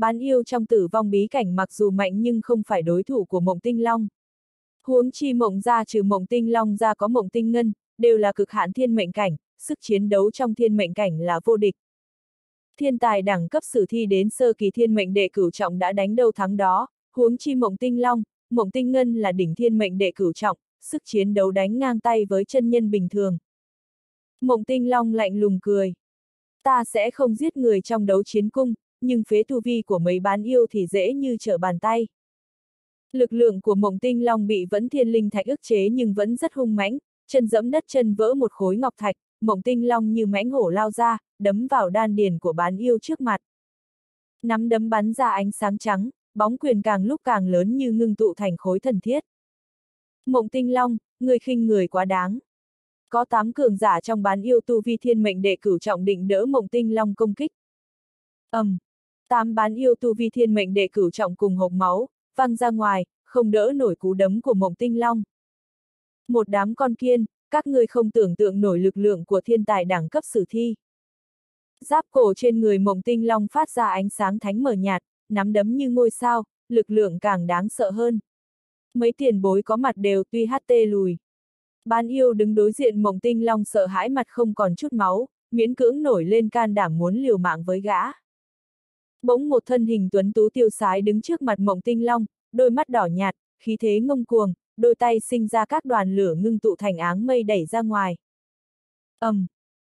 Bán yêu trong tử vong bí cảnh mặc dù mạnh nhưng không phải đối thủ của mộng tinh long. Huống chi mộng ra trừ mộng tinh long ra có mộng tinh ngân, đều là cực hạn thiên mệnh cảnh, sức chiến đấu trong thiên mệnh cảnh là vô địch. Thiên tài đẳng cấp sử thi đến sơ kỳ thiên mệnh đệ cửu trọng đã đánh đâu thắng đó, huống chi mộng tinh long, mộng tinh ngân là đỉnh thiên mệnh đệ cửu trọng, sức chiến đấu đánh ngang tay với chân nhân bình thường. Mộng tinh long lạnh lùng cười. Ta sẽ không giết người trong đấu chiến cung, nhưng phế tu vi của mấy bán yêu thì dễ như trở bàn tay. Lực lượng của mộng tinh long bị vẫn thiên linh thạch ức chế nhưng vẫn rất hung mãnh, chân dẫm đất chân vỡ một khối ngọc thạch, mộng tinh long như mãnh hổ lao ra, đấm vào đan điền của bán yêu trước mặt. Nắm đấm bắn ra ánh sáng trắng, bóng quyền càng lúc càng lớn như ngưng tụ thành khối thần thiết. Mộng tinh long, người khinh người quá đáng. Có tám cường giả trong bán yêu tu vi thiên mệnh đệ cửu trọng định đỡ mộng tinh long công kích. ầm, um, tám bán yêu tu vi thiên mệnh đệ cửu trọng cùng hộp máu, văng ra ngoài, không đỡ nổi cú đấm của mộng tinh long. Một đám con kiên, các ngươi không tưởng tượng nổi lực lượng của thiên tài đẳng cấp sử thi. Giáp cổ trên người mộng tinh long phát ra ánh sáng thánh mở nhạt, nắm đấm như ngôi sao, lực lượng càng đáng sợ hơn. Mấy tiền bối có mặt đều tuy HT lùi. Bán yêu đứng đối diện mộng tinh long sợ hãi mặt không còn chút máu, miễn cưỡng nổi lên can đảm muốn liều mạng với gã. Bỗng một thân hình tuấn tú tiêu sái đứng trước mặt mộng tinh long, đôi mắt đỏ nhạt, khí thế ngông cuồng, đôi tay sinh ra các đoàn lửa ngưng tụ thành áng mây đẩy ra ngoài. ầm, um,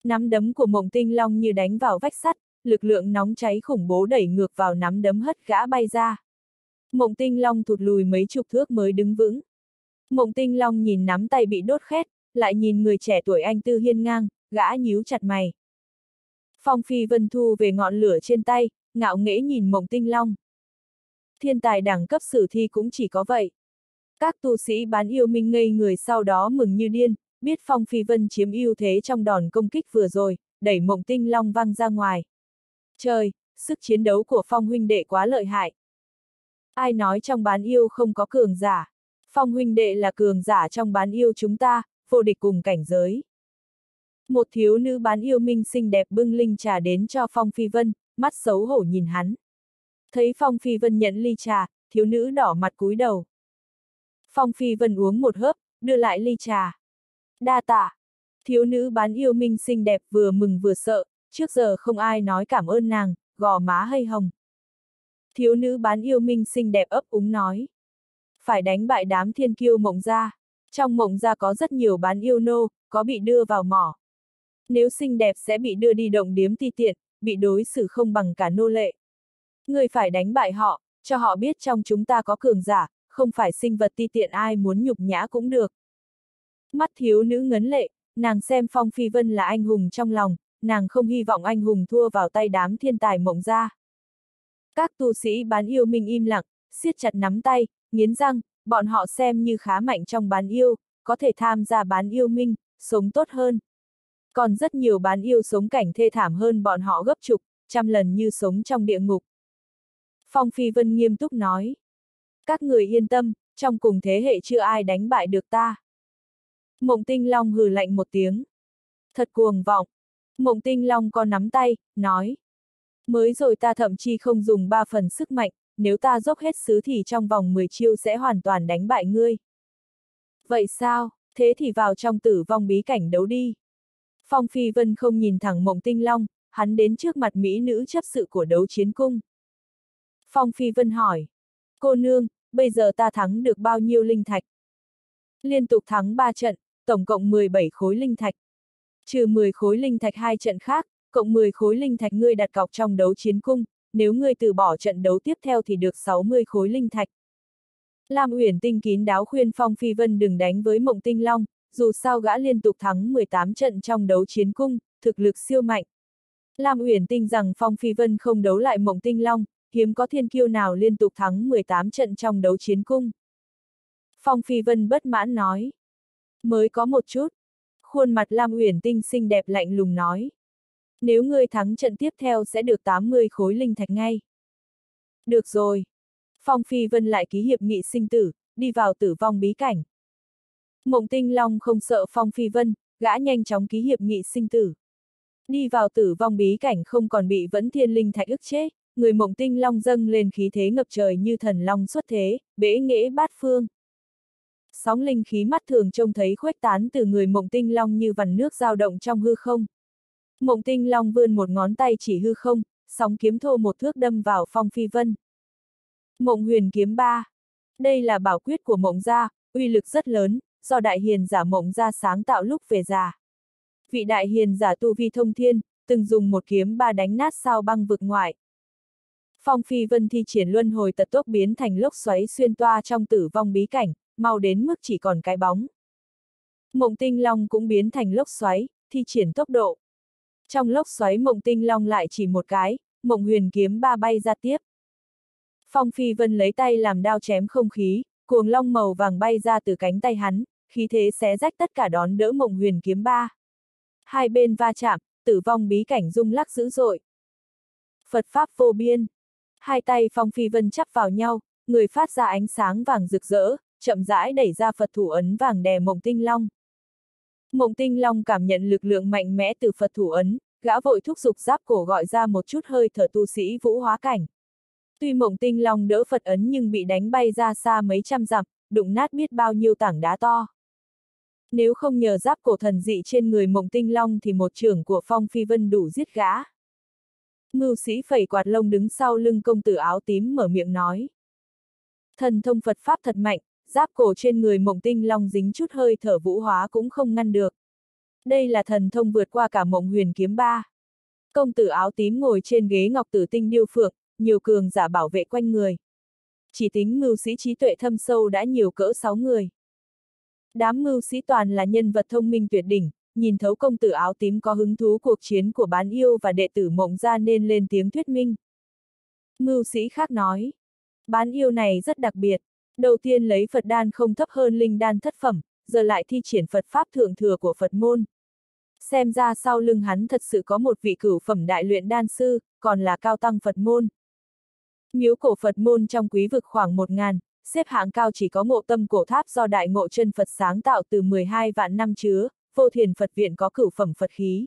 nắm đấm của mộng tinh long như đánh vào vách sắt, lực lượng nóng cháy khủng bố đẩy ngược vào nắm đấm hất gã bay ra. Mộng tinh long thụt lùi mấy chục thước mới đứng vững. Mộng tinh long nhìn nắm tay bị đốt khét, lại nhìn người trẻ tuổi anh tư hiên ngang, gã nhíu chặt mày. Phong phi vân thu về ngọn lửa trên tay, ngạo nghễ nhìn mộng tinh long. Thiên tài đẳng cấp sử thi cũng chỉ có vậy. Các tu sĩ bán yêu minh ngây người sau đó mừng như điên, biết Phong Phi Vân chiếm ưu thế trong đòn công kích vừa rồi, đẩy mộng tinh long văng ra ngoài. Trời, sức chiến đấu của Phong huynh đệ quá lợi hại. Ai nói trong bán yêu không có cường giả? Phong huynh đệ là cường giả trong bán yêu chúng ta, vô địch cùng cảnh giới. Một thiếu nữ bán yêu minh xinh đẹp bưng linh trà đến cho Phong Phi Vân, mắt xấu hổ nhìn hắn. Thấy Phong Phi Vân nhận ly trà, thiếu nữ đỏ mặt cúi đầu. Phong Phi Vân uống một hớp, đưa lại ly trà. Đa tạ. Thiếu nữ bán yêu minh xinh đẹp vừa mừng vừa sợ, trước giờ không ai nói cảm ơn nàng, gò má hay hồng. Thiếu nữ bán yêu minh xinh đẹp ấp úng nói. Phải đánh bại đám thiên kiêu mộng gia. Trong mộng gia có rất nhiều bán yêu nô, có bị đưa vào mỏ. Nếu xinh đẹp sẽ bị đưa đi động điếm ti tiện, bị đối xử không bằng cả nô lệ. Người phải đánh bại họ, cho họ biết trong chúng ta có cường giả, không phải sinh vật ti tiện ai muốn nhục nhã cũng được. Mắt thiếu nữ ngấn lệ, nàng xem Phong Phi Vân là anh hùng trong lòng, nàng không hy vọng anh hùng thua vào tay đám thiên tài mộng ra. Các tu sĩ bán yêu minh im lặng, siết chặt nắm tay, nghiến răng, bọn họ xem như khá mạnh trong bán yêu, có thể tham gia bán yêu minh, sống tốt hơn. Còn rất nhiều bán yêu sống cảnh thê thảm hơn bọn họ gấp chục, trăm lần như sống trong địa ngục. Phong Phi Vân nghiêm túc nói. Các người yên tâm, trong cùng thế hệ chưa ai đánh bại được ta. Mộng Tinh Long hừ lạnh một tiếng. Thật cuồng vọng. Mộng Tinh Long con nắm tay, nói. Mới rồi ta thậm chí không dùng ba phần sức mạnh, nếu ta dốc hết sứ thì trong vòng 10 chiêu sẽ hoàn toàn đánh bại ngươi. Vậy sao, thế thì vào trong tử vong bí cảnh đấu đi. Phong Phi Vân không nhìn thẳng Mộng Tinh Long, hắn đến trước mặt mỹ nữ chấp sự của đấu chiến cung. Phong Phi Vân hỏi. Cô nương, bây giờ ta thắng được bao nhiêu linh thạch? Liên tục thắng 3 trận, tổng cộng 17 khối linh thạch. Trừ 10 khối linh thạch hai trận khác, cộng 10 khối linh thạch ngươi đặt cọc trong đấu chiến cung, nếu ngươi từ bỏ trận đấu tiếp theo thì được 60 khối linh thạch. Lam Uyển Tinh kín đáo khuyên Phong Phi Vân đừng đánh với Mộng Tinh Long, dù sao gã liên tục thắng 18 trận trong đấu chiến cung, thực lực siêu mạnh. Lam Uyển Tinh rằng Phong Phi Vân không đấu lại Mộng Tinh Long, hiếm có thiên kiêu nào liên tục thắng 18 trận trong đấu chiến cung. Phong Phi Vân bất mãn nói. Mới có một chút. Khuôn mặt Lam Uyển Tinh xinh đẹp lạnh lùng nói. Nếu ngươi thắng trận tiếp theo sẽ được 80 khối linh thạch ngay. Được rồi. Phong Phi Vân lại ký hiệp nghị sinh tử, đi vào tử vong bí cảnh. Mộng Tinh Long không sợ Phong Phi Vân, gã nhanh chóng ký hiệp nghị sinh tử. Đi vào tử vong bí cảnh không còn bị vẫn thiên linh thạch ức chế, người mộng tinh long dâng lên khí thế ngập trời như thần long xuất thế, bế nghệ bát phương. Sóng linh khí mắt thường trông thấy khuếch tán từ người mộng tinh long như vằn nước dao động trong hư không. Mộng tinh long vươn một ngón tay chỉ hư không, sóng kiếm thô một thước đâm vào phong phi vân. Mộng huyền kiếm ba. Đây là bảo quyết của mộng gia, uy lực rất lớn, do đại hiền giả mộng ra sáng tạo lúc về già. Vị đại hiền giả tu vi thông thiên, từng dùng một kiếm ba đánh nát sao băng vực ngoại. Phong phi vân thi triển luân hồi tật tốc biến thành lốc xoáy xuyên toa trong tử vong bí cảnh, mau đến mức chỉ còn cái bóng. Mộng tinh long cũng biến thành lốc xoáy, thi triển tốc độ. Trong lốc xoáy mộng tinh long lại chỉ một cái, mộng huyền kiếm ba bay ra tiếp. Phong Phi Vân lấy tay làm đao chém không khí, cuồng long màu vàng bay ra từ cánh tay hắn, khí thế xé rách tất cả đón đỡ mộng huyền kiếm ba. Hai bên va chạm, tử vong bí cảnh rung lắc dữ dội. Phật Pháp vô biên. Hai tay Phong Phi Vân chắp vào nhau, người phát ra ánh sáng vàng rực rỡ, chậm rãi đẩy ra Phật thủ ấn vàng đè mộng tinh long. Mộng tinh long cảm nhận lực lượng mạnh mẽ từ Phật thủ ấn, gã vội thúc giục giáp cổ gọi ra một chút hơi thở tu sĩ vũ hóa cảnh. Tuy mộng tinh long đỡ Phật ấn nhưng bị đánh bay ra xa mấy trăm dặm, đụng nát biết bao nhiêu tảng đá to. Nếu không nhờ giáp cổ thần dị trên người mộng tinh long thì một trưởng của Phong Phi Vân đủ giết gã. Ngưu sĩ phẩy quạt lông đứng sau lưng công tử áo tím mở miệng nói. Thần thông Phật Pháp thật mạnh, giáp cổ trên người mộng tinh long dính chút hơi thở vũ hóa cũng không ngăn được. Đây là thần thông vượt qua cả mộng huyền kiếm ba. Công tử áo tím ngồi trên ghế ngọc tử tinh điêu phượng, nhiều cường giả bảo vệ quanh người. Chỉ tính ngưu sĩ trí tuệ thâm sâu đã nhiều cỡ sáu người. Đám mưu sĩ toàn là nhân vật thông minh tuyệt đỉnh, nhìn thấu công tử áo tím có hứng thú cuộc chiến của bán yêu và đệ tử mộng ra nên lên tiếng thuyết minh. Mưu sĩ khác nói, bán yêu này rất đặc biệt, đầu tiên lấy Phật đan không thấp hơn linh đan thất phẩm, giờ lại thi triển Phật Pháp thượng thừa của Phật môn. Xem ra sau lưng hắn thật sự có một vị cửu phẩm đại luyện đan sư, còn là cao tăng Phật môn. Miếu cổ Phật môn trong quý vực khoảng một ngàn, xếp hạng cao chỉ có ngộ tâm cổ tháp do đại ngộ chân Phật sáng tạo từ 12 vạn năm chứa, vô thiền Phật viện có cửu phẩm Phật khí.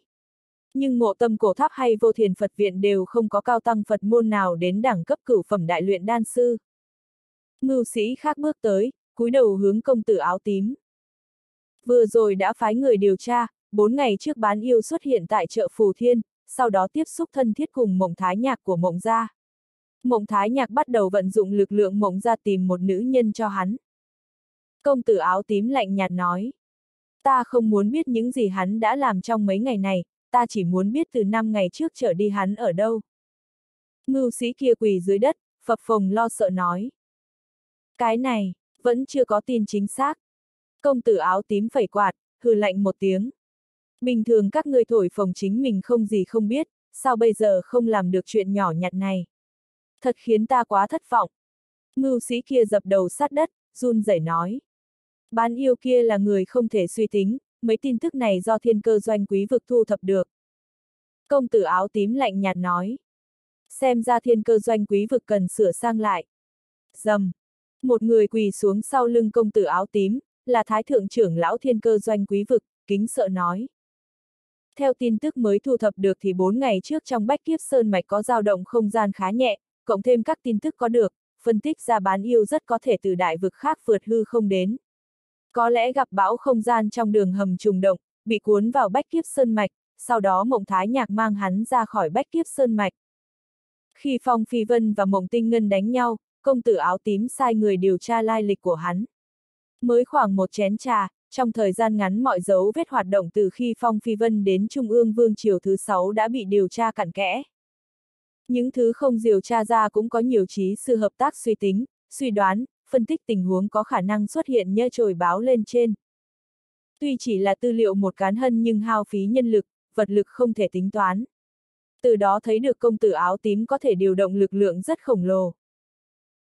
Nhưng ngộ tâm cổ tháp hay vô thiền Phật viện đều không có cao tăng Phật môn nào đến đẳng cấp cửu phẩm đại luyện đan sư. Ngưu sĩ khác bước tới, cúi đầu hướng công tử áo tím. Vừa rồi đã phái người điều tra, bốn ngày trước bán yêu xuất hiện tại chợ Phù Thiên, sau đó tiếp xúc thân thiết cùng mộng thái nhạc của mộng gia. Mộng thái nhạc bắt đầu vận dụng lực lượng mộng ra tìm một nữ nhân cho hắn. Công tử áo tím lạnh nhạt nói. Ta không muốn biết những gì hắn đã làm trong mấy ngày này, ta chỉ muốn biết từ năm ngày trước trở đi hắn ở đâu. Ngưu sĩ kia quỳ dưới đất, phập phồng lo sợ nói. Cái này, vẫn chưa có tin chính xác. Công tử áo tím phẩy quạt, hừ lạnh một tiếng. Bình thường các người thổi phồng chính mình không gì không biết, sao bây giờ không làm được chuyện nhỏ nhặt này. Thật khiến ta quá thất vọng. Ngưu sĩ kia dập đầu sát đất, run rẩy nói. Bán yêu kia là người không thể suy tính, mấy tin tức này do thiên cơ doanh quý vực thu thập được. Công tử áo tím lạnh nhạt nói. Xem ra thiên cơ doanh quý vực cần sửa sang lại. Dầm. Một người quỳ xuống sau lưng công tử áo tím, là thái thượng trưởng lão thiên cơ doanh quý vực, kính sợ nói. Theo tin tức mới thu thập được thì bốn ngày trước trong bách kiếp sơn mạch có dao động không gian khá nhẹ, cộng thêm các tin tức có được, phân tích ra bán yêu rất có thể từ đại vực khác vượt hư không đến. Có lẽ gặp bão không gian trong đường hầm trùng động, bị cuốn vào bách kiếp sơn mạch, sau đó mộng thái nhạc mang hắn ra khỏi bách kiếp sơn mạch. Khi Phong Phi Vân và mộng tinh ngân đánh nhau, công tử áo tím sai người điều tra lai lịch của hắn. Mới khoảng một chén trà, trong thời gian ngắn mọi dấu vết hoạt động từ khi Phong Phi Vân đến Trung ương Vương Triều thứ sáu đã bị điều tra cặn kẽ. Những thứ không điều tra ra cũng có nhiều trí sự hợp tác suy tính, suy đoán, phân tích tình huống có khả năng xuất hiện như trồi báo lên trên. Tuy chỉ là tư liệu một cán hân nhưng hao phí nhân lực, vật lực không thể tính toán. Từ đó thấy được công tử áo tím có thể điều động lực lượng rất khổng lồ.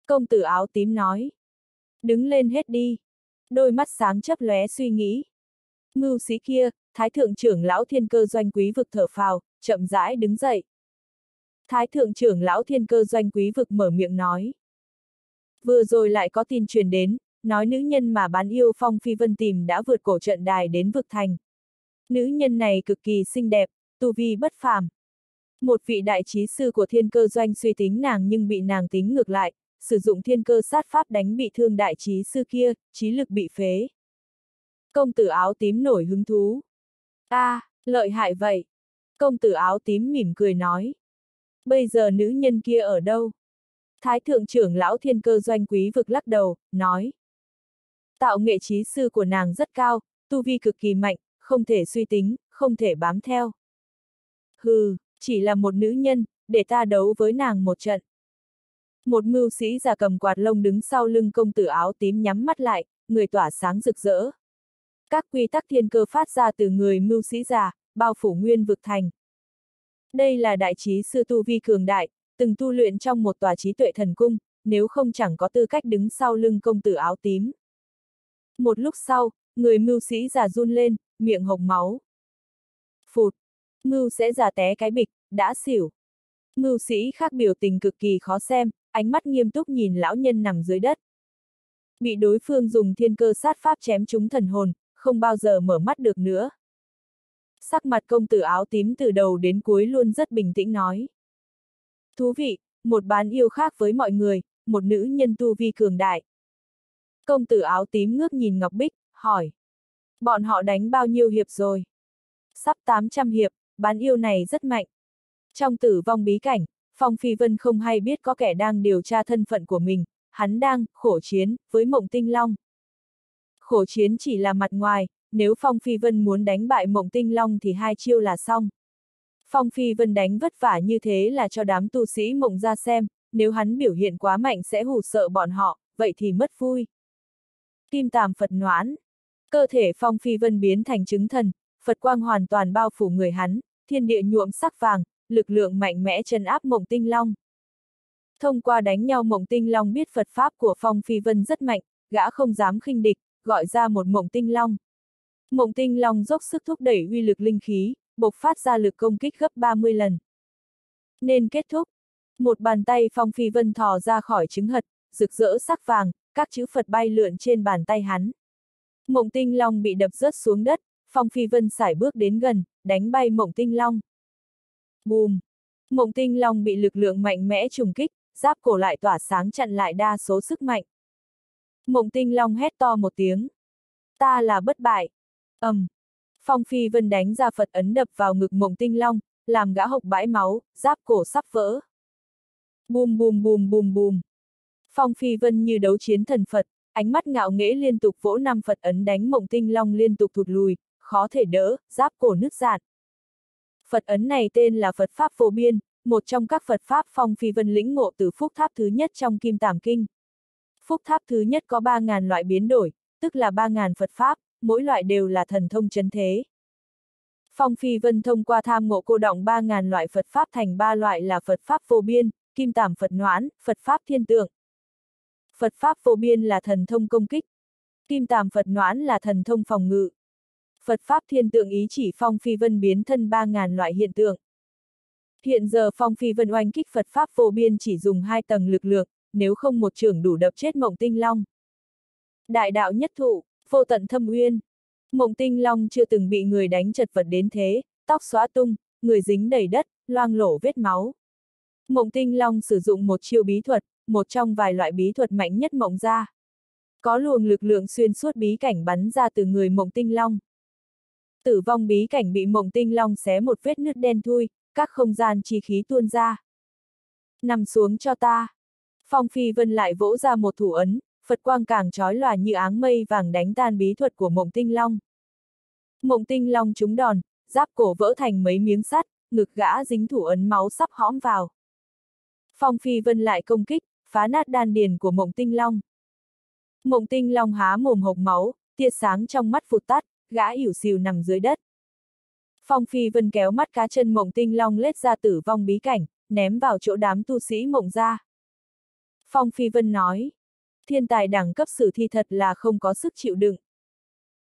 Công tử áo tím nói. Đứng lên hết đi. Đôi mắt sáng chấp lóe suy nghĩ. Ngưu sĩ kia, thái thượng trưởng lão thiên cơ doanh quý vực thở phào, chậm rãi đứng dậy. Thái thượng trưởng lão thiên cơ doanh quý vực mở miệng nói. Vừa rồi lại có tin truyền đến, nói nữ nhân mà bán yêu Phong Phi Vân tìm đã vượt cổ trận đài đến vực thành. Nữ nhân này cực kỳ xinh đẹp, tu vi bất phàm. Một vị đại trí sư của thiên cơ doanh suy tính nàng nhưng bị nàng tính ngược lại, sử dụng thiên cơ sát pháp đánh bị thương đại trí sư kia, trí lực bị phế. Công tử áo tím nổi hứng thú. a à, lợi hại vậy. Công tử áo tím mỉm cười nói. Bây giờ nữ nhân kia ở đâu? Thái thượng trưởng lão thiên cơ doanh quý vực lắc đầu, nói. Tạo nghệ trí sư của nàng rất cao, tu vi cực kỳ mạnh, không thể suy tính, không thể bám theo. Hừ, chỉ là một nữ nhân, để ta đấu với nàng một trận. Một mưu sĩ già cầm quạt lông đứng sau lưng công tử áo tím nhắm mắt lại, người tỏa sáng rực rỡ. Các quy tắc thiên cơ phát ra từ người mưu sĩ già, bao phủ nguyên vực thành. Đây là đại trí sư tu vi cường đại, từng tu luyện trong một tòa trí tuệ thần cung, nếu không chẳng có tư cách đứng sau lưng công tử áo tím. Một lúc sau, người mưu sĩ già run lên, miệng hồng máu. Phụt! Mưu sẽ già té cái bịch, đã xỉu. Mưu sĩ khác biểu tình cực kỳ khó xem, ánh mắt nghiêm túc nhìn lão nhân nằm dưới đất. Bị đối phương dùng thiên cơ sát pháp chém trúng thần hồn, không bao giờ mở mắt được nữa. Sắc mặt công tử áo tím từ đầu đến cuối luôn rất bình tĩnh nói. Thú vị, một bán yêu khác với mọi người, một nữ nhân tu vi cường đại. Công tử áo tím ngước nhìn Ngọc Bích, hỏi. Bọn họ đánh bao nhiêu hiệp rồi? Sắp 800 hiệp, bán yêu này rất mạnh. Trong tử vong bí cảnh, Phong Phi Vân không hay biết có kẻ đang điều tra thân phận của mình, hắn đang khổ chiến với Mộng Tinh Long. Khổ chiến chỉ là mặt ngoài, nếu Phong Phi Vân muốn đánh bại Mộng Tinh Long thì hai chiêu là xong. Phong Phi Vân đánh vất vả như thế là cho đám tu sĩ Mộng ra xem, nếu hắn biểu hiện quá mạnh sẽ hù sợ bọn họ, vậy thì mất vui. Kim Tàm Phật noãn. Cơ thể Phong Phi Vân biến thành chứng thần, Phật quang hoàn toàn bao phủ người hắn, thiên địa nhuộm sắc vàng, lực lượng mạnh mẽ chân áp Mộng Tinh Long. Thông qua đánh nhau Mộng Tinh Long biết Phật Pháp của Phong Phi Vân rất mạnh, gã không dám khinh địch, gọi ra một Mộng Tinh Long. Mộng Tinh Long dốc sức thúc đẩy uy lực linh khí, bộc phát ra lực công kích gấp 30 lần. Nên kết thúc. Một bàn tay Phong Phi Vân thò ra khỏi trứng hật, rực rỡ sắc vàng, các chữ Phật bay lượn trên bàn tay hắn. Mộng Tinh Long bị đập rớt xuống đất, Phong Phi Vân sải bước đến gần, đánh bay Mộng Tinh Long. Bùm! Mộng tinh long bị lực lượng mạnh mẽ trùng kích, giáp cổ lại tỏa sáng chặn lại đa số sức mạnh. Mộng tinh long hét to một tiếng. Ta là bất bại ầm, um. Phong Phi Vân đánh ra Phật ấn đập vào ngực mộng tinh long, làm gã hộc bãi máu, giáp cổ sắp vỡ. Bùm bùm bùm bùm bùm. Phong Phi Vân như đấu chiến thần Phật, ánh mắt ngạo nghễ liên tục vỗ năm Phật ấn đánh mộng tinh long liên tục thụt lùi, khó thể đỡ, giáp cổ nứt dạn. Phật ấn này tên là Phật Pháp Vô Biên, một trong các Phật Pháp phong phi vân lĩnh ngộ từ phúc tháp thứ nhất trong Kim Tàm Kinh. Phúc tháp thứ nhất có 3.000 loại biến đổi, tức là 3.000 Phật Pháp, mỗi loại đều là thần thông chấn thế. Phong Phi Vân thông qua tham ngộ cô động 3.000 loại Phật Pháp thành ba loại là Phật Pháp vô biên, Kim Tảm Phật Noãn, Phật Pháp Thiên Tượng. Phật Pháp vô biên là thần thông công kích. Kim Tàm Phật Noãn là thần thông phòng ngự. Phật Pháp thiên tượng ý chỉ Phong Phi Vân biến thân 3.000 loại hiện tượng. Hiện giờ Phong Phi Vân oanh kích Phật Pháp vô biên chỉ dùng hai tầng lực lượng, nếu không một trưởng đủ đập chết Mộng Tinh Long. Đại đạo nhất thụ, vô tận thâm uyên. Mộng Tinh Long chưa từng bị người đánh chật vật đến thế, tóc xóa tung, người dính đầy đất, loang lổ vết máu. Mộng Tinh Long sử dụng một chiêu bí thuật, một trong vài loại bí thuật mạnh nhất mộng ra. Có luồng lực lượng xuyên suốt bí cảnh bắn ra từ người Mộng Tinh Long. Tử vong bí cảnh bị mộng tinh long xé một vết nứt đen thui, các không gian chi khí tuôn ra. Nằm xuống cho ta. Phong Phi Vân lại vỗ ra một thủ ấn, Phật quang càng trói lòa như áng mây vàng đánh tan bí thuật của mộng tinh long. Mộng tinh long trúng đòn, giáp cổ vỡ thành mấy miếng sắt, ngực gã dính thủ ấn máu sắp hõm vào. Phong Phi Vân lại công kích, phá nát đan điền của mộng tinh long. Mộng tinh long há mồm hộc máu, tia sáng trong mắt phụt tắt, gã ỉu xìu nằm dưới đất. Phong Phi Vân kéo mắt cá chân mộng tinh long lết ra tử vong bí cảnh, ném vào chỗ đám tu sĩ mộng ra. Phong Phi Vân nói, thiên tài đẳng cấp sử thi thật là không có sức chịu đựng.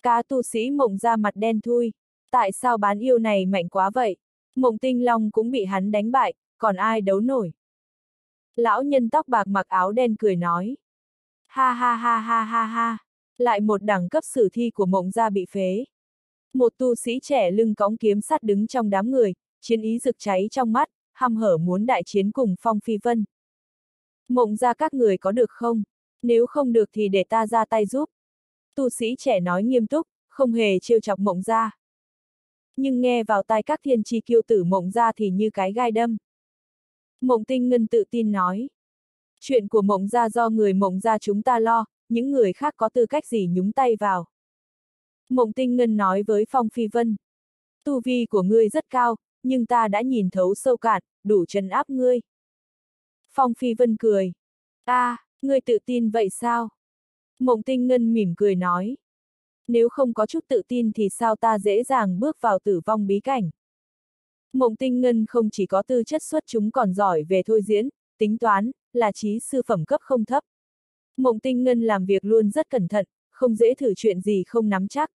Cá tu sĩ mộng ra mặt đen thui, tại sao bán yêu này mạnh quá vậy? Mộng tinh long cũng bị hắn đánh bại, còn ai đấu nổi? Lão nhân tóc bạc mặc áo đen cười nói. Ha ha ha ha ha ha lại một đẳng cấp sử thi của mộng gia bị phế. Một tu sĩ trẻ lưng cõng kiếm sắt đứng trong đám người, chiến ý rực cháy trong mắt, hăm hở muốn đại chiến cùng Phong Phi Vân. Mộng ra các người có được không? Nếu không được thì để ta ra tay giúp. Tu sĩ trẻ nói nghiêm túc, không hề trêu chọc mộng ra. Nhưng nghe vào tai các thiên chi kiêu tử mộng ra thì như cái gai đâm. Mộng tinh ngân tự tin nói. Chuyện của mộng ra do người mộng ra chúng ta lo, những người khác có tư cách gì nhúng tay vào. Mộng tinh ngân nói với Phong Phi Vân. Tu vi của ngươi rất cao, nhưng ta đã nhìn thấu sâu cạn, đủ chân áp ngươi. Phong Phi Vân cười. a, à, ngươi tự tin vậy sao? Mộng tinh ngân mỉm cười nói. Nếu không có chút tự tin thì sao ta dễ dàng bước vào tử vong bí cảnh. Mộng tinh ngân không chỉ có tư chất xuất chúng còn giỏi về thôi diễn, tính toán, là trí sư phẩm cấp không thấp. Mộng tinh ngân làm việc luôn rất cẩn thận, không dễ thử chuyện gì không nắm chắc.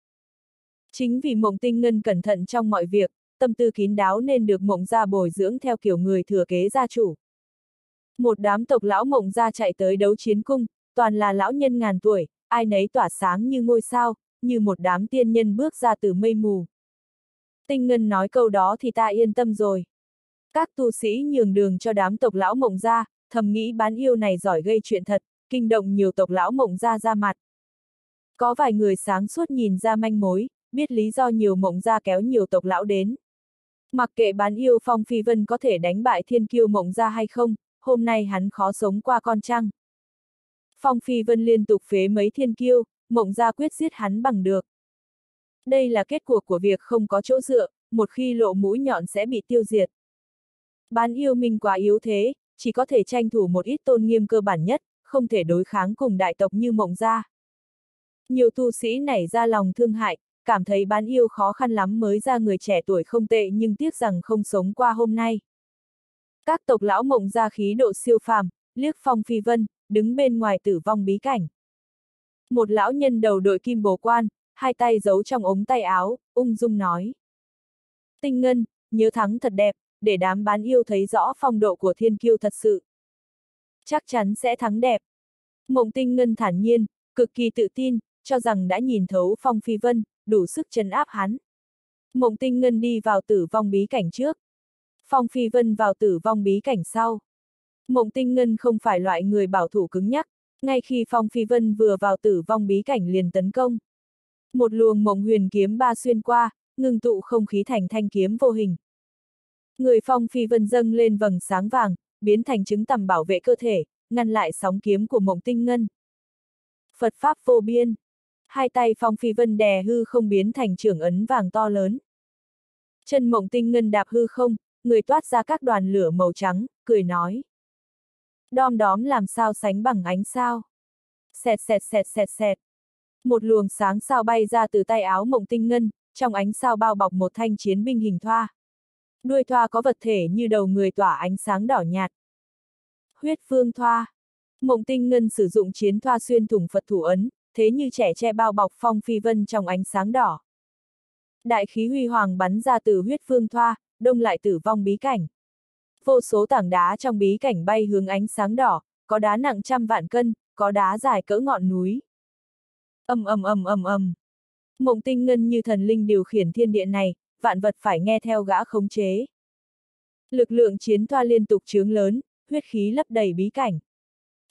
Chính vì mộng tinh ngân cẩn thận trong mọi việc, tâm tư kín đáo nên được mộng gia bồi dưỡng theo kiểu người thừa kế gia chủ. Một đám tộc lão mộng gia chạy tới đấu chiến cung, toàn là lão nhân ngàn tuổi, ai nấy tỏa sáng như ngôi sao, như một đám tiên nhân bước ra từ mây mù. Tinh Ngân nói câu đó thì ta yên tâm rồi. Các tu sĩ nhường đường cho đám tộc lão mộng gia, thầm nghĩ bán yêu này giỏi gây chuyện thật, kinh động nhiều tộc lão mộng gia ra mặt. Có vài người sáng suốt nhìn ra manh mối, biết lý do nhiều mộng gia kéo nhiều tộc lão đến. Mặc kệ bán yêu Phong Phi Vân có thể đánh bại thiên kiêu mộng gia hay không, hôm nay hắn khó sống qua con trăng. Phong Phi Vân liên tục phế mấy thiên kiêu, mộng gia quyết giết hắn bằng được. Đây là kết cuộc của việc không có chỗ dựa, một khi lộ mũi nhọn sẽ bị tiêu diệt. Bán yêu minh quá yếu thế, chỉ có thể tranh thủ một ít tôn nghiêm cơ bản nhất, không thể đối kháng cùng đại tộc như mộng gia. Nhiều tu sĩ nảy ra lòng thương hại, cảm thấy bán yêu khó khăn lắm mới ra người trẻ tuổi không tệ nhưng tiếc rằng không sống qua hôm nay. Các tộc lão mộng ra khí độ siêu phàm, liếc phong phi vân, đứng bên ngoài tử vong bí cảnh. Một lão nhân đầu đội kim bồ quan, hai tay giấu trong ống tay áo, ung dung nói. Tinh ngân, nhớ thắng thật đẹp, để đám bán yêu thấy rõ phong độ của thiên kiêu thật sự. Chắc chắn sẽ thắng đẹp. Mộng tinh ngân thản nhiên, cực kỳ tự tin, cho rằng đã nhìn thấu phong phi vân, đủ sức chấn áp hắn. Mộng tinh ngân đi vào tử vong bí cảnh trước. Phong phi vân vào tử vong bí cảnh sau. Mộng tinh ngân không phải loại người bảo thủ cứng nhắc, ngay khi Phong Phi Vân vừa vào tử vong bí cảnh liền tấn công. Một luồng mộng huyền kiếm ba xuyên qua, ngừng tụ không khí thành thanh kiếm vô hình. Người Phong Phi Vân dâng lên vầng sáng vàng, biến thành chứng tầm bảo vệ cơ thể, ngăn lại sóng kiếm của mộng tinh ngân. Phật Pháp vô biên. Hai tay Phong Phi Vân đè hư không biến thành trưởng ấn vàng to lớn. Chân mộng tinh ngân đạp hư không, người toát ra các đoàn lửa màu trắng, cười nói. Đom đóm làm sao sánh bằng ánh sao. Xẹt xẹt xẹt xẹt xẹt. Một luồng sáng sao bay ra từ tay áo mộng tinh ngân, trong ánh sao bao bọc một thanh chiến binh hình thoa. Đuôi thoa có vật thể như đầu người tỏa ánh sáng đỏ nhạt. Huyết phương thoa. Mộng tinh ngân sử dụng chiến thoa xuyên thủng Phật thủ ấn, thế như trẻ che bao bọc phong phi vân trong ánh sáng đỏ. Đại khí huy hoàng bắn ra từ huyết phương thoa, đông lại tử vong bí cảnh. Vô số tảng đá trong bí cảnh bay hướng ánh sáng đỏ, có đá nặng trăm vạn cân, có đá dài cỡ ngọn núi. ầm ầm ầm ầm ầm. Mộng tinh ngân như thần linh điều khiển thiên địa này, vạn vật phải nghe theo gã khống chế. Lực lượng chiến thoa liên tục trướng lớn, huyết khí lấp đầy bí cảnh.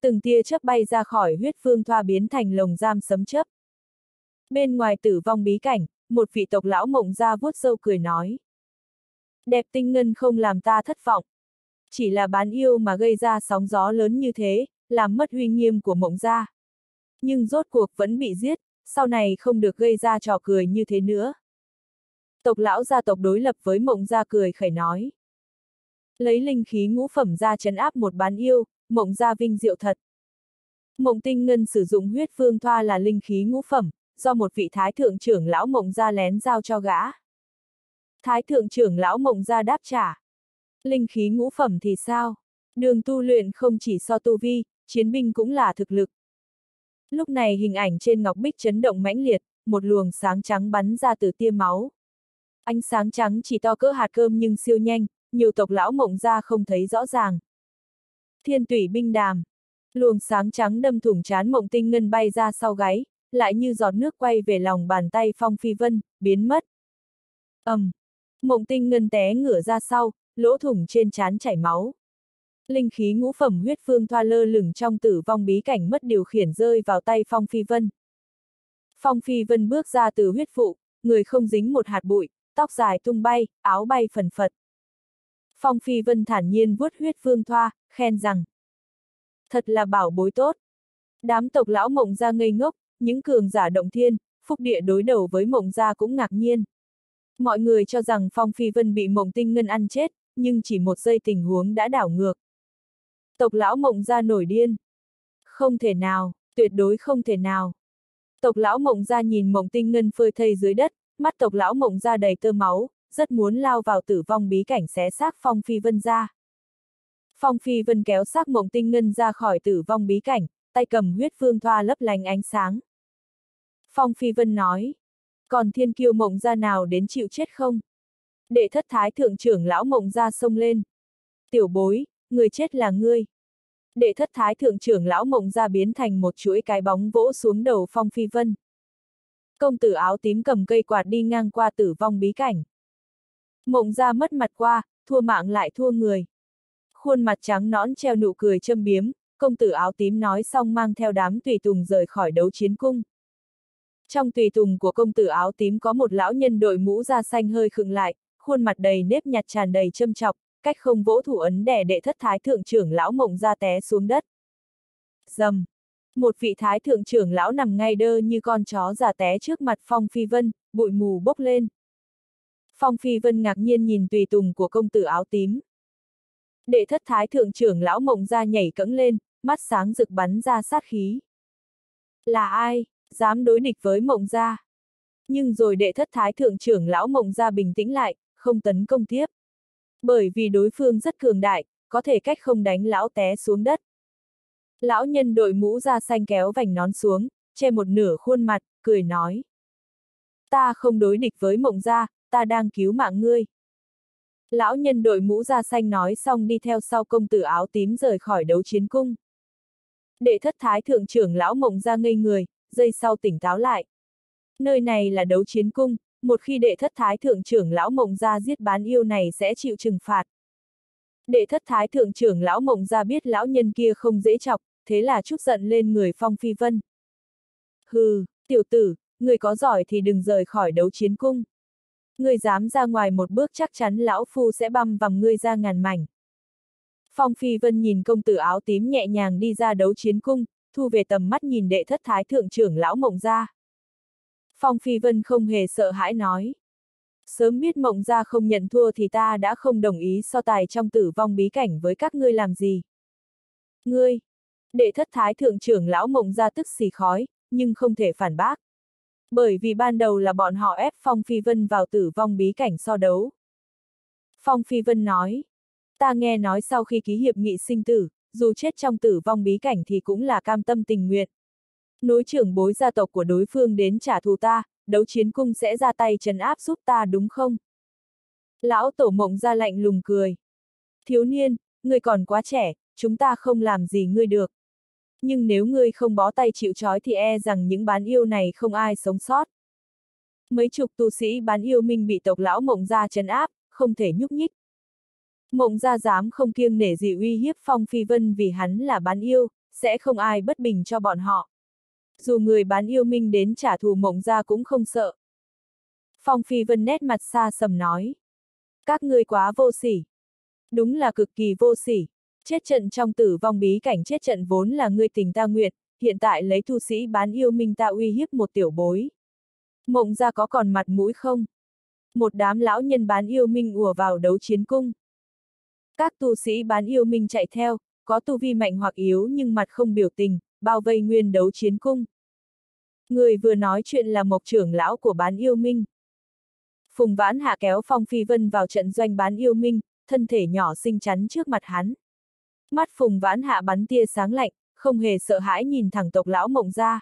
Từng tia chớp bay ra khỏi huyết phương thoa biến thành lồng giam sấm chớp. Bên ngoài tử vong bí cảnh, một vị tộc lão mộng ra vuốt sâu cười nói. Đẹp tinh ngân không làm ta thất vọng. Chỉ là bán yêu mà gây ra sóng gió lớn như thế, làm mất uy nghiêm của mộng gia. Nhưng rốt cuộc vẫn bị giết, sau này không được gây ra trò cười như thế nữa. Tộc lão gia tộc đối lập với mộng gia cười khẩy nói. Lấy linh khí ngũ phẩm ra chấn áp một bán yêu, mộng gia vinh diệu thật. Mộng tinh ngân sử dụng huyết phương thoa là linh khí ngũ phẩm, do một vị thái thượng trưởng lão mộng gia lén giao cho gã. Thái thượng trưởng lão mộng ra đáp trả. Linh khí ngũ phẩm thì sao? Đường tu luyện không chỉ so tu vi, chiến binh cũng là thực lực. Lúc này hình ảnh trên ngọc bích chấn động mãnh liệt, một luồng sáng trắng bắn ra từ tia máu. Ánh sáng trắng chỉ to cỡ hạt cơm nhưng siêu nhanh, nhiều tộc lão mộng ra không thấy rõ ràng. Thiên tủy binh đàm. Luồng sáng trắng đâm thủng chán mộng tinh ngân bay ra sau gáy, lại như giọt nước quay về lòng bàn tay Phong Phi Vân, biến mất. ầm, um. Mộng tinh ngân té ngửa ra sau, lỗ thủng trên trán chảy máu. Linh khí ngũ phẩm huyết phương thoa lơ lửng trong tử vong bí cảnh mất điều khiển rơi vào tay Phong Phi Vân. Phong Phi Vân bước ra từ huyết phụ, người không dính một hạt bụi, tóc dài tung bay, áo bay phần phật. Phong Phi Vân thản nhiên vuốt huyết phương thoa, khen rằng. Thật là bảo bối tốt. Đám tộc lão mộng ra ngây ngốc, những cường giả động thiên, phúc địa đối đầu với mộng gia cũng ngạc nhiên. Mọi người cho rằng Phong Phi Vân bị mộng tinh ngân ăn chết, nhưng chỉ một giây tình huống đã đảo ngược. Tộc lão mộng gia nổi điên. Không thể nào, tuyệt đối không thể nào. Tộc lão mộng gia nhìn mộng tinh ngân phơi thây dưới đất, mắt tộc lão mộng gia đầy tơ máu, rất muốn lao vào tử vong bí cảnh xé xác Phong Phi Vân ra. Phong Phi Vân kéo xác mộng tinh ngân ra khỏi tử vong bí cảnh, tay cầm huyết phương thoa lấp lánh ánh sáng. Phong Phi Vân nói, còn thiên kiêu mộng gia nào đến chịu chết không? Đệ thất thái thượng trưởng lão mộng gia sông lên. Tiểu bối, người chết là ngươi. Đệ thất thái thượng trưởng lão mộng gia biến thành một chuỗi cái bóng vỗ xuống đầu Phong Phi Vân. Công tử áo tím cầm cây quạt đi ngang qua tử vong bí cảnh. Mộng gia mất mặt qua, thua mạng lại thua người. Khuôn mặt trắng nõn treo nụ cười châm biếm, công tử áo tím nói xong mang theo đám tùy tùng rời khỏi đấu chiến cung. Trong tùy tùng của công tử áo tím có một lão nhân đội mũ da xanh hơi khựng lại, khuôn mặt đầy nếp nhặt tràn đầy châm chọc, cách không vỗ thủ ấn đè đệ thất thái thượng trưởng lão mộng ra té xuống đất. Dầm! Một vị thái thượng trưởng lão nằm ngay đơ như con chó già té trước mặt Phong Phi Vân, bụi mù bốc lên. Phong Phi Vân ngạc nhiên nhìn tùy tùng của công tử áo tím. Đệ thất thái thượng trưởng lão mộng ra nhảy cẫng lên, mắt sáng rực bắn ra sát khí. Là ai, dám đối địch với mộng gia? Nhưng rồi đệ thất thái thượng trưởng lão mộng gia bình tĩnh lại, không tấn công tiếp. Bởi vì đối phương rất cường đại, có thể cách không đánh lão té xuống đất. Lão nhân đội mũ da xanh kéo vành nón xuống, che một nửa khuôn mặt, cười nói. Ta không đối địch với mộng gia, ta đang cứu mạng ngươi. Lão nhân đội mũ da xanh nói xong đi theo sau công tử áo tím rời khỏi đấu chiến cung. Đệ thất thái thượng trưởng lão mộng ra ngây người, giây sau tỉnh táo lại. Nơi này là đấu chiến cung, một khi đệ thất thái thượng trưởng lão mộng ra giết bán yêu này sẽ chịu trừng phạt. Đệ thất thái thượng trưởng lão mộng ra biết lão nhân kia không dễ chọc, thế là chút giận lên người phong phi vân. Hừ, tiểu tử, người có giỏi thì đừng rời khỏi đấu chiến cung. Người dám ra ngoài một bước chắc chắn lão phu sẽ băm vằm ngươi ra ngàn mảnh. Phong Phi Vân nhìn công tử áo tím nhẹ nhàng đi ra đấu chiến cung, thu về tầm mắt nhìn đệ thất thái thượng trưởng lão mộng ra. Phong Phi Vân không hề sợ hãi nói. Sớm biết mộng ra không nhận thua thì ta đã không đồng ý so tài trong tử vong bí cảnh với các ngươi làm gì. Ngươi! Đệ thất thái thượng trưởng lão mộng ra tức xì khói, nhưng không thể phản bác. Bởi vì ban đầu là bọn họ ép Phong Phi Vân vào tử vong bí cảnh so đấu. Phong Phi Vân nói, ta nghe nói sau khi ký hiệp nghị sinh tử, dù chết trong tử vong bí cảnh thì cũng là cam tâm tình nguyện. Núi trưởng bối gia tộc của đối phương đến trả thù ta, đấu chiến cung sẽ ra tay trấn áp giúp ta đúng không? Lão tổ mộng ra lạnh lùng cười. Thiếu niên, ngươi còn quá trẻ, chúng ta không làm gì ngươi được. Nhưng nếu ngươi không bó tay chịu trói thì e rằng những bán yêu này không ai sống sót. Mấy chục tu sĩ bán yêu minh bị tộc lão mộng ra trấn áp, không thể nhúc nhích. Mộng gia dám không kiêng nể gì uy hiếp Phong Phi Vân vì hắn là bán yêu, sẽ không ai bất bình cho bọn họ. Dù người bán yêu minh đến trả thù mộng gia cũng không sợ. Phong Phi Vân nét mặt xa sầm nói. Các ngươi quá vô sỉ. Đúng là cực kỳ vô sỉ. Chết trận trong tử vong bí cảnh chết trận vốn là ngươi tình ta nguyện, hiện tại lấy tu sĩ bán yêu minh ta uy hiếp một tiểu bối. Mộng gia có còn mặt mũi không? Một đám lão nhân bán yêu minh ùa vào đấu chiến cung. Các tu sĩ bán yêu minh chạy theo, có tu vi mạnh hoặc yếu nhưng mặt không biểu tình, bao vây nguyên đấu chiến cung. Người vừa nói chuyện là mộc trưởng lão của bán yêu minh. Phùng vãn hạ kéo Phong Phi Vân vào trận doanh bán yêu minh, thân thể nhỏ xinh chắn trước mặt hắn. Mắt Phùng vãn hạ bắn tia sáng lạnh, không hề sợ hãi nhìn thẳng tộc lão mộng ra.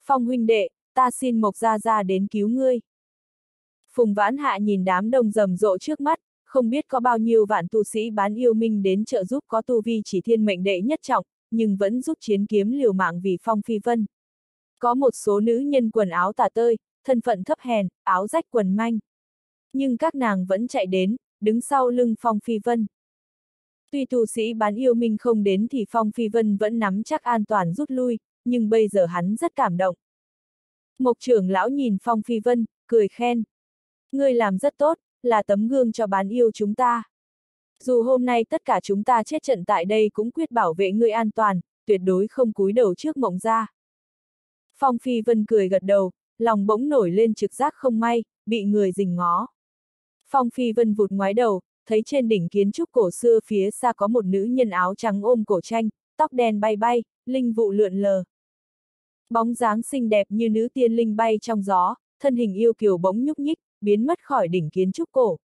Phong huynh đệ, ta xin mộc ra ra đến cứu ngươi. Phùng vãn hạ nhìn đám đông rầm rộ trước mắt, không biết có bao nhiêu vạn tu sĩ bán yêu minh đến trợ giúp có tu vi chỉ thiên mệnh đệ nhất trọng, nhưng vẫn giúp chiến kiếm liều mạng vì phong phi vân. Có một số nữ nhân quần áo tả tơi, thân phận thấp hèn, áo rách quần manh. Nhưng các nàng vẫn chạy đến, đứng sau lưng Phong Phi Vân. Tuy tu sĩ bán yêu minh không đến thì Phong Phi Vân vẫn nắm chắc an toàn rút lui, nhưng bây giờ hắn rất cảm động. Mộc trưởng lão nhìn Phong Phi Vân, cười khen. Ngươi làm rất tốt, là tấm gương cho bán yêu chúng ta. Dù hôm nay tất cả chúng ta chết trận tại đây cũng quyết bảo vệ ngươi an toàn, tuyệt đối không cúi đầu trước mộng ra. Phong Phi Vân cười gật đầu, lòng bỗng nổi lên trực giác không may, bị người rình ngó. Phong Phi Vân vụt ngoái đầu, thấy trên đỉnh kiến trúc cổ xưa phía xa có một nữ nhân áo trắng ôm cổ tranh, tóc đen bay bay, linh vụ lượn lờ. Bóng dáng xinh đẹp như nữ tiên linh bay trong gió, thân hình yêu kiều bỗng nhúc nhích, biến mất khỏi đỉnh kiến trúc cổ.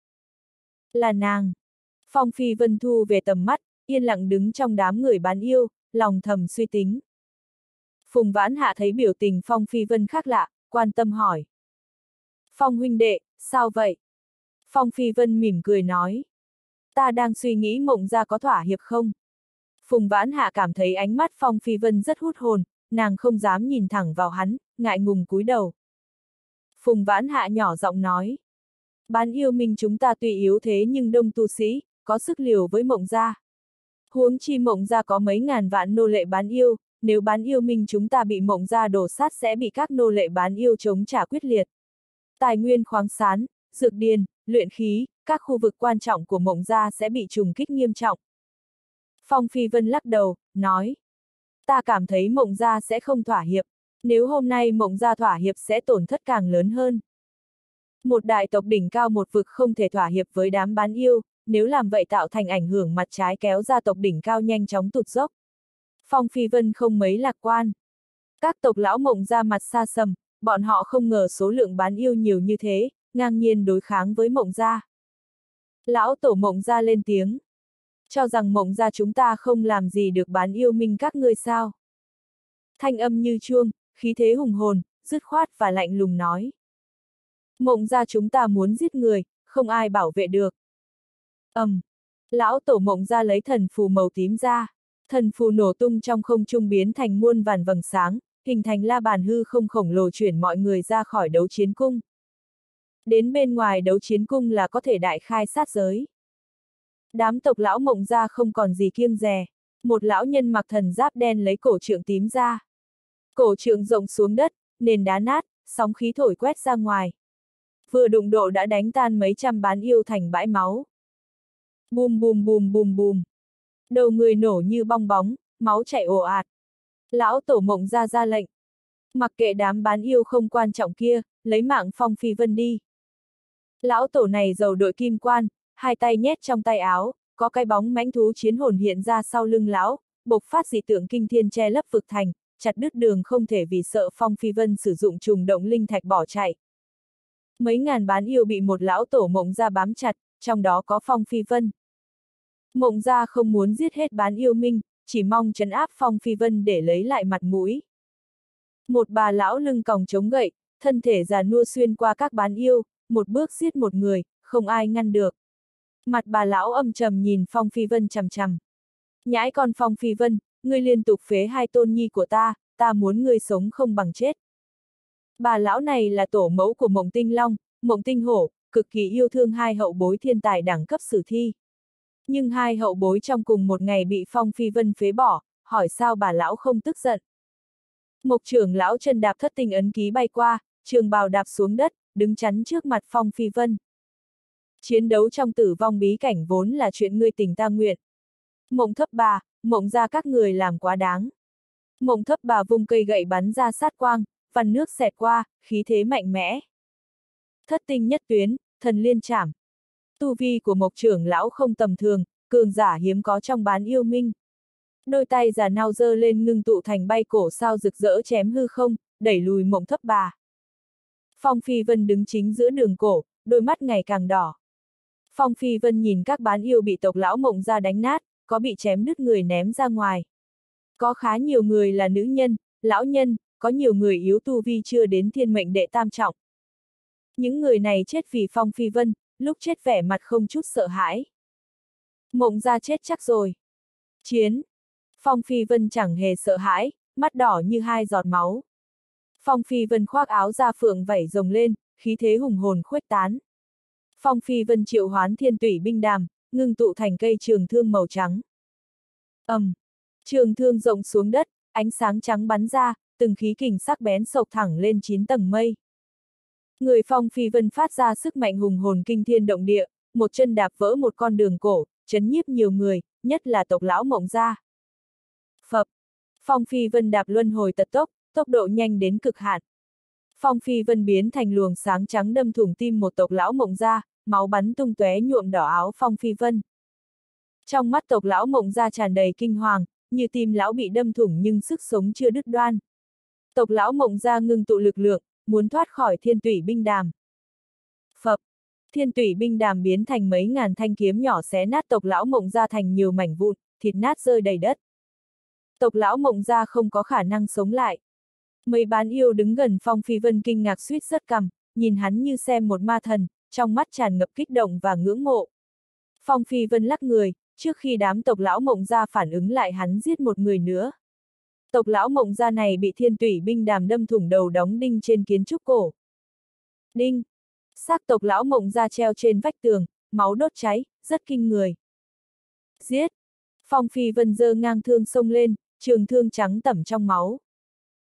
Là nàng. Phong Phi Vân Thu về tầm mắt, yên lặng đứng trong đám người bán yêu, lòng thầm suy tính. Phùng Vãn Hạ thấy biểu tình Phong Phi Vân khác lạ, quan tâm hỏi. Phong huynh đệ, sao vậy? Phong Phi Vân mỉm cười nói. Ta đang suy nghĩ mộng ra có thỏa hiệp không? Phùng Vãn Hạ cảm thấy ánh mắt Phong Phi Vân rất hút hồn, nàng không dám nhìn thẳng vào hắn, ngại ngùng cúi đầu. Phùng Vãn Hạ nhỏ giọng nói. Bán yêu mình chúng ta tuy yếu thế nhưng đông tu sĩ, có sức liều với mộng gia. Huống chi mộng gia có mấy ngàn vạn nô lệ bán yêu, nếu bán yêu mình chúng ta bị mộng gia đổ sát sẽ bị các nô lệ bán yêu chống trả quyết liệt. Tài nguyên khoáng sán, dược điền, luyện khí, các khu vực quan trọng của mộng gia sẽ bị trùng kích nghiêm trọng. Phong Phi Vân lắc đầu, nói. Ta cảm thấy mộng gia sẽ không thỏa hiệp, nếu hôm nay mộng gia thỏa hiệp sẽ tổn thất càng lớn hơn. Một đại tộc đỉnh cao một vực không thể thỏa hiệp với đám bán yêu, nếu làm vậy tạo thành ảnh hưởng mặt trái kéo ra tộc đỉnh cao nhanh chóng tụt dốc. Phong Phi Vân không mấy lạc quan. Các tộc lão mộng ra mặt xa sầm, bọn họ không ngờ số lượng bán yêu nhiều như thế, ngang nhiên đối kháng với mộng gia. Lão tổ mộng gia lên tiếng. Cho rằng mộng gia chúng ta không làm gì được bán yêu minh các ngươi sao. Thanh âm như chuông, khí thế hùng hồn, dứt khoát và lạnh lùng nói. Mộng gia chúng ta muốn giết người, không ai bảo vệ được. ầm, um, lão tổ mộng gia lấy thần phù màu tím ra. Thần phù nổ tung trong không trung biến thành muôn vàn vầng sáng, hình thành la bàn hư không khổng lồ chuyển mọi người ra khỏi đấu chiến cung. Đến bên ngoài đấu chiến cung là có thể đại khai sát giới. Đám tộc lão mộng ra không còn gì kiêng rè. Một lão nhân mặc thần giáp đen lấy cổ trượng tím ra. Cổ trượng rộng xuống đất, nền đá nát, sóng khí thổi quét ra ngoài. Vừa đụng độ đã đánh tan mấy trăm bán yêu thành bãi máu. Bùm bùm bùm bùm bùm. Đầu người nổ như bong bóng, máu chảy ồ ạt. Lão tổ mộng ra ra lệnh. Mặc kệ đám bán yêu không quan trọng kia, lấy mạng phong phi vân đi. Lão tổ này giàu đội kim quan, hai tay nhét trong tay áo, có cái bóng mãnh thú chiến hồn hiện ra sau lưng lão, bộc phát dị tượng kinh thiên che lấp vực thành, chặt đứt đường không thể vì sợ Phong Phi Vân sử dụng trùng động linh thạch bỏ chạy. Mấy ngàn bán yêu bị một lão tổ mộng ra bám chặt, trong đó có Phong Phi Vân. Mộng ra không muốn giết hết bán yêu minh, chỉ mong trấn áp Phong Phi Vân để lấy lại mặt mũi. Một bà lão lưng còng chống gậy, thân thể già nua xuyên qua các bán yêu, một bước giết một người, không ai ngăn được. Mặt bà lão âm trầm nhìn Phong Phi Vân chằm chằm. Nhãi con Phong Phi Vân, ngươi liên tục phế hai tôn nhi của ta, ta muốn ngươi sống không bằng chết. Bà lão này là tổ mẫu của Mộng Tinh Long, Mộng Tinh Hổ, cực kỳ yêu thương hai hậu bối thiên tài đẳng cấp sử thi. Nhưng hai hậu bối trong cùng một ngày bị Phong Phi Vân phế bỏ, hỏi sao bà lão không tức giận. Mộc trưởng lão chân đạp thất tình ấn ký bay qua, trường bào đạp xuống đất, đứng chắn trước mặt Phong Phi Vân. Chiến đấu trong tử vong bí cảnh vốn là chuyện ngươi tình ta nguyện. Mộng thấp bà, mộng ra các người làm quá đáng. Mộng thấp bà vung cây gậy bắn ra sát quang, phần nước xẹt qua, khí thế mạnh mẽ. Thất tinh nhất tuyến, thần liên chảm. Tu vi của mộc trưởng lão không tầm thường, cường giả hiếm có trong bán yêu minh. Đôi tay giả nao dơ lên ngưng tụ thành bay cổ sao rực rỡ chém hư không, đẩy lùi mộng thấp bà. Phong Phi Vân đứng chính giữa đường cổ, đôi mắt ngày càng đỏ. Phong Phi Vân nhìn các bán yêu bị tộc lão mộng ra đánh nát, có bị chém đứt người ném ra ngoài. Có khá nhiều người là nữ nhân, lão nhân, có nhiều người yếu tu vi chưa đến thiên mệnh đệ tam trọng. Những người này chết vì Phong Phi Vân, lúc chết vẻ mặt không chút sợ hãi. Mộng ra chết chắc rồi. Chiến. Phong Phi Vân chẳng hề sợ hãi, mắt đỏ như hai giọt máu. Phong Phi Vân khoác áo ra phượng vảy rồng lên, khí thế hùng hồn khuếch tán. Phong Phi Vân triệu hoán thiên tủy binh đàm, ngưng tụ thành cây trường thương màu trắng. ầm, um, trường thương rộng xuống đất, ánh sáng trắng bắn ra, từng khí kình sắc bén sộc thẳng lên chín tầng mây. Người Phong Phi Vân phát ra sức mạnh hùng hồn kinh thiên động địa, một chân đạp vỡ một con đường cổ, chấn nhiếp nhiều người, nhất là tộc lão mộng gia. Phập, Phong Phi Vân đạp luân hồi tật tốc, tốc độ nhanh đến cực hạn. Phong Phi Vân biến thành luồng sáng trắng đâm thủng tim một tộc lão mộng gia, máu bắn tung tóe nhuộm đỏ áo Phong Phi Vân. Trong mắt tộc lão mộng gia tràn đầy kinh hoàng, như tim lão bị đâm thủng nhưng sức sống chưa đứt đoan. Tộc lão mộng gia ngưng tụ lực lượng, muốn thoát khỏi thiên tủy binh đàm. Phập, thiên tủy binh đàm biến thành mấy ngàn thanh kiếm nhỏ xé nát tộc lão mộng gia thành nhiều mảnh vụn, thịt nát rơi đầy đất. Tộc lão mộng gia không có khả năng sống lại. Mấy bán yêu đứng gần Phong Phi Vân kinh ngạc suýt rất cầm, nhìn hắn như xem một ma thần, trong mắt tràn ngập kích động và ngưỡng mộ. Phong Phi Vân lắc người, trước khi đám tộc lão mộng gia phản ứng lại hắn giết một người nữa. Tộc lão mộng gia này bị thiên tủy binh đàm đâm thủng đầu đóng đinh trên kiến trúc cổ. Đinh! xác tộc lão mộng gia treo trên vách tường, máu đốt cháy, rất kinh người. Giết! Phong Phi Vân dơ ngang thương sông lên, trường thương trắng tẩm trong máu.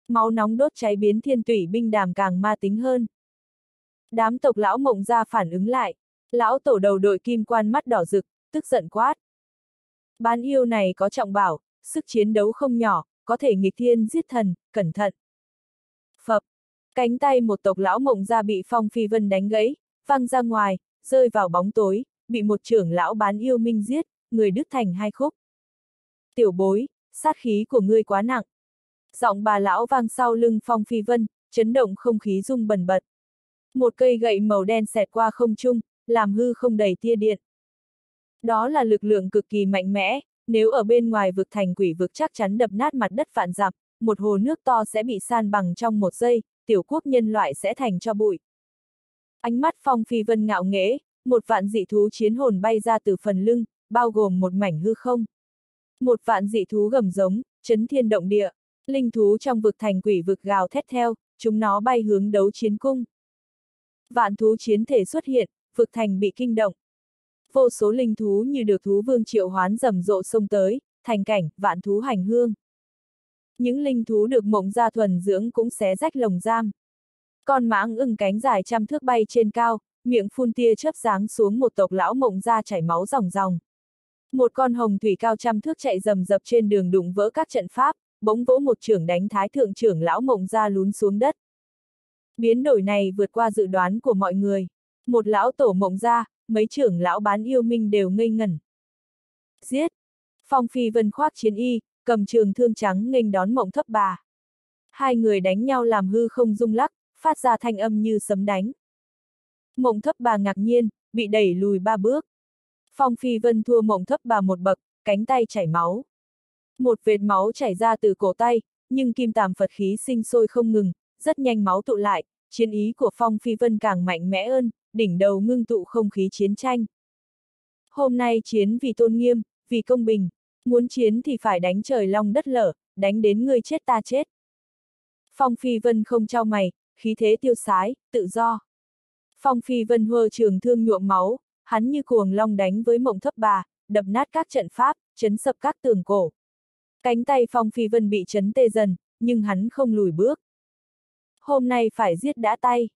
Máu nóng đốt cháy biến thiên tủy binh đàm càng ma tính hơn. Đám tộc lão mộng ra phản ứng lại. Lão tổ đầu đội kim quan mắt đỏ rực, tức giận quát. Bán yêu này có trọng bảo, sức chiến đấu không nhỏ, có thể nghịch thiên giết thần, cẩn thận. Phập, cánh tay một tộc lão mộng ra bị Phong Phi Vân đánh gãy, văng ra ngoài, rơi vào bóng tối, bị một trưởng lão bán yêu minh giết, người đứt thành hai khúc. Tiểu bối, sát khí của ngươi quá nặng. Giọng bà lão vang sau lưng Phong Phi Vân, chấn động không khí rung bần bật. Một cây gậy màu đen xẹt qua không trung, làm hư không đầy tia điện. Đó là lực lượng cực kỳ mạnh mẽ, nếu ở bên ngoài vực thành quỷ vực chắc chắn đập nát mặt đất vạn dặm, một hồ nước to sẽ bị san bằng trong một giây, tiểu quốc nhân loại sẽ thành cho bụi. Ánh mắt Phong Phi Vân ngạo nghễ, một vạn dị thú chiến hồn bay ra từ phần lưng, bao gồm một mảnh hư không. Một vạn dị thú gầm giống, chấn thiên động địa, linh thú trong vực thành quỷ vực gào thét theo, chúng nó bay hướng đấu chiến cung. Vạn thú chiến thể xuất hiện, vực thành bị kinh động. Vô số linh thú như được thú vương triệu hoán rầm rộ xông tới, thành cảnh, vạn thú hành hương. Những linh thú được mộng gia thuần dưỡng cũng xé rách lồng giam. Con mãng ưng cánh dài trăm thước bay trên cao, miệng phun tia chớp giáng xuống một tộc lão mộng gia chảy máu ròng ròng. Một con hồng thủy cao trăm thước chạy rầm rập trên đường đụng vỡ các trận pháp, bỗng vỗ một trưởng đánh thái thượng trưởng lão mộng ra lún xuống đất. Biến đổi này vượt qua dự đoán của mọi người. Một lão tổ mộng ra, mấy trưởng lão bán yêu minh đều ngây ngẩn. Giết! Phong Phi Vân khoác chiến y, cầm trường thương trắng nghênh đón mộng thấp bà. Hai người đánh nhau làm hư không rung lắc, phát ra thanh âm như sấm đánh. Mộng thấp bà ngạc nhiên, bị đẩy lùi ba bước. Phong Phi Vân thua mộng thấp bà một bậc, cánh tay chảy máu. Một vệt máu chảy ra từ cổ tay, nhưng kim tàm Phật khí sinh sôi không ngừng, rất nhanh máu tụ lại, chiến ý của Phong Phi Vân càng mạnh mẽ hơn, đỉnh đầu ngưng tụ không khí chiến tranh. Hôm nay chiến vì tôn nghiêm, vì công bình, muốn chiến thì phải đánh trời long đất lở, đánh đến người chết ta chết. Phong Phi Vân không trao mày, khí thế tiêu sái, tự do. Phong Phi Vân hơ trường thương nhuộm máu, hắn như cuồng long đánh với mộng thấp bà, đập nát các trận pháp, chấn sập các tường cổ. Cánh tay Phong Phi Vân bị chấn tê dần, nhưng hắn không lùi bước. Hôm nay phải giết đã tay.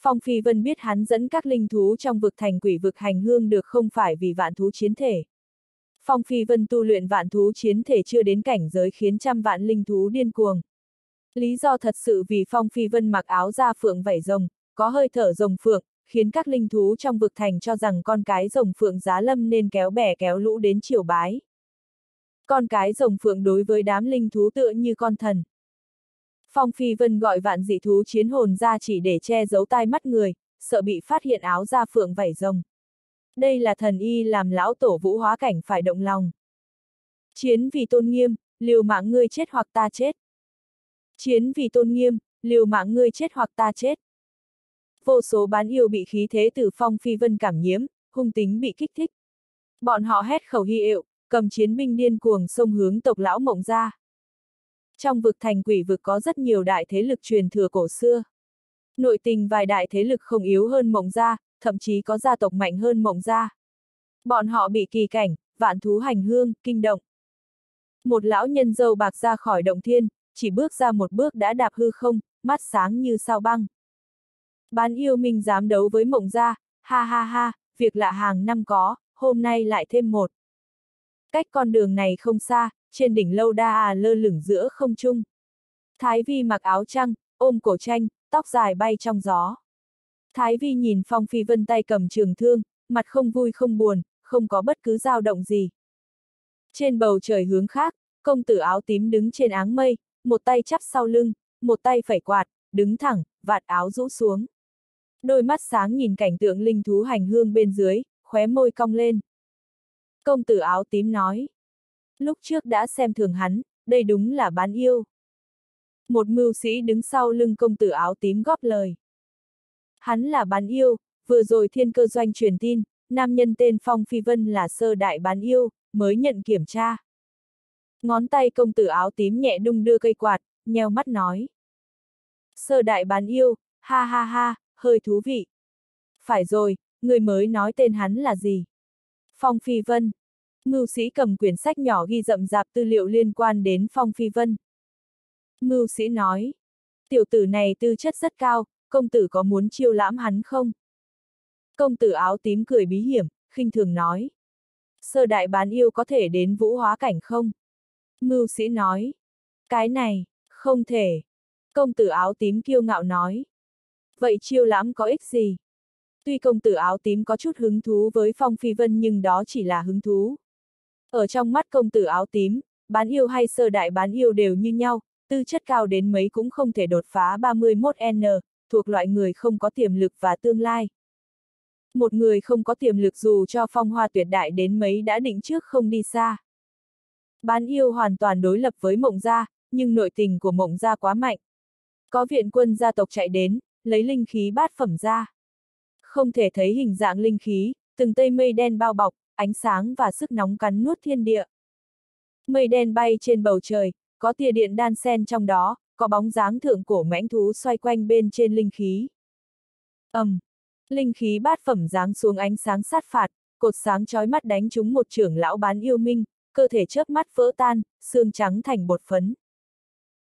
Phong Phi Vân biết hắn dẫn các linh thú trong vực thành quỷ vực hành hương được không phải vì vạn thú chiến thể. Phong Phi Vân tu luyện vạn thú chiến thể chưa đến cảnh giới khiến trăm vạn linh thú điên cuồng. Lý do thật sự vì Phong Phi Vân mặc áo da phượng vảy rồng, có hơi thở rồng phượng, khiến các linh thú trong vực thành cho rằng con cái rồng phượng giá lâm nên kéo bè kéo lũ đến triều bái. Con cái rồng phượng đối với đám linh thú tựa như con thần. Phong Phi Vân gọi vạn dị thú chiến hồn ra chỉ để che giấu tai mắt người, sợ bị phát hiện áo da phượng vảy rồng. Đây là thần y làm lão tổ vũ hóa cảnh phải động lòng. Chiến vì tôn nghiêm, liều mạng ngươi chết hoặc ta chết. Chiến vì tôn nghiêm, liều mạng ngươi chết hoặc ta chết. Vô số bán yêu bị khí thế từ phong phi vân cảm nhiễm, hung tính bị kích thích. Bọn họ hét khẩu hy ệu, cầm chiến binh điên cuồng xông hướng tộc lão mộng ra. Trong vực thành quỷ vực có rất nhiều đại thế lực truyền thừa cổ xưa. Nội tình vài đại thế lực không yếu hơn mộng Gia thậm chí có gia tộc mạnh hơn mộng gia. Bọn họ bị kỳ cảnh, vạn thú hành hương, kinh động. Một lão nhân dâu bạc ra khỏi động thiên, chỉ bước ra một bước đã đạp hư không, mắt sáng như sao băng. Bán yêu minh dám đấu với mộng gia, ha ha ha, việc lạ hàng năm có, hôm nay lại thêm một. Cách con đường này không xa, trên đỉnh lâu đa à lơ lửng giữa không trung. Thái vi mặc áo trăng, ôm cổ tranh, tóc dài bay trong gió. Thái vi nhìn Phong Phi Vân tay cầm trường thương, mặt không vui không buồn, không có bất cứ dao động gì. Trên bầu trời hướng khác, công tử áo tím đứng trên áng mây, một tay chắp sau lưng, một tay phẩy quạt, đứng thẳng, vạt áo rũ xuống. Đôi mắt sáng nhìn cảnh tượng linh thú hành hương bên dưới, khóe môi cong lên. Công tử áo tím nói. Lúc trước đã xem thường hắn, đây đúng là bán yêu. Một mưu sĩ đứng sau lưng công tử áo tím góp lời. Hắn là bán yêu, vừa rồi thiên cơ doanh truyền tin, nam nhân tên Phong Phi Vân là sơ đại bán yêu, mới nhận kiểm tra. Ngón tay công tử áo tím nhẹ đung đưa cây quạt, nheo mắt nói. Sơ đại bán yêu, ha ha ha, hơi thú vị. Phải rồi, người mới nói tên hắn là gì? Phong Phi Vân. Ngưu sĩ cầm quyển sách nhỏ ghi rậm rạp tư liệu liên quan đến Phong Phi Vân. Ngưu sĩ nói. Tiểu tử này tư chất rất cao, công tử có muốn chiêu lãm hắn không? Công tử áo tím cười bí hiểm, khinh thường nói. Sơ đại bán yêu có thể đến vũ hóa cảnh không? Ngưu sĩ nói. Cái này, không thể. Công tử áo tím kiêu ngạo nói. Vậy chiêu lãm có ích gì? Tuy công tử áo tím có chút hứng thú với Phong Phi Vân nhưng đó chỉ là hứng thú. Ở trong mắt công tử áo tím, bán yêu hay sơ đại bán yêu đều như nhau, tư chất cao đến mấy cũng không thể đột phá 31N, thuộc loại người không có tiềm lực và tương lai. Một người không có tiềm lực dù cho phong hoa tuyệt đại đến mấy đã định trước không đi xa. Bán yêu hoàn toàn đối lập với mộng gia, nhưng nội tình của mộng gia quá mạnh. Có viện quân gia tộc chạy đến, lấy linh khí bát phẩm ra. Không thể thấy hình dạng linh khí, từng tây mây đen bao bọc, ánh sáng và sức nóng cắn nuốt thiên địa. Mây đen bay trên bầu trời, có tia điện đan sen trong đó, có bóng dáng thượng cổ mãnh thú xoay quanh bên trên linh khí. ầm, um, linh khí bát phẩm giáng xuống ánh sáng sát phạt, cột sáng chói mắt đánh trúng một trưởng lão bán yêu minh, cơ thể chớp mắt vỡ tan, xương trắng thành bột phấn.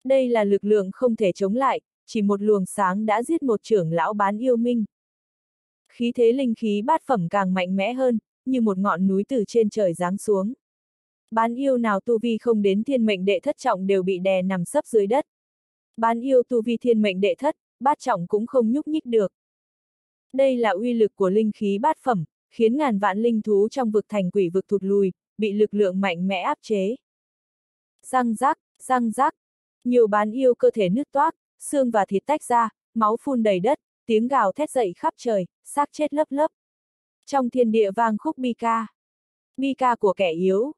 Đây là lực lượng không thể chống lại, chỉ một luồng sáng đã giết một trưởng lão bán yêu minh. Khí thế linh khí bát phẩm càng mạnh mẽ hơn, như một ngọn núi từ trên trời giáng xuống. Bán yêu nào tu vi không đến thiên mệnh đệ thất trọng đều bị đè nằm sấp dưới đất. Bán yêu tu vi thiên mệnh đệ thất, bát trọng cũng không nhúc nhích được. Đây là uy lực của linh khí bát phẩm, khiến ngàn vạn linh thú trong vực thành quỷ vực thụt lùi, bị lực lượng mạnh mẽ áp chế. Răng rác, răng rác, nhiều bán yêu cơ thể nứt toác, xương và thịt tách ra, máu phun đầy đất, tiếng gào thét dậy khắp trời, xác chết lấp lấp. Trong thiên địa vang khúc bi ca. Bi ca của kẻ yếu.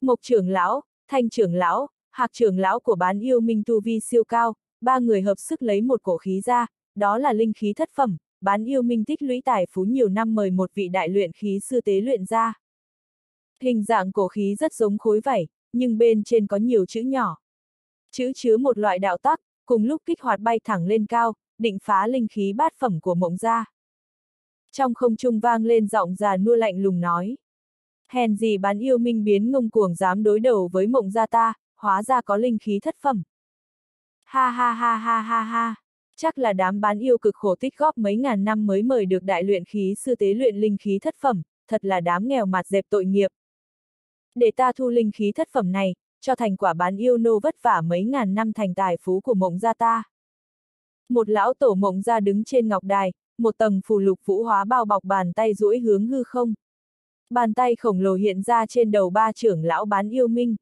Mộc trưởng lão, thanh trưởng lão, hạc trưởng lão của bán yêu minh tu vi siêu cao, ba người hợp sức lấy một cổ khí ra, đó là linh khí thất phẩm, bán yêu minh tích lũy tài phú nhiều năm mời một vị đại luyện khí sư tế luyện ra. Hình dạng cổ khí rất giống khối vảy, nhưng bên trên có nhiều chữ nhỏ. Chữ chứa một loại đạo tắc, cùng lúc kích hoạt bay thẳng lên cao, định phá linh khí bát phẩm của mộng gia. Trong không trung vang lên giọng già nua lạnh lùng nói. Hèn gì bán yêu minh biến ngông cuồng dám đối đầu với mộng gia ta, hóa ra có linh khí thất phẩm. Ha ha ha ha ha ha. Chắc là đám bán yêu cực khổ tích góp mấy ngàn năm mới mời được đại luyện khí sư tế luyện linh khí thất phẩm, thật là đám nghèo mặt dẹp tội nghiệp. Để ta thu linh khí thất phẩm này, cho thành quả bán yêu nô vất vả mấy ngàn năm thành tài phú của mộng gia ta. Một lão tổ mộng gia đứng trên ngọc đài, một tầng phù lục vũ hóa bao bọc bàn tay duỗi hướng hư không. Bàn tay khổng lồ hiện ra trên đầu ba trưởng lão bán yêu minh.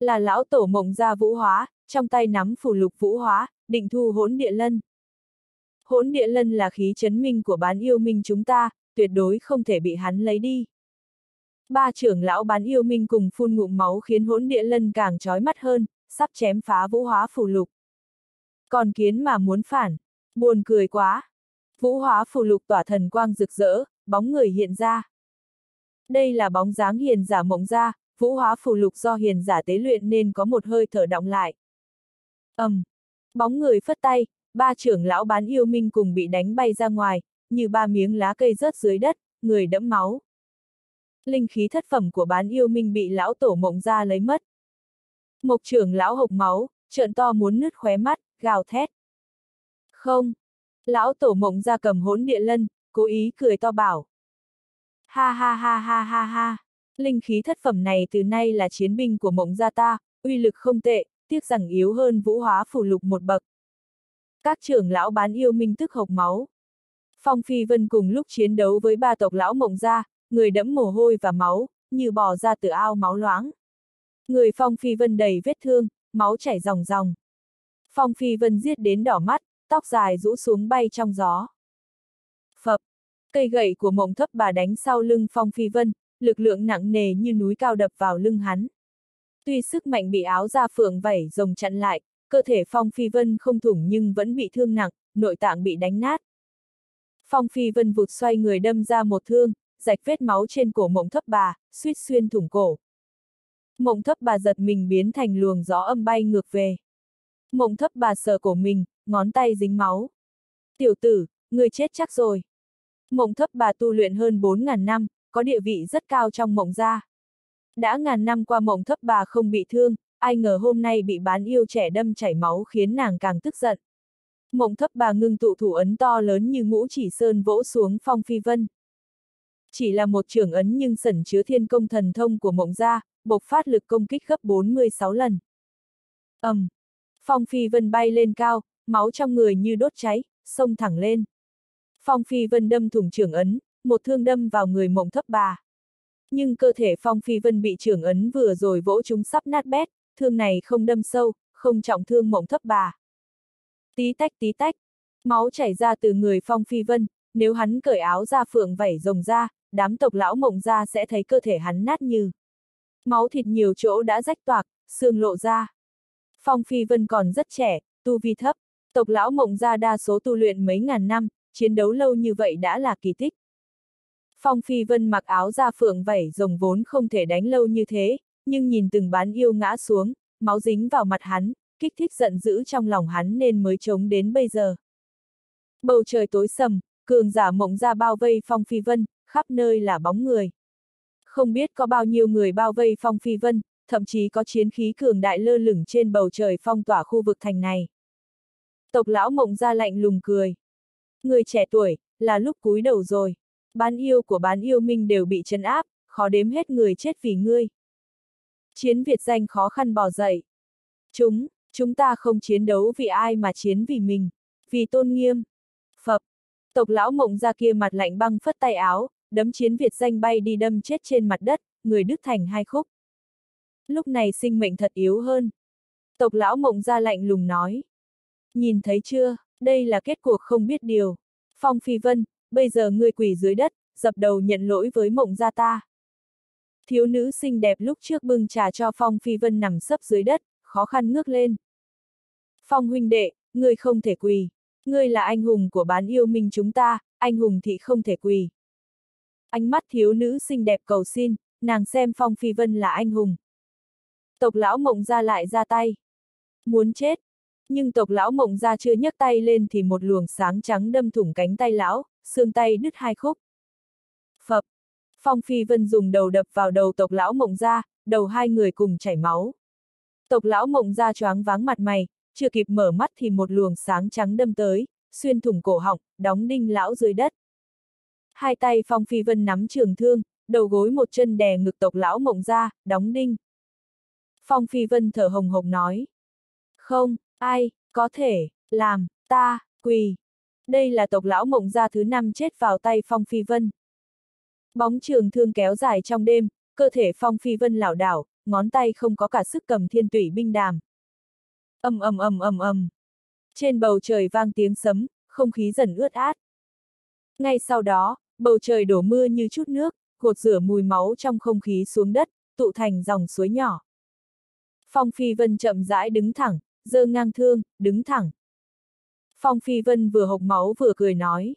Là lão tổ mộng gia vũ hóa, trong tay nắm phù lục vũ hóa, định thu hỗn địa lân. Hỗn địa lân là khí chấn minh của bán yêu minh chúng ta, tuyệt đối không thể bị hắn lấy đi. Ba trưởng lão bán yêu minh cùng phun ngụm máu khiến hỗn địa lân càng trói mắt hơn, sắp chém phá vũ hóa phù lục. Còn kiến mà muốn phản, buồn cười quá. Vũ hóa phù lục tỏa thần quang rực rỡ, bóng người hiện ra. Đây là bóng dáng hiền giả mộng ra, vũ hóa phù lục do hiền giả tế luyện nên có một hơi thở động lại. ầm, um, bóng người phất tay, ba trưởng lão bán yêu minh cùng bị đánh bay ra ngoài, như ba miếng lá cây rớt dưới đất, người đẫm máu. Linh khí thất phẩm của bán yêu minh bị lão tổ mộng ra lấy mất. Mộc trưởng lão hộc máu, trợn to muốn nứt khóe mắt, gào thét. Không! Lão tổ mộng ra cầm hỗn địa lân, cố ý cười to bảo. Ha ha ha ha ha ha! Linh khí thất phẩm này từ nay là chiến binh của mộng gia ta, uy lực không tệ, tiếc rằng yếu hơn vũ hóa phủ lục một bậc. Các trưởng lão bán yêu minh tức hộc máu. Phong Phi Vân cùng lúc chiến đấu với ba tộc lão mộng gia, người đẫm mồ hôi và máu, như bò ra từ ao máu loáng. Người Phong Phi Vân đầy vết thương, máu chảy ròng ròng. Phong Phi Vân giết đến đỏ mắt, tóc dài rũ xuống bay trong gió. Phập, cây gậy của mộng thấp bà đánh sau lưng Phong Phi Vân, lực lượng nặng nề như núi cao đập vào lưng hắn. Tuy sức mạnh bị áo da phượng vẩy rồng chặn lại, cơ thể Phong Phi Vân không thủng nhưng vẫn bị thương nặng, nội tạng bị đánh nát. Phong Phi Vân vụt xoay người đâm ra một thương, rạch vết máu trên cổ mộng thấp bà, suýt xuyên thủng cổ. Mộng thấp bà giật mình biến thành luồng gió âm bay ngược về. Mộng thấp bà sờ cổ mình, ngón tay dính máu. Tiểu tử, người chết chắc rồi. Mộng thấp bà tu luyện hơn 4.000 năm, có địa vị rất cao trong mộng gia. Đã ngàn năm qua mộng thấp bà không bị thương, ai ngờ hôm nay bị bán yêu trẻ đâm chảy máu khiến nàng càng tức giận. Mộng thấp bà ngưng tụ thủ ấn to lớn như ngũ chỉ sơn vỗ xuống phong phi vân. Chỉ là một trưởng ấn nhưng sẩn chứa thiên công thần thông của mộng gia, bộc phát lực công kích gấp 46 lần. ầm, um, phong phi vân bay lên cao, máu trong người như đốt cháy, xông thẳng lên. Phong phi vân đâm thủng trưởng ấn, một thương đâm vào người mộng thấp bà. Nhưng cơ thể Phong Phi Vân bị trưởng ấn vừa rồi vỗ chúng sắp nát bét, thương này không đâm sâu, không trọng thương mộng thấp bà. Tí tách tí tách, máu chảy ra từ người Phong Phi Vân, nếu hắn cởi áo ra phượng vảy rồng ra, đám tộc lão mộng ra sẽ thấy cơ thể hắn nát như. Máu thịt nhiều chỗ đã rách toạc, xương lộ ra. Phong Phi Vân còn rất trẻ, tu vi thấp, tộc lão mộng ra đa số tu luyện mấy ngàn năm, chiến đấu lâu như vậy đã là kỳ tích. Phong Phi Vân mặc áo da phượng vảy rồng vốn không thể đánh lâu như thế, nhưng nhìn từng bán yêu ngã xuống, máu dính vào mặt hắn, kích thích giận dữ trong lòng hắn nên mới chống đến bây giờ. Bầu trời tối sầm, cường giả mộng ra bao vây Phong Phi Vân, khắp nơi là bóng người. Không biết có bao nhiêu người bao vây Phong Phi Vân, thậm chí có chiến khí cường đại lơ lửng trên bầu trời phong tỏa khu vực thành này. Tộc lão mộng ra lạnh lùng cười. Người trẻ tuổi, là lúc cúi đầu rồi. Bán yêu của bán yêu minh đều bị chấn áp, khó đếm hết người chết vì ngươi. Chiến Việt danh khó khăn bò dậy. Chúng, chúng ta không chiến đấu vì ai mà chiến vì mình, vì tôn nghiêm. Phập, tộc lão mộng ra kia mặt lạnh băng phất tay áo, đấm chiến Việt danh bay đi đâm chết trên mặt đất, người đứt thành hai khúc. Lúc này sinh mệnh thật yếu hơn. Tộc lão mộng ra lạnh lùng nói. Nhìn thấy chưa, đây là kết cuộc không biết điều. Phong Phi Vân, bây giờ ngươi quỳ dưới đất, dập đầu nhận lỗi với mộng gia ta. Thiếu nữ xinh đẹp lúc trước bưng trà cho Phong Phi Vân nằm sấp dưới đất, khó khăn ngước lên. Phong huynh đệ, ngươi không thể quỳ. Ngươi là anh hùng của bán yêu minh chúng ta, anh hùng thì không thể quỳ. Ánh mắt thiếu nữ xinh đẹp cầu xin, nàng xem Phong Phi Vân là anh hùng. Tộc lão mộng ra lại ra tay. Muốn chết. Nhưng tộc lão mộng ra chưa nhấc tay lên thì một luồng sáng trắng đâm thủng cánh tay lão, xương tay đứt hai khúc. Phập! Phong Phi Vân dùng đầu đập vào đầu tộc lão mộng ra, đầu hai người cùng chảy máu. Tộc lão mộng ra choáng váng mặt mày, chưa kịp mở mắt thì một luồng sáng trắng đâm tới, xuyên thủng cổ họng, đóng đinh lão dưới đất. Hai tay Phong Phi Vân nắm trường thương, đầu gối một chân đè ngực tộc lão mộng ra, đóng đinh. Phong Phi Vân thở hồng hộc nói. Không, ai, có thể, làm, ta, quỳ. Đây là tộc lão mộng gia thứ năm chết vào tay Phong Phi Vân. Bóng trường thương kéo dài trong đêm, cơ thể Phong Phi Vân lảo đảo, ngón tay không có cả sức cầm thiên tủy binh đàm. ầm ầm ầm ầm ầm. Trên bầu trời vang tiếng sấm, không khí dần ướt át. Ngay sau đó, bầu trời đổ mưa như chút nước, gột rửa mùi máu trong không khí xuống đất, tụ thành dòng suối nhỏ. Phong Phi Vân chậm rãi đứng thẳng, giơ ngang thương, đứng thẳng. Phong Phi Vân vừa hộc máu vừa cười nói.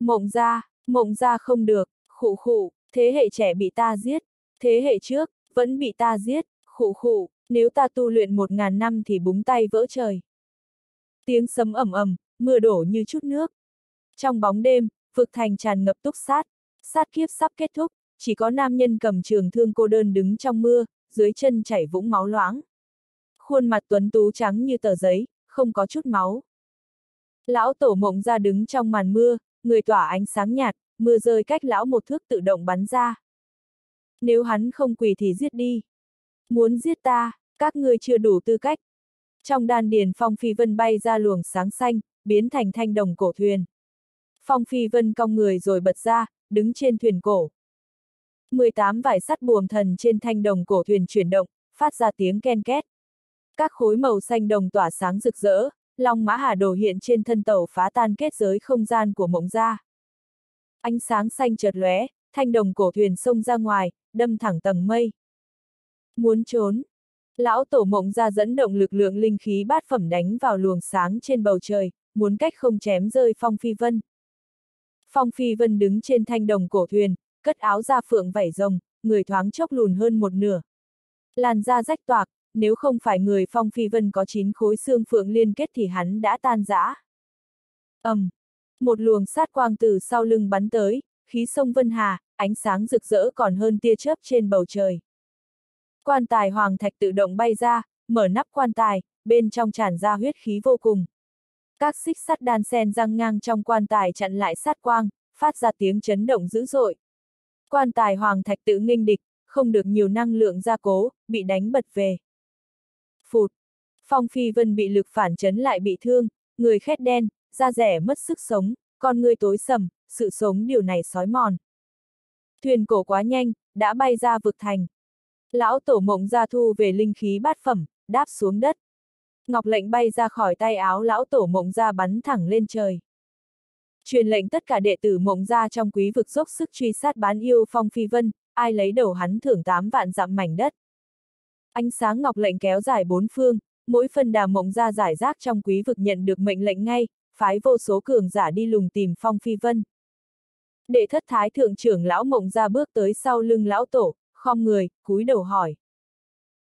Mộng ra, mộng ra không được, khụ khụ, thế hệ trẻ bị ta giết, thế hệ trước, vẫn bị ta giết, khụ khụ, nếu ta tu luyện một ngàn năm thì búng tay vỡ trời. Tiếng sấm ầm ầm, mưa đổ như chút nước. Trong bóng đêm, vực thành tràn ngập túc sát, sát kiếp sắp kết thúc, chỉ có nam nhân cầm trường thương cô đơn đứng trong mưa, dưới chân chảy vũng máu loãng. Khuôn mặt tuấn tú trắng như tờ giấy, không có chút máu. Lão tổ mộng ra đứng trong màn mưa, người tỏa ánh sáng nhạt, mưa rơi cách lão một thước tự động bắn ra. Nếu hắn không quỳ thì giết đi. Muốn giết ta, các ngươi chưa đủ tư cách. Trong đan điền Phong Phi Vân bay ra luồng sáng xanh, biến thành thanh đồng cổ thuyền. Phong Phi Vân cong người rồi bật ra, đứng trên thuyền cổ. 18 vải sắt buồm thần trên thanh đồng cổ thuyền chuyển động, phát ra tiếng ken két. Các khối màu xanh đồng tỏa sáng rực rỡ, Long Mã Hà Đồ hiện trên thân tàu phá tan kết giới không gian của mộng gia. Ánh sáng xanh chợt lóe, thanh đồng cổ thuyền xông ra ngoài, đâm thẳng tầng mây. Muốn trốn. Lão tổ mộng ra dẫn động lực lượng linh khí bát phẩm đánh vào luồng sáng trên bầu trời, muốn cách không chém rơi Phong Phi Vân. Phong Phi Vân đứng trên thanh đồng cổ thuyền, cất áo ra phượng vảy rồng, người thoáng chốc lùn hơn một nửa. Làn da rách toạc, nếu không phải người Phong Phi Vân có chín khối xương phượng liên kết thì hắn đã tan rã. ầm, um, một luồng sát quang từ sau lưng bắn tới, khí sông Vân Hà, ánh sáng rực rỡ còn hơn tia chớp trên bầu trời. Quan tài hoàng thạch tự động bay ra, mở nắp quan tài, bên trong tràn ra huyết khí vô cùng. Các xích sắt đan sen răng ngang trong quan tài chặn lại sát quang, phát ra tiếng chấn động dữ dội. Quan tài hoàng thạch tự nghênh địch, không được nhiều năng lượng gia cố, bị đánh bật về. Phụt! Phong Phi Vân bị lực phản chấn lại bị thương, người khét đen, da rẻ mất sức sống, con người tối sầm, sự sống điều này sói mòn. Thuyền cổ quá nhanh, đã bay ra vực thành. Lão tổ mộng ra thu về linh khí bát phẩm, đáp xuống đất. Ngọc lệnh bay ra khỏi tay áo lão tổ mộng ra bắn thẳng lên trời. Truyền lệnh tất cả đệ tử mộng ra trong quý vực dốc sức truy sát bán yêu phong phi vân, ai lấy đầu hắn thưởng 8 vạn dặm mảnh đất. Ánh sáng ngọc lệnh kéo dài bốn phương, mỗi phần đà mộng ra giải rác trong quý vực nhận được mệnh lệnh ngay, phái vô số cường giả đi lùng tìm phong phi vân. Đệ thất thái thượng trưởng lão mộng ra bước tới sau lưng lão tổ, khom người, cúi đầu hỏi.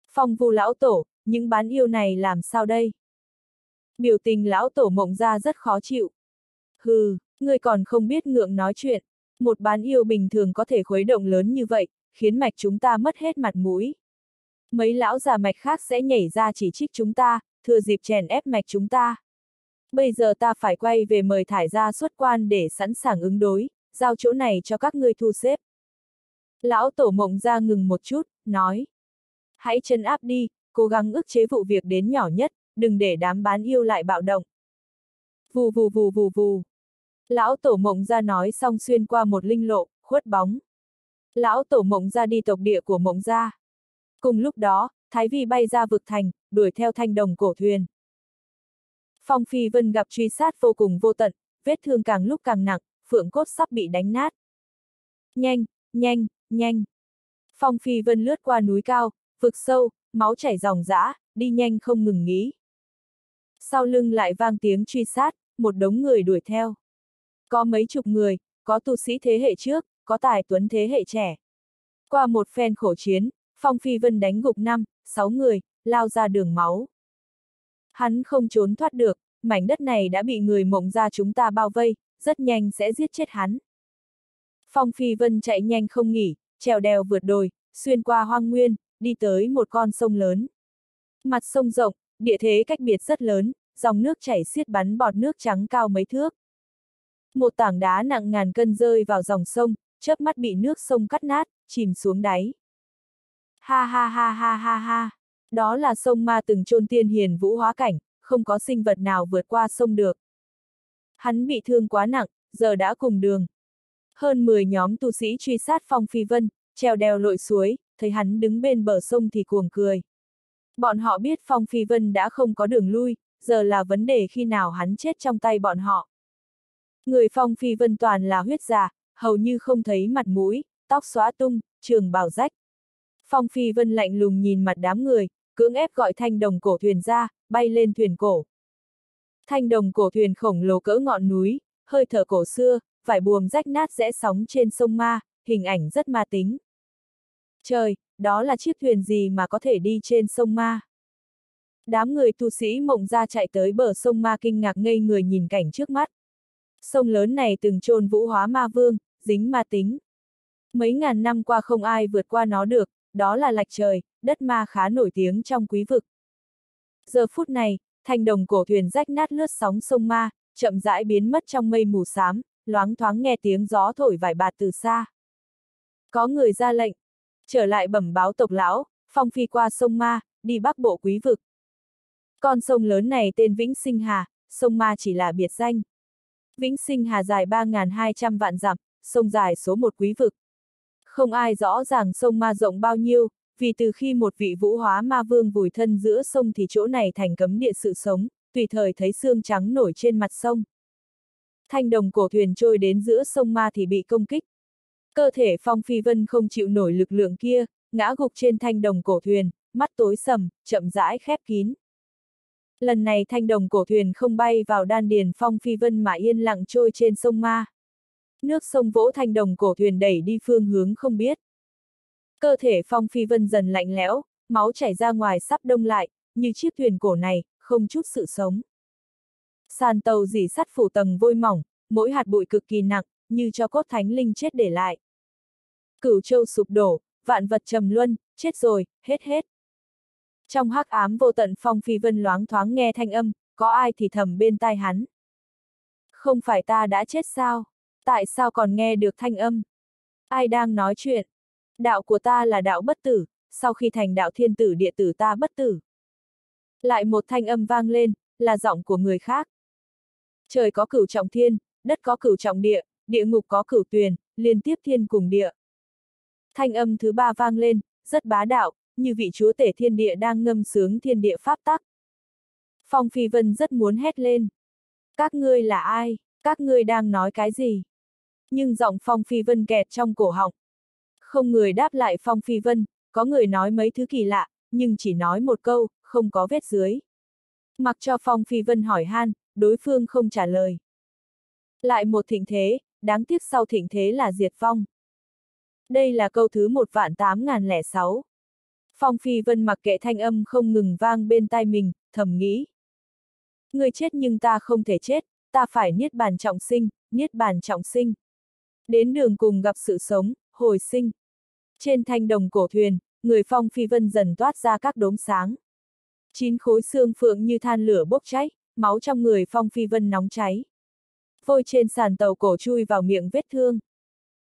Phong vu lão tổ, những bán yêu này làm sao đây? Biểu tình lão tổ mộng ra rất khó chịu. Hừ, người còn không biết ngượng nói chuyện. Một bán yêu bình thường có thể khuấy động lớn như vậy, khiến mạch chúng ta mất hết mặt mũi. Mấy lão già mạch khác sẽ nhảy ra chỉ trích chúng ta, thừa dịp chèn ép mạch chúng ta. Bây giờ ta phải quay về mời thải ra xuất quan để sẵn sàng ứng đối, giao chỗ này cho các ngươi thu xếp. Lão tổ mộng ra ngừng một chút, nói. Hãy chân áp đi, cố gắng ức chế vụ việc đến nhỏ nhất, đừng để đám bán yêu lại bạo động. Vù vù vù vù vù. Lão tổ mộng ra nói xong xuyên qua một linh lộ, khuất bóng. Lão tổ mộng ra đi tộc địa của mộng ra. Cùng lúc đó, Thái Vi bay ra vực thành, đuổi theo thanh đồng cổ thuyền. Phong Phi Vân gặp truy sát vô cùng vô tận, vết thương càng lúc càng nặng, phượng cốt sắp bị đánh nát. Nhanh, nhanh, nhanh. Phong Phi Vân lướt qua núi cao, vực sâu, máu chảy ròng rã, đi nhanh không ngừng nghỉ. Sau lưng lại vang tiếng truy sát, một đống người đuổi theo. Có mấy chục người, có tu sĩ thế hệ trước, có tài tuấn thế hệ trẻ. Qua một phen khổ chiến, Phong Phi Vân đánh gục năm, sáu người, lao ra đường máu. Hắn không trốn thoát được, mảnh đất này đã bị người mộng ra chúng ta bao vây, rất nhanh sẽ giết chết hắn. Phong Phi Vân chạy nhanh không nghỉ, trèo đèo vượt đồi, xuyên qua hoang nguyên, đi tới một con sông lớn. Mặt sông rộng, địa thế cách biệt rất lớn, dòng nước chảy xiết bắn bọt nước trắng cao mấy thước. Một tảng đá nặng ngàn cân rơi vào dòng sông, chớp mắt bị nước sông cắt nát, chìm xuống đáy. Ha ha ha ha ha ha, đó là sông ma từng chôn tiên hiền vũ hóa cảnh, không có sinh vật nào vượt qua sông được. Hắn bị thương quá nặng, giờ đã cùng đường. Hơn 10 nhóm tu sĩ truy sát Phong Phi Vân, treo đèo lội suối, thấy hắn đứng bên bờ sông thì cuồng cười. Bọn họ biết Phong Phi Vân đã không có đường lui, giờ là vấn đề khi nào hắn chết trong tay bọn họ. Người Phong Phi Vân toàn là huyết già, hầu như không thấy mặt mũi, tóc xóa tung, trường bào rách. Phong Phi Vân lạnh lùng nhìn mặt đám người, cưỡng ép gọi thanh đồng cổ thuyền ra, bay lên thuyền cổ. Thanh đồng cổ thuyền khổng lồ cỡ ngọn núi, hơi thở cổ xưa, vải buồm rách nát rẽ sóng trên sông Ma, hình ảnh rất ma tính. Trời, đó là chiếc thuyền gì mà có thể đi trên sông Ma? Đám người tu sĩ mộng ra chạy tới bờ sông Ma kinh ngạc ngây người nhìn cảnh trước mắt. Sông lớn này từng trôn vũ hóa ma vương, dính ma tính. Mấy ngàn năm qua không ai vượt qua nó được, đó là lạch trời, đất ma khá nổi tiếng trong quý vực. Giờ phút này, thanh đồng cổ thuyền rách nát lướt sóng sông ma, chậm rãi biến mất trong mây mù xám, loáng thoáng nghe tiếng gió thổi vải bạt từ xa. Có người ra lệnh, trở lại bẩm báo tộc lão, phong phi qua sông ma, đi bắc bộ quý vực. Con sông lớn này tên Vĩnh Sinh Hà, sông ma chỉ là biệt danh. Vĩnh Sinh Hà dài 3.200 vạn dặm, sông dài số một quý vực. Không ai rõ ràng sông ma rộng bao nhiêu, vì từ khi một vị vũ hóa ma vương vùi thân giữa sông thì chỗ này thành cấm địa sự sống, tùy thời thấy xương trắng nổi trên mặt sông. Thanh đồng cổ thuyền trôi đến giữa sông ma thì bị công kích. Cơ thể Phong Phi Vân không chịu nổi lực lượng kia, ngã gục trên thanh đồng cổ thuyền, mắt tối sầm, chậm rãi khép kín. Lần này thanh đồng cổ thuyền không bay vào đan điền Phong Phi Vân mà yên lặng trôi trên sông ma. Nước sông vỗ thanh đồng cổ thuyền đẩy đi phương hướng không biết. Cơ thể Phong Phi Vân dần lạnh lẽo, máu chảy ra ngoài sắp đông lại, như chiếc thuyền cổ này, không chút sự sống. Sàn tàu dỉ sắt phủ tầng vôi mỏng, mỗi hạt bụi cực kỳ nặng, như cho cốt thánh linh chết để lại. Cửu châu sụp đổ, vạn vật trầm luân, chết rồi, hết hết. Trong hắc ám vô tận Phong Phi Vân loáng thoáng nghe thanh âm, có ai thì thầm bên tai hắn. Không phải ta đã chết sao? Tại sao còn nghe được thanh âm? Ai đang nói chuyện? Đạo của ta là đạo bất tử, sau khi thành đạo thiên tử địa tử ta bất tử. Lại một thanh âm vang lên, là giọng của người khác. Trời có cửu trọng thiên, đất có cửu trọng địa, địa ngục có cửu tuyền, liên tiếp thiên cùng địa. Thanh âm thứ ba vang lên, rất bá đạo, như vị chúa tể thiên địa đang ngâm sướng thiên địa pháp tắc. Phong Phi Vân rất muốn hét lên. Các ngươi là ai? Các ngươi đang nói cái gì? Nhưng giọng Phong Phi Vân kẹt trong cổ họng. Không người đáp lại Phong Phi Vân, có người nói mấy thứ kỳ lạ, nhưng chỉ nói một câu, không có vết dưới. Mặc cho Phong Phi Vân hỏi han, đối phương không trả lời. Lại một thịnh thế, đáng tiếc sau thịnh thế là diệt phong. Đây là câu thứ một vạn tám ngàn lẻ sáu. Phong Phi Vân mặc kệ thanh âm không ngừng vang bên tai mình, thầm nghĩ. Người chết nhưng ta không thể chết, ta phải niết bàn trọng sinh, niết bàn trọng sinh. Đến đường cùng gặp sự sống, hồi sinh. Trên thanh đồng cổ thuyền, người Phong Phi Vân dần toát ra các đốm sáng. Chín khối xương phượng như than lửa bốc cháy, máu trong người Phong Phi Vân nóng cháy. Vôi trên sàn tàu cổ chui vào miệng vết thương.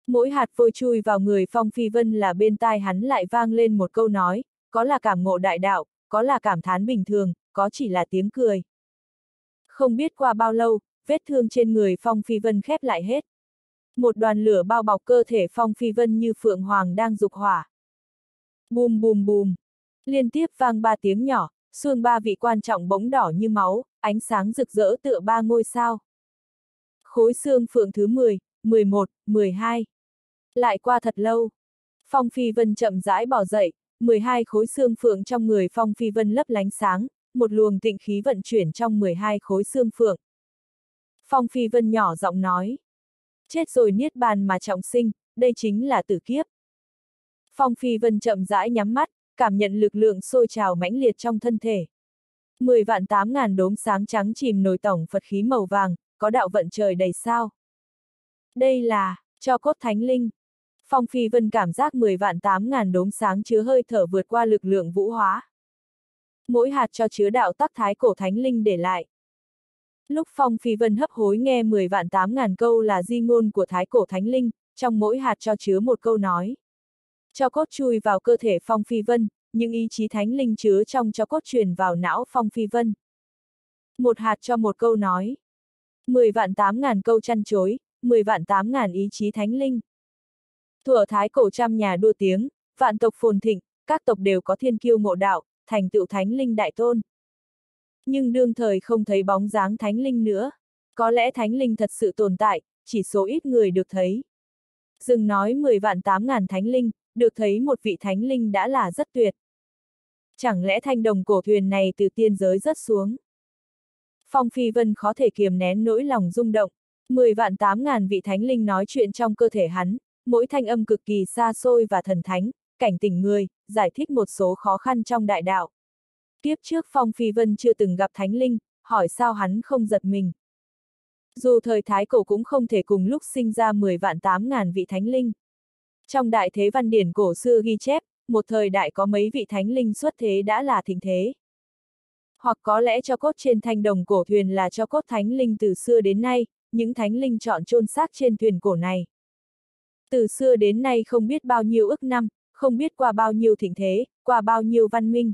Mỗi hạt vôi chui vào người Phong Phi Vân là bên tai hắn lại vang lên một câu nói, có là cảm ngộ đại đạo, có là cảm thán bình thường, có chỉ là tiếng cười. Không biết qua bao lâu, vết thương trên người Phong Phi Vân khép lại hết. Một đoàn lửa bao bọc cơ thể Phong Phi Vân như phượng hoàng đang dục hỏa. Bùm bùm bùm. Liên tiếp vang ba tiếng nhỏ, xương ba vị quan trọng bỗng đỏ như máu, ánh sáng rực rỡ tựa ba ngôi sao. Khối xương phượng thứ 10, 11, 12. Lại qua thật lâu. Phong Phi Vân chậm rãi bỏ dậy, 12 khối xương phượng trong người Phong Phi Vân lấp lánh sáng, một luồng tịnh khí vận chuyển trong 12 khối xương phượng. Phong Phi Vân nhỏ giọng nói. Chết rồi niết bàn mà trọng sinh, đây chính là tử kiếp. Phong Phi Vân chậm rãi nhắm mắt, cảm nhận lực lượng sôi trào mãnh liệt trong thân thể. 10 vạn tám ngàn đốm sáng trắng chìm nổi tổng Phật khí màu vàng, có đạo vận trời đầy sao. Đây là, cho cốt thánh linh. Phong Phi Vân cảm giác 10 vạn tám ngàn đốm sáng chứa hơi thở vượt qua lực lượng vũ hóa. Mỗi hạt cho chứa đạo tắc thái cổ thánh linh để lại. Lúc Phong Phi Vân hấp hối nghe 10 vạn 8 ngàn câu là di ngôn của thái cổ thánh linh, trong mỗi hạt cho chứa một câu nói. Cho cốt chui vào cơ thể Phong Phi Vân, những ý chí thánh linh chứa trong cho cốt truyền vào não Phong Phi Vân. Một hạt cho một câu nói. 10 vạn 8 ngàn câu chăn chối, 10 vạn 8 ngàn ý chí thánh linh. Thuở thái cổ trăm nhà đua tiếng, vạn tộc phồn thịnh, các tộc đều có thiên kiêu ngộ đạo, thành tựu thánh linh đại tôn. Nhưng đương thời không thấy bóng dáng thánh linh nữa. Có lẽ thánh linh thật sự tồn tại, chỉ số ít người được thấy. Dừng nói 10 vạn 8 ngàn thánh linh, được thấy một vị thánh linh đã là rất tuyệt. Chẳng lẽ thanh đồng cổ thuyền này từ tiên giới rớt xuống? Phong Phi Vân khó thể kiềm nén nỗi lòng rung động. 10 vạn 8 ngàn vị thánh linh nói chuyện trong cơ thể hắn, mỗi thanh âm cực kỳ xa xôi và thần thánh, cảnh tỉnh người, giải thích một số khó khăn trong đại đạo. Tiếp trước Phong Phi Vân chưa từng gặp thánh linh, hỏi sao hắn không giật mình. Dù thời Thái Cổ cũng không thể cùng lúc sinh ra 10 vạn 8 ngàn vị thánh linh. Trong đại thế văn điển cổ xưa ghi chép, một thời đại có mấy vị thánh linh xuất thế đã là thịnh thế. Hoặc có lẽ cho cốt trên thanh đồng cổ thuyền là cho cốt thánh linh từ xưa đến nay, những thánh linh chọn chôn xác trên thuyền cổ này. Từ xưa đến nay không biết bao nhiêu ức năm, không biết qua bao nhiêu thịnh thế, qua bao nhiêu văn minh.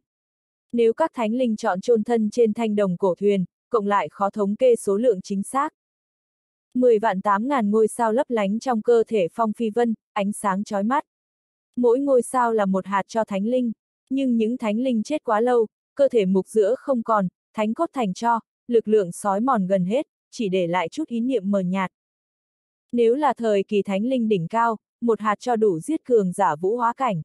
Nếu các thánh linh chọn chôn thân trên thanh đồng cổ thuyền, cộng lại khó thống kê số lượng chính xác. 10 vạn 8 ngàn ngôi sao lấp lánh trong cơ thể phong phi vân, ánh sáng chói mắt. Mỗi ngôi sao là một hạt cho thánh linh, nhưng những thánh linh chết quá lâu, cơ thể mục giữa không còn, thánh cốt thành cho, lực lượng sói mòn gần hết, chỉ để lại chút ý niệm mờ nhạt. Nếu là thời kỳ thánh linh đỉnh cao, một hạt cho đủ giết cường giả vũ hóa cảnh.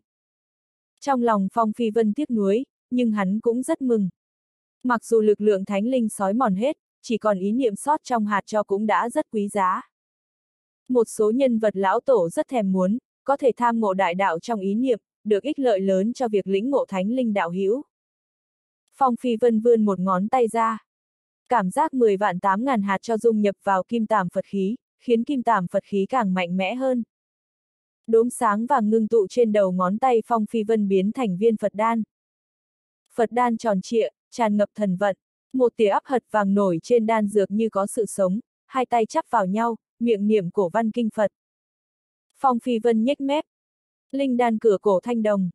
Trong lòng Phong Phi Vân tiếc nuối, nhưng hắn cũng rất mừng. Mặc dù lực lượng thánh linh sói mòn hết, chỉ còn ý niệm sót trong hạt cho cũng đã rất quý giá. Một số nhân vật lão tổ rất thèm muốn, có thể tham ngộ đại đạo trong ý niệm, được ích lợi lớn cho việc lĩnh ngộ thánh linh đạo hữu. Phong Phi Vân vươn một ngón tay ra. Cảm giác 10 vạn 8 ngàn hạt cho dung nhập vào kim tàm Phật khí, khiến kim tàm Phật khí càng mạnh mẽ hơn. Đốm sáng vàng ngưng tụ trên đầu ngón tay Phong Phi Vân biến thành viên Phật đan. Phật đan tròn trịa, tràn ngập thần vận, một tia áp hật vàng nổi trên đan dược như có sự sống, hai tay chắp vào nhau, miệng niệm cổ văn kinh Phật. Phong Phi Vân nhếch mép. Linh đan cửa cổ thanh đồng.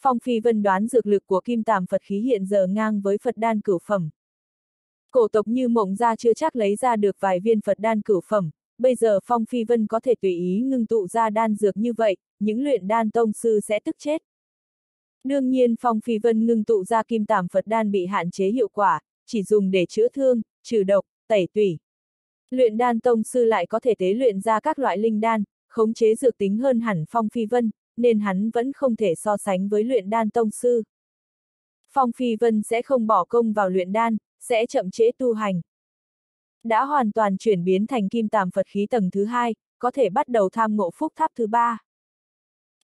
Phong Phi Vân đoán dược lực của kim tàm Phật khí hiện giờ ngang với Phật đan cửu phẩm. Cổ tộc như mộng ra chưa chắc lấy ra được vài viên Phật đan cửu phẩm, bây giờ Phong Phi Vân có thể tùy ý ngưng tụ ra đan dược như vậy, những luyện đan tông sư sẽ tức chết. Đương nhiên Phong Phi Vân ngưng tụ ra kim tàm Phật đan bị hạn chế hiệu quả, chỉ dùng để chữa thương, trừ độc, tẩy tủy. Luyện đan tông sư lại có thể tế luyện ra các loại linh đan, khống chế dược tính hơn hẳn Phong Phi Vân, nên hắn vẫn không thể so sánh với luyện đan tông sư. Phong Phi Vân sẽ không bỏ công vào luyện đan, sẽ chậm trễ tu hành. Đã hoàn toàn chuyển biến thành kim tàm Phật khí tầng thứ hai, có thể bắt đầu tham ngộ phúc tháp thứ ba.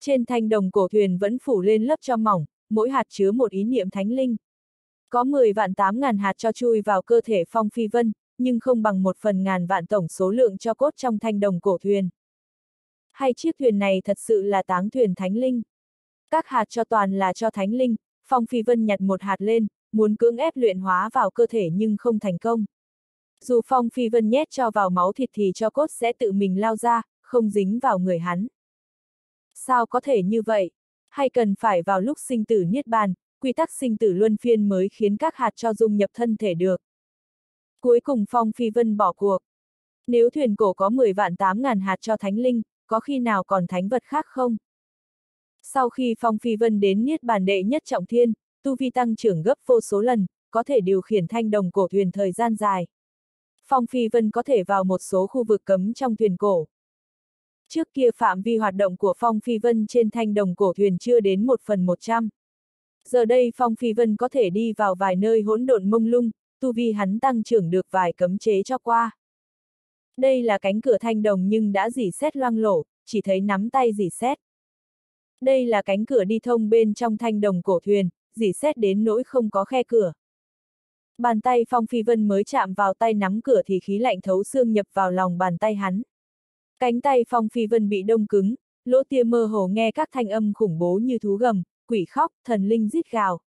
Trên thanh đồng cổ thuyền vẫn phủ lên lớp cho mỏng, mỗi hạt chứa một ý niệm thánh linh. Có 10 vạn 8 ngàn hạt cho chui vào cơ thể Phong Phi Vân, nhưng không bằng một phần ngàn vạn tổng số lượng cho cốt trong thanh đồng cổ thuyền. Hay chiếc thuyền này thật sự là táng thuyền thánh linh? Các hạt cho toàn là cho thánh linh, Phong Phi Vân nhặt một hạt lên, muốn cưỡng ép luyện hóa vào cơ thể nhưng không thành công. Dù Phong Phi Vân nhét cho vào máu thịt thì cho cốt sẽ tự mình lao ra, không dính vào người hắn. Sao có thể như vậy? Hay cần phải vào lúc sinh tử niết bàn, quy tắc sinh tử luân phiên mới khiến các hạt cho dung nhập thân thể được. Cuối cùng Phong Phi Vân bỏ cuộc. Nếu thuyền cổ có 10 vạn 8 ngàn hạt cho thánh linh, có khi nào còn thánh vật khác không? Sau khi Phong Phi Vân đến Niết Bàn đệ nhất trọng thiên, tu vi tăng trưởng gấp vô số lần, có thể điều khiển thanh đồng cổ thuyền thời gian dài. Phong Phi Vân có thể vào một số khu vực cấm trong thuyền cổ. Trước kia phạm vi hoạt động của Phong Phi Vân trên thanh đồng cổ thuyền chưa đến một phần một trăm. Giờ đây Phong Phi Vân có thể đi vào vài nơi hỗn độn mông lung, tu vi hắn tăng trưởng được vài cấm chế cho qua. Đây là cánh cửa thanh đồng nhưng đã dỉ xét loang lổ, chỉ thấy nắm tay dỉ xét. Đây là cánh cửa đi thông bên trong thanh đồng cổ thuyền, dỉ xét đến nỗi không có khe cửa. Bàn tay Phong Phi Vân mới chạm vào tay nắm cửa thì khí lạnh thấu xương nhập vào lòng bàn tay hắn. Cánh tay Phong Phi Vân bị đông cứng, lỗ tia mơ hồ nghe các thanh âm khủng bố như thú gầm, quỷ khóc, thần linh rít gào.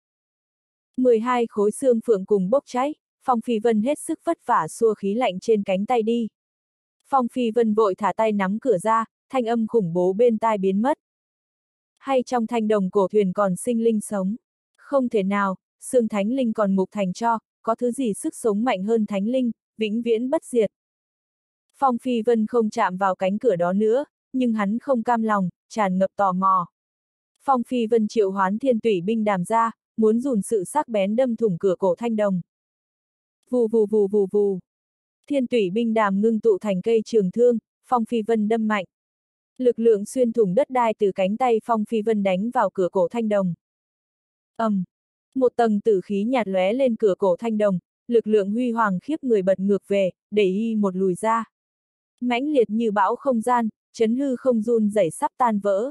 12 khối xương phượng cùng bốc cháy, Phong Phi Vân hết sức vất vả xua khí lạnh trên cánh tay đi. Phong Phi Vân vội thả tay nắm cửa ra, thanh âm khủng bố bên tai biến mất. Hay trong thanh đồng cổ thuyền còn sinh linh sống? Không thể nào, xương thánh linh còn mục thành cho, có thứ gì sức sống mạnh hơn thánh linh, vĩnh viễn bất diệt. Phong Phi Vân không chạm vào cánh cửa đó nữa, nhưng hắn không cam lòng, tràn ngập tò mò. Phong Phi Vân triệu hoán thiên tủy binh đàm ra, muốn dùn sự sắc bén đâm thủng cửa cổ thanh đồng. Vù vù vù vù vù. Thiên tủy binh đàm ngưng tụ thành cây trường thương, Phong Phi Vân đâm mạnh. Lực lượng xuyên thủng đất đai từ cánh tay Phong Phi Vân đánh vào cửa cổ thanh đồng. ầm, um, một tầng tử khí nhạt lóe lên cửa cổ thanh đồng, lực lượng huy hoàng khiếp người bật ngược về, đẩy y một lùi ra mãnh liệt như bão không gian, chấn hư không run rẩy sắp tan vỡ.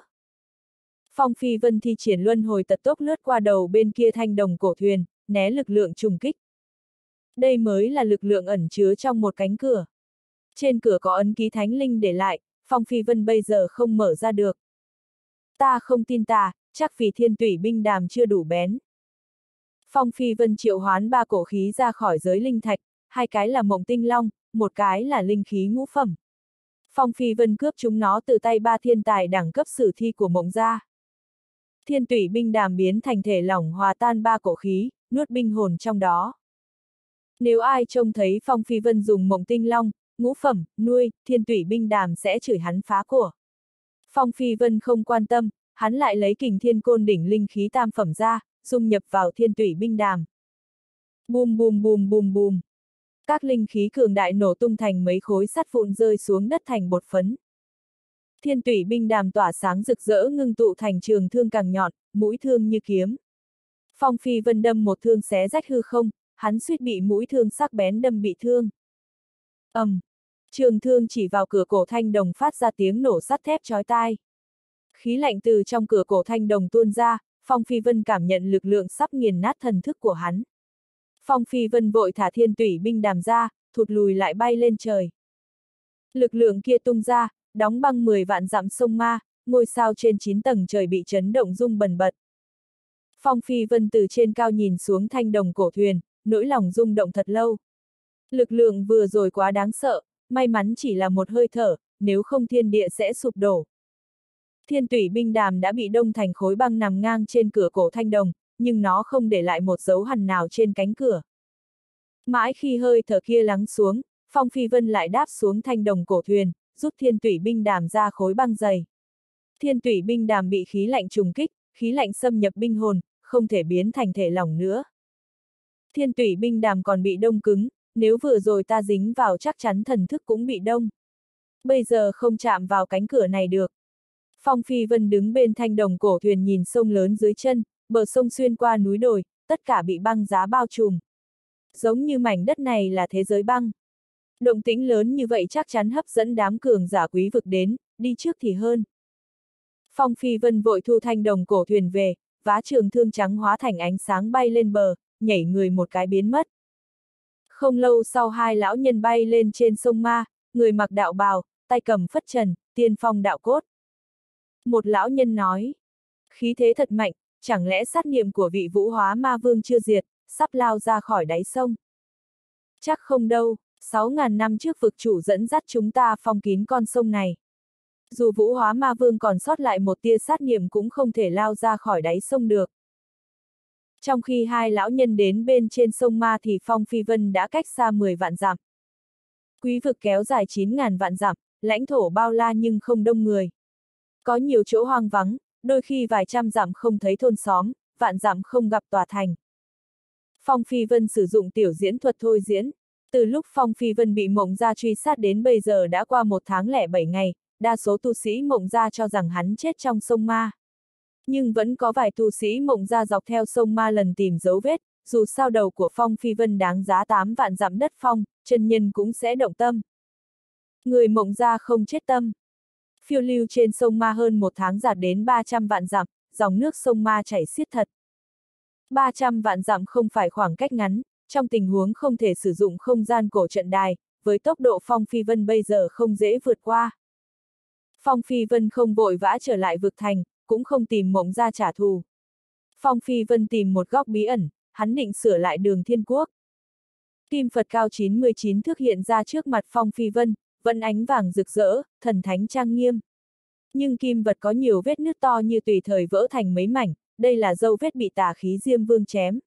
Phong Phi Vân thi triển luân hồi tật tốc lướt qua đầu bên kia thanh đồng cổ thuyền, né lực lượng trùng kích. Đây mới là lực lượng ẩn chứa trong một cánh cửa. Trên cửa có ấn ký thánh linh để lại, Phong Phi Vân bây giờ không mở ra được. Ta không tin ta, chắc vì thiên tủy binh đàm chưa đủ bén. Phong Phi Vân triệu hoán ba cổ khí ra khỏi giới linh thạch, hai cái là mộng tinh long, một cái là linh khí ngũ phẩm. Phong Phi Vân cướp chúng nó từ tay ba thiên tài đẳng cấp sử thi của mộng gia. Thiên tủy binh đàm biến thành thể lỏng hòa tan ba cổ khí, nuốt binh hồn trong đó. Nếu ai trông thấy Phong Phi Vân dùng mộng tinh long, ngũ phẩm, nuôi, thiên tủy binh đàm sẽ chửi hắn phá của. Phong Phi Vân không quan tâm, hắn lại lấy kình thiên côn đỉnh linh khí tam phẩm ra, dung nhập vào thiên tủy binh đàm. Bùm bùm bùm bùm bùm. Các linh khí cường đại nổ tung thành mấy khối sắt vụn rơi xuống đất thành bột phấn. Thiên tủy binh đàm tỏa sáng rực rỡ ngưng tụ thành trường thương càng nhọn, mũi thương như kiếm. Phong Phi Vân đâm một thương xé rách hư không, hắn suýt bị mũi thương sắc bén đâm bị thương. ầm, um, trường thương chỉ vào cửa cổ thanh đồng phát ra tiếng nổ sắt thép chói tai. Khí lạnh từ trong cửa cổ thanh đồng tuôn ra, Phong Phi Vân cảm nhận lực lượng sắp nghiền nát thần thức của hắn. Phong Phi Vân vội thả thiên tủy binh đàm ra, thụt lùi lại bay lên trời. Lực lượng kia tung ra, đóng băng 10 vạn dặm sông ma, ngôi sao trên 9 tầng trời bị chấn động rung bần bật. Phong Phi Vân từ trên cao nhìn xuống thanh đồng cổ thuyền, nỗi lòng rung động thật lâu. Lực lượng vừa rồi quá đáng sợ, may mắn chỉ là một hơi thở, nếu không thiên địa sẽ sụp đổ. Thiên tủy binh đàm đã bị đông thành khối băng nằm ngang trên cửa cổ thanh đồng, nhưng nó không để lại một dấu hằn nào trên cánh cửa. Mãi khi hơi thở kia lắng xuống, Phong Phi Vân lại đáp xuống thanh đồng cổ thuyền, rút thiên tủy binh đàm ra khối băng dày. Thiên tủy binh đàm bị khí lạnh trùng kích, khí lạnh xâm nhập binh hồn, không thể biến thành thể lỏng nữa. Thiên tủy binh đàm còn bị đông cứng, nếu vừa rồi ta dính vào chắc chắn thần thức cũng bị đông. Bây giờ không chạm vào cánh cửa này được. Phong Phi Vân đứng bên thanh đồng cổ thuyền nhìn sông lớn dưới chân, bờ sông xuyên qua núi đồi, tất cả bị băng giá bao trùm. Giống như mảnh đất này là thế giới băng. Động tĩnh lớn như vậy chắc chắn hấp dẫn đám cường giả quý vực đến, đi trước thì hơn. Phong Phi Vân vội thu thanh đồng cổ thuyền về, vá trường thương trắng hóa thành ánh sáng bay lên bờ, nhảy người một cái biến mất. Không lâu sau hai lão nhân bay lên trên sông Ma, người mặc đạo bào, tay cầm phất trần, tiên phong đạo cốt. Một lão nhân nói, khí thế thật mạnh, chẳng lẽ sát niệm của vị vũ hóa ma vương chưa diệt, sắp lao ra khỏi đáy sông. Chắc không đâu, 6.000 năm trước vực chủ dẫn dắt chúng ta phong kín con sông này. Dù vũ hóa ma vương còn sót lại một tia sát niệm cũng không thể lao ra khỏi đáy sông được. Trong khi hai lão nhân đến bên trên sông Ma thì Phong Phi Vân đã cách xa 10 vạn dặm. Quý vực kéo dài 9.000 vạn dặm, lãnh thổ bao la nhưng không đông người. Có nhiều chỗ hoang vắng, đôi khi vài trăm dặm không thấy thôn xóm, vạn dặm không gặp tòa thành. Phong Phi Vân sử dụng tiểu diễn thuật thôi diễn. Từ lúc Phong Phi Vân bị mộng gia truy sát đến bây giờ đã qua một tháng lẻ bảy ngày, đa số tu sĩ mộng gia cho rằng hắn chết trong sông ma. Nhưng vẫn có vài tu sĩ mộng gia dọc theo sông ma lần tìm dấu vết, dù sao đầu của Phong Phi Vân đáng giá 8 vạn dặm đất phong, chân nhân cũng sẽ động tâm. Người mộng gia không chết tâm. Phiêu lưu trên sông ma hơn một tháng giạt đến 300 vạn dặm, dòng nước sông ma chảy xiết thật. 300 vạn dặm không phải khoảng cách ngắn, trong tình huống không thể sử dụng không gian cổ trận đài, với tốc độ Phong Phi Vân bây giờ không dễ vượt qua. Phong Phi Vân không vội vã trở lại vực thành, cũng không tìm mộng ra trả thù. Phong Phi Vân tìm một góc bí ẩn, hắn định sửa lại đường thiên quốc. Kim Phật cao 99 thước hiện ra trước mặt Phong Phi Vân, vẫn ánh vàng rực rỡ, thần thánh trang nghiêm. Nhưng kim vật có nhiều vết nứt to như tùy thời vỡ thành mấy mảnh, đây là dấu vết bị tà khí Diêm Vương chém.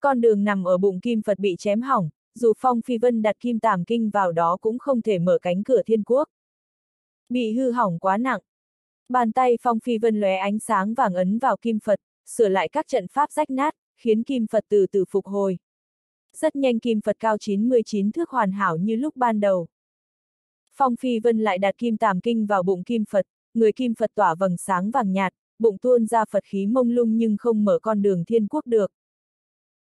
Con đường nằm ở bụng kim Phật bị chém hỏng, dù Phong Phi Vân đặt kim tàm kinh vào đó cũng không thể mở cánh cửa thiên quốc. Bị hư hỏng quá nặng. Bàn tay Phong Phi Vân lóe ánh sáng vàng ấn vào kim Phật, sửa lại các trận pháp rách nát, khiến kim Phật từ từ phục hồi. Rất nhanh kim Phật cao 99 thước hoàn hảo như lúc ban đầu. Phong Phi Vân lại đặt kim tàm kinh vào bụng kim Phật, người kim Phật tỏa vầng sáng vàng nhạt, bụng tuôn ra Phật khí mông lung nhưng không mở con đường thiên quốc được.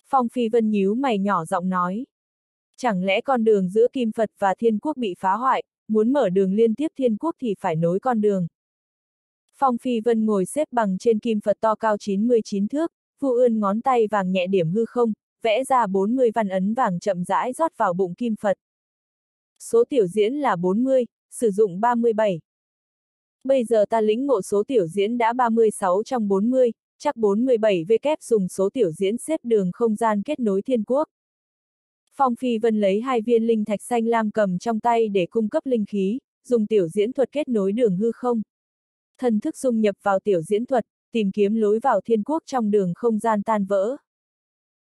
Phong Phi Vân nhíu mày nhỏ giọng nói. Chẳng lẽ con đường giữa kim Phật và thiên quốc bị phá hoại, muốn mở đường liên tiếp thiên quốc thì phải nối con đường. Phong Phi Vân ngồi xếp bằng trên kim Phật to cao 99 thước, vu ươn ngón tay vàng nhẹ điểm hư không, vẽ ra 40 văn ấn vàng chậm rãi rót vào bụng kim Phật số tiểu diễn là 40, sử dụng 37. Bây giờ ta lĩnh ngộ số tiểu diễn đã 36 trong 40, chắc 47 V kép dùng số tiểu diễn xếp đường không gian kết nối thiên quốc. Phong Phi Vân lấy hai viên linh thạch xanh lam cầm trong tay để cung cấp linh khí, dùng tiểu diễn thuật kết nối đường hư không. Thần thức dung nhập vào tiểu diễn thuật, tìm kiếm lối vào thiên quốc trong đường không gian tan vỡ.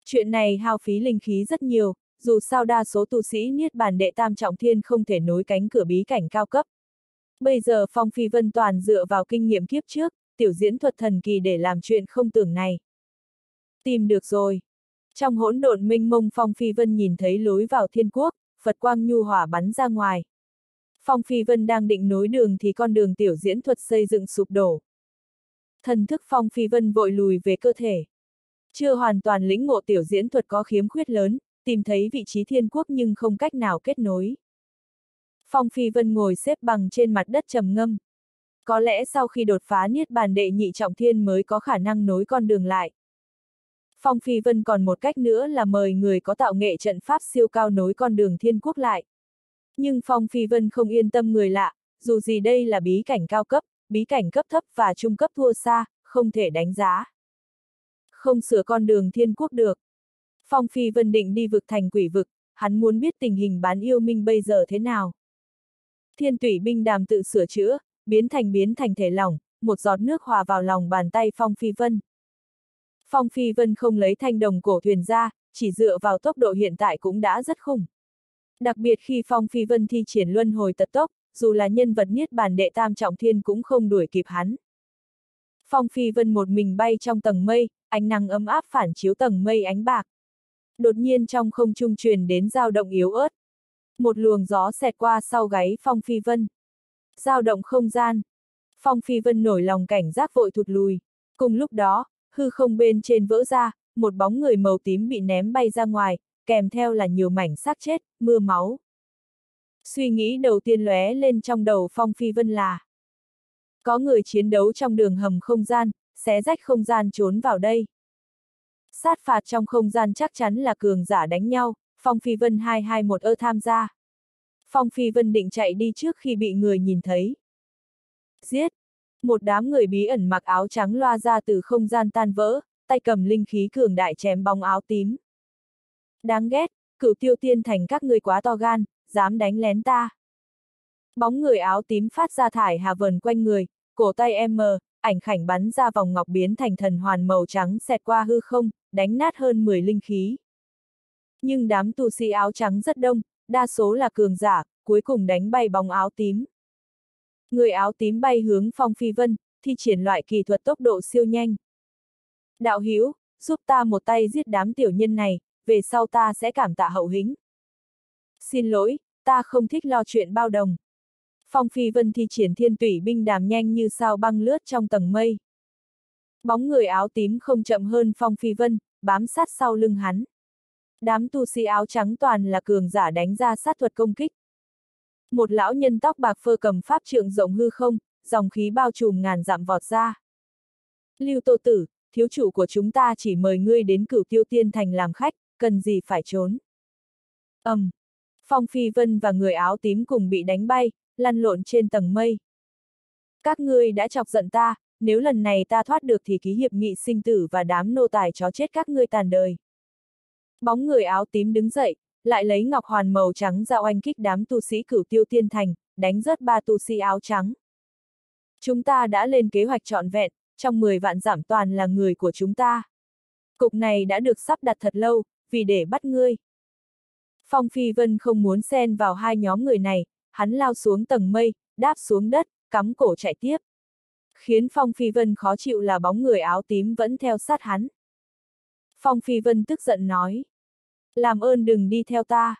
Chuyện này hao phí linh khí rất nhiều, dù sao đa số tu sĩ niết bàn đệ tam trọng thiên không thể nối cánh cửa bí cảnh cao cấp. Bây giờ Phong Phi Vân toàn dựa vào kinh nghiệm kiếp trước, tiểu diễn thuật thần kỳ để làm chuyện không tưởng này. Tìm được rồi. Trong hỗn độn minh mông Phong Phi Vân nhìn thấy lối vào thiên quốc, Phật quang nhu hỏa bắn ra ngoài. Phong Phi Vân đang định nối đường thì con đường tiểu diễn thuật xây dựng sụp đổ. Thần thức Phong Phi Vân vội lùi về cơ thể. Chưa hoàn toàn lĩnh ngộ tiểu diễn thuật có khiếm khuyết lớn, tìm thấy vị trí thiên quốc nhưng không cách nào kết nối. Phong Phi Vân ngồi xếp bằng trên mặt đất trầm ngâm. Có lẽ sau khi đột phá niết bàn đệ nhị trọng thiên mới có khả năng nối con đường lại. Phong Phi Vân còn một cách nữa là mời người có tạo nghệ trận pháp siêu cao nối con đường thiên quốc lại. Nhưng Phong Phi Vân không yên tâm người lạ, dù gì đây là bí cảnh cao cấp, bí cảnh cấp thấp và trung cấp thua xa, không thể đánh giá. Không sửa con đường thiên quốc được. Phong Phi Vân định đi vực thành quỷ vực, hắn muốn biết tình hình bán yêu minh bây giờ thế nào. Thiên tủy binh đàm tự sửa chữa, biến thành biến thành thể lỏng, một giọt nước hòa vào lòng bàn tay Phong Phi Vân. Phong Phi Vân không lấy thanh đồng cổ thuyền ra, chỉ dựa vào tốc độ hiện tại cũng đã rất khủng. Đặc biệt khi Phong Phi Vân thi triển luân hồi tật tốc, dù là nhân vật niết bàn đệ tam trọng thiên cũng không đuổi kịp hắn. Phong Phi Vân một mình bay trong tầng mây, ánh nắng ấm áp phản chiếu tầng mây ánh bạc. Đột nhiên trong không trung truyền đến dao động yếu ớt. Một luồng gió xẹt qua sau gáy Phong Phi Vân. Dao động không gian. Phong Phi Vân nổi lòng cảnh giác vội thụt lùi. Cùng lúc đó, hư không bên trên vỡ ra, một bóng người màu tím bị ném bay ra ngoài, kèm theo là nhiều mảnh xác chết, mưa máu. Suy nghĩ đầu tiên lóe lên trong đầu Phong Phi Vân là Có người chiến đấu trong đường hầm không gian, xé rách không gian trốn vào đây. Sát phạt trong không gian chắc chắn là cường giả đánh nhau, Phong Phi Vân 221 ơ tham gia. Phong Phi Vân định chạy đi trước khi bị người nhìn thấy. Giết! Một đám người bí ẩn mặc áo trắng loa ra từ không gian tan vỡ, tay cầm linh khí cường đại chém bóng áo tím. Đáng ghét, cửu tiêu tiên thành các người quá to gan, dám đánh lén ta. Bóng người áo tím phát ra thải hà vần quanh người, cổ tay em mờ, ảnh khảnh bắn ra vòng ngọc biến thành thần hoàn màu trắng xẹt qua hư không, đánh nát hơn 10 linh khí. Nhưng đám tu sĩ áo trắng rất đông, đa số là cường giả, cuối cùng đánh bay bóng áo tím. Người áo tím bay hướng Phong Phi Vân, thi triển loại kỳ thuật tốc độ siêu nhanh. Đạo Hữu giúp ta một tay giết đám tiểu nhân này, về sau ta sẽ cảm tạ hậu hĩnh. Xin lỗi, ta không thích lo chuyện bao đồng. Phong Phi Vân thi triển thiên tủy binh đàm nhanh như sao băng lướt trong tầng mây. Bóng người áo tím không chậm hơn Phong Phi Vân, bám sát sau lưng hắn. Đám tu sĩ áo trắng toàn là cường giả đánh ra sát thuật công kích. Một lão nhân tóc bạc phơ cầm pháp trượng rộng hư không, dòng khí bao trùm ngàn dặm vọt ra. Lưu Tô Tử, thiếu chủ của chúng ta chỉ mời ngươi đến cửu tiêu tiên thành làm khách, cần gì phải trốn. ầm, um, Phong Phi Vân và người áo tím cùng bị đánh bay, lăn lộn trên tầng mây. Các ngươi đã chọc giận ta, nếu lần này ta thoát được thì ký hiệp nghị sinh tử và đám nô tài chó chết các ngươi tàn đời. Bóng người áo tím đứng dậy, lại lấy ngọc hoàn màu trắng ra oanh kích đám tu sĩ cửu tiêu tiên thành, đánh rớt ba tu sĩ áo trắng. Chúng ta đã lên kế hoạch trọn vẹn, trong 10 vạn giảm toàn là người của chúng ta. Cục này đã được sắp đặt thật lâu, vì để bắt ngươi. Phong Phi Vân không muốn xen vào hai nhóm người này, hắn lao xuống tầng mây, đáp xuống đất, cắm cổ chạy tiếp. Khiến Phong Phi Vân khó chịu là bóng người áo tím vẫn theo sát hắn. Phong Phi Vân tức giận nói. Làm ơn đừng đi theo ta.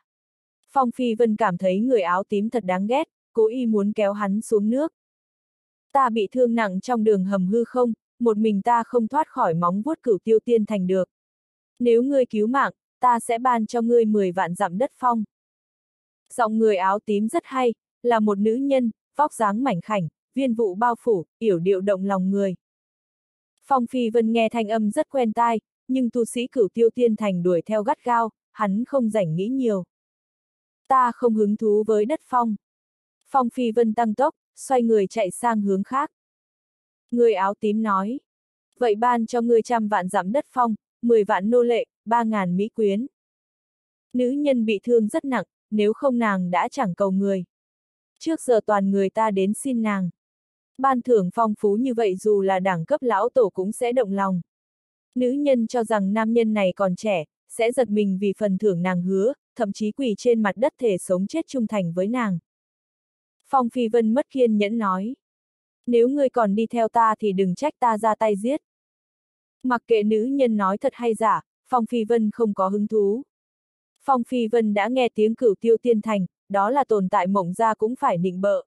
Phong Phi Vân cảm thấy người áo tím thật đáng ghét, cố ý muốn kéo hắn xuống nước. Ta bị thương nặng trong đường hầm hư không, một mình ta không thoát khỏi móng vuốt cửu tiêu tiên thành được. Nếu ngươi cứu mạng, ta sẽ ban cho ngươi 10 vạn dặm đất phong. Giọng người áo tím rất hay, là một nữ nhân, vóc dáng mảnh khảnh, viên vụ bao phủ, yểu điệu động lòng người. Phong Phi Vân nghe thanh âm rất quen tai, nhưng tu sĩ cửu tiêu tiên thành đuổi theo gắt gao, hắn không rảnh nghĩ nhiều. Ta không hứng thú với đất phong. Phong Phi Vân tăng tốc, xoay người chạy sang hướng khác. Người áo tím nói. Vậy ban cho ngươi trăm vạn giảm đất phong, 10 vạn nô lệ, ba ngàn mỹ quyến. Nữ nhân bị thương rất nặng, nếu không nàng đã chẳng cầu người. Trước giờ toàn người ta đến xin nàng. Ban thưởng phong phú như vậy dù là đẳng cấp lão tổ cũng sẽ động lòng. Nữ nhân cho rằng nam nhân này còn trẻ, sẽ giật mình vì phần thưởng nàng hứa, thậm chí quỳ trên mặt đất thể sống chết trung thành với nàng. Phong Phi Vân mất kiên nhẫn nói. Nếu ngươi còn đi theo ta thì đừng trách ta ra tay giết. Mặc kệ nữ nhân nói thật hay giả, Phong Phi Vân không có hứng thú. Phong Phi Vân đã nghe tiếng cửu tiêu tiên thành, đó là tồn tại mộng gia cũng phải nịnh bợ.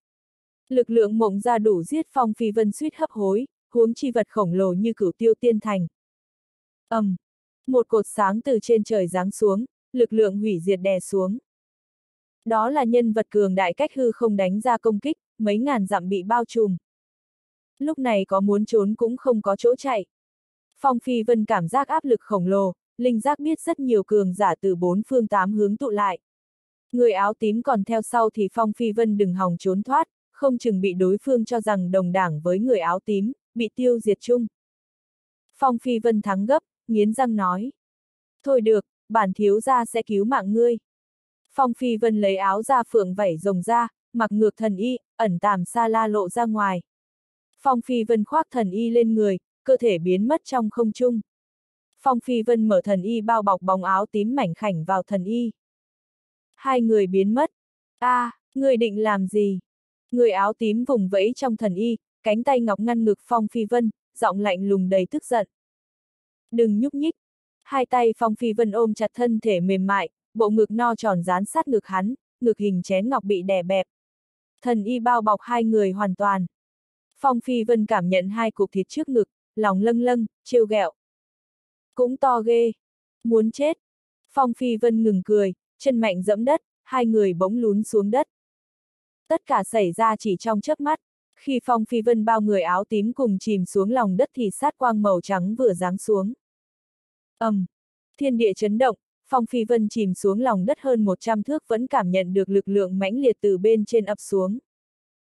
Lực lượng mộng gia đủ giết Phong Phi Vân suýt hấp hối, huống chi vật khổng lồ như cửu tiêu tiên thành. ầm, um, một cột sáng từ trên trời giáng xuống, lực lượng hủy diệt đè xuống. Đó là nhân vật cường đại cách hư không đánh ra công kích, mấy ngàn dặm bị bao trùm. Lúc này có muốn trốn cũng không có chỗ chạy. Phong Phi Vân cảm giác áp lực khổng lồ, linh giác biết rất nhiều cường giả từ bốn phương tám hướng tụ lại. Người áo tím còn theo sau thì Phong Phi Vân đừng hòng trốn thoát, không chừng bị đối phương cho rằng đồng đảng với người áo tím, bị tiêu diệt chung. Phong Phi Vân thắng gấp, nghiến răng nói. Thôi được, bản thiếu gia sẽ cứu mạng ngươi. Phong Phi Vân lấy áo ra phượng vảy rồng ra, mặc ngược thần y, ẩn tàm xa la lộ ra ngoài. Phong Phi Vân khoác thần y lên người, cơ thể biến mất trong không trung. Phong Phi Vân mở thần y bao bọc bóng áo tím mảnh khảnh vào thần y. Hai người biến mất. a à, người định làm gì? Người áo tím vùng vẫy trong thần y, cánh tay ngọc ngăn ngực Phong Phi Vân, giọng lạnh lùng đầy tức giận. Đừng nhúc nhích. Hai tay Phong Phi Vân ôm chặt thân thể mềm mại, bộ ngực no tròn dán sát ngực hắn, ngực hình chén ngọc bị đè bẹp. Thần y bao bọc hai người hoàn toàn. Phong Phi Vân cảm nhận hai cục thịt trước ngực, lòng lâng lâng, trêu ghẹo. Cũng to ghê. Muốn chết. Phong Phi Vân ngừng cười, chân mạnh dẫm đất, hai người bỗng lún xuống đất. Tất cả xảy ra chỉ trong chớp mắt. Khi Phong Phi Vân bao người áo tím cùng chìm xuống lòng đất thì sát quang màu trắng vừa giáng xuống. ầm, um, thiên địa chấn động, Phong Phi Vân chìm xuống lòng đất hơn 100 thước vẫn cảm nhận được lực lượng mãnh liệt từ bên trên ập xuống.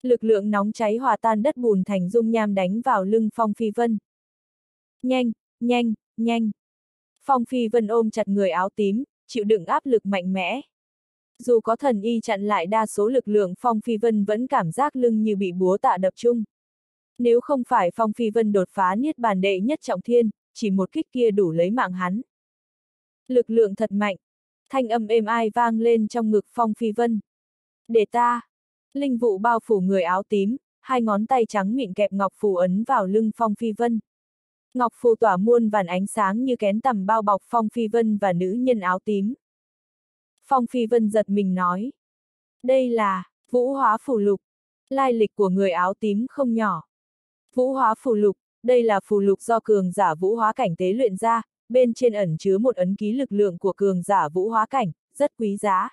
Lực lượng nóng cháy hòa tan đất bùn thành dung nham đánh vào lưng Phong Phi Vân. Nhanh, nhanh, nhanh. Phong Phi Vân ôm chặt người áo tím, chịu đựng áp lực mạnh mẽ. Dù có thần y chặn lại đa số lực lượng Phong Phi Vân vẫn cảm giác lưng như bị búa tạ đập chung. Nếu không phải Phong Phi Vân đột phá niết bàn đệ nhất trọng thiên, chỉ một kích kia đủ lấy mạng hắn. Lực lượng thật mạnh. Thanh âm êm ai vang lên trong ngực Phong Phi Vân. Để ta. Linh vụ bao phủ người áo tím, hai ngón tay trắng mịn kẹp ngọc phù ấn vào lưng Phong Phi Vân. Ngọc phù tỏa muôn vàn ánh sáng như kén tầm bao bọc Phong Phi Vân và nữ nhân áo tím. Phong Phi Vân giật mình nói. Đây là, vũ hóa phù lục. Lai lịch của người áo tím không nhỏ. Vũ hóa phù lục, đây là phù lục do cường giả vũ hóa cảnh tế luyện ra, bên trên ẩn chứa một ấn ký lực lượng của cường giả vũ hóa cảnh, rất quý giá.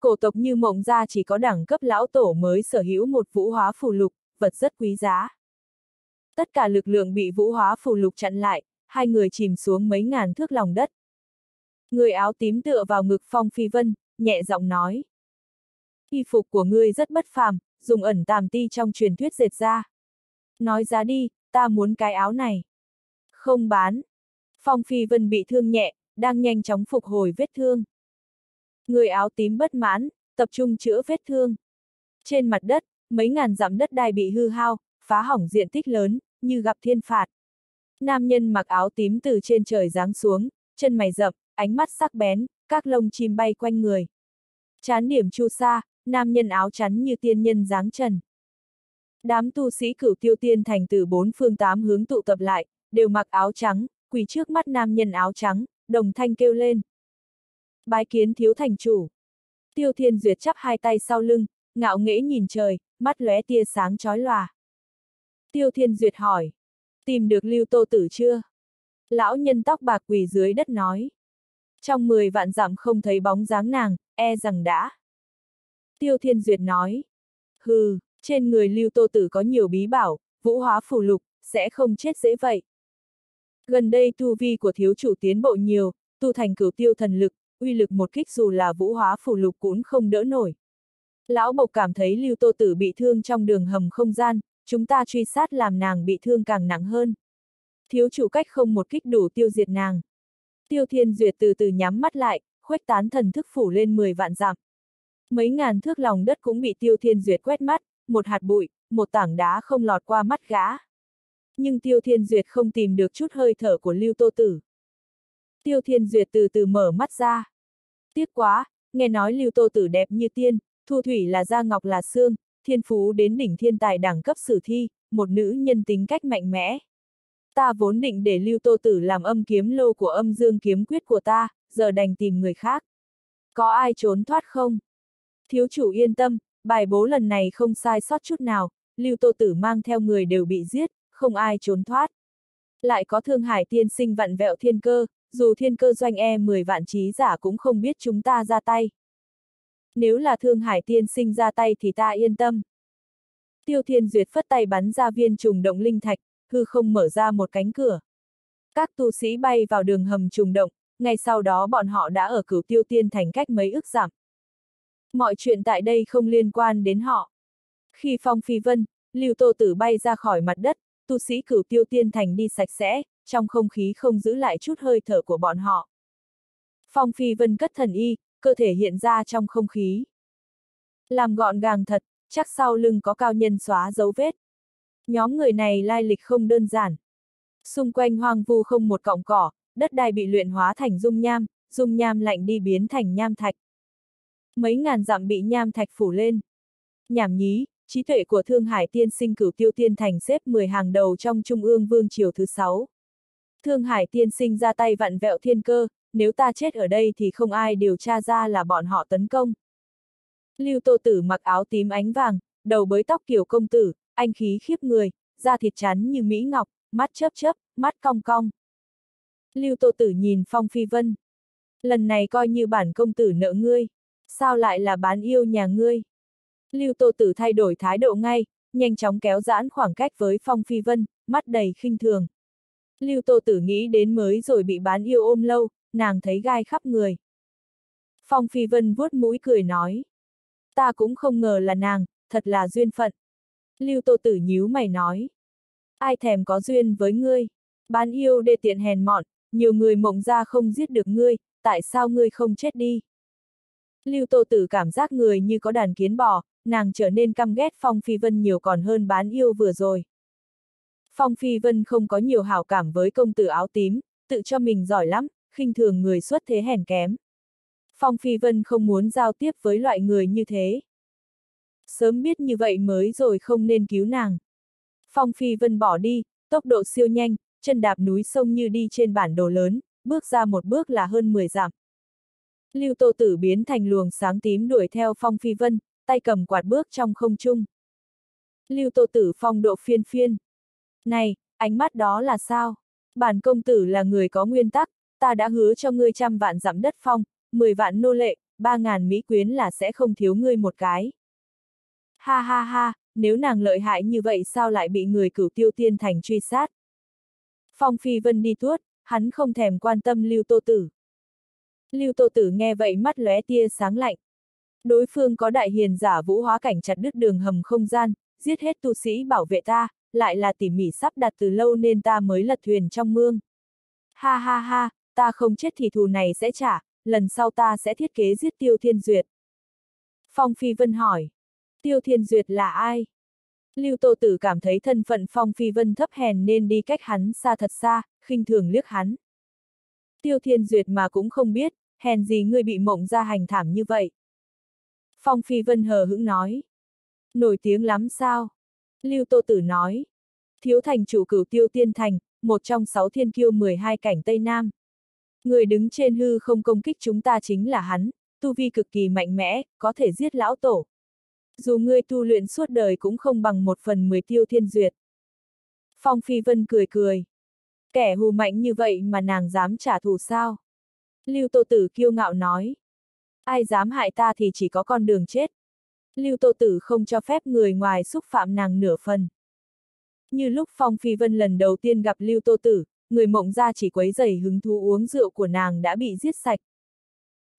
Cổ tộc như mộng gia chỉ có đẳng cấp lão tổ mới sở hữu một vũ hóa phù lục, vật rất quý giá. Tất cả lực lượng bị vũ hóa phù lục chặn lại, hai người chìm xuống mấy ngàn thước lòng đất. Người áo tím tựa vào ngực Phong Phi Vân, nhẹ giọng nói. Y phục của ngươi rất bất phàm, dùng ẩn tàm ti trong truyền thuyết dệt ra. Nói giá đi, ta muốn cái áo này. Không bán. Phong Phi Vân bị thương nhẹ, đang nhanh chóng phục hồi vết thương. Người áo tím bất mãn, tập trung chữa vết thương. Trên mặt đất, mấy ngàn dặm đất đai bị hư hao, phá hỏng diện tích lớn, như gặp thiên phạt. Nam nhân mặc áo tím từ trên trời giáng xuống, chân mày rậm, ánh mắt sắc bén, các lông chim bay quanh người. Chán điểm chu sa, nam nhân áo chắn như tiên nhân dáng trần. Đám tu sĩ cửu tiêu tiên thành từ bốn phương tám hướng tụ tập lại, đều mặc áo trắng, quỳ trước mắt nam nhân áo trắng, đồng thanh kêu lên. Bái kiến thiếu thành chủ. Tiêu Thiên Duyệt chắp hai tay sau lưng, ngạo nghễ nhìn trời, mắt lóe tia sáng chói lòa. Tiêu Thiên Duyệt hỏi. Tìm được lưu tô tử chưa? Lão nhân tóc bạc quỳ dưới đất nói. Trong 10 vạn dặm không thấy bóng dáng nàng, e rằng đã. Tiêu Thiên Duyệt nói. Hừ, trên người lưu tô tử có nhiều bí bảo, vũ hóa phù lục, sẽ không chết dễ vậy. Gần đây tu vi của thiếu chủ tiến bộ nhiều, tu thành cửu tiêu thần lực, uy lực một kích dù là vũ hóa phù lục cũng không đỡ nổi. Lão Bộc cảm thấy Lưu Tô Tử bị thương trong đường hầm không gian, chúng ta truy sát làm nàng bị thương càng nặng hơn. Thiếu chủ cách không một kích đủ tiêu diệt nàng. Tiêu Thiên Duyệt từ từ nhắm mắt lại, khuếch tán thần thức phủ lên 10 vạn dặm. Mấy ngàn thước lòng đất cũng bị Tiêu Thiên Duyệt quét mắt, một hạt bụi, một tảng đá không lọt qua mắt gã. Nhưng Tiêu Thiên Duyệt không tìm được chút hơi thở của Lưu Tô Tử. Tiêu Thiên Duyệt từ từ mở mắt ra. Tiếc quá, nghe nói Lưu Tô Tử đẹp như tiên, Thu Thủy là da ngọc là xương, thiên phú đến đỉnh thiên tài đẳng cấp sử thi, một nữ nhân tính cách mạnh mẽ. Ta vốn định để Lưu Tô Tử làm âm kiếm lô của âm dương kiếm quyết của ta, giờ đành tìm người khác. Có ai trốn thoát không? Thiếu chủ yên tâm, bài bố lần này không sai sót chút nào, Lưu Tô Tử mang theo người đều bị giết, không ai trốn thoát. Lại có Thương Hải tiên sinh vặn vẹo thiên cơ, dù thiên cơ doanh e 10 vạn trí giả cũng không biết chúng ta ra tay. Nếu là Thương Hải tiên sinh ra tay thì ta yên tâm. Tiêu Thiên Duyệt phất tay bắn ra viên trùng động linh thạch, hư không mở ra một cánh cửa. Các tu sĩ bay vào đường hầm trùng động, ngay sau đó bọn họ đã ở cửu tiêu tiên thành cách mấy ức giảm. Mọi chuyện tại đây không liên quan đến họ. Khi Phong Phi Vân, Lưu Tô Tử bay ra khỏi mặt đất, tu sĩ cửu tiêu tiên thành đi sạch sẽ, trong không khí không giữ lại chút hơi thở của bọn họ. Phong Phi Vân cất thần y, cơ thể hiện ra trong không khí. Làm gọn gàng thật, chắc sau lưng có cao nhân xóa dấu vết. Nhóm người này lai lịch không đơn giản. Xung quanh hoang vu không một cọng cỏ, đất đai bị luyện hóa thành dung nham, dung nham lạnh đi biến thành nham thạch. Mấy ngàn dặm bị nham thạch phủ lên. Nhảm nhí, trí tuệ của Thương Hải tiên sinh cửu tiêu tiên thành xếp 10 hàng đầu trong Trung ương Vương Triều thứ 6. Thương Hải tiên sinh ra tay vặn vẹo thiên cơ, nếu ta chết ở đây thì không ai điều tra ra là bọn họ tấn công. Lưu Tô Tử mặc áo tím ánh vàng, đầu bới tóc kiểu công tử, anh khí khiếp người, da thịt chắn như Mỹ Ngọc, mắt chớp chớp, mắt cong cong. Lưu Tô Tử nhìn Phong Phi Vân. Lần này coi như bản công tử nợ ngươi. Sao lại là bán yêu nhà ngươi? Lưu Tô Tử thay đổi thái độ ngay, nhanh chóng kéo giãn khoảng cách với Phong Phi Vân, mắt đầy khinh thường. Lưu Tô Tử nghĩ đến mới rồi bị bán yêu ôm lâu, nàng thấy gai khắp người. Phong Phi Vân vuốt mũi cười nói. Ta cũng không ngờ là nàng, thật là duyên phận. Lưu Tô Tử nhíu mày nói. Ai thèm có duyên với ngươi? Bán yêu đê tiện hèn mọn, nhiều người mộng ra không giết được ngươi, tại sao ngươi không chết đi? Lưu Tô Tử cảm giác người như có đàn kiến bò, nàng trở nên căm ghét Phong Phi Vân nhiều còn hơn bán yêu vừa rồi. Phong Phi Vân không có nhiều hảo cảm với công tử áo tím, tự cho mình giỏi lắm, khinh thường người xuất thế hèn kém. Phong Phi Vân không muốn giao tiếp với loại người như thế. Sớm biết như vậy mới rồi không nên cứu nàng. Phong Phi Vân bỏ đi, tốc độ siêu nhanh, chân đạp núi sông như đi trên bản đồ lớn, bước ra một bước là hơn 10 dặm. Lưu Tô Tử biến thành luồng sáng tím đuổi theo Phong Phi Vân, tay cầm quạt bước trong không trung. Lưu Tô Tử phong độ phiên phiên. Này, ánh mắt đó là sao? Bản công tử là người có nguyên tắc, ta đã hứa cho ngươi trăm vạn dặm đất phong, 10 vạn nô lệ, ba ngàn mỹ quyến là sẽ không thiếu ngươi một cái. Ha ha ha, nếu nàng lợi hại như vậy sao lại bị người cửu tiêu tiên thành truy sát? Phong Phi Vân đi tuốt, hắn không thèm quan tâm Lưu Tô Tử. Lưu Tô Tử nghe vậy mắt lóe tia sáng lạnh. Đối phương có đại hiền giả vũ hóa cảnh chặt đứt đường hầm không gian, giết hết tu sĩ bảo vệ ta, lại là tỉ mỉ sắp đặt từ lâu nên ta mới lật thuyền trong mương. Ha ha ha, ta không chết thì thù này sẽ trả, lần sau ta sẽ thiết kế giết Tiêu Thiên Duyệt. Phong Phi Vân hỏi, Tiêu Thiên Duyệt là ai? Lưu Tô Tử cảm thấy thân phận Phong Phi Vân thấp hèn nên đi cách hắn xa thật xa, khinh thường liếc hắn. Tiêu Thiên Duyệt mà cũng không biết, hèn gì ngươi bị mộng ra hành thảm như vậy. Phong Phi Vân hờ hững nói. Nổi tiếng lắm sao? Lưu Tô Tử nói. Thiếu thành chủ cửu tiêu tiên thành, một trong sáu thiên kiêu 12 cảnh Tây Nam. Người đứng trên hư không công kích chúng ta chính là hắn, tu vi cực kỳ mạnh mẽ, có thể giết lão tổ. Dù ngươi tu luyện suốt đời cũng không bằng một phần mười tiêu thiên duyệt. Phong Phi Vân cười cười. Kẻ hù mạnh như vậy mà nàng dám trả thù sao? Lưu Tô Tử kiêu ngạo nói. Ai dám hại ta thì chỉ có con đường chết. Lưu Tô Tử không cho phép người ngoài xúc phạm nàng nửa phần. Như lúc Phong Phi Vân lần đầu tiên gặp Lưu Tô Tử, người mộng ra chỉ quấy giày hứng thú uống rượu của nàng đã bị giết sạch.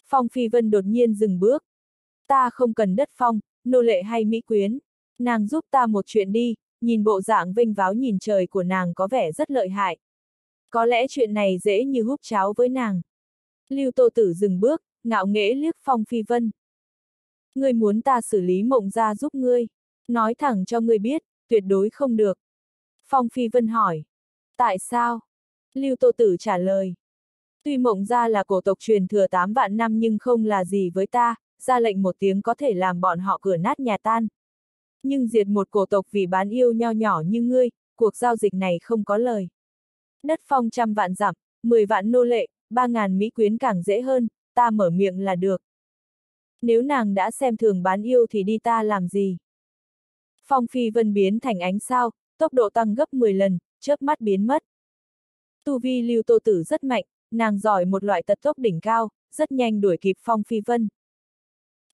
Phong Phi Vân đột nhiên dừng bước. Ta không cần đất phong, nô lệ hay mỹ quyến. Nàng giúp ta một chuyện đi, nhìn bộ dạng vinh váo nhìn trời của nàng có vẻ rất lợi hại. Có lẽ chuyện này dễ như húp cháo với nàng. Lưu Tô Tử dừng bước, ngạo nghễ liếc Phong Phi Vân. Ngươi muốn ta xử lý mộng ra giúp ngươi. Nói thẳng cho ngươi biết, tuyệt đối không được. Phong Phi Vân hỏi. Tại sao? Lưu Tô Tử trả lời. Tuy mộng ra là cổ tộc truyền thừa 8 vạn năm nhưng không là gì với ta, ra lệnh một tiếng có thể làm bọn họ cửa nát nhà tan. Nhưng diệt một cổ tộc vì bán yêu nho nhỏ như ngươi, cuộc giao dịch này không có lời. Đất phong trăm vạn dặm, 10 vạn nô lệ, 3 ngàn mỹ quyến càng dễ hơn, ta mở miệng là được. Nếu nàng đã xem thường bán yêu thì đi ta làm gì? Phong phi vân biến thành ánh sao, tốc độ tăng gấp 10 lần, chớp mắt biến mất. Tu vi lưu tô tử rất mạnh, nàng giỏi một loại tật tốc đỉnh cao, rất nhanh đuổi kịp Phong Phi Vân.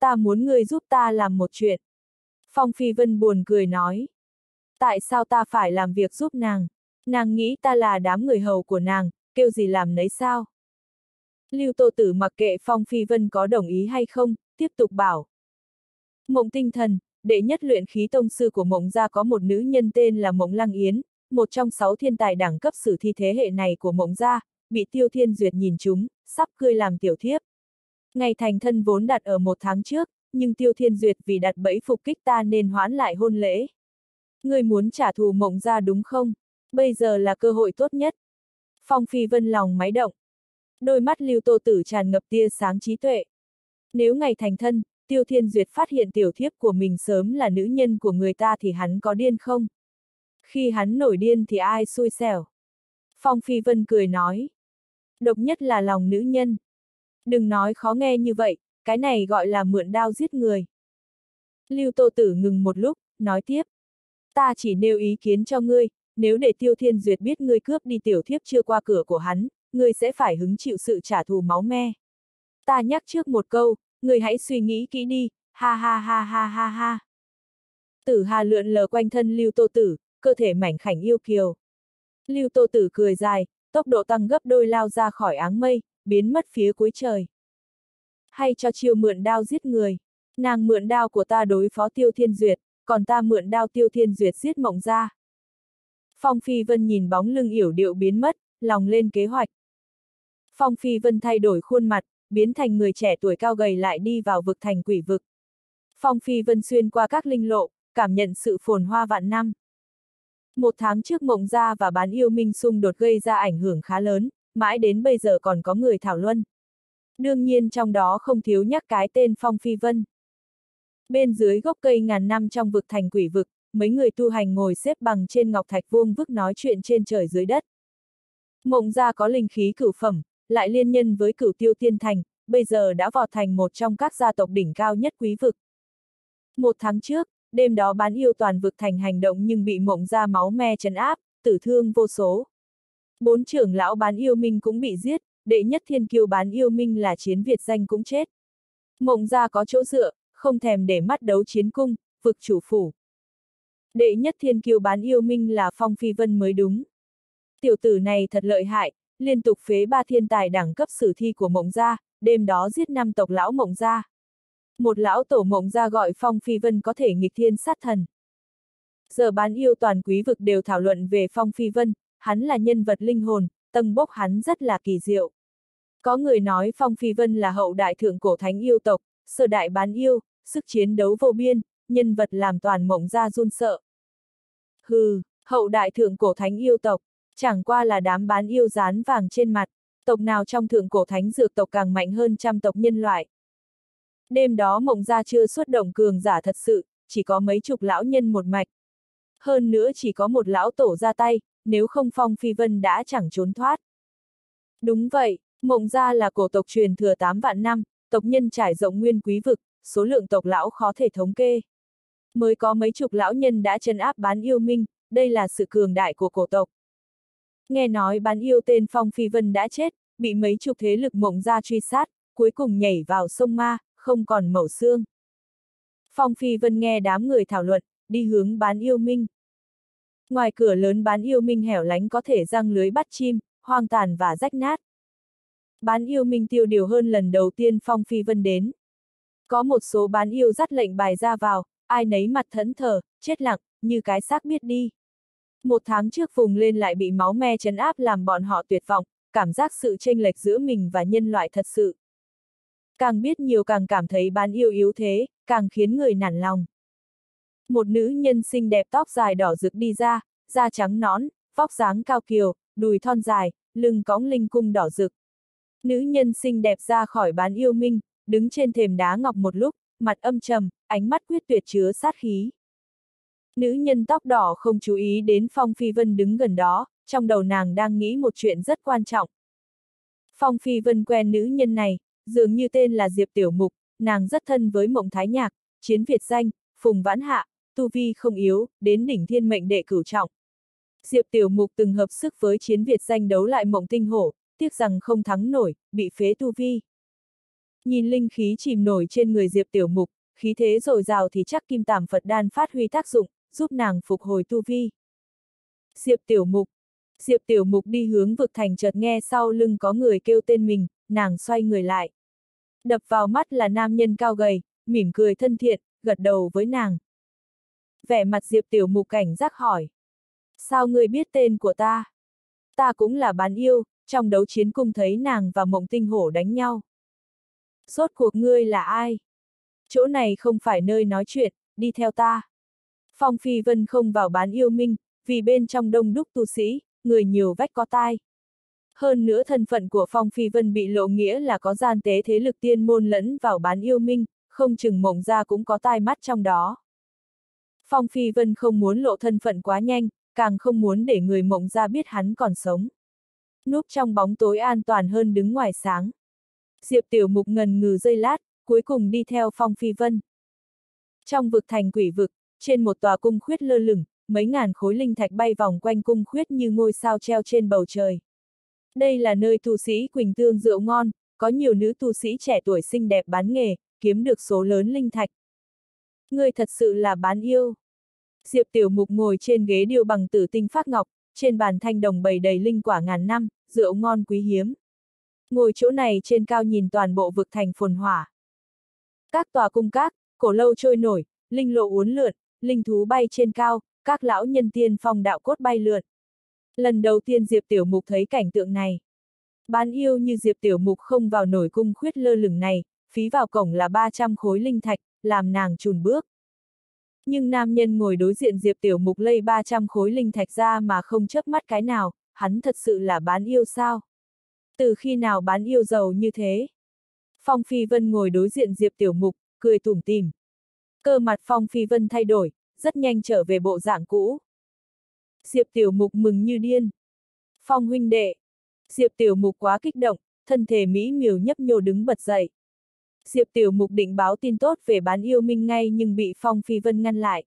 Ta muốn người giúp ta làm một chuyện. Phong Phi Vân buồn cười nói. Tại sao ta phải làm việc giúp nàng? Nàng nghĩ ta là đám người hầu của nàng, kêu gì làm nấy sao? Lưu Tô Tử mặc kệ Phong Phi Vân có đồng ý hay không, tiếp tục bảo. Mộng tinh thần, đệ nhất luyện khí tông sư của mộng gia có một nữ nhân tên là Mộng Lăng Yến, một trong sáu thiên tài đẳng cấp sử thi thế hệ này của mộng gia, bị Tiêu Thiên Duyệt nhìn chúng, sắp cười làm tiểu thiếp. Ngày thành thân vốn đặt ở một tháng trước, nhưng Tiêu Thiên Duyệt vì đặt bẫy phục kích ta nên hoãn lại hôn lễ. Người muốn trả thù mộng Gia đúng không? Bây giờ là cơ hội tốt nhất. Phong Phi Vân lòng máy động. Đôi mắt lưu tô tử tràn ngập tia sáng trí tuệ. Nếu ngày thành thân, Tiêu Thiên Duyệt phát hiện tiểu thiếp của mình sớm là nữ nhân của người ta thì hắn có điên không? Khi hắn nổi điên thì ai xui xẻo? Phong Phi Vân cười nói. Độc nhất là lòng nữ nhân. Đừng nói khó nghe như vậy, cái này gọi là mượn đao giết người. Lưu Tô Tử ngừng một lúc, nói tiếp. Ta chỉ nêu ý kiến cho ngươi, nếu để Tiêu Thiên Duyệt biết ngươi cướp đi tiểu thiếp chưa qua cửa của hắn, ngươi sẽ phải hứng chịu sự trả thù máu me. Ta nhắc trước một câu, ngươi hãy suy nghĩ kỹ đi, ha ha ha ha ha ha. Tử Hà lượn lờ quanh thân Lưu Tô Tử, cơ thể mảnh khảnh yêu kiều. Lưu Tô Tử cười dài, tốc độ tăng gấp đôi lao ra khỏi áng mây, biến mất phía cuối trời. Hay cho chiêu mượn đao giết người. Nàng mượn đao của ta đối phó Tiêu Thiên Duyệt, còn ta mượn đao Tiêu Thiên Duyệt giết mộng ra. Phong Phi Vân nhìn bóng lưng yểu điệu biến mất, lòng lên kế hoạch. Phong Phi Vân thay đổi khuôn mặt, biến thành người trẻ tuổi cao gầy lại đi vào vực thành quỷ vực. Phong Phi Vân xuyên qua các linh lộ, cảm nhận sự phồn hoa vạn năm. Một tháng trước mộng gia và bán yêu minh xung đột gây ra ảnh hưởng khá lớn, mãi đến bây giờ còn có người thảo luận. Đương nhiên trong đó không thiếu nhắc cái tên Phong Phi Vân. Bên dưới gốc cây ngàn năm trong vực thành quỷ vực, mấy người tu hành ngồi xếp bằng trên ngọc thạch vuông vức nói chuyện trên trời dưới đất. Mộng gia có linh khí cửu phẩm, lại liên nhân với cửu tiêu tiên thành, bây giờ đã vào thành một trong các gia tộc đỉnh cao nhất quý vực. Một tháng trước, đêm đó bán yêu toàn vực thành hành động nhưng bị mộng ra máu me chấn áp, tử thương vô số. Bốn trưởng lão bán yêu minh cũng bị giết, đệ nhất thiên kiêu bán yêu minh là chiến Việt danh cũng chết. Mộng ra có chỗ dựa, không thèm để mắt đấu chiến cung, vực chủ phủ. Đệ nhất thiên kiêu bán yêu minh là Phong Phi Vân mới đúng. Tiểu tử này thật lợi hại, liên tục phế ba thiên tài đẳng cấp sử thi của mộng gia, đêm đó giết năm tộc lão mộng gia một lão tổ mộng ra gọi Phong Phi Vân có thể nghịch thiên sát thần. Giờ bán yêu toàn quý vực đều thảo luận về Phong Phi Vân, hắn là nhân vật linh hồn, tầng bốc hắn rất là kỳ diệu. Có người nói Phong Phi Vân là hậu đại thượng cổ thánh yêu tộc, sơ đại bán yêu, sức chiến đấu vô biên, nhân vật làm toàn mộng ra run sợ. Hừ, hậu đại thượng cổ thánh yêu tộc, chẳng qua là đám bán yêu rán vàng trên mặt, tộc nào trong thượng cổ thánh dược tộc càng mạnh hơn trăm tộc nhân loại, Đêm đó mộng gia chưa xuất động cường giả thật sự, chỉ có mấy chục lão nhân một mạch. Hơn nữa chỉ có một lão tổ ra tay, nếu không Phong Phi Vân đã chẳng trốn thoát. Đúng vậy, mộng gia là cổ tộc truyền thừa 8 vạn năm, tộc nhân trải rộng nguyên quý vực, số lượng tộc lão khó thể thống kê. Mới có mấy chục lão nhân đã chân áp bán yêu minh, đây là sự cường đại của cổ tộc. Nghe nói bán yêu tên Phong Phi Vân đã chết, bị mấy chục thế lực mộng gia truy sát, cuối cùng nhảy vào sông Ma, không còn mẩu xương. Phong Phi Vân nghe đám người thảo luận, đi hướng bán yêu minh. Ngoài cửa lớn bán yêu minh hẻo lánh có thể răng lưới bắt chim, hoang tàn và rách nát. Bán yêu minh tiêu điều hơn lần đầu tiên Phong Phi Vân đến. Có một số bán yêu dắt lệnh bài ra vào, ai nấy mặt thẫn thờ, chết lặng, như cái xác biết đi. Một tháng trước vùng lên lại bị máu me chấn áp làm bọn họ tuyệt vọng, cảm giác sự chênh lệch giữa mình và nhân loại thật sự. Càng biết nhiều càng cảm thấy bán yêu yếu thế, càng khiến người nản lòng. Một nữ nhân xinh đẹp tóc dài đỏ rực đi ra, da trắng nõn, vóc dáng cao kiều, đùi thon dài, lưng cõng linh cung đỏ rực. Nữ nhân xinh đẹp ra khỏi bán yêu minh, đứng trên thềm đá ngọc một lúc, mặt âm trầm, ánh mắt quyết tuyệt chứa sát khí. Nữ nhân tóc đỏ không chú ý đến Phong Phi Vân đứng gần đó, trong đầu nàng đang nghĩ một chuyện rất quan trọng. Phong Phi Vân quen nữ nhân này, dường như tên là Diệp Tiểu Mục, nàng rất thân với Mộng Thái Nhạc, Chiến Việt Danh, Phùng Vãn Hạ, Tu Vi không yếu, đến đỉnh thiên mệnh đệ cửu trọng. Diệp Tiểu Mục từng hợp sức với Chiến Việt Danh đấu lại Mộng Tinh Hổ, tiếc rằng không thắng nổi, bị phế Tu Vi. Nhìn linh khí chìm nổi trên người Diệp Tiểu Mục, khí thế dồi dào thì chắc kim tàm Phật đan phát huy tác dụng, giúp nàng phục hồi tu vi. Diệp Tiểu Mục Diệp Tiểu Mục đi hướng vực thành chợt nghe sau lưng có người kêu tên mình, nàng xoay người lại. Đập vào mắt là nam nhân cao gầy, mỉm cười thân thiện, gật đầu với nàng. Vẻ mặt Diệp Tiểu Mục cảnh giác hỏi. Sao ngươi biết tên của ta? Ta cũng là bán yêu, trong đấu chiến cung thấy nàng và mộng tinh hổ đánh nhau. Rốt cuộc ngươi là ai? Chỗ này không phải nơi nói chuyện, đi theo ta. Phong Phi Vân không vào bán yêu minh, vì bên trong đông đúc tu sĩ, người nhiều vách có tai. Hơn nữa thân phận của Phong Phi Vân bị lộ nghĩa là có gian tế thế lực tiên môn lẫn vào bán yêu minh, không chừng mộng ra cũng có tai mắt trong đó. Phong Phi Vân không muốn lộ thân phận quá nhanh, càng không muốn để người mộng ra biết hắn còn sống. Núp trong bóng tối an toàn hơn đứng ngoài sáng. Diệp Tiểu Mục ngần ngừ dây lát, cuối cùng đi theo Phong Phi Vân. Trong vực thành quỷ vực, trên một tòa cung khuyết lơ lửng, mấy ngàn khối linh thạch bay vòng quanh cung khuyết như ngôi sao treo trên bầu trời. Đây là nơi tu sĩ Quỳnh Tương rượu ngon, có nhiều nữ tu sĩ trẻ tuổi xinh đẹp bán nghề, kiếm được số lớn linh thạch. Người thật sự là bán yêu. Diệp Tiểu Mục ngồi trên ghế điêu bằng tử tinh phát ngọc, trên bàn thanh đồng bầy đầy linh quả ngàn năm, rượu ngon quý hiếm. Ngồi chỗ này trên cao nhìn toàn bộ vực thành phồn hỏa. Các tòa cung các, cổ lâu trôi nổi, linh lộ uốn lượn, linh thú bay trên cao, các lão nhân tiên phong đạo cốt bay lượn. Lần đầu tiên Diệp Tiểu Mục thấy cảnh tượng này. Bán yêu như Diệp Tiểu Mục không vào nổi cung khuyết lơ lửng này, phí vào cổng là 300 khối linh thạch, làm nàng chùn bước. Nhưng nam nhân ngồi đối diện Diệp Tiểu Mục lây 300 khối linh thạch ra mà không chớp mắt cái nào, hắn thật sự là bán yêu sao? Từ khi nào bán yêu giàu như thế? Phong Phi Vân ngồi đối diện Diệp Tiểu Mục, cười tủm tìm. Cơ mặt Phong Phi Vân thay đổi, rất nhanh trở về bộ dạng cũ. Diệp Tiểu Mục mừng như điên. Phong huynh đệ. Diệp Tiểu Mục quá kích động, thân thể mỹ miều nhấp nhô đứng bật dậy. Diệp Tiểu Mục định báo tin tốt về bán yêu minh ngay nhưng bị Phong Phi Vân ngăn lại.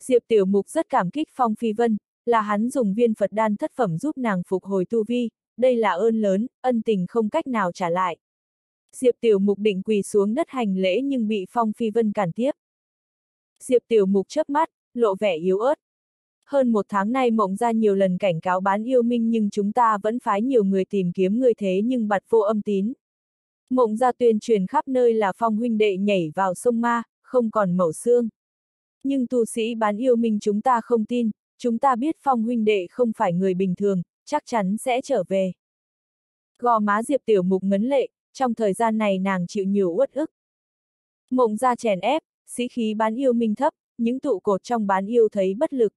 Diệp Tiểu Mục rất cảm kích Phong Phi Vân, là hắn dùng viên Phật đan thất phẩm giúp nàng phục hồi tu vi, đây là ơn lớn, ân tình không cách nào trả lại. Diệp Tiểu Mục định quỳ xuống đất hành lễ nhưng bị Phong Phi Vân cản tiếp. Diệp Tiểu Mục chớp mắt, lộ vẻ yếu ớt. Hơn một tháng nay mộng ra nhiều lần cảnh cáo bán yêu minh nhưng chúng ta vẫn phái nhiều người tìm kiếm người thế nhưng bặt vô âm tín. Mộng ra tuyên truyền khắp nơi là phong huynh đệ nhảy vào sông ma, không còn mẩu xương. Nhưng tu sĩ bán yêu minh chúng ta không tin, chúng ta biết phong huynh đệ không phải người bình thường, chắc chắn sẽ trở về. Gò má Diệp Tiểu Mục ngấn lệ, trong thời gian này nàng chịu nhiều uất ức. Mộng ra chèn ép, sĩ khí bán yêu minh thấp, những tụ cột trong bán yêu thấy bất lực.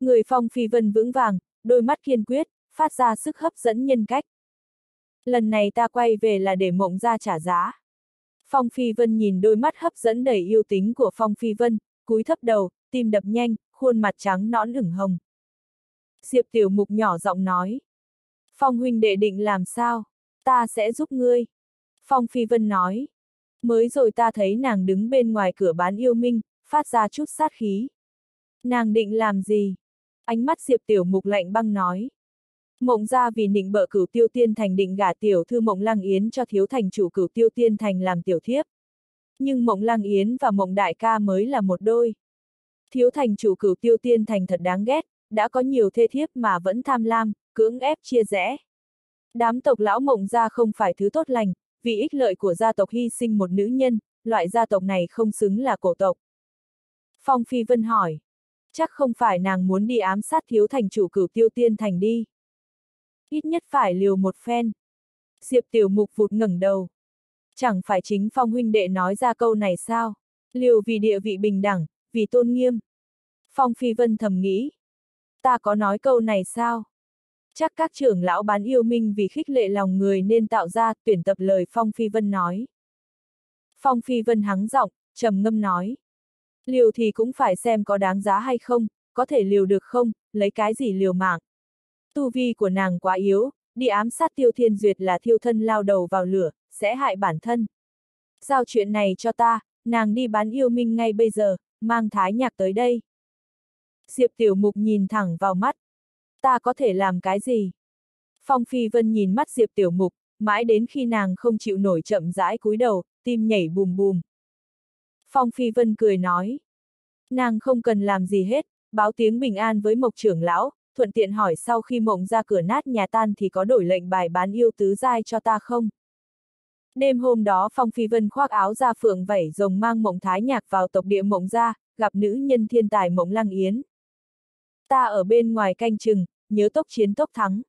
Người phong phi vân vững vàng, đôi mắt kiên quyết, phát ra sức hấp dẫn nhân cách. Lần này ta quay về là để mộng ra trả giá. Phong Phi Vân nhìn đôi mắt hấp dẫn đầy yêu tính của Phong Phi Vân, cúi thấp đầu, tim đập nhanh, khuôn mặt trắng nõn ửng hồng. Diệp Tiểu Mục nhỏ giọng nói. Phong huynh đệ định làm sao? Ta sẽ giúp ngươi. Phong Phi Vân nói. Mới rồi ta thấy nàng đứng bên ngoài cửa bán yêu minh, phát ra chút sát khí. Nàng định làm gì? Ánh mắt Diệp Tiểu Mục lạnh băng nói. Mộng ra vì nịnh bợ cửu tiêu tiên thành định gả tiểu thư mộng lăng yến cho thiếu thành chủ cửu tiêu tiên thành làm tiểu thiếp. Nhưng mộng lăng yến và mộng đại ca mới là một đôi. Thiếu thành chủ cửu tiêu tiên thành thật đáng ghét, đã có nhiều thê thiếp mà vẫn tham lam, cưỡng ép chia rẽ. Đám tộc lão mộng gia không phải thứ tốt lành, vì ích lợi của gia tộc hy sinh một nữ nhân, loại gia tộc này không xứng là cổ tộc. Phong Phi Vân hỏi. Chắc không phải nàng muốn đi ám sát thiếu thành chủ cửu tiêu tiên thành đi. Ít nhất phải liều một phen. Diệp Tiểu Mục vụt ngẩng đầu. Chẳng phải chính Phong huynh đệ nói ra câu này sao? Liều vì địa vị bình đẳng, vì tôn nghiêm. Phong Phi Vân thầm nghĩ. Ta có nói câu này sao? Chắc các trưởng lão bán yêu minh vì khích lệ lòng người nên tạo ra tuyển tập lời Phong Phi Vân nói. Phong Phi Vân hắng giọng, trầm ngâm nói. Liều thì cũng phải xem có đáng giá hay không, có thể liều được không, lấy cái gì liều mạng. Tu vi của nàng quá yếu, đi ám sát tiêu thiên duyệt là thiêu thân lao đầu vào lửa, sẽ hại bản thân. Giao chuyện này cho ta, nàng đi bán yêu minh ngay bây giờ, mang thái nhạc tới đây. Diệp Tiểu Mục nhìn thẳng vào mắt. Ta có thể làm cái gì? Phong Phi Vân nhìn mắt Diệp Tiểu Mục, mãi đến khi nàng không chịu nổi chậm rãi cúi đầu, tim nhảy bùm bùm. Phong Phi Vân cười nói. Nàng không cần làm gì hết, báo tiếng bình an với Mộc trưởng lão, thuận tiện hỏi sau khi mộng ra cửa nát nhà tan thì có đổi lệnh bài bán yêu tứ giai cho ta không? Đêm hôm đó Phong Phi Vân khoác áo ra phượng vẩy rồng mang mộng thái nhạc vào tộc địa mộng ra, gặp nữ nhân thiên tài mộng lăng yến. Ta ở bên ngoài canh chừng, nhớ tốc chiến tốc thắng.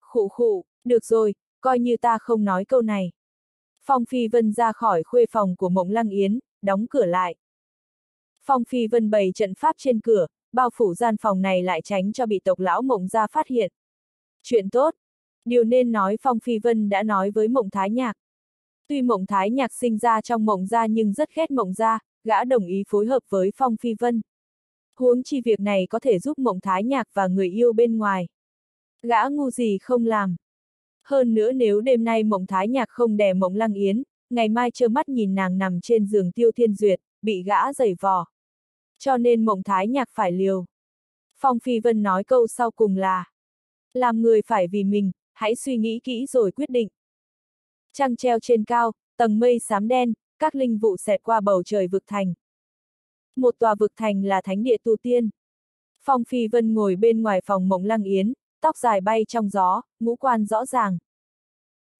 Khụ khụ, được rồi, coi như ta không nói câu này. Phong Phi Vân ra khỏi khuê phòng của mộng lăng yến, đóng cửa lại. Phong Phi Vân bày trận pháp trên cửa, bao phủ gian phòng này lại tránh cho bị tộc lão mộng ra phát hiện. Chuyện tốt. Điều nên nói Phong Phi Vân đã nói với mộng thái nhạc. Tuy mộng thái nhạc sinh ra trong mộng gia nhưng rất ghét mộng gia, gã đồng ý phối hợp với Phong Phi Vân. Huống chi việc này có thể giúp mộng thái nhạc và người yêu bên ngoài. Gã ngu gì không làm. Hơn nữa nếu đêm nay mộng thái nhạc không đè mộng lăng yến, ngày mai trơ mắt nhìn nàng nằm trên giường tiêu thiên duyệt, bị gã giày vò. Cho nên mộng thái nhạc phải liều. Phong Phi Vân nói câu sau cùng là Làm người phải vì mình, hãy suy nghĩ kỹ rồi quyết định. Trăng treo trên cao, tầng mây xám đen, các linh vụ xẹt qua bầu trời vực thành. Một tòa vực thành là thánh địa tu tiên. Phong Phi Vân ngồi bên ngoài phòng mộng lăng yến, tóc dài bay trong gió, ngũ quan rõ ràng.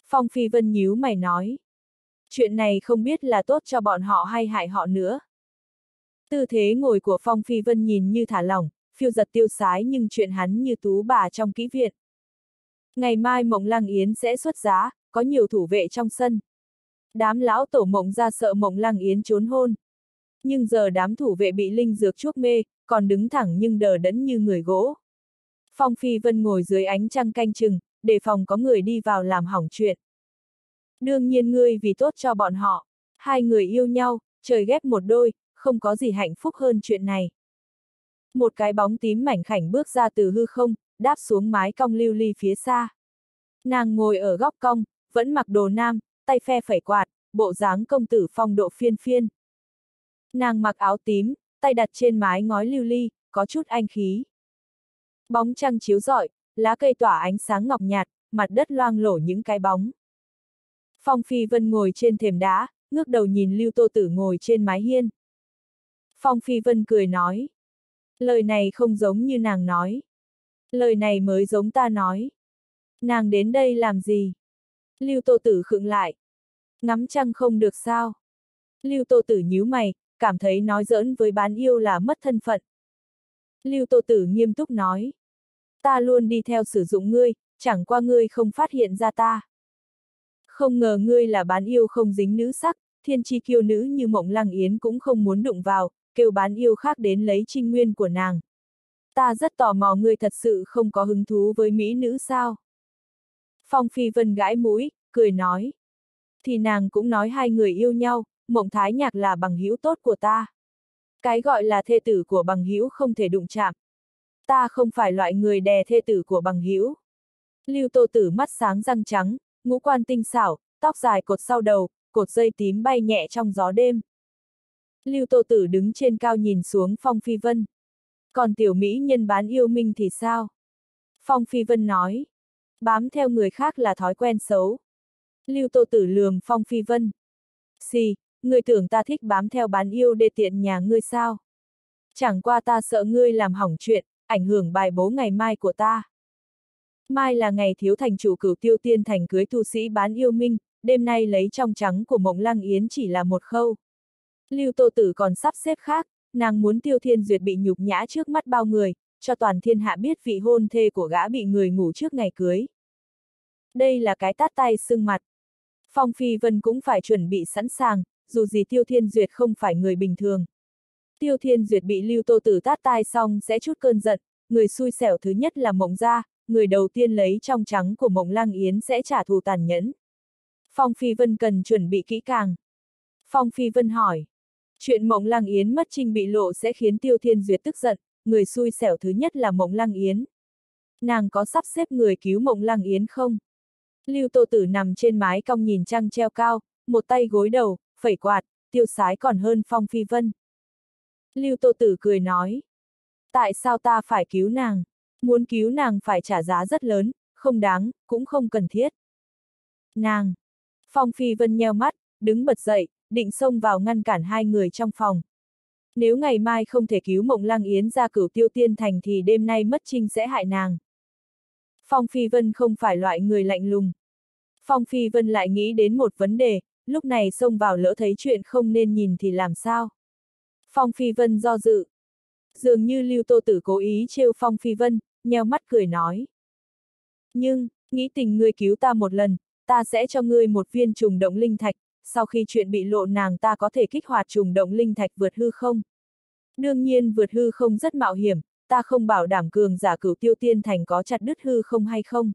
Phong Phi Vân nhíu mày nói. Chuyện này không biết là tốt cho bọn họ hay hại họ nữa. Tư thế ngồi của Phong Phi Vân nhìn như thả lỏng, phiêu giật tiêu sái nhưng chuyện hắn như tú bà trong kỹ viện. Ngày mai Mộng Lăng Yến sẽ xuất giá, có nhiều thủ vệ trong sân. Đám lão tổ mộng ra sợ Mộng Lăng Yến trốn hôn. Nhưng giờ đám thủ vệ bị linh dược chuốc mê, còn đứng thẳng nhưng đờ đẫn như người gỗ. Phong Phi Vân ngồi dưới ánh trăng canh chừng, để phòng có người đi vào làm hỏng chuyện. Đương nhiên ngươi vì tốt cho bọn họ, hai người yêu nhau, trời ghép một đôi, không có gì hạnh phúc hơn chuyện này. Một cái bóng tím mảnh khảnh bước ra từ hư không, đáp xuống mái cong lưu ly phía xa. Nàng ngồi ở góc cong, vẫn mặc đồ nam, tay phe phẩy quạt, bộ dáng công tử phong độ phiên phiên. Nàng mặc áo tím, tay đặt trên mái ngói lưu ly, có chút anh khí. Bóng trăng chiếu rọi, lá cây tỏa ánh sáng ngọc nhạt, mặt đất loang lổ những cái bóng. Phong Phi Vân ngồi trên thềm đá, ngước đầu nhìn Lưu Tô Tử ngồi trên mái hiên. Phong Phi Vân cười nói. Lời này không giống như nàng nói. Lời này mới giống ta nói. Nàng đến đây làm gì? Lưu Tô Tử khựng lại. Ngắm trăng không được sao? Lưu Tô Tử nhíu mày, cảm thấy nói giỡn với bán yêu là mất thân phận. Lưu Tô Tử nghiêm túc nói. Ta luôn đi theo sử dụng ngươi, chẳng qua ngươi không phát hiện ra ta. Không ngờ ngươi là bán yêu không dính nữ sắc, thiên chi kiêu nữ như mộng lăng yến cũng không muốn đụng vào, kêu bán yêu khác đến lấy trinh nguyên của nàng. Ta rất tò mò ngươi thật sự không có hứng thú với mỹ nữ sao? Phong Phi Vân gãi mũi, cười nói. Thì nàng cũng nói hai người yêu nhau, mộng thái nhạc là bằng hữu tốt của ta. Cái gọi là thê tử của bằng hữu không thể đụng chạm. Ta không phải loại người đè thê tử của bằng hữu. Lưu Tô Tử mắt sáng răng trắng, ngũ quan tinh xảo, tóc dài cột sau đầu, cột dây tím bay nhẹ trong gió đêm. Lưu Tô Tử đứng trên cao nhìn xuống Phong Phi Vân. Còn tiểu mỹ nhân bán yêu minh thì sao? Phong Phi Vân nói. Bám theo người khác là thói quen xấu. Lưu Tô Tử lườm Phong Phi Vân. Xì, người tưởng ta thích bám theo bán yêu để tiện nhà ngươi sao? Chẳng qua ta sợ ngươi làm hỏng chuyện, ảnh hưởng bài bố ngày mai của ta. Mai là ngày thiếu thành chủ cửu tiêu tiên thành cưới tu sĩ bán yêu minh, đêm nay lấy trong trắng của mộng lăng yến chỉ là một khâu. Lưu Tô Tử còn sắp xếp khác, nàng muốn tiêu thiên duyệt bị nhục nhã trước mắt bao người, cho toàn thiên hạ biết vị hôn thê của gã bị người ngủ trước ngày cưới. Đây là cái tát tay sưng mặt. Phong Phi Vân cũng phải chuẩn bị sẵn sàng, dù gì Tiêu Thiên Duyệt không phải người bình thường. Tiêu Thiên Duyệt bị Lưu Tô Tử tát tai xong sẽ chút cơn giận, người xui xẻo thứ nhất là Mộng Gia, người đầu tiên lấy trong trắng của Mộng Lang Yến sẽ trả thù tàn nhẫn. Phong Phi Vân cần chuẩn bị kỹ càng. Phong Phi Vân hỏi. Chuyện Mộng Lang Yến mất trinh bị lộ sẽ khiến Tiêu Thiên Duyệt tức giận, người xui xẻo thứ nhất là Mộng Lang Yến. Nàng có sắp xếp người cứu Mộng Lang Yến không? Lưu Tô Tử nằm trên mái cong nhìn trăng treo cao, một tay gối đầu, phẩy quạt, tiêu sái còn hơn Phong Phi Vân. Lưu Tô Tử cười nói. Tại sao ta phải cứu nàng? Muốn cứu nàng phải trả giá rất lớn, không đáng, cũng không cần thiết. Nàng! Phong Phi Vân nheo mắt, đứng bật dậy, định xông vào ngăn cản hai người trong phòng. Nếu ngày mai không thể cứu Mộng Lăng Yến ra cửu tiêu tiên thành thì đêm nay mất trinh sẽ hại nàng. Phong Phi Vân không phải loại người lạnh lùng. Phong Phi Vân lại nghĩ đến một vấn đề, lúc này xông vào lỡ thấy chuyện không nên nhìn thì làm sao? Phong Phi Vân do dự. Dường như Lưu Tô Tử cố ý trêu Phong Phi Vân, nheo mắt cười nói. Nhưng, nghĩ tình ngươi cứu ta một lần, ta sẽ cho ngươi một viên trùng động linh thạch, sau khi chuyện bị lộ nàng ta có thể kích hoạt trùng động linh thạch vượt hư không? Đương nhiên vượt hư không rất mạo hiểm, ta không bảo đảm cường giả cửu tiêu tiên thành có chặt đứt hư không hay không.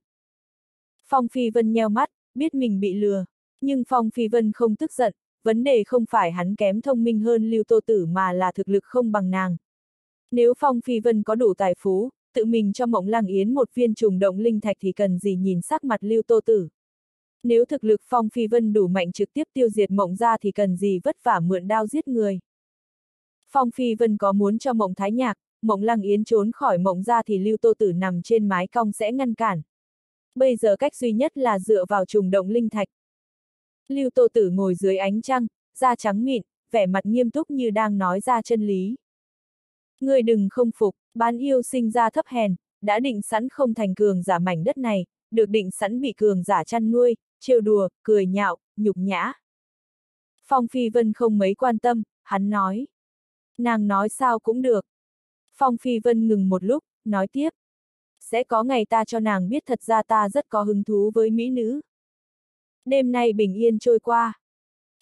Phong Phi Vân nheo mắt, biết mình bị lừa. Nhưng Phong Phi Vân không tức giận, vấn đề không phải hắn kém thông minh hơn Lưu Tô Tử mà là thực lực không bằng nàng. Nếu Phong Phi Vân có đủ tài phú, tự mình cho Mộng Lăng Yến một viên trùng động linh thạch thì cần gì nhìn sắc mặt Lưu Tô Tử. Nếu thực lực Phong Phi Vân đủ mạnh trực tiếp tiêu diệt Mộng ra thì cần gì vất vả mượn đao giết người. Phong Phi Vân có muốn cho Mộng Thái Nhạc, Mộng Lăng Yến trốn khỏi Mộng ra thì Lưu Tô Tử nằm trên mái cong sẽ ngăn cản. Bây giờ cách duy nhất là dựa vào trùng động linh thạch. Lưu Tô Tử ngồi dưới ánh trăng, da trắng mịn, vẻ mặt nghiêm túc như đang nói ra chân lý. Người đừng không phục, bán yêu sinh ra thấp hèn, đã định sẵn không thành cường giả mảnh đất này, được định sẵn bị cường giả chăn nuôi, trêu đùa, cười nhạo, nhục nhã. Phong Phi Vân không mấy quan tâm, hắn nói. Nàng nói sao cũng được. Phong Phi Vân ngừng một lúc, nói tiếp. Sẽ có ngày ta cho nàng biết thật ra ta rất có hứng thú với mỹ nữ. Đêm nay bình yên trôi qua.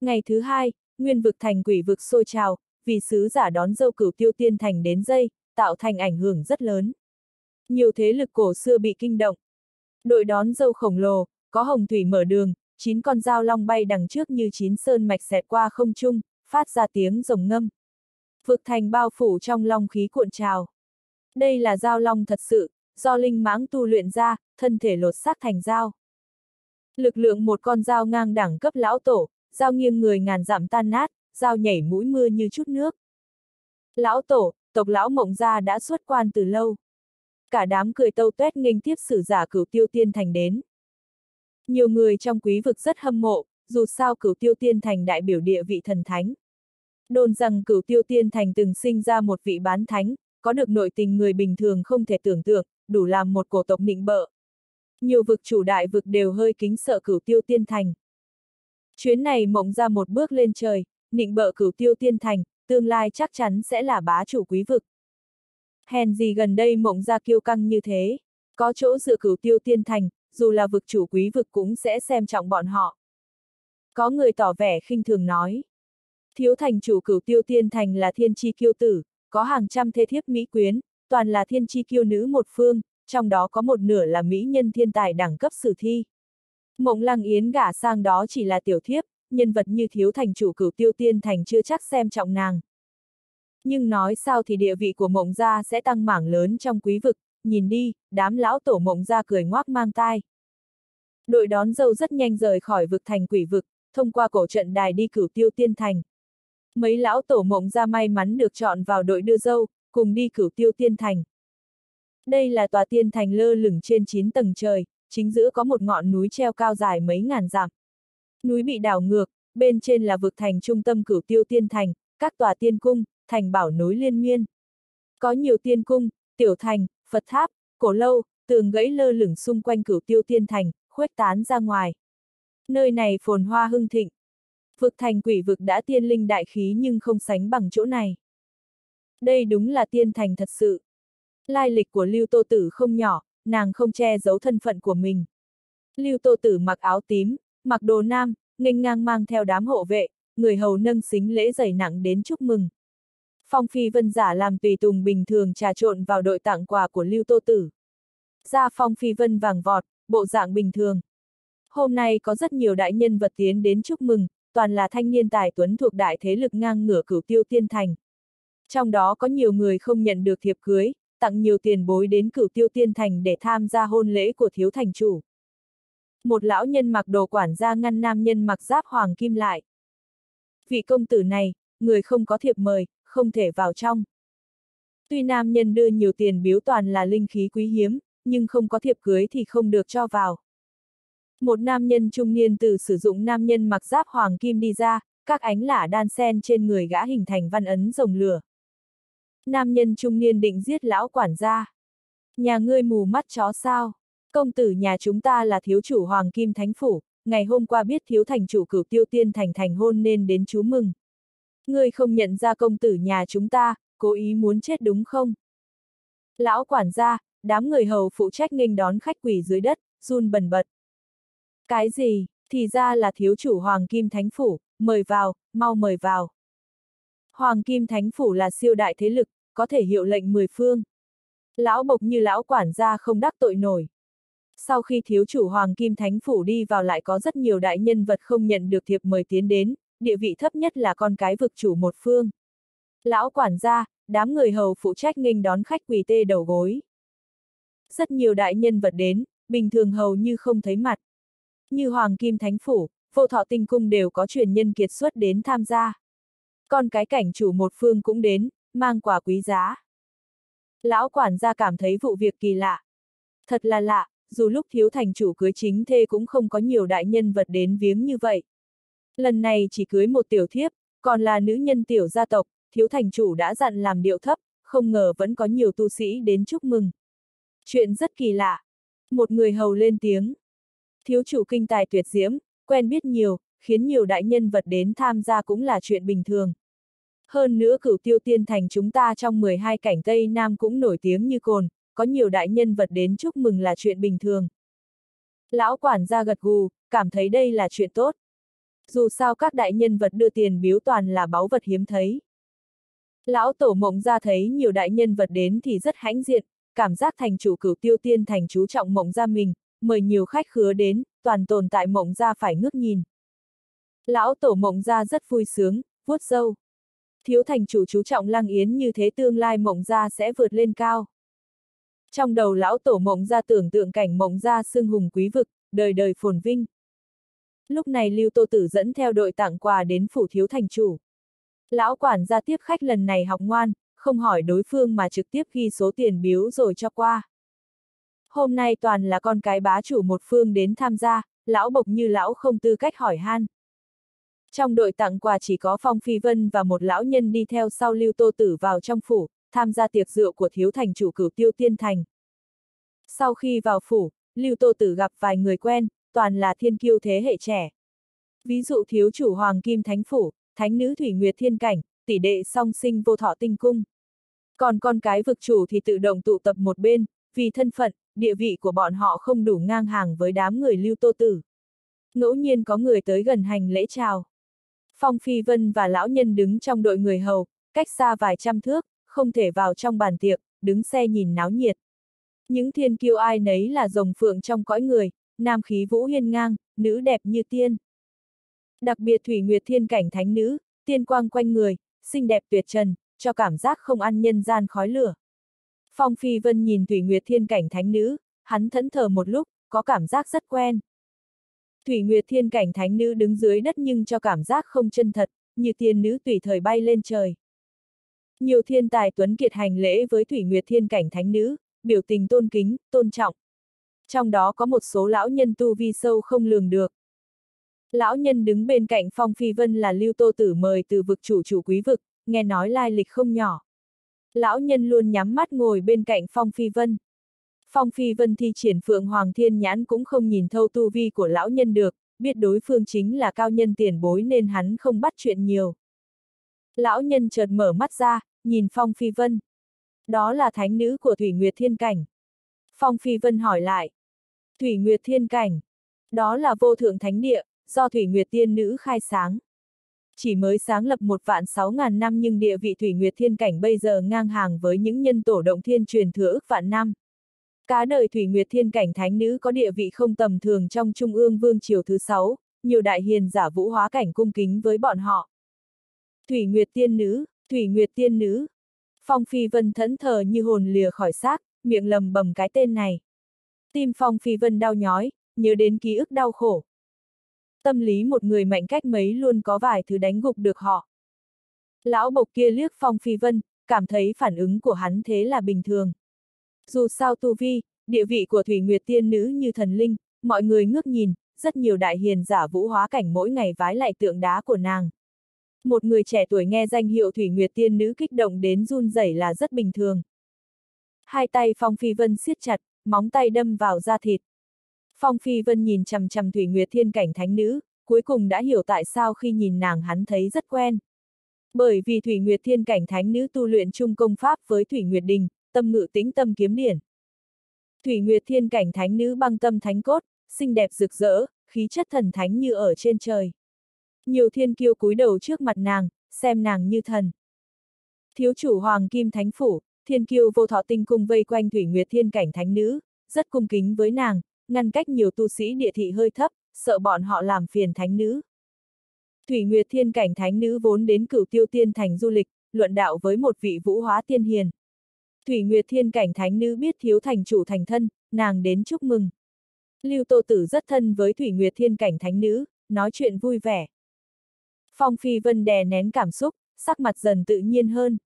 Ngày thứ hai, nguyên vực thành quỷ vực sôi trào, vì sứ giả đón dâu cửu tiêu tiên thành đến dây, tạo thành ảnh hưởng rất lớn. Nhiều thế lực cổ xưa bị kinh động. Đội đón dâu khổng lồ, có hồng thủy mở đường, chín con dao long bay đằng trước như chín sơn mạch xẹt qua không trung, phát ra tiếng rồng ngâm. Vực thành bao phủ trong long khí cuộn trào. Đây là dao long thật sự, do linh mãng tu luyện ra, thân thể lột xác thành dao. Lực lượng một con dao ngang đẳng cấp lão tổ, dao nghiêng người ngàn dặm tan nát, dao nhảy mũi mưa như chút nước. Lão tổ, tộc lão mộng gia đã xuất quan từ lâu. Cả đám cười tâu tuét nghênh tiếp sử giả cửu tiêu tiên thành đến. Nhiều người trong quý vực rất hâm mộ, dù sao cửu tiêu tiên thành đại biểu địa vị thần thánh. Đồn rằng cửu tiêu tiên thành từng sinh ra một vị bán thánh, có được nội tình người bình thường không thể tưởng tượng, đủ làm một cổ tộc nịnh bợ. Nhiều vực chủ đại vực đều hơi kính sợ cửu tiêu tiên thành. Chuyến này mộng ra một bước lên trời, nịnh bợ cửu tiêu tiên thành, tương lai chắc chắn sẽ là bá chủ quý vực. Hèn gì gần đây mộng ra kiêu căng như thế, có chỗ dựa cửu tiêu tiên thành, dù là vực chủ quý vực cũng sẽ xem trọng bọn họ. Có người tỏ vẻ khinh thường nói. Thiếu thành chủ cửu tiêu tiên thành là thiên chi kiêu tử, có hàng trăm thê thiếp mỹ quyến, toàn là thiên chi kiêu nữ một phương, trong đó có một nửa là mỹ nhân thiên tài đẳng cấp sử thi. Mộng lăng yến gả sang đó chỉ là tiểu thiếp, nhân vật như thiếu thành chủ cửu tiêu tiên thành chưa chắc xem trọng nàng. Nhưng nói sao thì địa vị của mộng gia sẽ tăng mảng lớn trong quý vực, nhìn đi, đám lão tổ mộng gia cười ngoác mang tai. Đội đón dâu rất nhanh rời khỏi vực thành quỷ vực, thông qua cổ trận đài đi cửu tiêu tiên thành. Mấy lão tổ mộng gia may mắn được chọn vào đội đưa dâu, cùng đi cửu tiêu tiên thành. Đây là tòa tiên thành lơ lửng trên 9 tầng trời, chính giữa có một ngọn núi treo cao dài mấy ngàn dặm. Núi bị đảo ngược, bên trên là vực thành trung tâm cửu tiêu tiên thành, các tòa tiên cung, thành bảo nối liên miên. Có nhiều tiên cung, tiểu thành, Phật tháp, cổ lâu, tường gãy lơ lửng xung quanh cửu tiêu tiên thành, khuếch tán ra ngoài. Nơi này phồn hoa hưng thịnh. Vực thành quỷ vực đã tiên linh đại khí nhưng không sánh bằng chỗ này. Đây đúng là tiên thành thật sự. Lai lịch của Lưu Tô Tử không nhỏ, nàng không che giấu thân phận của mình. Lưu Tô Tử mặc áo tím, mặc đồ nam, nghênh ngang mang theo đám hộ vệ, người hầu nâng xính lễ dày nặng đến chúc mừng. Phong Phi Vân giả làm tùy tùng bình thường trà trộn vào đội tặng quà của Lưu Tô Tử. Ra Phong Phi Vân vàng vọt, bộ dạng bình thường. Hôm nay có rất nhiều đại nhân vật tiến đến chúc mừng, toàn là thanh niên tài tuấn thuộc đại thế lực ngang ngửa cửu tiêu tiên thành. Trong đó có nhiều người không nhận được thiệp cưới, tặng nhiều tiền bối đến cửu tiêu tiên thành để tham gia hôn lễ của thiếu thành chủ. Một lão nhân mặc đồ quản gia ngăn nam nhân mặc giáp hoàng kim lại. Vị công tử này, người không có thiệp mời, không thể vào trong. Tuy nam nhân đưa nhiều tiền biếu toàn là linh khí quý hiếm, nhưng không có thiệp cưới thì không được cho vào. Một nam nhân trung niên từ sử dụng nam nhân mặc giáp hoàng kim đi ra, các ánh lả đan sen trên người gã hình thành văn ấn rồng lửa. Nam nhân trung niên định giết lão quản gia. Nhà ngươi mù mắt chó sao? Công tử nhà chúng ta là thiếu chủ hoàng kim thánh phủ, ngày hôm qua biết thiếu thành chủ cửu tiêu tiên thành thành hôn nên đến chú mừng. Ngươi không nhận ra công tử nhà chúng ta, cố ý muốn chết đúng không? Lão quản gia, đám người hầu phụ trách nghênh đón khách quỷ dưới đất, run bần bật. Cái gì, thì ra là thiếu chủ Hoàng Kim Thánh Phủ, mời vào, mau mời vào. Hoàng Kim Thánh Phủ là siêu đại thế lực, có thể hiệu lệnh mười phương. Lão bộc như lão quản gia không đắc tội nổi. Sau khi thiếu chủ Hoàng Kim Thánh Phủ đi vào lại có rất nhiều đại nhân vật không nhận được thiệp mời tiến đến, địa vị thấp nhất là con cái vực chủ một phương. Lão quản gia, đám người hầu phụ trách nghênh đón khách quỳ tê đầu gối. Rất nhiều đại nhân vật đến, bình thường hầu như không thấy mặt. Như Hoàng Kim Thánh Phủ, vô thọ tinh cung đều có truyền nhân kiệt xuất đến tham gia. con cái cảnh chủ một phương cũng đến, mang quà quý giá. Lão quản gia cảm thấy vụ việc kỳ lạ. Thật là lạ, dù lúc thiếu thành chủ cưới chính thê cũng không có nhiều đại nhân vật đến viếng như vậy. Lần này chỉ cưới một tiểu thiếp, còn là nữ nhân tiểu gia tộc, thiếu thành chủ đã dặn làm điệu thấp, không ngờ vẫn có nhiều tu sĩ đến chúc mừng. Chuyện rất kỳ lạ. Một người hầu lên tiếng. Thiếu chủ kinh tài tuyệt diễm, quen biết nhiều, khiến nhiều đại nhân vật đến tham gia cũng là chuyện bình thường. Hơn nữa cửu tiêu tiên thành chúng ta trong 12 cảnh Tây Nam cũng nổi tiếng như cồn, có nhiều đại nhân vật đến chúc mừng là chuyện bình thường. Lão quản gia gật gù, cảm thấy đây là chuyện tốt. Dù sao các đại nhân vật đưa tiền biếu toàn là báu vật hiếm thấy. Lão tổ mộng ra thấy nhiều đại nhân vật đến thì rất hãnh diện, cảm giác thành chủ cửu tiêu tiên thành chú trọng mộng ra mình, mời nhiều khách khứa đến, toàn tồn tại mộng ra phải ngước nhìn. Lão tổ mộng ra rất vui sướng, vuốt râu. Thiếu thành chủ chú trọng lăng yến như thế tương lai mộng ra sẽ vượt lên cao. Trong đầu lão tổ mộng ra tưởng tượng cảnh mộng ra sương hùng quý vực, đời đời phồn vinh. Lúc này Lưu Tô Tử dẫn theo đội tặng quà đến phủ thiếu thành chủ. Lão quản gia tiếp khách lần này học ngoan, không hỏi đối phương mà trực tiếp ghi số tiền biếu rồi cho qua. Hôm nay toàn là con cái bá chủ một phương đến tham gia, lão bộc như lão không tư cách hỏi han. Trong đội tặng quà chỉ có Phong Phi Vân và một lão nhân đi theo sau Lưu Tô Tử vào trong phủ, tham gia tiệc rượu của thiếu thành chủ cửu tiêu tiên thành. Sau khi vào phủ, Lưu Tô Tử gặp vài người quen, toàn là thiên kiêu thế hệ trẻ. Ví dụ thiếu chủ Hoàng Kim Thánh Phủ, Thánh Nữ Thủy Nguyệt Thiên Cảnh, tỷ đệ song sinh vô thọ tinh cung. Còn con cái vực chủ thì tự động tụ tập một bên, vì thân phận, địa vị của bọn họ không đủ ngang hàng với đám người lưu tô tử. Ngẫu nhiên có người tới gần hành lễ chào. Phong Phi Vân và lão nhân đứng trong đội người hầu, cách xa vài trăm thước, không thể vào trong bàn tiệc, đứng xe nhìn náo nhiệt. Những thiên kiêu ai nấy là rồng phượng trong cõi người, nam khí vũ hiên ngang, nữ đẹp như tiên. Đặc biệt Thủy Nguyệt Thiên cảnh thánh nữ, tiên quang quanh người, xinh đẹp tuyệt trần, cho cảm giác không ăn nhân gian khói lửa. Phong Phi Vân nhìn Thủy Nguyệt Thiên cảnh thánh nữ, hắn thẫn thờ một lúc, có cảm giác rất quen. Thủy Nguyệt Thiên cảnh thánh nữ đứng dưới đất nhưng cho cảm giác không chân thật, như tiên nữ tùy thời bay lên trời. Nhiều thiên tài tuấn kiệt hành lễ với Thủy Nguyệt Thiên cảnh thánh nữ, biểu tình tôn kính, tôn trọng. Trong đó có một số lão nhân tu vi sâu không lường được. Lão nhân đứng bên cạnh Phong Phi Vân là Lưu Tô Tử mời từ vực chủ chủ quý vực, nghe nói lai lịch không nhỏ. Lão nhân luôn nhắm mắt ngồi bên cạnh Phong Phi Vân. Phong Phi Vân thi triển Phượng Hoàng Thiên Nhãn cũng không nhìn thâu tu vi của lão nhân được, biết đối phương chính là cao nhân tiền bối nên hắn không bắt chuyện nhiều. Lão nhân chợt mở mắt ra, nhìn Phong Phi Vân. Đó là thánh nữ của Thủy Nguyệt Thiên Cảnh. Phong Phi Vân hỏi lại. Thủy Nguyệt Thiên Cảnh. Đó là vô thượng thánh địa, do Thủy Nguyệt Tiên Nữ khai sáng. Chỉ mới sáng lập một vạn sáu ngàn năm nhưng địa vị Thủy Nguyệt Thiên Cảnh bây giờ ngang hàng với những nhân tổ động thiên truyền thừa ức vạn năm. Cá đời Thủy Nguyệt Thiên Cảnh Thánh Nữ có địa vị không tầm thường trong Trung ương Vương Triều thứ sáu, nhiều đại hiền giả vũ hóa cảnh cung kính với bọn họ. Thủy Nguyệt Tiên Nữ, Thủy Nguyệt Tiên Nữ. Phong Phi Vân thẫn thờ như hồn lìa khỏi xác, miệng lầm bầm cái tên này. Tim Phong Phi Vân đau nhói, nhớ đến ký ức đau khổ. Tâm lý một người mạnh cách mấy luôn có vài thứ đánh gục được họ. Lão bộc kia liếc Phong Phi Vân, cảm thấy phản ứng của hắn thế là bình thường. Dù sao tu vi, địa vị của Thủy Nguyệt Tiên Nữ như thần linh, mọi người ngước nhìn, rất nhiều đại hiền giả vũ hóa cảnh mỗi ngày vái lại tượng đá của nàng. Một người trẻ tuổi nghe danh hiệu Thủy Nguyệt Tiên Nữ kích động đến run rẩy là rất bình thường. Hai tay Phong Phi Vân siết chặt, móng tay đâm vào da thịt. Phong Phi Vân nhìn chằm chằm Thủy Nguyệt Thiên Cảnh Thánh Nữ, cuối cùng đã hiểu tại sao khi nhìn nàng hắn thấy rất quen. Bởi vì Thủy Nguyệt Thiên Cảnh Thánh Nữ tu luyện chung công pháp với Thủy Nguyệt Đình, tâm ngự tính tâm kiếm điển. Thủy Nguyệt Thiên Cảnh Thánh Nữ băng tâm thánh cốt, xinh đẹp rực rỡ, khí chất thần thánh như ở trên trời. Nhiều thiên kiêu cúi đầu trước mặt nàng, xem nàng như thần. Thiếu chủ Hoàng Kim Thánh Phủ, thiên kiêu vô thọ tinh cung vây quanh Thủy Nguyệt Thiên Cảnh Thánh Nữ, rất cung kính với nàng, ngăn cách nhiều tu sĩ địa thị hơi thấp, sợ bọn họ làm phiền thánh nữ. Thủy Nguyệt Thiên Cảnh Thánh Nữ vốn đến cửu tiêu tiên thành du lịch, luận đạo với một vị vũ hóa tiên hiền. Thủy Nguyệt Thiên Cảnh Thánh Nữ biết thiếu thành chủ thành thân, nàng đến chúc mừng. Lưu Tô Tử rất thân với Thủy Nguyệt Thiên Cảnh Thánh Nữ, nói chuyện vui vẻ. Phong Phi Vân đè nén cảm xúc, sắc mặt dần tự nhiên hơn.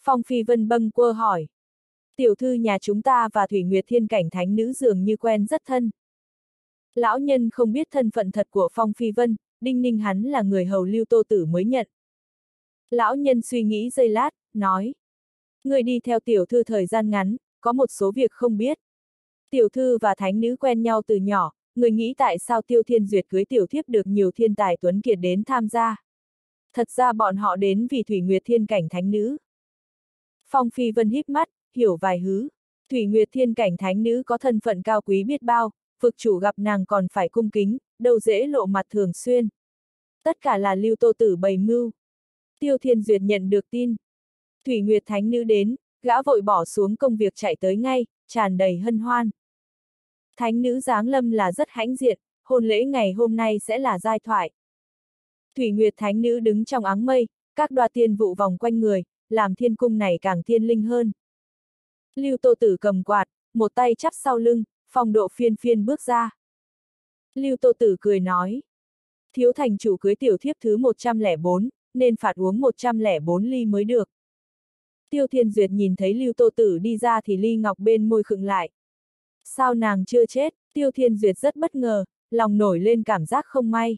Phong Phi Vân bâng quơ hỏi. Tiểu thư nhà chúng ta và Thủy Nguyệt Thiên Cảnh Thánh Nữ dường như quen rất thân. Lão nhân không biết thân phận thật của Phong Phi Vân, đinh ninh hắn là người hầu lưu tô tử mới nhận. Lão nhân suy nghĩ giây lát, nói. Người đi theo tiểu thư thời gian ngắn, có một số việc không biết. Tiểu thư và thánh nữ quen nhau từ nhỏ, người nghĩ tại sao tiêu thiên duyệt cưới tiểu thiếp được nhiều thiên tài tuấn kiệt đến tham gia. Thật ra bọn họ đến vì Thủy Nguyệt Thiên Cảnh Thánh Nữ. Phong Phi Vân híp mắt, hiểu vài hứ. Thủy Nguyệt Thiên Cảnh Thánh Nữ có thân phận cao quý biết bao, vực chủ gặp nàng còn phải cung kính, đâu dễ lộ mặt thường xuyên. Tất cả là lưu tô tử bày mưu. Tiêu Thiên Duyệt nhận được tin. Thủy Nguyệt Thánh Nữ đến, gã vội bỏ xuống công việc chạy tới ngay, tràn đầy hân hoan. Thánh Nữ Giáng Lâm là rất hãnh diện, hôn lễ ngày hôm nay sẽ là giai thoại. Thủy Nguyệt Thánh Nữ đứng trong áng mây, các đoà tiên vụ vòng quanh người, làm thiên cung này càng thiên linh hơn. Lưu Tô Tử cầm quạt, một tay chắp sau lưng, phong độ phiên phiên bước ra. Lưu Tô Tử cười nói. Thiếu thành chủ cưới tiểu thiếp thứ 104, nên phạt uống 104 ly mới được. Tiêu Thiên Duyệt nhìn thấy Lưu Tô Tử đi ra thì ly ngọc bên môi khựng lại. Sao nàng chưa chết, Tiêu Thiên Duyệt rất bất ngờ, lòng nổi lên cảm giác không may.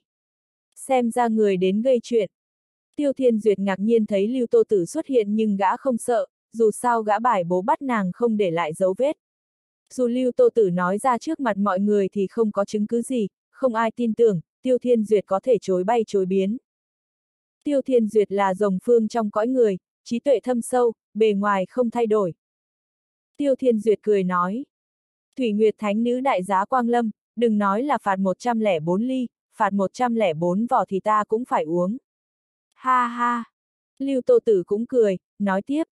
Xem ra người đến gây chuyện. Tiêu Thiên Duyệt ngạc nhiên thấy Lưu Tô Tử xuất hiện nhưng gã không sợ, dù sao gã bài bố bắt nàng không để lại dấu vết. Dù Lưu Tô Tử nói ra trước mặt mọi người thì không có chứng cứ gì, không ai tin tưởng, Tiêu Thiên Duyệt có thể chối bay chối biến. Tiêu Thiên Duyệt là rồng phương trong cõi người, trí tuệ thâm sâu, bề ngoài không thay đổi. Tiêu Thiên Duyệt cười nói. Thủy Nguyệt Thánh Nữ Đại Giá Quang Lâm, đừng nói là phạt 104 ly, phạt 104 vỏ thì ta cũng phải uống. Ha ha! Lưu Tô Tử cũng cười, nói tiếp.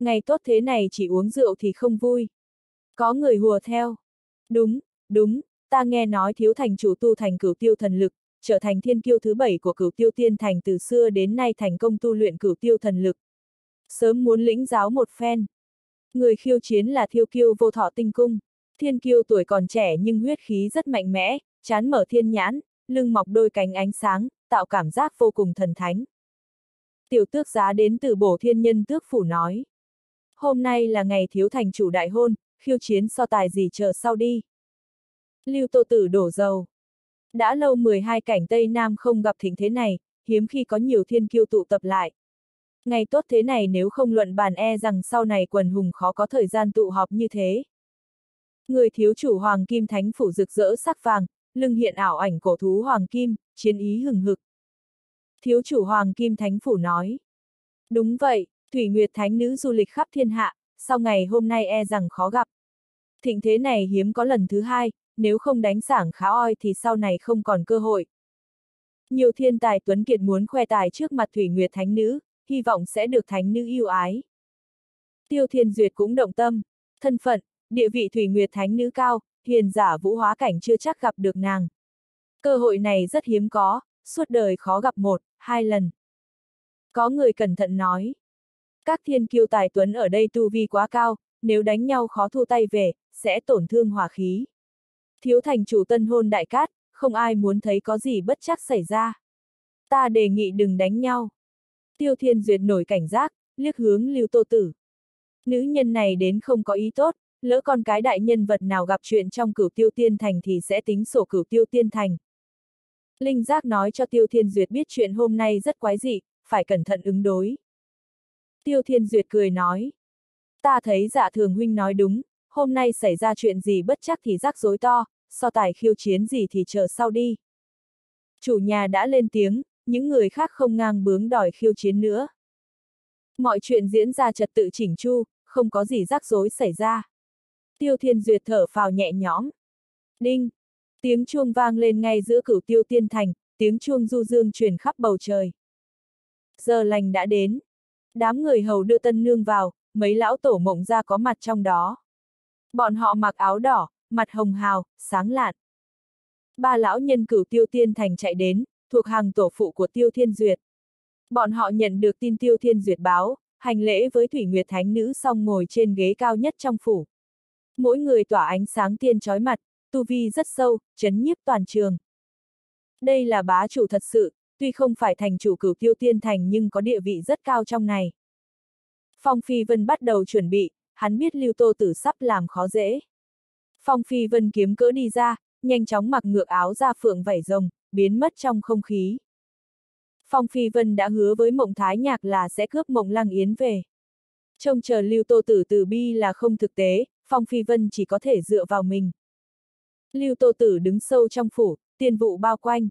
Ngày tốt thế này chỉ uống rượu thì không vui. Có người hùa theo. Đúng, đúng, ta nghe nói thiếu thành chủ tu thành cửu tiêu thần lực, trở thành thiên kiêu thứ bảy của cửu tiêu tiên thành từ xưa đến nay thành công tu luyện cửu tiêu thần lực. Sớm muốn lĩnh giáo một phen. Người khiêu chiến là thiêu kiêu vô thọ tinh cung. Thiên kiêu tuổi còn trẻ nhưng huyết khí rất mạnh mẽ, chán mở thiên nhãn, lưng mọc đôi cánh ánh sáng, tạo cảm giác vô cùng thần thánh. Tiểu tước giá đến từ bổ thiên nhân tước phủ nói. Hôm nay là ngày thiếu thành chủ đại hôn, khiêu chiến so tài gì chờ sau đi. Lưu Tô Tử đổ dầu. Đã lâu 12 cảnh Tây Nam không gặp thịnh thế này, hiếm khi có nhiều thiên kiêu tụ tập lại. Ngày tốt thế này nếu không luận bàn e rằng sau này quần hùng khó có thời gian tụ họp như thế. Người thiếu chủ Hoàng Kim Thánh Phủ rực rỡ sắc vàng, lưng hiện ảo ảnh cổ thú Hoàng Kim, chiến ý hừng hực. Thiếu chủ Hoàng Kim Thánh Phủ nói. Đúng vậy, Thủy Nguyệt Thánh Nữ du lịch khắp thiên hạ, sau ngày hôm nay e rằng khó gặp. Thịnh thế này hiếm có lần thứ hai, nếu không đánh sảng khá oi thì sau này không còn cơ hội. Nhiều thiên tài tuấn kiệt muốn khoe tài trước mặt Thủy Nguyệt Thánh Nữ, hy vọng sẽ được Thánh Nữ yêu ái. Tiêu Thiên Duyệt cũng động tâm, thân phận, địa vị Thủy Nguyệt Thánh Nữ cao, hiền giả vũ hóa cảnh chưa chắc gặp được nàng. Cơ hội này rất hiếm có, suốt đời khó gặp một, hai lần. Có người cẩn thận nói. Các thiên kiêu tài tuấn ở đây tu vi quá cao, nếu đánh nhau khó thu tay về, sẽ tổn thương hỏa khí. Thiếu thành chủ tân hôn đại cát, không ai muốn thấy có gì bất chắc xảy ra. Ta đề nghị đừng đánh nhau. Tiêu Thiên Duyệt nổi cảnh giác, liếc hướng Lưu Tô Tử. Nữ nhân này đến không có ý tốt, lỡ con cái đại nhân vật nào gặp chuyện trong cửu tiêu tiên thành thì sẽ tính sổ cửu tiêu tiên thành. Linh Giác nói cho Tiêu Thiên Duyệt biết chuyện hôm nay rất quái dị, phải cẩn thận ứng đối. Tiêu Thiên Duyệt cười nói. Ta thấy dạ thường huynh nói đúng, hôm nay xảy ra chuyện gì bất chắc thì rắc rối to, so tài khiêu chiến gì thì chờ sau đi. Chủ nhà đã lên tiếng, những người khác không ngang bướng đòi khiêu chiến nữa. Mọi chuyện diễn ra trật tự chỉnh chu, không có gì rắc rối xảy ra. Tiêu Thiên Duyệt thở phào nhẹ nhõm. Đinh! Tiếng chuông vang lên ngay giữa cửu tiêu tiên thành, tiếng chuông du dương truyền khắp bầu trời. Giờ lành đã đến. Đám người hầu đưa tân nương vào, mấy lão tổ mộng ra có mặt trong đó. Bọn họ mặc áo đỏ, mặt hồng hào, sáng lạn. Ba lão nhân cửu tiêu tiên thành chạy đến, thuộc hàng tổ phụ của tiêu thiên duyệt. Bọn họ nhận được tin tiêu thiên duyệt báo, hành lễ với Thủy Nguyệt Thánh Nữ xong ngồi trên ghế cao nhất trong phủ. Mỗi người tỏa ánh sáng tiên trói mặt, tu vi rất sâu, chấn nhiếp toàn trường. Đây là bá chủ thật sự, tuy không phải thành chủ cửu tiêu tiên thành nhưng có địa vị rất cao trong này. Phong Phi Vân bắt đầu chuẩn bị, hắn biết Lưu Tô Tử sắp làm khó dễ. Phong Phi Vân kiếm cỡ đi ra, nhanh chóng mặc ngược áo ra phượng vảy rồng, biến mất trong không khí. Phong Phi Vân đã hứa với Mộng Thái Nhạc là sẽ cướp Mộng Lăng Yến về. Trông chờ Lưu Tô Tử từ bi là không thực tế, Phong Phi Vân chỉ có thể dựa vào mình. Lưu Tô Tử đứng sâu trong phủ, tiền vụ bao quanh.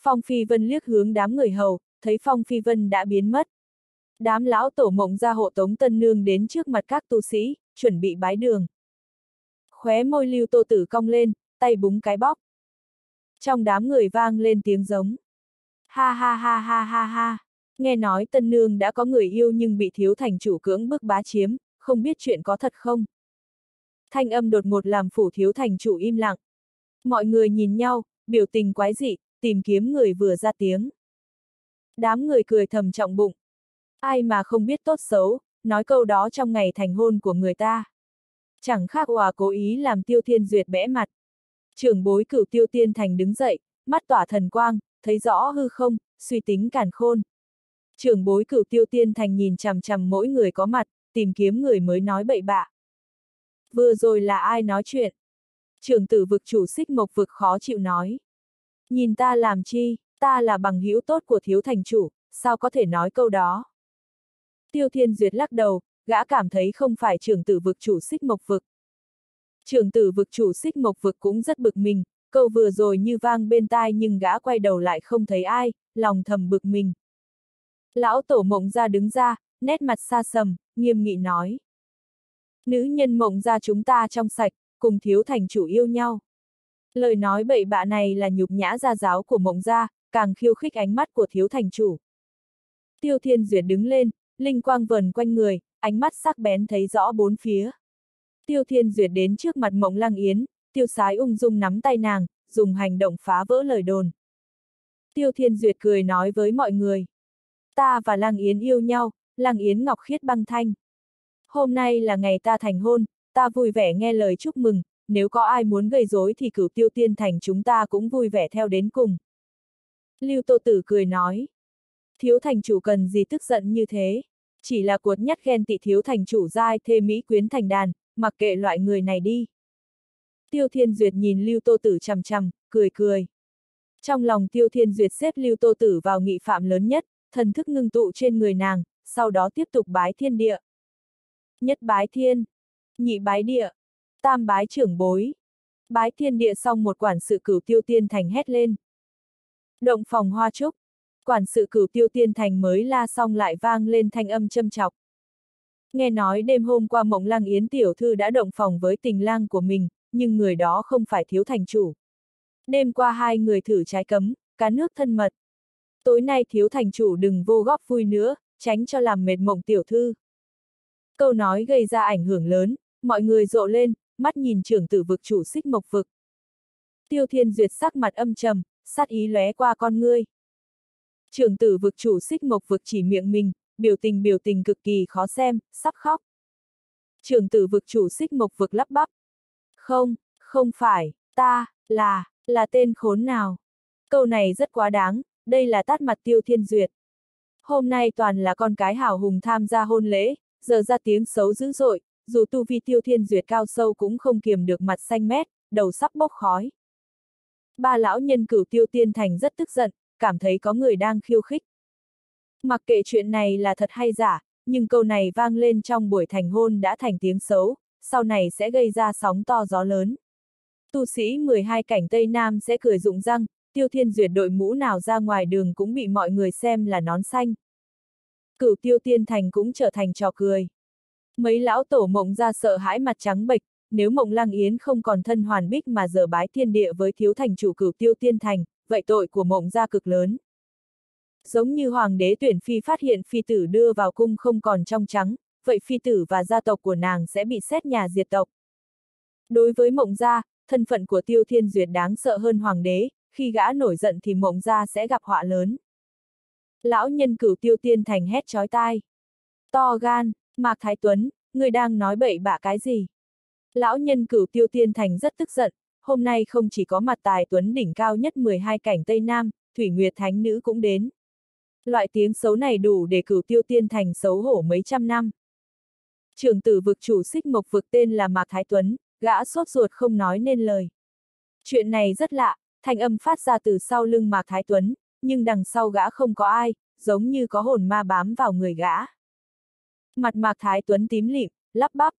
Phong Phi Vân liếc hướng đám người hầu, thấy Phong Phi Vân đã biến mất. Đám lão tổ mộng ra hộ tống tân nương đến trước mặt các tu sĩ, chuẩn bị bái đường. Khóe môi lưu tô tử cong lên, tay búng cái bóp. Trong đám người vang lên tiếng giống. Ha ha ha ha ha ha. Nghe nói tân nương đã có người yêu nhưng bị thiếu thành chủ cưỡng bức bá chiếm, không biết chuyện có thật không? Thanh âm đột ngột làm phủ thiếu thành chủ im lặng. Mọi người nhìn nhau, biểu tình quái dị, tìm kiếm người vừa ra tiếng. Đám người cười thầm trọng bụng. Ai mà không biết tốt xấu, nói câu đó trong ngày thành hôn của người ta. Chẳng khác hòa cố ý làm tiêu thiên duyệt bẽ mặt. Trưởng bối cửu tiêu tiên thành đứng dậy, mắt tỏa thần quang, thấy rõ hư không, suy tính càn khôn. Trưởng bối cửu tiêu tiên thành nhìn chằm chằm mỗi người có mặt, tìm kiếm người mới nói bậy bạ. Vừa rồi là ai nói chuyện? Trưởng tử vực chủ xích mộc vực khó chịu nói. Nhìn ta làm chi, ta là bằng hữu tốt của thiếu thành chủ, sao có thể nói câu đó? Tiêu Thiên Duyệt lắc đầu, gã cảm thấy không phải trưởng tử vực chủ xích mộc vực. Trưởng tử vực chủ xích mộc vực cũng rất bực mình, câu vừa rồi như vang bên tai nhưng gã quay đầu lại không thấy ai, lòng thầm bực mình. Lão tổ mộng ra đứng ra, nét mặt xa sầm, nghiêm nghị nói. Nữ nhân mộng ra chúng ta trong sạch, cùng thiếu thành chủ yêu nhau. Lời nói bậy bạ này là nhục nhã gia giáo của mộng gia, càng khiêu khích ánh mắt của thiếu thành chủ. Tiêu Thiên Duyệt đứng lên, linh quang vần quanh người, ánh mắt sắc bén thấy rõ bốn phía. Tiêu Thiên Duyệt đến trước mặt Mộng Lăng Yến, tiêu sái ung dung nắm tay nàng, dùng hành động phá vỡ lời đồn. Tiêu Thiên Duyệt cười nói với mọi người. Ta và Lăng Yến yêu nhau, Lăng Yến ngọc khiết băng thanh. Hôm nay là ngày ta thành hôn, ta vui vẻ nghe lời chúc mừng, nếu có ai muốn gây rối thì cửu tiêu tiên thành chúng ta cũng vui vẻ theo đến cùng. Lưu Tô Tử cười nói. Thiếu thành chủ cần gì tức giận như thế? Chỉ là cuột nhất ghen tị thiếu thành chủ giai thê Mỹ quyến thành đàn, mặc kệ loại người này đi. Tiêu Thiên Duyệt nhìn Lưu Tô Tử chằm chằm, cười cười. Trong lòng Tiêu Thiên Duyệt xếp Lưu Tô Tử vào nghị phạm lớn nhất, thần thức ngưng tụ trên người nàng, sau đó tiếp tục bái thiên địa. Nhất bái thiên, nhị bái địa, Tam bái trưởng bối. Bái thiên địa xong một quản sự cửu tiêu tiên thành hét lên. Động phòng hoa trúc. Quản sự cửu tiêu tiên thành mới la xong lại vang lên thanh âm châm chọc. Nghe nói đêm hôm qua mộng lang yến tiểu thư đã động phòng với tình lang của mình, nhưng người đó không phải thiếu thành chủ. Đêm qua hai người thử trái cấm, cá nước thân mật. Tối nay thiếu thành chủ đừng vô góp vui nữa, tránh cho làm mệt mộng tiểu thư. Câu nói gây ra ảnh hưởng lớn, mọi người rộ lên, mắt nhìn trưởng tử vực chủ xích mộc vực. Tiêu thiên duyệt sắc mặt âm trầm, sát ý lóe qua con ngươi. Trưởng tử vực chủ xích mộc vực chỉ miệng mình, biểu tình biểu tình cực kỳ khó xem, sắp khóc. Trưởng tử vực chủ xích mộc vực lắp bắp. Không, không phải, ta, là, là tên khốn nào. Câu này rất quá đáng, đây là tát mặt tiêu thiên duyệt. Hôm nay toàn là con cái hào hùng tham gia hôn lễ, giờ ra tiếng xấu dữ dội, dù tu vi tiêu thiên duyệt cao sâu cũng không kiềm được mặt xanh mét, đầu sắp bốc khói. Ba lão nhân cửu tiêu tiên thành rất tức giận, cảm thấy có người đang khiêu khích. Mặc kệ chuyện này là thật hay giả, nhưng câu này vang lên trong buổi thành hôn đã thành tiếng xấu, sau này sẽ gây ra sóng to gió lớn. Tu sĩ 12 cảnh Tây Nam sẽ cười rụng răng, tiêu thiên duyệt đội mũ nào ra ngoài đường cũng bị mọi người xem là nón xanh. Cửu tiêu tiên thành cũng trở thành trò cười. Mấy lão tổ mộng ra sợ hãi mặt trắng bệch, nếu mộng lang yến không còn thân hoàn bích mà giờ bái thiên địa với thiếu thành chủ cửu tiêu tiên thành, vậy tội của mộng ra cực lớn. Giống như hoàng đế tuyển phi phát hiện phi tử đưa vào cung không còn trong trắng, vậy phi tử và gia tộc của nàng sẽ bị xét nhà diệt tộc. Đối với mộng gia, thân phận của tiêu thiên duyệt đáng sợ hơn hoàng đế, khi gã nổi giận thì mộng gia sẽ gặp họa lớn. Lão nhân cửu tiêu tiên thành hét chói tai. To gan, Mạc Thái Tuấn, người đang nói bậy bạ cái gì? Lão nhân cửu tiêu tiên thành rất tức giận, hôm nay không chỉ có mặt tài Tuấn đỉnh cao nhất 12 cảnh Tây Nam, Thủy Nguyệt Thánh Nữ cũng đến. Loại tiếng xấu này đủ để cửu tiêu tiên thành xấu hổ mấy trăm năm. Trường tử vực chủ xích mộc vực tên là Mạc Thái Tuấn, gã sốt ruột không nói nên lời. Chuyện này rất lạ, thanh âm phát ra từ sau lưng Mạc Thái Tuấn, nhưng đằng sau gã không có ai, giống như có hồn ma bám vào người gã. Mặt Mạc Thái Tuấn tím lịm, lắp bắp.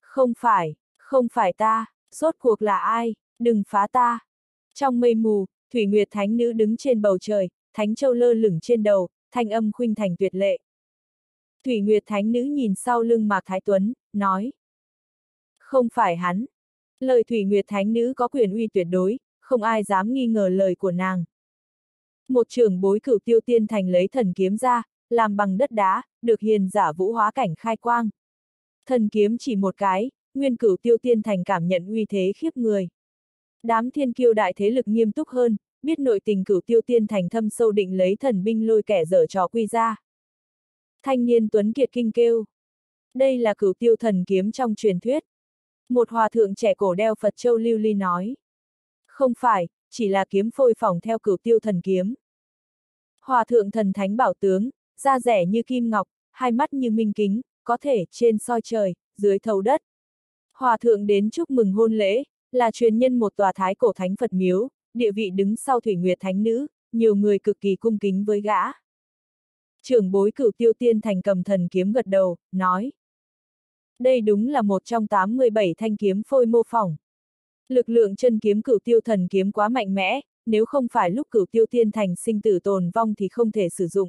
Không phải, không phải ta, rốt cuộc là ai, đừng phá ta. Trong mây mù, Thủy Nguyệt Thánh Nữ đứng trên bầu trời, Thánh Châu lơ lửng trên đầu, thanh âm khuynh thành tuyệt lệ. Thủy Nguyệt Thánh Nữ nhìn sau lưng Mạc Thái Tuấn, nói. Không phải hắn. Lời Thủy Nguyệt Thánh Nữ có quyền uy tuyệt đối, không ai dám nghi ngờ lời của nàng. Một trưởng bối cửu tiêu tiên thành lấy thần kiếm ra, làm bằng đất đá, được hiền giả vũ hóa cảnh khai quang. Thần kiếm chỉ một cái, nguyên cửu tiêu tiên thành cảm nhận uy thế khiếp người. Đám thiên kiêu đại thế lực nghiêm túc hơn, biết nội tình cửu tiêu tiên thành thâm sâu định lấy thần binh lôi kẻ dở trò quy ra. Thanh niên Tuấn Kiệt kinh kêu. Đây là cửu tiêu thần kiếm trong truyền thuyết. Một hòa thượng trẻ cổ đeo Phật Châu Lưu Ly nói. Không phải, chỉ là kiếm phôi phỏng theo cửu tiêu thần kiếm. Hòa thượng thần thánh bảo tướng, da rẻ như kim ngọc, hai mắt như minh kính, có thể trên soi trời, dưới thấu đất. Hòa thượng đến chúc mừng hôn lễ, là truyền nhân một tòa thái cổ thánh Phật miếu, địa vị đứng sau Thủy Nguyệt Thánh Nữ, nhiều người cực kỳ cung kính với gã. Trưởng bối cửu tiêu tiên thành cầm thần kiếm gật đầu, nói. Đây đúng là một trong 87 thanh kiếm phôi mô phỏng. Lực lượng chân kiếm cửu tiêu thần kiếm quá mạnh mẽ, nếu không phải lúc cửu tiêu tiên thành sinh tử tồn vong thì không thể sử dụng.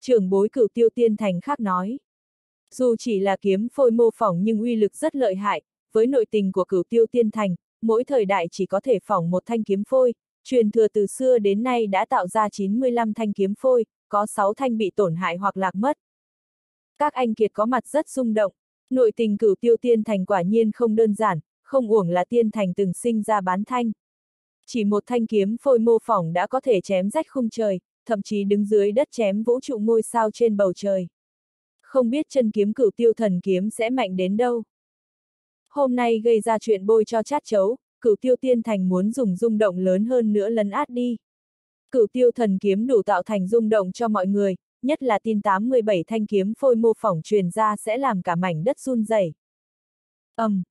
Trưởng bối cửu tiêu tiên thành khác nói. Dù chỉ là kiếm phôi mô phỏng nhưng uy lực rất lợi hại, với nội tình của cửu tiêu tiên thành, mỗi thời đại chỉ có thể phỏng một thanh kiếm phôi, truyền thừa từ xưa đến nay đã tạo ra 95 thanh kiếm phôi, có 6 thanh bị tổn hại hoặc lạc mất. Các anh kiệt có mặt rất rung động, nội tình cửu tiêu tiên thành quả nhiên không đơn giản, không uổng là tiên thành từng sinh ra bán thanh. Chỉ một thanh kiếm phôi mô phỏng đã có thể chém rách khung trời, thậm chí đứng dưới đất chém vũ trụ ngôi sao trên bầu trời. Không biết chân kiếm cửu tiêu thần kiếm sẽ mạnh đến đâu. Hôm nay gây ra chuyện bôi cho chát chấu, cửu tiêu tiên thành muốn dùng rung động lớn hơn nữa lấn át đi. Cửu tiêu thần kiếm đủ tạo thành rung động cho mọi người, nhất là tin 87 thanh kiếm phôi mô phỏng truyền ra sẽ làm cả mảnh đất run rẩy. Ầm. Um,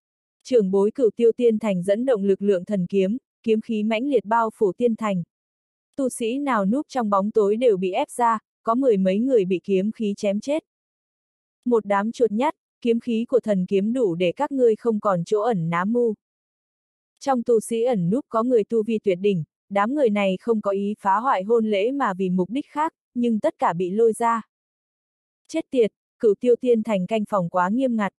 trưởng bối cửu tiêu tiên thành dẫn động lực lượng thần kiếm, kiếm khí mãnh liệt bao phủ tiên thành. Tu sĩ nào núp trong bóng tối đều bị ép ra, có mười mấy người bị kiếm khí chém chết. Một đám chuột nhát kiếm khí của thần kiếm đủ để các ngươi không còn chỗ ẩn ná mu. Trong tu sĩ ẩn núp có người tu vi tuyệt đỉnh, đám người này không có ý phá hoại hôn lễ mà vì mục đích khác, nhưng tất cả bị lôi ra. Chết tiệt, cửu tiêu tiên thành canh phòng quá nghiêm ngặt.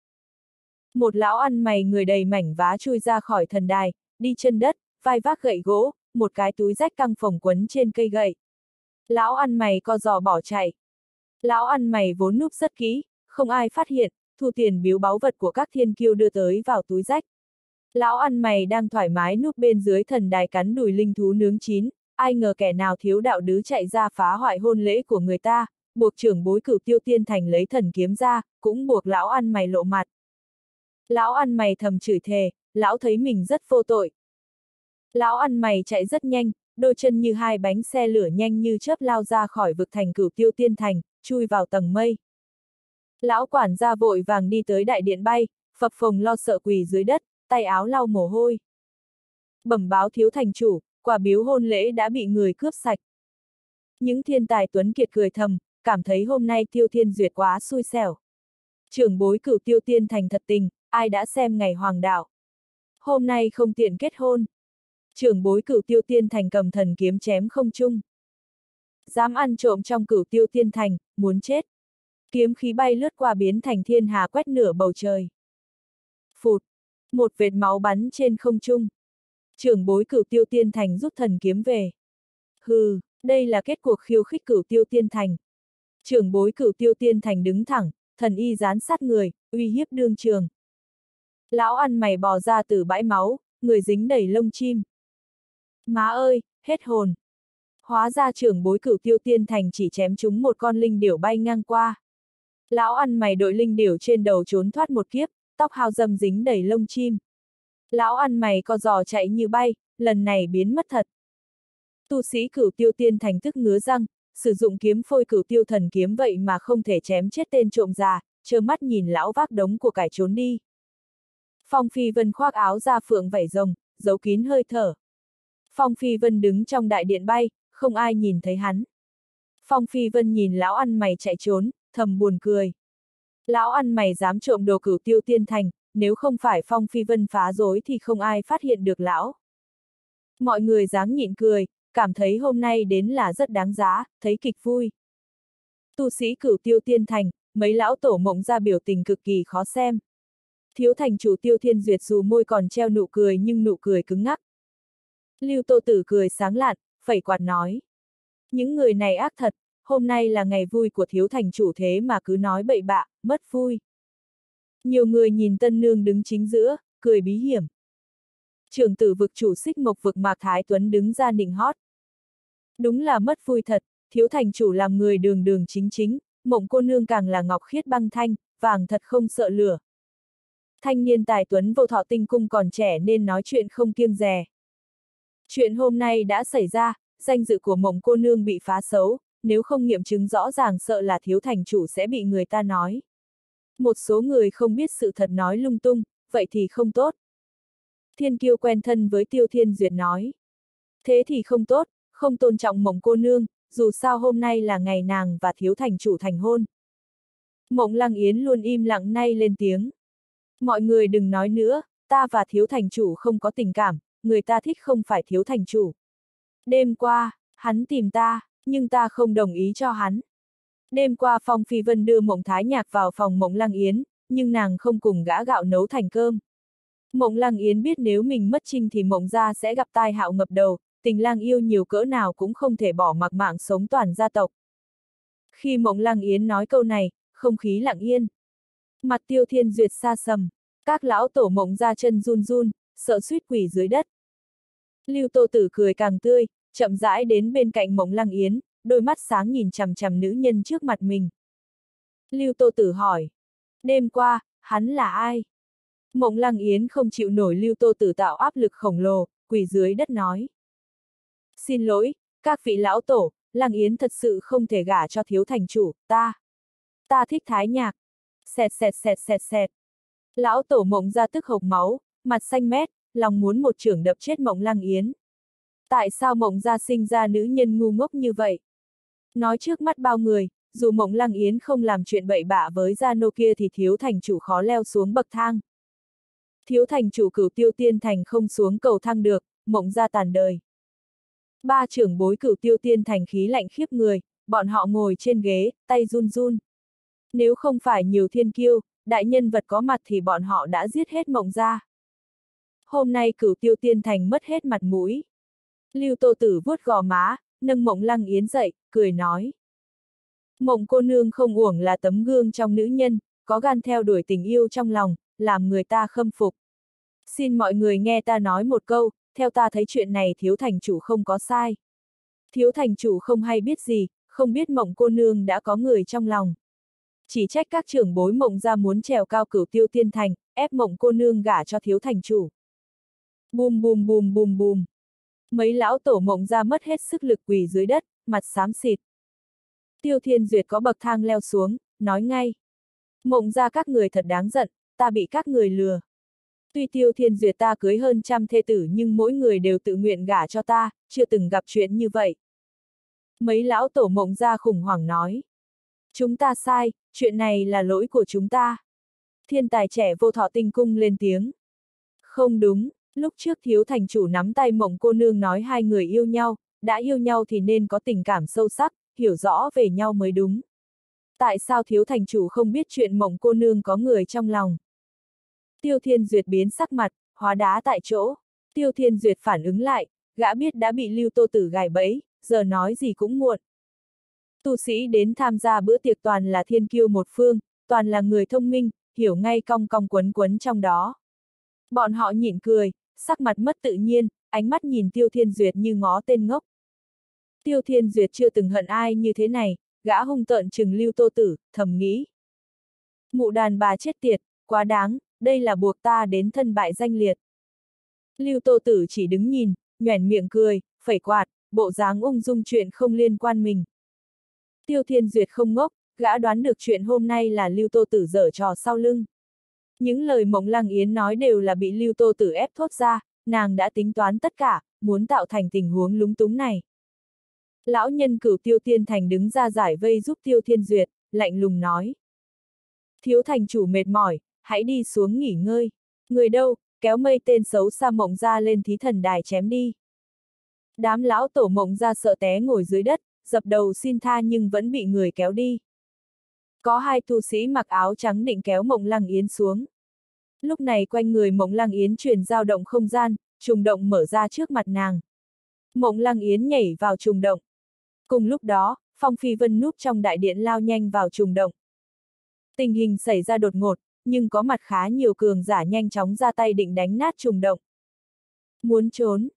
Một lão ăn mày người đầy mảnh vá chui ra khỏi thần đài, đi chân đất, vai vác gậy gỗ, một cái túi rách căng phồng quấn trên cây gậy. Lão ăn mày co giò bỏ chạy. Lão ăn mày vốn núp rất kỹ, không ai phát hiện, thu tiền biếu báu vật của các thiên kiêu đưa tới vào túi rách. Lão ăn mày đang thoải mái núp bên dưới thần đài cắn đùi linh thú nướng chín, ai ngờ kẻ nào thiếu đạo đứ chạy ra phá hoại hôn lễ của người ta, buộc trưởng bối cửu tiêu tiên thành lấy thần kiếm ra, cũng buộc lão ăn mày lộ mặt. Lão ăn mày thầm chửi thề, lão thấy mình rất vô tội. Lão ăn mày chạy rất nhanh, đôi chân như hai bánh xe lửa nhanh như chớp lao ra khỏi vực thành cửu tiêu tiên thành, chui vào tầng mây. Lão quản gia vội vàng đi tới đại điện bay, phập phồng lo sợ quỳ dưới đất, tay áo lau mồ hôi. Bẩm báo thiếu thành chủ, quả biếu hôn lễ đã bị người cướp sạch. Những thiên tài tuấn kiệt cười thầm, cảm thấy hôm nay tiêu thiên duyệt quá xui xẻo. Trưởng bối cửu tiêu tiên thành thật tình, ai đã xem ngày hoàng đạo. Hôm nay không tiện kết hôn. Trưởng bối cửu tiêu tiên thành cầm thần kiếm chém không chung. Dám ăn trộm trong cửu tiêu tiên thành, muốn chết. Kiếm khí bay lướt qua biến thành thiên hà quét nửa bầu trời. Phụt! Một vệt máu bắn trên không trung. Trưởng bối cửu tiêu tiên thành rút thần kiếm về. Hừ, đây là kết cuộc khiêu khích cửu tiêu tiên thành. Trưởng bối cửu tiêu tiên thành đứng thẳng, thần y dán sát người, uy hiếp đương trường. Lão ăn mày bò ra từ bãi máu, người dính đầy lông chim. Má ơi, hết hồn. Hóa ra trưởng bối cửu tiêu tiên thành chỉ chém chúng một con linh điểu bay ngang qua. Lão ăn mày đội linh điểu trên đầu trốn thoát một kiếp, tóc hao dâm dính đầy lông chim. Lão ăn mày co giò chạy như bay, lần này biến mất thật. Tu sĩ cửu tiêu tiên thành tức ngứa răng, sử dụng kiếm phôi cửu tiêu thần kiếm vậy mà không thể chém chết tên trộm già, trơ mắt nhìn lão vác đống của cải trốn đi. Phong Phi Vân khoác áo ra phượng vảy rồng, giấu kín hơi thở. Phong Phi Vân đứng trong đại điện bay, không ai nhìn thấy hắn. Phong Phi Vân nhìn lão ăn mày chạy trốn, thầm buồn cười. Lão ăn mày dám trộm đồ cửu tiêu tiên thành, nếu không phải Phong Phi Vân phá rối thì không ai phát hiện được lão. Mọi người dám nhịn cười, cảm thấy hôm nay đến là rất đáng giá, thấy kịch vui. Tu sĩ cửu tiêu tiên thành, mấy lão tổ mộng ra biểu tình cực kỳ khó xem. Thiếu thành chủ tiêu thiên duyệt dù môi còn treo nụ cười nhưng nụ cười cứng ngắc. Lưu Tô Tử cười sáng lạn, phẩy quạt nói. Những người này ác thật, hôm nay là ngày vui của thiếu thành chủ thế mà cứ nói bậy bạ, mất vui. Nhiều người nhìn tân nương đứng chính giữa, cười bí hiểm. Trường tử vực chủ xích mộc vực Mạc Thái Tuấn đứng ra nịnh hót. Đúng là mất vui thật, thiếu thành chủ làm người đường đường chính chính, mộng cô nương càng là ngọc khiết băng thanh, vàng thật không sợ lửa. Thanh niên tài tuấn vô thọ tinh cung còn trẻ nên nói chuyện không kiêng dè. Chuyện hôm nay đã xảy ra, danh dự của mộng cô nương bị phá xấu, nếu không nghiệm chứng rõ ràng sợ là thiếu thành chủ sẽ bị người ta nói. Một số người không biết sự thật nói lung tung, vậy thì không tốt. Thiên kiêu quen thân với tiêu thiên duyệt nói. Thế thì không tốt, không tôn trọng mộng cô nương, dù sao hôm nay là ngày nàng và thiếu thành chủ thành hôn. Mộng lăng yến luôn im lặng nay lên tiếng. Mọi người đừng nói nữa, ta và thiếu thành chủ không có tình cảm, người ta thích không phải thiếu thành chủ. Đêm qua, hắn tìm ta, nhưng ta không đồng ý cho hắn. Đêm qua Phong Phi Vân đưa Mộng Thái Nhạc vào phòng Mộng Lăng Yến, nhưng nàng không cùng gã gạo nấu thành cơm. Mộng Lăng Yến biết nếu mình mất trinh thì Mộng gia sẽ gặp tai hạo ngập đầu, tình lang yêu nhiều cỡ nào cũng không thể bỏ mặc mạng sống toàn gia tộc. Khi Mộng Lăng Yến nói câu này, không khí lặng yên. Mặt tiêu thiên duyệt xa sầm, các lão tổ mộng ra chân run run, sợ suýt quỷ dưới đất. Lưu Tô Tử cười càng tươi, chậm rãi đến bên cạnh Mộng Lăng Yến, đôi mắt sáng nhìn chằm chằm nữ nhân trước mặt mình. Lưu Tô Tử hỏi, đêm qua, hắn là ai? Mộng Lăng Yến không chịu nổi Lưu Tô Tử tạo áp lực khổng lồ, quỳ dưới đất nói. Xin lỗi, các vị lão tổ, Lăng Yến thật sự không thể gả cho thiếu thành chủ, ta. Ta thích thái nhạc. Xẹt xẹt xẹt xẹt xẹt. Lão tổ mộng ra tức hộc máu, mặt xanh mét, lòng muốn một trưởng đập chết mộng lăng yến. Tại sao mộng gia sinh ra nữ nhân ngu ngốc như vậy? Nói trước mắt bao người, dù Mộng Lăng Yến không làm chuyện bậy bạ với gia nô kia thì thiếu thành chủ khó leo xuống bậc thang. Thiếu thành chủ cửu tiêu tiên thành không xuống cầu thang được, mộng ra tàn đời. Ba trưởng bối cửu tiêu tiên thành khí lạnh khiếp người, bọn họ ngồi trên ghế, tay run run. Nếu không phải nhiều thiên kiêu, đại nhân vật có mặt thì bọn họ đã giết hết mộng ra. Hôm nay cửu tiêu tiên thành mất hết mặt mũi. Lưu Tô Tử vuốt gò má, nâng mộng lăng yến dậy, cười nói. Mộng cô nương không uổng là tấm gương trong nữ nhân, có gan theo đuổi tình yêu trong lòng, làm người ta khâm phục. Xin mọi người nghe ta nói một câu, theo ta thấy chuyện này thiếu thành chủ không có sai. Thiếu thành chủ không hay biết gì, không biết mộng cô nương đã có người trong lòng. Chỉ trách các trưởng bối mộng ra muốn trèo cao cửu tiêu tiên thành, ép mộng cô nương gả cho thiếu thành chủ. Bùm bùm bùm bùm bùm. Mấy lão tổ mộng ra mất hết sức lực quỳ dưới đất, mặt xám xịt. Tiêu Thiên Duyệt có bậc thang leo xuống, nói ngay. Mộng ra các người thật đáng giận, ta bị các người lừa. Tuy Tiêu Thiên Duyệt ta cưới hơn trăm thê tử nhưng mỗi người đều tự nguyện gả cho ta, chưa từng gặp chuyện như vậy. Mấy lão tổ mộng ra khủng hoảng nói. Chúng ta sai, chuyện này là lỗi của chúng ta. Thiên tài trẻ vô thọ tinh cung lên tiếng. Không đúng, lúc trước thiếu thành chủ nắm tay mộng cô nương nói hai người yêu nhau, đã yêu nhau thì nên có tình cảm sâu sắc, hiểu rõ về nhau mới đúng. Tại sao thiếu thành chủ không biết chuyện mộng cô nương có người trong lòng? Tiêu Thiên Duyệt biến sắc mặt, hóa đá tại chỗ. Tiêu Thiên Duyệt phản ứng lại, gã biết đã bị Lưu Tô Tử gài bẫy, giờ nói gì cũng muộn. Tu sĩ đến tham gia bữa tiệc toàn là thiên kiêu một phương, toàn là người thông minh, hiểu ngay cong cong quấn quấn trong đó. Bọn họ nhịn cười, sắc mặt mất tự nhiên, ánh mắt nhìn Tiêu Thiên Duyệt như ngó tên ngốc. Tiêu Thiên Duyệt chưa từng hận ai như thế này, gã hung tợn chừng lưu tô tử, thầm nghĩ. Mụ đàn bà chết tiệt, quá đáng, đây là buộc ta đến thân bại danh liệt. Lưu tô tử chỉ đứng nhìn, nhoẻn miệng cười, phẩy quạt, bộ dáng ung dung chuyện không liên quan mình. Tiêu Thiên Duyệt không ngốc, gã đoán được chuyện hôm nay là Lưu Tô Tử dở trò sau lưng. Những lời Mộng Lăng Yến nói đều là bị Lưu Tô Tử ép thốt ra, nàng đã tính toán tất cả, muốn tạo thành tình huống lúng túng này. Lão nhân cửu tiêu tiên thành đứng ra giải vây giúp tiêu thiên duyệt, lạnh lùng nói. Thiếu thành chủ mệt mỏi, hãy đi xuống nghỉ ngơi. Người đâu, kéo mây tên xấu xa mộng ra lên thí thần đài chém đi. Đám lão tổ mộng ra sợ té ngồi dưới đất, dập đầu xin tha nhưng vẫn bị người kéo đi. Có hai tu sĩ mặc áo trắng định kéo mộng lăng yến xuống. Lúc này quanh người mộng lăng yến truyền dao động không gian, trùng động mở ra trước mặt nàng. Mộng lăng yến nhảy vào trùng động. Cùng lúc đó, Phong Phi Vân núp trong đại điện lao nhanh vào trùng động. Tình hình xảy ra đột ngột, nhưng có mặt khá nhiều cường giả nhanh chóng ra tay định đánh nát trùng động. Muốn trốn.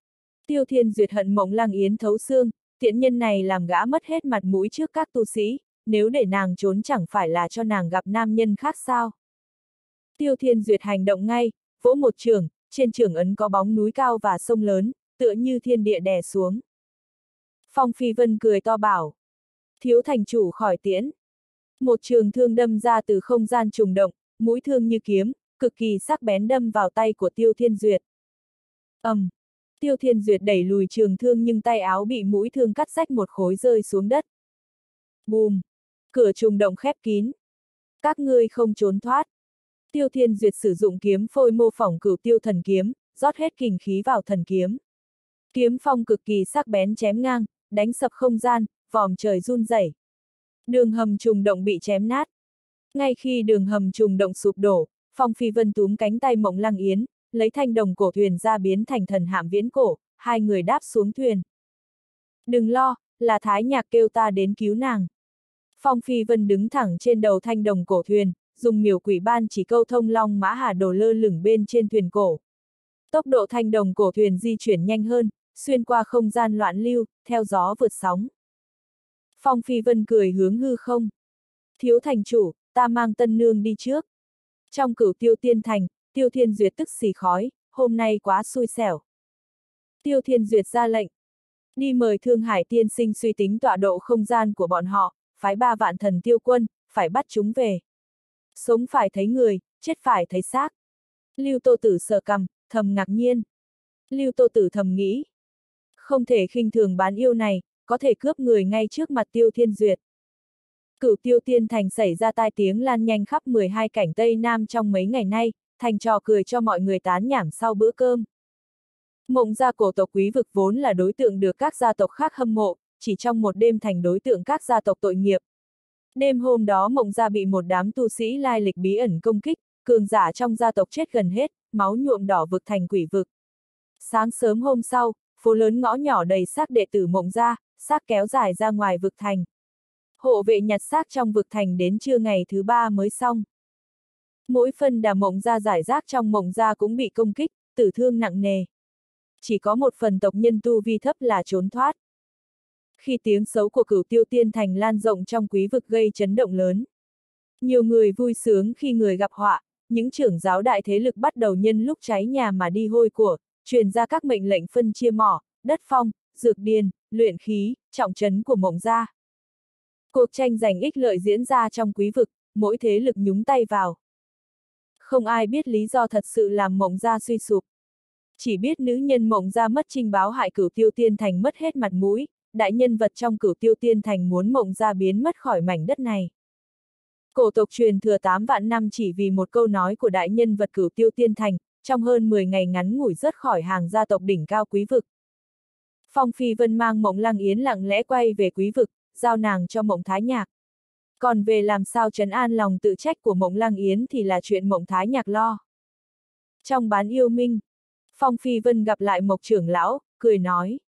Tiêu Thiên Duyệt hận mộng lăng yến thấu xương, tiện nhân này làm gã mất hết mặt mũi trước các tu sĩ, nếu để nàng trốn chẳng phải là cho nàng gặp nam nhân khác sao. Tiêu Thiên Duyệt hành động ngay, vỗ một trường, trên trường ấn có bóng núi cao và sông lớn, tựa như thiên địa đè xuống. Phong Phi Vân cười to bảo. Thiếu thành chủ khỏi tiễn. Một trường thương đâm ra từ không gian trùng động, mũi thương như kiếm, cực kỳ sắc bén đâm vào tay của Tiêu Thiên Duyệt. ầm, um, Tiêu Thiên Duyệt đẩy lùi trường thương nhưng tay áo bị mũi thương cắt rách một khối rơi xuống đất. Bùm! Cửa trùng động khép kín. Các ngươi không trốn thoát. Tiêu Thiên Duyệt sử dụng kiếm phôi mô phỏng cửu tiêu thần kiếm, rót hết kình khí vào thần kiếm. Kiếm phong cực kỳ sắc bén chém ngang, đánh sập không gian, vòm trời run rẩy. Đường hầm trùng động bị chém nát. Ngay khi đường hầm trùng động sụp đổ, Phong Phi Vân túm cánh tay Mộng Lăng Yến, lấy thanh đồng cổ thuyền ra biến thành thần hạm viễn cổ, hai người đáp xuống thuyền. Đừng lo, là Thái Nhạc kêu ta đến cứu nàng. Phong Phi Vân đứng thẳng trên đầu thanh đồng cổ thuyền, dùng miểu quỷ ban chỉ câu thông long mã hà đồ lơ lửng bên trên thuyền cổ. Tốc độ thanh đồng cổ thuyền di chuyển nhanh hơn, xuyên qua không gian loạn lưu, theo gió vượt sóng. Phong Phi Vân cười hướng hư không. Thiếu thành chủ, ta mang tân nương đi trước. Trong cửu tiêu tiên thành, tiêu thiên duyệt tức xì khói, hôm nay quá xui xẻo. Tiêu thiên duyệt ra lệnh. Đi mời Thương Hải tiên sinh suy tính tọa độ không gian của bọn họ, phái ba vạn thần tiêu quân, phải bắt chúng về. Sống phải thấy người, chết phải thấy xác. Lưu Tô Tử sợ cầm, thầm ngạc nhiên. Lưu Tô Tử thầm nghĩ, không thể khinh thường bán yêu này, có thể cướp người ngay trước mặt Tiêu Thiên Duyệt. Cửu tiêu tiên thành xảy ra tai tiếng lan nhanh khắp 12 cảnh Tây Nam trong mấy ngày nay, thành trò cười cho mọi người tán nhảm sau bữa cơm. Mộng gia cổ tộc quý vực vốn là đối tượng được các gia tộc khác hâm mộ, chỉ trong một đêm thành đối tượng các gia tộc tội nghiệp. Đêm hôm đó mộng gia bị một đám tu sĩ lai lịch bí ẩn công kích, cường giả trong gia tộc chết gần hết, máu nhuộm đỏ vực thành quỷ vực. Sáng sớm hôm sau, phố lớn ngõ nhỏ đầy xác đệ tử mộng gia, xác kéo dài ra ngoài vực thành. Hộ vệ nhặt xác trong vực thành đến trưa ngày thứ ba mới xong. Mỗi phân đà mộng gia giải rác trong mộng gia cũng bị công kích, tử thương nặng nề. Chỉ có một phần tộc nhân tu vi thấp là trốn thoát. Khi tiếng xấu của cửu tiêu tiên thành lan rộng trong quý vực gây chấn động lớn. Nhiều người vui sướng khi người gặp họa, những trưởng giáo đại thế lực bắt đầu nhân lúc cháy nhà mà đi hôi của, truyền ra các mệnh lệnh phân chia mỏ, đất phong, dược điền, luyện khí, trọng trấn của mộng gia. Cuộc tranh giành ích lợi diễn ra trong quý vực, mỗi thế lực nhúng tay vào. Không ai biết lý do thật sự làm mộng gia suy sụp. Chỉ biết nữ nhân mộng gia mất trinh báo hại cửu tiêu tiên thành mất hết mặt mũi, đại nhân vật trong cửu tiêu tiên thành muốn mộng gia biến mất khỏi mảnh đất này. Cổ tộc truyền thừa 8 vạn năm chỉ vì một câu nói của đại nhân vật cửu tiêu tiên thành, trong hơn 10 ngày ngắn ngủi rớt khỏi hàng gia tộc đỉnh cao quý vực. Phong Phi Vân mang mộng lăng yến lặng lẽ quay về quý vực, giao nàng cho mộng thái nhạc. Còn về làm sao trấn an lòng tự trách của mộng lăng yến thì là chuyện mộng thái nhạc lo. Trong bán yêu minh, Phong Phi Vân gặp lại Mộc trưởng lão, cười nói.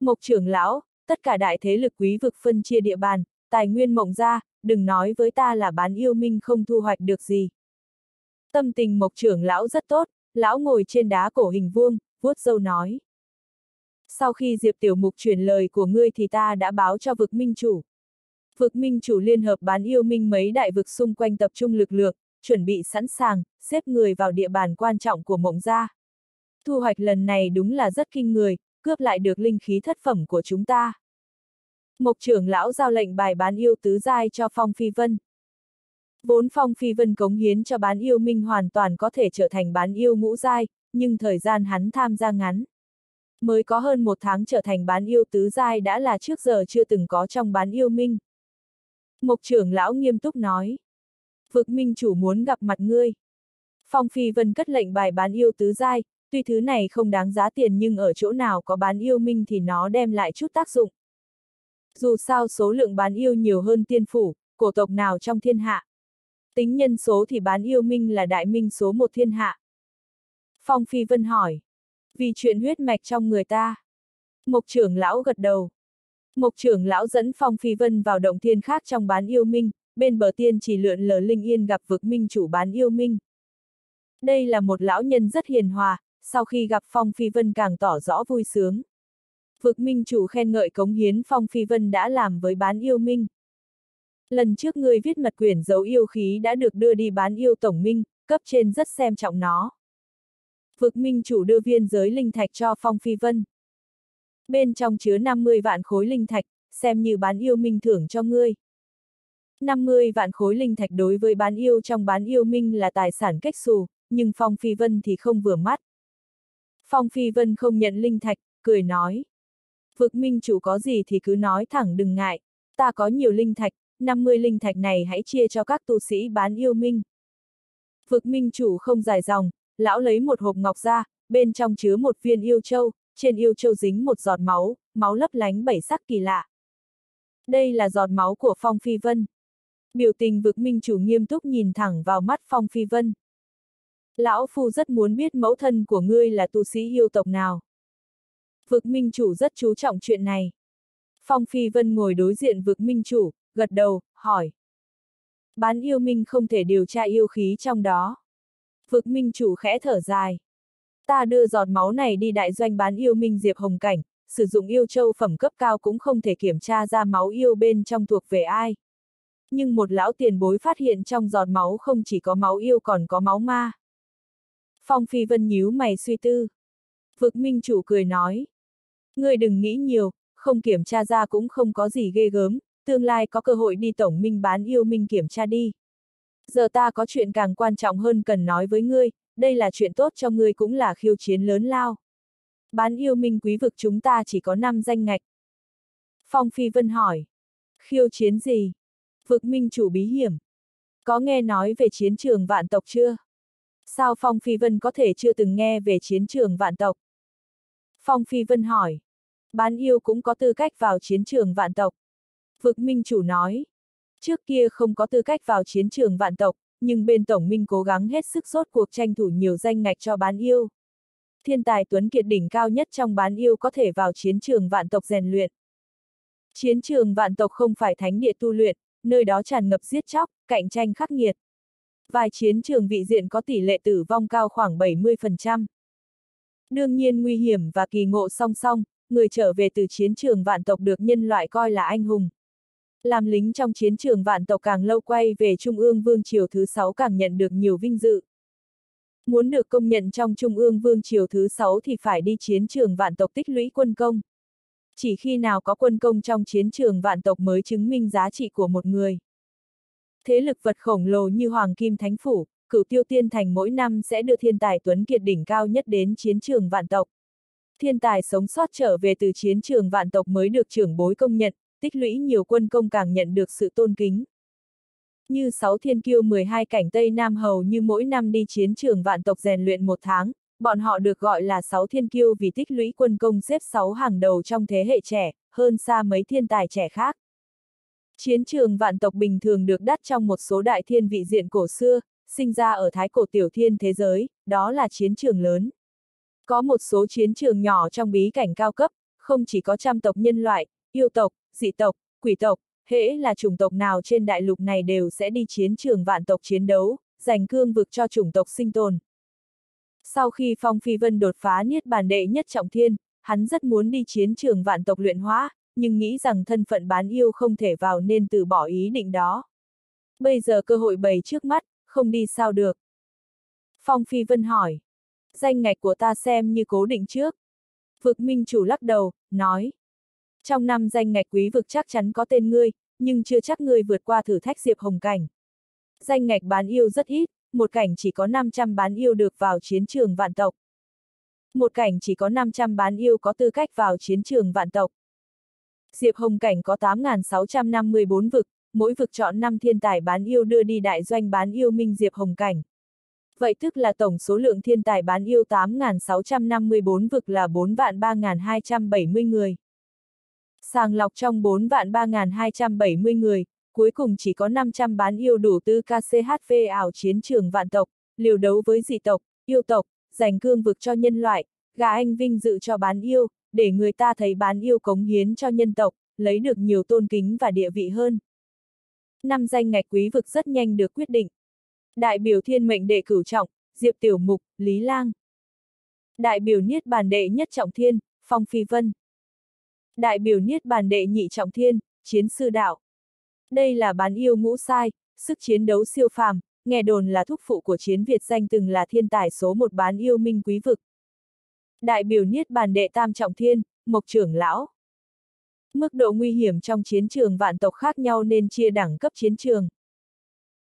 Mộc trưởng lão, tất cả đại thế lực quý vực phân chia địa bàn, tài nguyên mộng ra, đừng nói với ta là bán yêu minh không thu hoạch được gì. Tâm tình Mộc trưởng lão rất tốt, lão ngồi trên đá cổ hình vuông, vuốt dâu nói. Sau khi Diệp Tiểu Mục truyền lời của ngươi thì ta đã báo cho vực minh chủ. Vực minh chủ liên hợp bán yêu minh mấy đại vực xung quanh tập trung lực lượng, chuẩn bị sẵn sàng, xếp người vào địa bàn quan trọng của mộng gia. Thu hoạch lần này đúng là rất kinh người, cướp lại được linh khí thất phẩm của chúng ta. Mộc trưởng lão giao lệnh bài bán yêu tứ giai cho Phong Phi Vân. Vốn Phong Phi Vân cống hiến cho bán yêu minh hoàn toàn có thể trở thành bán yêu ngũ giai, nhưng thời gian hắn tham gia ngắn. Mới có hơn một tháng trở thành bán yêu tứ giai đã là trước giờ chưa từng có trong bán yêu minh. Mục trưởng lão nghiêm túc nói. Vực minh chủ muốn gặp mặt ngươi. Phong Phi Vân cất lệnh bài bán yêu tứ giai, tuy thứ này không đáng giá tiền nhưng ở chỗ nào có bán yêu minh thì nó đem lại chút tác dụng. Dù sao số lượng bán yêu nhiều hơn tiên phủ, cổ tộc nào trong thiên hạ. Tính nhân số thì bán yêu minh là đại minh số một thiên hạ. Phong Phi Vân hỏi. Vì chuyện huyết mạch trong người ta. Mộc trưởng lão gật đầu. Mục trưởng lão dẫn Phong Phi Vân vào động thiên khác trong bán yêu minh, bên bờ tiên chỉ lượn lờ linh yên gặp vực minh chủ bán yêu minh. Đây là một lão nhân rất hiền hòa, sau khi gặp Phong Phi Vân càng tỏ rõ vui sướng. Vực minh chủ khen ngợi cống hiến Phong Phi Vân đã làm với bán yêu minh. Lần trước người viết mật quyển dấu yêu khí đã được đưa đi bán yêu tổng minh, cấp trên rất xem trọng nó. Vực minh chủ đưa viên giới linh thạch cho Phong Phi Vân. Bên trong chứa 50 vạn khối linh thạch, xem như bán yêu minh thưởng cho ngươi. 50 vạn khối linh thạch đối với bán yêu trong bán yêu minh là tài sản cách xù, nhưng Phong Phi Vân thì không vừa mắt. Phong Phi Vân không nhận linh thạch, cười nói. Vực minh chủ có gì thì cứ nói thẳng đừng ngại, ta có nhiều linh thạch, 50 linh thạch này hãy chia cho các tu sĩ bán yêu minh. Vực minh chủ không dài dòng, lão lấy một hộp ngọc ra, bên trong chứa một viên yêu châu, trên yêu châu dính một giọt máu, máu lấp lánh bảy sắc kỳ lạ. Đây là giọt máu của Phong Phi Vân. Biểu tình vực minh chủ nghiêm túc nhìn thẳng vào mắt Phong Phi Vân. Lão Phu rất muốn biết mẫu thân của ngươi là tu sĩ yêu tộc nào. Vực minh chủ rất chú trọng chuyện này. Phong Phi Vân ngồi đối diện vực minh chủ, gật đầu, hỏi. Bán yêu minh không thể điều tra yêu khí trong đó. Vực minh chủ khẽ thở dài. Ta đưa giọt máu này đi đại doanh bán yêu minh Diệp Hồng Cảnh, sử dụng yêu châu phẩm cấp cao cũng không thể kiểm tra ra máu yêu bên trong thuộc về ai. Nhưng một lão tiền bối phát hiện trong giọt máu không chỉ có máu yêu còn có máu ma. Phong Phi Vân nhíu mày suy tư. Vực minh chủ cười nói. Ngươi đừng nghĩ nhiều, không kiểm tra ra cũng không có gì ghê gớm, tương lai có cơ hội đi tổng minh bán yêu minh kiểm tra đi. Giờ ta có chuyện càng quan trọng hơn cần nói với ngươi, đây là chuyện tốt cho ngươi cũng là khiêu chiến lớn lao. Bán yêu minh quý vực chúng ta chỉ có 5 danh ngạch. Phong Phi Vân hỏi. Khiêu chiến gì? Vực minh chủ bí hiểm. Có nghe nói về chiến trường vạn tộc chưa? Sao Phong Phi Vân có thể chưa từng nghe về chiến trường vạn tộc? Phong Phi Vân hỏi. Bán yêu cũng có tư cách vào chiến trường vạn tộc. Vực minh chủ nói. Trước kia không có tư cách vào chiến trường vạn tộc, nhưng bên tổng minh cố gắng hết sức rốt cuộc tranh thủ nhiều danh ngạch cho bán yêu. Thiên tài tuấn kiệt đỉnh cao nhất trong bán yêu có thể vào chiến trường vạn tộc rèn luyện. Chiến trường vạn tộc không phải thánh địa tu luyện, nơi đó tràn ngập giết chóc, cạnh tranh khắc nghiệt. Vài chiến trường vị diện có tỷ lệ tử vong cao khoảng 70%. Đương nhiên nguy hiểm và kỳ ngộ song song, người trở về từ chiến trường vạn tộc được nhân loại coi là anh hùng. Làm lính trong chiến trường vạn tộc càng lâu quay về Trung ương Vương Triều thứ 6 càng nhận được nhiều vinh dự. Muốn được công nhận trong Trung ương Vương Triều thứ 6 thì phải đi chiến trường vạn tộc tích lũy quân công. Chỉ khi nào có quân công trong chiến trường vạn tộc mới chứng minh giá trị của một người. Thế lực vật khổng lồ như Hoàng Kim Thánh Phủ, cửu tiêu tiên thành mỗi năm sẽ đưa thiên tài tuấn kiệt đỉnh cao nhất đến chiến trường vạn tộc. Thiên tài sống sót trở về từ chiến trường vạn tộc mới được trưởng bối công nhận, tích lũy nhiều quân công càng nhận được sự tôn kính. Như sáu thiên kiêu 12 cảnh Tây Nam hầu như mỗi năm đi chiến trường vạn tộc rèn luyện một tháng, bọn họ được gọi là sáu thiên kiêu vì tích lũy quân công xếp sáu hàng đầu trong thế hệ trẻ, hơn xa mấy thiên tài trẻ khác. Chiến trường vạn tộc bình thường được đắt trong một số đại thiên vị diện cổ xưa, sinh ra ở thái cổ tiểu thiên thế giới, đó là chiến trường lớn. Có một số chiến trường nhỏ trong bí cảnh cao cấp, không chỉ có trăm tộc nhân loại, yêu tộc, dị tộc, quỷ tộc, hễ là chủng tộc nào trên đại lục này đều sẽ đi chiến trường vạn tộc chiến đấu, giành cương vực cho chủng tộc sinh tồn. Sau khi Phong Phi Vân đột phá niết bàn đệ nhất trọng thiên, hắn rất muốn đi chiến trường vạn tộc luyện hóa, nhưng nghĩ rằng thân phận bán yêu không thể vào nên từ bỏ ý định đó. Bây giờ cơ hội bày trước mắt, không đi sao được. Phong Phi Vân hỏi. Danh ngạch của ta xem như cố định trước. Vực Minh Chủ lắc đầu, nói. Trong năm danh ngạch quý vực chắc chắn có tên ngươi, nhưng chưa chắc ngươi vượt qua thử thách Diệp Hồng Cảnh. Danh ngạch bán yêu rất ít, một cảnh chỉ có 500 bán yêu được vào chiến trường vạn tộc. Một cảnh chỉ có 500 bán yêu có tư cách vào chiến trường vạn tộc. Diệp Hồng Cảnh có 8.654 vực, mỗi vực chọn 5 thiên tài bán yêu đưa đi đại doanh bán yêu minh Diệp Hồng Cảnh. Vậy tức là tổng số lượng thiên tài bán yêu 8.654 vực là 4 vạn 3.270 người. Sàng lọc trong 4 vạn 3.270 người, cuối cùng chỉ có 500 bán yêu đủ tư KCHV ảo chiến trường vạn tộc, liều đấu với dị tộc, yêu tộc, giành cương vực cho nhân loại, gà anh vinh dự cho bán yêu, để người ta thấy bán yêu cống hiến cho nhân tộc, lấy được nhiều tôn kính và địa vị hơn. Năm danh ngạch quý vực rất nhanh được quyết định. Đại biểu thiên mệnh đệ cửu trọng, Diệp Tiểu Mục, Lý Lang. Đại biểu niết bàn đệ nhất trọng thiên, Phong Phi Vân. Đại biểu niết bàn đệ nhị trọng thiên, Chiến Sư Đạo. Đây là bán yêu ngũ sai, sức chiến đấu siêu phàm, nghe đồn là thúc phụ của chiến Việt danh từng là thiên tài số một bán yêu minh quý vực. Đại biểu niết bàn đệ tam trọng thiên, Mộc trưởng lão. Mức độ nguy hiểm trong chiến trường vạn tộc khác nhau nên chia đẳng cấp chiến trường.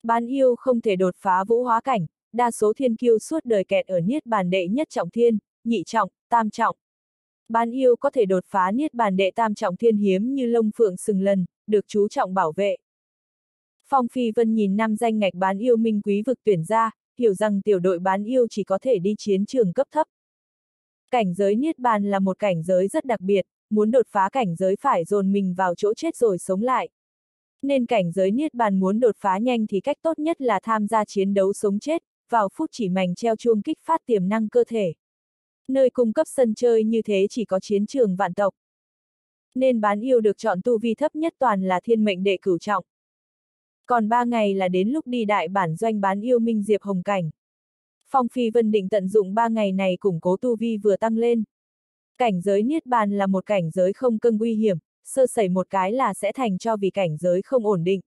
Bán yêu không thể đột phá vũ hóa cảnh, đa số thiên kiêu suốt đời kẹt ở niết bàn đệ nhất trọng thiên, nhị trọng, tam trọng. Bán yêu có thể đột phá niết bàn đệ tam trọng thiên hiếm như lông phượng sừng lần, được chú trọng bảo vệ. Phong Phi Vân nhìn năm danh ngạch bán yêu minh quý vực tuyển ra, hiểu rằng tiểu đội bán yêu chỉ có thể đi chiến trường cấp thấp. Cảnh giới Niết Bàn là một cảnh giới rất đặc biệt, muốn đột phá cảnh giới phải dồn mình vào chỗ chết rồi sống lại. Nên cảnh giới Niết Bàn muốn đột phá nhanh thì cách tốt nhất là tham gia chiến đấu sống chết, vào phút chỉ mảnh treo chuông kích phát tiềm năng cơ thể. Nơi cung cấp sân chơi như thế chỉ có chiến trường vạn tộc. Nên bán yêu được chọn tu vi thấp nhất toàn là thiên mệnh đệ cửu trọng. Còn ba ngày là đến lúc đi đại bản doanh bán yêu minh diệp hồng cảnh. Phong Phi Vân định tận dụng ba ngày này củng cố tu vi vừa tăng lên. Cảnh giới Niết Bàn là một cảnh giới không cân nguy hiểm, sơ sẩy một cái là sẽ thành cho vì cảnh giới không ổn định.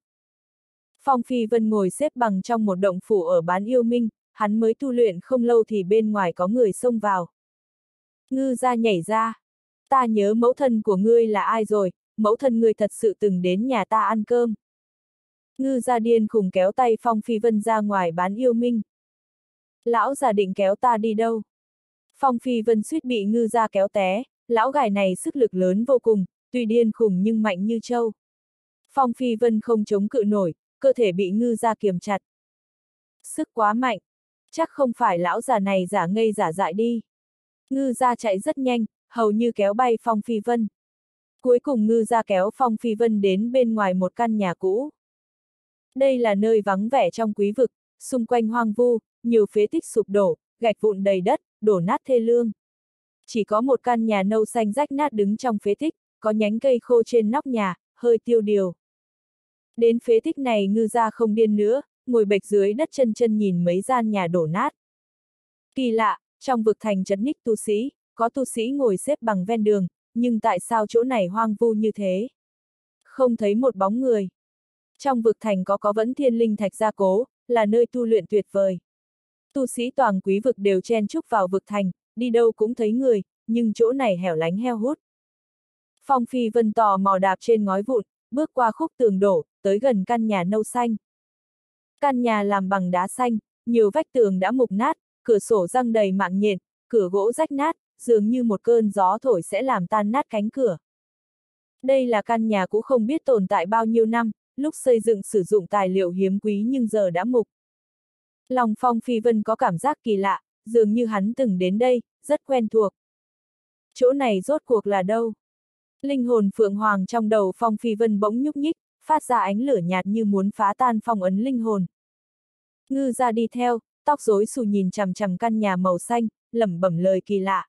Phong Phi Vân ngồi xếp bằng trong một động phủ ở bán yêu minh, hắn mới tu luyện không lâu thì bên ngoài có người xông vào. Ngư ra nhảy ra. Ta nhớ mẫu thân của ngươi là ai rồi, mẫu thân ngươi thật sự từng đến nhà ta ăn cơm. Ngư ra điên khùng kéo tay Phong Phi Vân ra ngoài bán yêu minh. Lão già định kéo ta đi đâu? Phong Phi Vân suýt bị ngư ra kéo té, lão gài này sức lực lớn vô cùng, tuy điên khùng nhưng mạnh như trâu. Phong Phi Vân không chống cự nổi, cơ thể bị ngư ra kiềm chặt. Sức quá mạnh, chắc không phải lão già này giả ngây giả dại đi. Ngư ra chạy rất nhanh, hầu như kéo bay Phong Phi Vân. Cuối cùng ngư ra kéo Phong Phi Vân đến bên ngoài một căn nhà cũ. Đây là nơi vắng vẻ trong quý vực, xung quanh hoang vu, nhiều phế tích sụp đổ, gạch vụn đầy đất, đổ nát thê lương. Chỉ có một căn nhà nâu xanh rách nát đứng trong phế tích, có nhánh cây khô trên nóc nhà, hơi tiêu điều. Đến phế tích này ngư ra không điên nữa, ngồi bệch dưới đất chân chân nhìn mấy gian nhà đổ nát. Kỳ lạ, trong vực thành trấn ních tu sĩ, có tu sĩ ngồi xếp bằng ven đường, nhưng tại sao chỗ này hoang vu như thế? Không thấy một bóng người. Trong vực thành có có vẫn thiên linh thạch gia cố, là nơi tu luyện tuyệt vời. Tu sĩ toàn quý vực đều chen chúc vào vực thành, đi đâu cũng thấy người, nhưng chỗ này hẻo lánh heo hút. Phong Phi Vân tò mò đạp trên ngói vụn, bước qua khúc tường đổ, tới gần căn nhà nâu xanh. Căn nhà làm bằng đá xanh, nhiều vách tường đã mục nát, cửa sổ răng đầy mạng nhện, cửa gỗ rách nát, dường như một cơn gió thổi sẽ làm tan nát cánh cửa. Đây là căn nhà cũ không biết tồn tại bao nhiêu năm, lúc xây dựng sử dụng tài liệu hiếm quý nhưng giờ đã mục. Lòng Phong Phi Vân có cảm giác kỳ lạ, dường như hắn từng đến đây, rất quen thuộc. Chỗ này rốt cuộc là đâu? Linh hồn Phượng Hoàng trong đầu Phong Phi Vân bỗng nhúc nhích, phát ra ánh lửa nhạt như muốn phá tan phong ấn linh hồn. Ngư ra đi theo, tóc rối xù nhìn chằm chằm căn nhà màu xanh, lẩm bẩm lời kỳ lạ.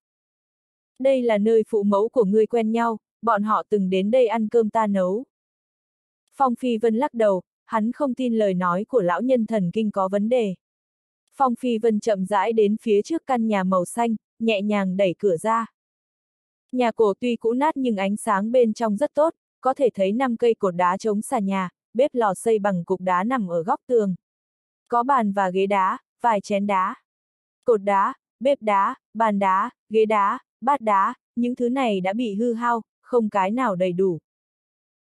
Đây là nơi phụ mẫu của ngươi quen nhau, bọn họ từng đến đây ăn cơm ta nấu. Phong Phi Vân lắc đầu, hắn không tin lời nói của lão nhân thần kinh có vấn đề. Phong Phi Vân chậm rãi đến phía trước căn nhà màu xanh, nhẹ nhàng đẩy cửa ra. Nhà cổ tuy cũ nát nhưng ánh sáng bên trong rất tốt, có thể thấy năm cây cột đá chống xà nhà, bếp lò xây bằng cục đá nằm ở góc tường. Có bàn và ghế đá, vài chén đá. Cột đá, bếp đá, bàn đá, ghế đá, bát đá, những thứ này đã bị hư hao, không cái nào đầy đủ.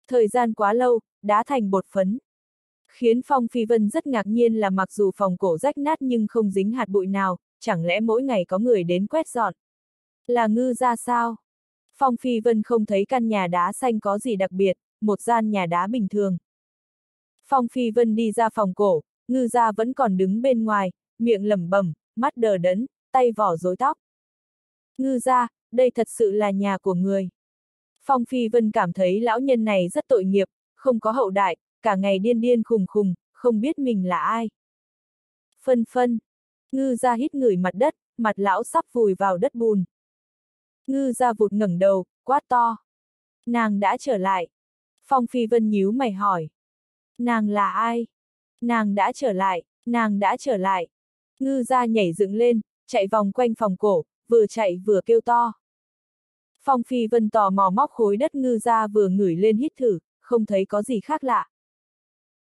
Thời gian quá lâu, đá thành bột phấn. Khiến Phong Phi Vân rất ngạc nhiên là mặc dù phòng cổ rách nát nhưng không dính hạt bụi nào, chẳng lẽ mỗi ngày có người đến quét dọn. Là ngư ra sao? Phong Phi Vân không thấy căn nhà đá xanh có gì đặc biệt, một gian nhà đá bình thường. Phong Phi Vân đi ra phòng cổ, ngư gia vẫn còn đứng bên ngoài, miệng lẩm bẩm, mắt đờ đẫn, tay vỏ rối tóc. Ngư gia, đây thật sự là nhà của người. Phong Phi Vân cảm thấy lão nhân này rất tội nghiệp, không có hậu đại, cả ngày điên điên khùng khùng, không biết mình là ai. Phân phân. Ngư ra hít ngửi mặt đất, mặt lão sắp vùi vào đất bùn. Ngư ra vụt ngẩng đầu, quát to. Nàng đã trở lại. Phong Phi Vân nhíu mày hỏi. Nàng là ai? Nàng đã trở lại, nàng đã trở lại. Ngư ra nhảy dựng lên, chạy vòng quanh phòng cổ, vừa chạy vừa kêu to. Phong Phi Vân tò mò móc khối đất ngư ra vừa ngửi lên hít thử, không thấy có gì khác lạ.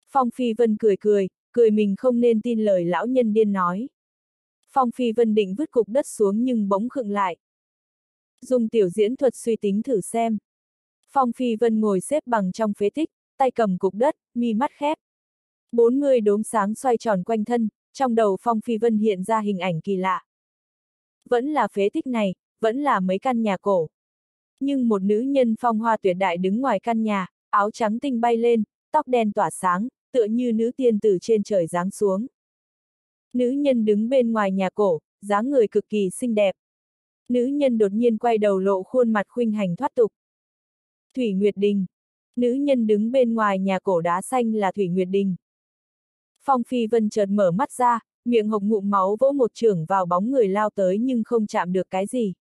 Phong Phi Vân cười cười, cười mình không nên tin lời lão nhân điên nói. Phong Phi Vân định vứt cục đất xuống nhưng bỗng khựng lại. Dùng tiểu diễn thuật suy tính thử xem. Phong Phi Vân ngồi xếp bằng trong phế tích, tay cầm cục đất, mi mắt khép. 40 đốm sáng xoay tròn quanh thân, trong đầu Phong Phi Vân hiện ra hình ảnh kỳ lạ. Vẫn là phế tích này, vẫn là mấy căn nhà cổ. Nhưng một nữ nhân phong hoa tuyệt đại đứng ngoài căn nhà, áo trắng tinh bay lên, tóc đen tỏa sáng, tựa như nữ tiên từ trên trời giáng xuống. Nữ nhân đứng bên ngoài nhà cổ, dáng người cực kỳ xinh đẹp. Nữ nhân đột nhiên quay đầu lộ khuôn mặt khuynh hành thoát tục. Thủy Nguyệt Đình. Nữ nhân đứng bên ngoài nhà cổ đá xanh là Thủy Nguyệt Đình. Phong Phi Vân chợt mở mắt ra, miệng hộc ngụm máu vỗ một trưởng vào bóng người lao tới nhưng không chạm được cái gì.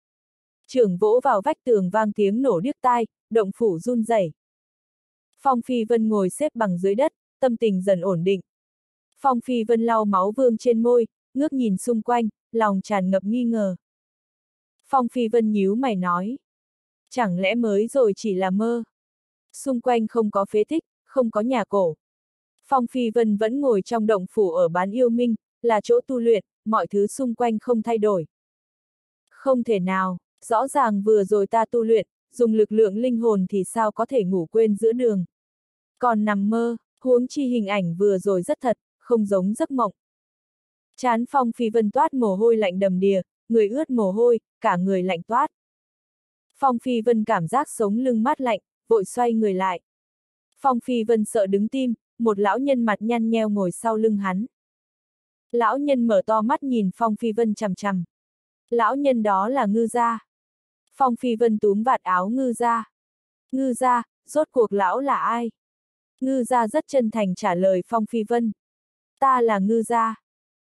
Trưởng vỗ vào vách tường vang tiếng nổ điếc tai, động phủ run rẩy. Phong Phi Vân ngồi xếp bằng dưới đất, tâm tình dần ổn định. Phong Phi Vân lau máu vương trên môi, ngước nhìn xung quanh, lòng tràn ngập nghi ngờ. Phong Phi Vân nhíu mày nói. Chẳng lẽ mới rồi chỉ là mơ? Xung quanh không có phế tích, không có nhà cổ. Phong Phi Vân vẫn ngồi trong động phủ ở bán yêu minh, là chỗ tu luyện, mọi thứ xung quanh không thay đổi. Không thể nào, rõ ràng vừa rồi ta tu luyện, dùng lực lượng linh hồn thì sao có thể ngủ quên giữa đường. Còn nằm mơ, huống chi hình ảnh vừa rồi rất thật, không giống giấc mộng. Chán Phong Phi Vân toát mồ hôi lạnh đầm đìa, người ướt mồ hôi, cả người lạnh toát. Phong Phi Vân cảm giác sống lưng mát lạnh, vội xoay người lại. Phong Phi Vân sợ đứng tim, một lão nhân mặt nhăn nheo ngồi sau lưng hắn. Lão nhân mở to mắt nhìn Phong Phi Vân chằm chằm. Lão nhân đó là ngư gia. Phong Phi Vân túm vạt áo ngư gia. Ngư gia, rốt cuộc lão là ai? Ngư gia rất chân thành trả lời Phong Phi Vân. Ta là ngư gia.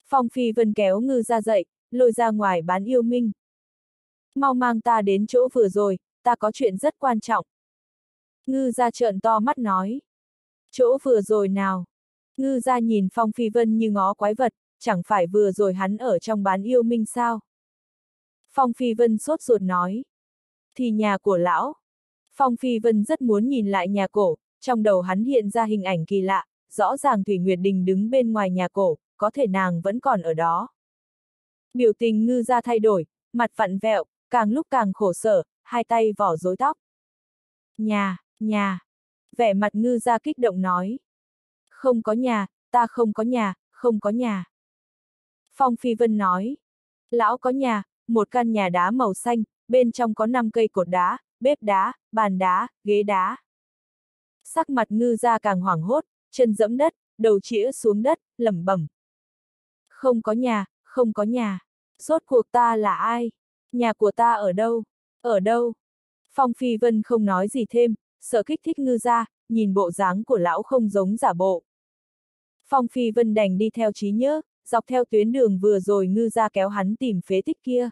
Phong Phi Vân kéo ngư gia dậy, lôi ra ngoài bán yêu minh. Mau mang ta đến chỗ vừa rồi, ta có chuyện rất quan trọng. Ngư gia trợn to mắt nói. Chỗ vừa rồi nào? Ngư gia nhìn Phong Phi Vân như ngó quái vật, chẳng phải vừa rồi hắn ở trong bán yêu minh sao? Phong Phi Vân sốt ruột nói. Thì nhà của lão. Phong Phi Vân rất muốn nhìn lại nhà cổ, trong đầu hắn hiện ra hình ảnh kỳ lạ, rõ ràng Thủy Nguyệt Đình đứng bên ngoài nhà cổ, có thể nàng vẫn còn ở đó. Biểu tình ngư ra thay đổi, mặt vặn vẹo, càng lúc càng khổ sở, hai tay vỏ rối tóc. Nhà, nhà. Vẻ mặt ngư ra kích động nói. Không có nhà, ta không có nhà, không có nhà. Phong Phi Vân nói. Lão có nhà, một căn nhà đá màu xanh, bên trong có 5 cây cột đá, bếp đá, bàn đá, ghế đá. Sắc mặt ngư ra càng hoảng hốt, chân dẫm đất, đầu chĩa xuống đất, lẩm bẩm. Không có nhà, không có nhà. Rốt cuộc ta là ai? Nhà của ta ở đâu? Ở đâu? Phong Phi Vân không nói gì thêm, sợ kích thích ngư ra, nhìn bộ dáng của lão không giống giả bộ. Phong Phi Vân đành đi theo trí nhớ, dọc theo tuyến đường vừa rồi ngư ra kéo hắn tìm phế tích kia.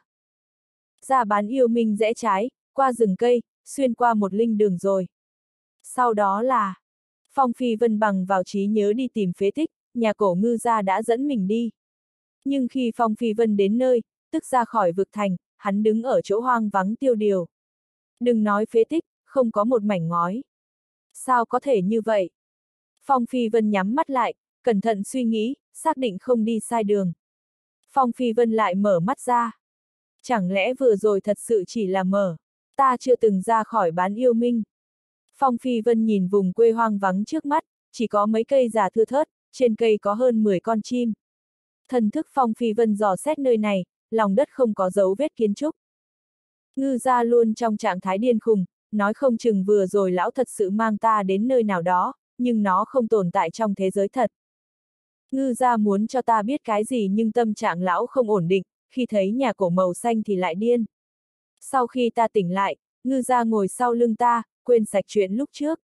Ra bán yêu minh rẽ trái, qua rừng cây, xuyên qua một linh đường rồi. Sau đó là, Phong Phi Vân bằng vào trí nhớ đi tìm phế tích, nhà cổ ngư gia đã dẫn mình đi. Nhưng khi Phong Phi Vân đến nơi, tức ra khỏi vực thành, hắn đứng ở chỗ hoang vắng tiêu điều. Đừng nói phế tích, không có một mảnh ngói. Sao có thể như vậy? Phong Phi Vân nhắm mắt lại, cẩn thận suy nghĩ, xác định không đi sai đường. Phong Phi Vân lại mở mắt ra. Chẳng lẽ vừa rồi thật sự chỉ là mở? Ta chưa từng ra khỏi bán yêu minh. Phong Phi Vân nhìn vùng quê hoang vắng trước mắt, chỉ có mấy cây già thưa thớt, trên cây có hơn 10 con chim. Thần thức Phong Phi Vân dò xét nơi này, lòng đất không có dấu vết kiến trúc. Ngư ra luôn trong trạng thái điên khùng, nói không chừng vừa rồi lão thật sự mang ta đến nơi nào đó, nhưng nó không tồn tại trong thế giới thật. Ngư gia muốn cho ta biết cái gì nhưng tâm trạng lão không ổn định, khi thấy nhà cổ màu xanh thì lại điên. Sau khi ta tỉnh lại, ngư gia ngồi sau lưng ta, quên sạch chuyện lúc trước.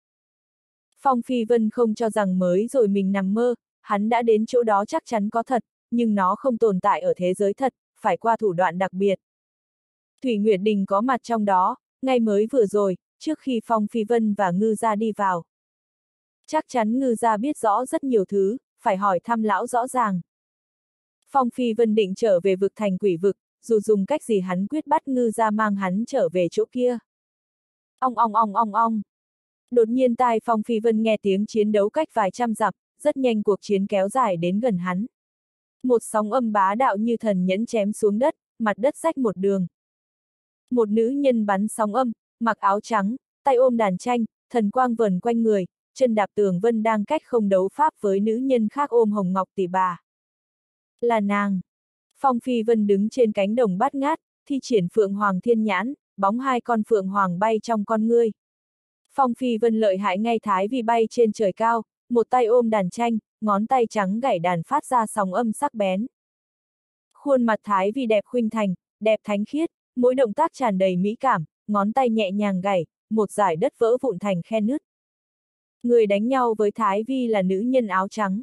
Phong Phi Vân không cho rằng mới rồi mình nằm mơ, hắn đã đến chỗ đó chắc chắn có thật, nhưng nó không tồn tại ở thế giới thật, phải qua thủ đoạn đặc biệt. Thủy Nguyệt Đình có mặt trong đó, ngay mới vừa rồi, trước khi Phong Phi Vân và Ngư Gia đi vào. Chắc chắn Ngư Gia biết rõ rất nhiều thứ, phải hỏi thăm lão rõ ràng. Phong Phi Vân định trở về vực thành quỷ vực, dù dùng cách gì hắn quyết bắt Ngư Gia mang hắn trở về chỗ kia. Ong ong ong ong ong. Đột nhiên tai Phong Phi Vân nghe tiếng chiến đấu cách vài trăm dặm, rất nhanh cuộc chiến kéo dài đến gần hắn. Một sóng âm bá đạo như thần nhẫn chém xuống đất, mặt đất rách một đường. Một nữ nhân bắn sóng âm, mặc áo trắng, tay ôm đàn tranh, thần quang vần quanh người, chân đạp tường vân đang cách không đấu pháp với nữ nhân khác ôm hồng ngọc tỷ bà. Là nàng. Phong Phi Vân đứng trên cánh đồng bát ngát, thi triển phượng hoàng thiên nhãn, bóng hai con phượng hoàng bay trong con ngươi. Phong Phi Vân lợi hại ngay thái vì bay trên trời cao, một tay ôm đàn tranh, ngón tay trắng gảy đàn phát ra sóng âm sắc bén. Khuôn mặt thái vì đẹp khuynh thành, đẹp thánh khiết, mỗi động tác tràn đầy mỹ cảm, ngón tay nhẹ nhàng gảy, một giải đất vỡ vụn thành khe nứt. Người đánh nhau với Thái Vi là nữ nhân áo trắng.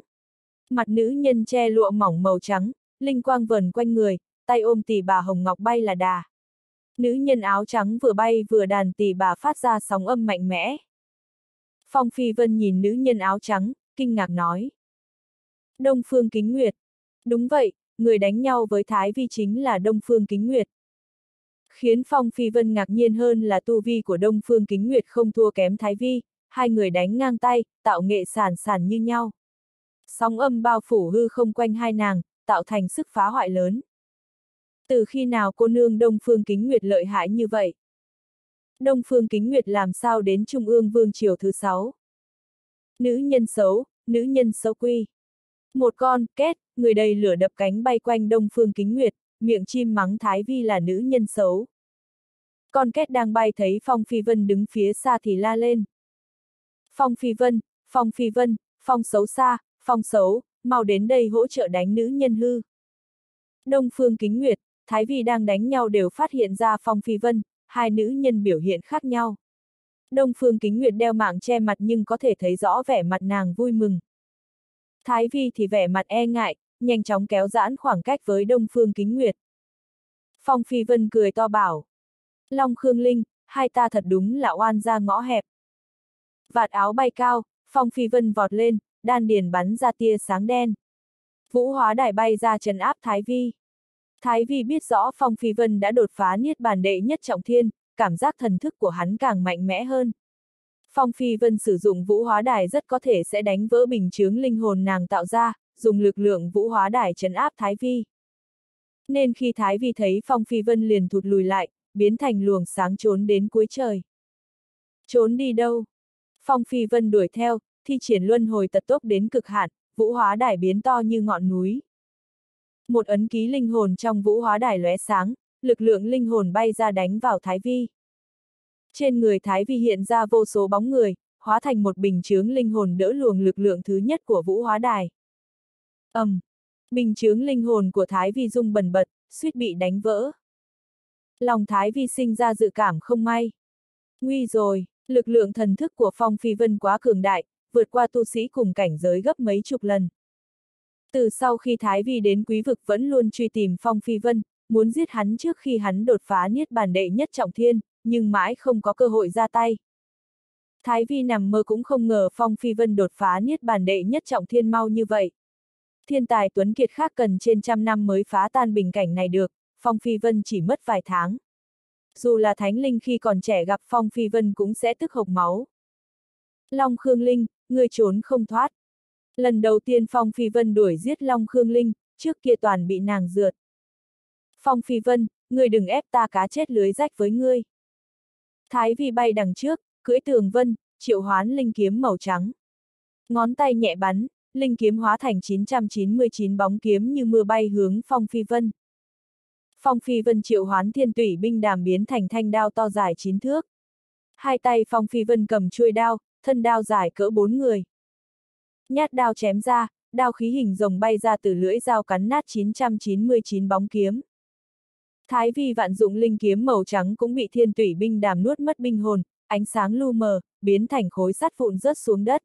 Mặt nữ nhân che lụa mỏng màu trắng, linh quang vần quanh người, tay ôm tỷ bà hồng ngọc bay là đà. Nữ nhân áo trắng vừa bay vừa đàn tỷ bà phát ra sóng âm mạnh mẽ. Phong Phi Vân nhìn nữ nhân áo trắng, kinh ngạc nói. Đông Phương Kính Nguyệt. Đúng vậy, người đánh nhau với Thái Vi chính là Đông Phương Kính Nguyệt. Khiến Phong Phi Vân ngạc nhiên hơn là tu vi của Đông Phương Kính Nguyệt không thua kém Thái Vi, hai người đánh ngang tay, tạo nghệ sản sản như nhau. Sóng âm bao phủ hư không quanh hai nàng, tạo thành sức phá hoại lớn. Từ khi nào cô nương Đông Phương Kính Nguyệt lợi hại như vậy? Đông Phương Kính Nguyệt làm sao đến Trung ương Vương Triều thứ sáu? Nữ nhân xấu, nữ nhân xấu quy. Một con, két, người đầy lửa đập cánh bay quanh Đông Phương Kính Nguyệt, miệng chim mắng Thái Vi là nữ nhân xấu. Con két đang bay thấy Phong Phi Vân đứng phía xa thì la lên. Phong Phi Vân, Phong Phi Vân, Phong xấu xa, Phong xấu, mau đến đây hỗ trợ đánh nữ nhân hư. Đông Phương Kính Nguyệt, Thái Vi đang đánh nhau đều phát hiện ra Phong Phi Vân, hai nữ nhân biểu hiện khác nhau. Đông Phương Kính Nguyệt đeo mạng che mặt nhưng có thể thấy rõ vẻ mặt nàng vui mừng. Thái Vi thì vẻ mặt e ngại, nhanh chóng kéo giãn khoảng cách với Đông Phương Kính Nguyệt. Phong Phi Vân cười to bảo. Long Khương Linh, hai ta thật đúng là oan ra ngõ hẹp. Vạt áo bay cao, Phong Phi Vân vọt lên, đan điền bắn ra tia sáng đen. Vũ hóa đài bay ra trần áp Thái Vi. Thái Vi biết rõ Phong Phi Vân đã đột phá niết bàn đệ nhất trọng thiên, cảm giác thần thức của hắn càng mạnh mẽ hơn. Phong Phi Vân sử dụng vũ hóa đài rất có thể sẽ đánh vỡ bình chướng linh hồn nàng tạo ra, dùng lực lượng vũ hóa đài chấn áp Thái Vi. Nên khi Thái Vi thấy Phong Phi Vân liền thụt lùi lại, biến thành luồng sáng trốn đến cuối trời. Trốn đi đâu? Phong Phi Vân đuổi theo, thi triển luân hồi tật tốc đến cực hạn, vũ hóa đài biến to như ngọn núi. Một ấn ký linh hồn trong vũ hóa đài lóe sáng, lực lượng linh hồn bay ra đánh vào Thái Vi. Trên người Thái Vi hiện ra vô số bóng người, hóa thành một bình chướng linh hồn đỡ luồng lực lượng thứ nhất của vũ hóa đài ầm, um, bình chướng linh hồn của Thái Vi dung bần bật, suýt bị đánh vỡ. Lòng Thái Vi sinh ra dự cảm không may. Nguy rồi, lực lượng thần thức của Phong Phi Vân quá cường đại, vượt qua tu sĩ cùng cảnh giới gấp mấy chục lần. Từ sau khi Thái Vi đến quý vực vẫn luôn truy tìm Phong Phi Vân, muốn giết hắn trước khi hắn đột phá niết bàn đệ nhất trọng thiên, nhưng mãi không có cơ hội ra tay. Thái Vi nằm mơ cũng không ngờ Phong Phi Vân đột phá niết bàn đệ nhất trọng thiên mau như vậy. Thiên tài Tuấn Kiệt khác cần trên trăm năm mới phá tan bình cảnh này được, Phong Phi Vân chỉ mất vài tháng. Dù là Thánh Linh khi còn trẻ gặp Phong Phi Vân cũng sẽ tức hộc máu. Long Khương Linh, người trốn không thoát. Lần đầu tiên Phong Phi Vân đuổi giết Long Khương Linh, trước kia toàn bị nàng rượt. Phong Phi Vân, người đừng ép ta cá chết lưới rách với ngươi. Thái Vi bay đằng trước, cưỡi tường vân, triệu hoán linh kiếm màu trắng. Ngón tay nhẹ bắn, linh kiếm hóa thành 999 bóng kiếm như mưa bay hướng Phong Phi Vân. Phong Phi Vân triệu hoán thiên tủy binh đàm biến thành thanh đao to dài chín thước. Hai tay Phong Phi Vân cầm chuôi đao, thân đao dài cỡ bốn người. Nhát đao chém ra, đao khí hình rồng bay ra từ lưỡi dao cắn nát 999 bóng kiếm. Thái vi vạn dụng linh kiếm màu trắng cũng bị thiên tủy binh đàm nuốt mất binh hồn, ánh sáng lu mờ, biến thành khối sắt vụn rớt xuống đất.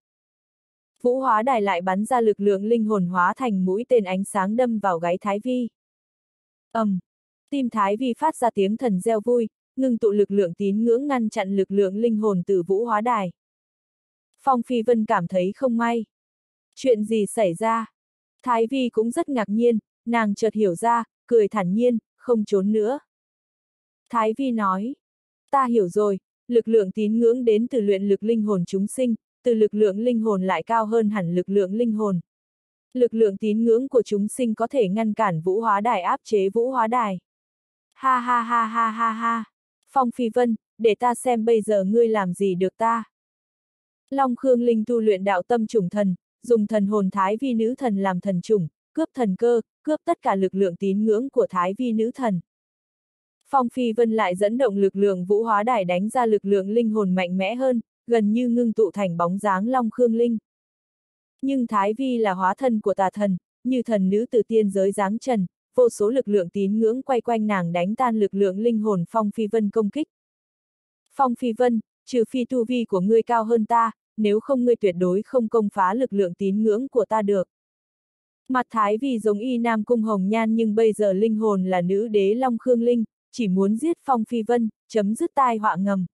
Vũ hóa đài lại bắn ra lực lượng linh hồn hóa thành mũi tên ánh sáng đâm vào gáy Thái vi. ầm, um, tim Thái vi phát ra tiếng thần reo vui, ngừng tụ lực lượng tín ngưỡng ngăn chặn lực lượng linh hồn từ vũ hóa đài. Phong Phi Vân cảm thấy không may. Chuyện gì xảy ra? Thái Vi cũng rất ngạc nhiên, nàng chợt hiểu ra, cười thản nhiên, không trốn nữa. Thái Vi nói, ta hiểu rồi, lực lượng tín ngưỡng đến từ luyện lực linh hồn chúng sinh, từ lực lượng linh hồn lại cao hơn hẳn lực lượng linh hồn. Lực lượng tín ngưỡng của chúng sinh có thể ngăn cản vũ hóa đài áp chế vũ hóa đài. Ha ha ha ha ha ha. Phong Phi Vân, để ta xem bây giờ ngươi làm gì được ta. Long Khương Linh tu luyện đạo tâm trùng thần, dùng thần hồn thái vi nữ thần làm thần trùng, cướp thần cơ, cướp tất cả lực lượng tín ngưỡng của thái vi nữ thần. Phong Phi Vân lại dẫn động lực lượng vũ hóa đài đánh ra lực lượng linh hồn mạnh mẽ hơn, gần như ngưng tụ thành bóng dáng Long Khương Linh. Nhưng Thái Vi là hóa thân của tà thần, như thần nữ từ tiên giới dáng trần, vô số lực lượng tín ngưỡng quay quanh nàng đánh tan lực lượng linh hồn Phong Phi Vân công kích. Phong Phi Vân, trừ phi tu vi của ngươi cao hơn ta, nếu không ngươi tuyệt đối không công phá lực lượng tín ngưỡng của ta được. Mặt thái vi giống y nam cung hồng nhan nhưng bây giờ linh hồn là nữ đế Long Khương Linh, chỉ muốn giết Phong Phi Vân, chấm dứt tai họa ngầm.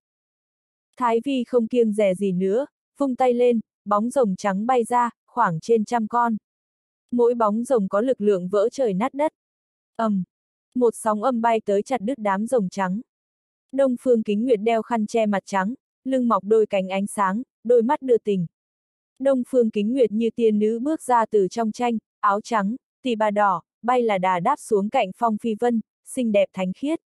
Thái vi không kiêng rẻ gì nữa, vung tay lên, bóng rồng trắng bay ra, khoảng trên trăm con. Mỗi bóng rồng có lực lượng vỡ trời nát đất. ầm, um, một sóng âm bay tới chặt đứt đám rồng trắng. Đông Phương Kính Nguyệt đeo khăn che mặt trắng, lưng mọc đôi cánh ánh sáng, đôi mắt đưa tình. Đông Phương Kính Nguyệt như tiên nữ bước ra từ trong tranh, áo trắng, tì bà đỏ, bay là đà đáp xuống cạnh Phong Phi Vân, xinh đẹp thánh khiết.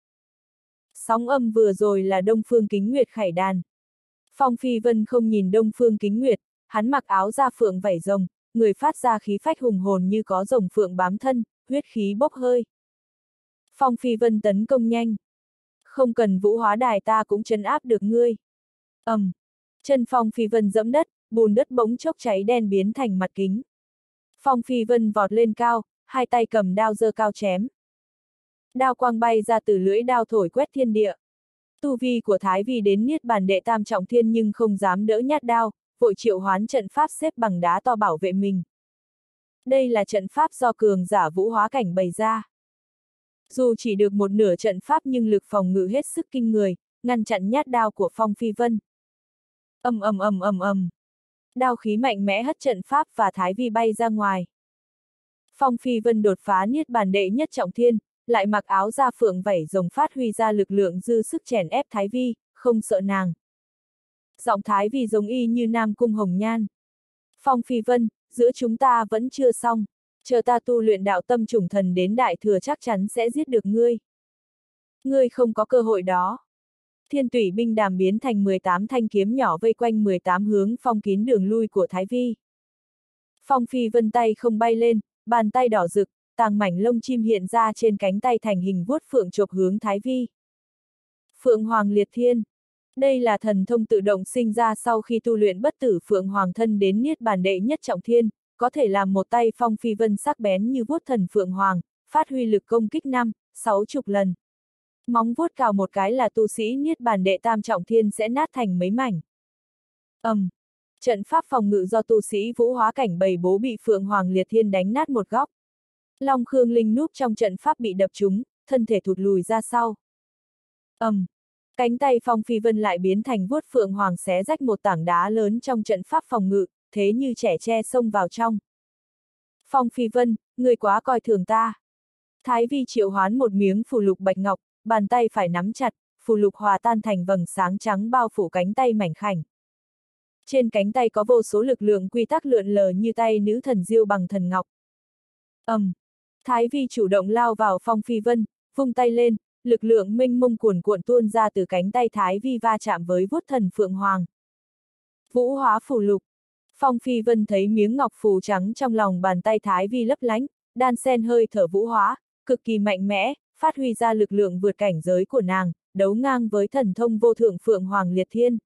Sóng âm vừa rồi là Đông Phương Kính Nguyệt khải đàn. Phong Phi Vân không nhìn Đông Phương Kính Nguyệt, hắn mặc áo da phượng vảy rồng, người phát ra khí phách hùng hồn như có rồng phượng bám thân, huyết khí bốc hơi. Phong Phi Vân tấn công nhanh. Không cần vũ hóa đài ta cũng chấn áp được ngươi. ầm, um, chân Phong Phi Vân dẫm đất, bùn đất bỗng chốc cháy đen biến thành mặt kính. Phong Phi Vân vọt lên cao, hai tay cầm đao dơ cao chém. Đao quang bay ra từ lưỡi đao thổi quét thiên địa. Tu vi của Thái Vi đến niết bàn đệ tam trọng thiên nhưng không dám đỡ nhát đao, vội triệu hoán trận pháp xếp bằng đá to bảo vệ mình. Đây là trận pháp do cường giả vũ hóa cảnh bày ra. Dù chỉ được một nửa trận pháp nhưng lực phòng ngự hết sức kinh người, ngăn chặn nhát đao của Phong Phi Vân. ầm ầm ầm ầm ầm. Đao khí mạnh mẽ hất trận pháp và Thái Vi bay ra ngoài. Phong Phi Vân đột phá niết bàn đệ nhất trọng thiên, lại mặc áo da phượng vảy rồng phát huy ra lực lượng dư sức chèn ép Thái Vi, không sợ nàng. Giọng Thái Vi giống y như Nam Cung Hồng Nhan. Phong Phi Vân, giữa chúng ta vẫn chưa xong, chờ ta tu luyện đạo tâm trùng thần đến đại thừa chắc chắn sẽ giết được ngươi. Ngươi không có cơ hội đó. Thiên tủy binh đàm biến thành 18 thanh kiếm nhỏ vây quanh 18 hướng phong kín đường lui của Thái Vi. Phong Phi Vân tay không bay lên, bàn tay đỏ rực, tàng mảnh lông chim hiện ra trên cánh tay thành hình vuốt phượng chộp hướng Thái Vi. Phượng Hoàng Liệt Thiên Đây là thần thông tự động sinh ra sau khi tu luyện bất tử Phượng Hoàng thân đến niết bàn đệ nhất trọng thiên, có thể làm một tay phong phi vân sắc bén như vuốt thần Phượng Hoàng, phát huy lực công kích năm, sáu chục lần. Móng vuốt cào một cái là tu sĩ niết bàn đệ tam trọng thiên sẽ nát thành mấy mảnh. ầm, um, trận pháp phòng ngự do tu sĩ vũ hóa cảnh bầy bố bị Phượng Hoàng Liệt Thiên đánh nát một góc. Long Khương Linh núp trong trận pháp bị đập trúng, thân thể thụt lùi ra sau. ầm, um, cánh tay Phong Phi Vân lại biến thành vuốt Phượng Hoàng xé rách một tảng đá lớn trong trận pháp phòng ngự, thế như trẻ tre xông vào trong. Phong Phi Vân, người quá coi thường ta. Thái Vi triệu hoán một miếng phù lục bạch ngọc, bàn tay phải nắm chặt, phù lục hòa tan thành vầng sáng trắng bao phủ cánh tay mảnh khảnh. Trên cánh tay có vô số lực lượng quy tắc lượn lờ như tay nữ thần diêu bằng thần ngọc. ầm, um, Thái Vi chủ động lao vào phong phi vân, vung tay lên, lực lượng minh mông cuồn cuộn tuôn ra từ cánh tay Thái Vi va chạm với vuốt thần Phượng Hoàng. Vũ hóa phù lục. Phong Phi Vân thấy miếng ngọc phù trắng trong lòng bàn tay Thái Vi lấp lánh, đan sen hơi thở vũ hóa, cực kỳ mạnh mẽ, phát huy ra lực lượng vượt cảnh giới của nàng, đấu ngang với thần thông vô thượng Phượng Hoàng Liệt Thiên.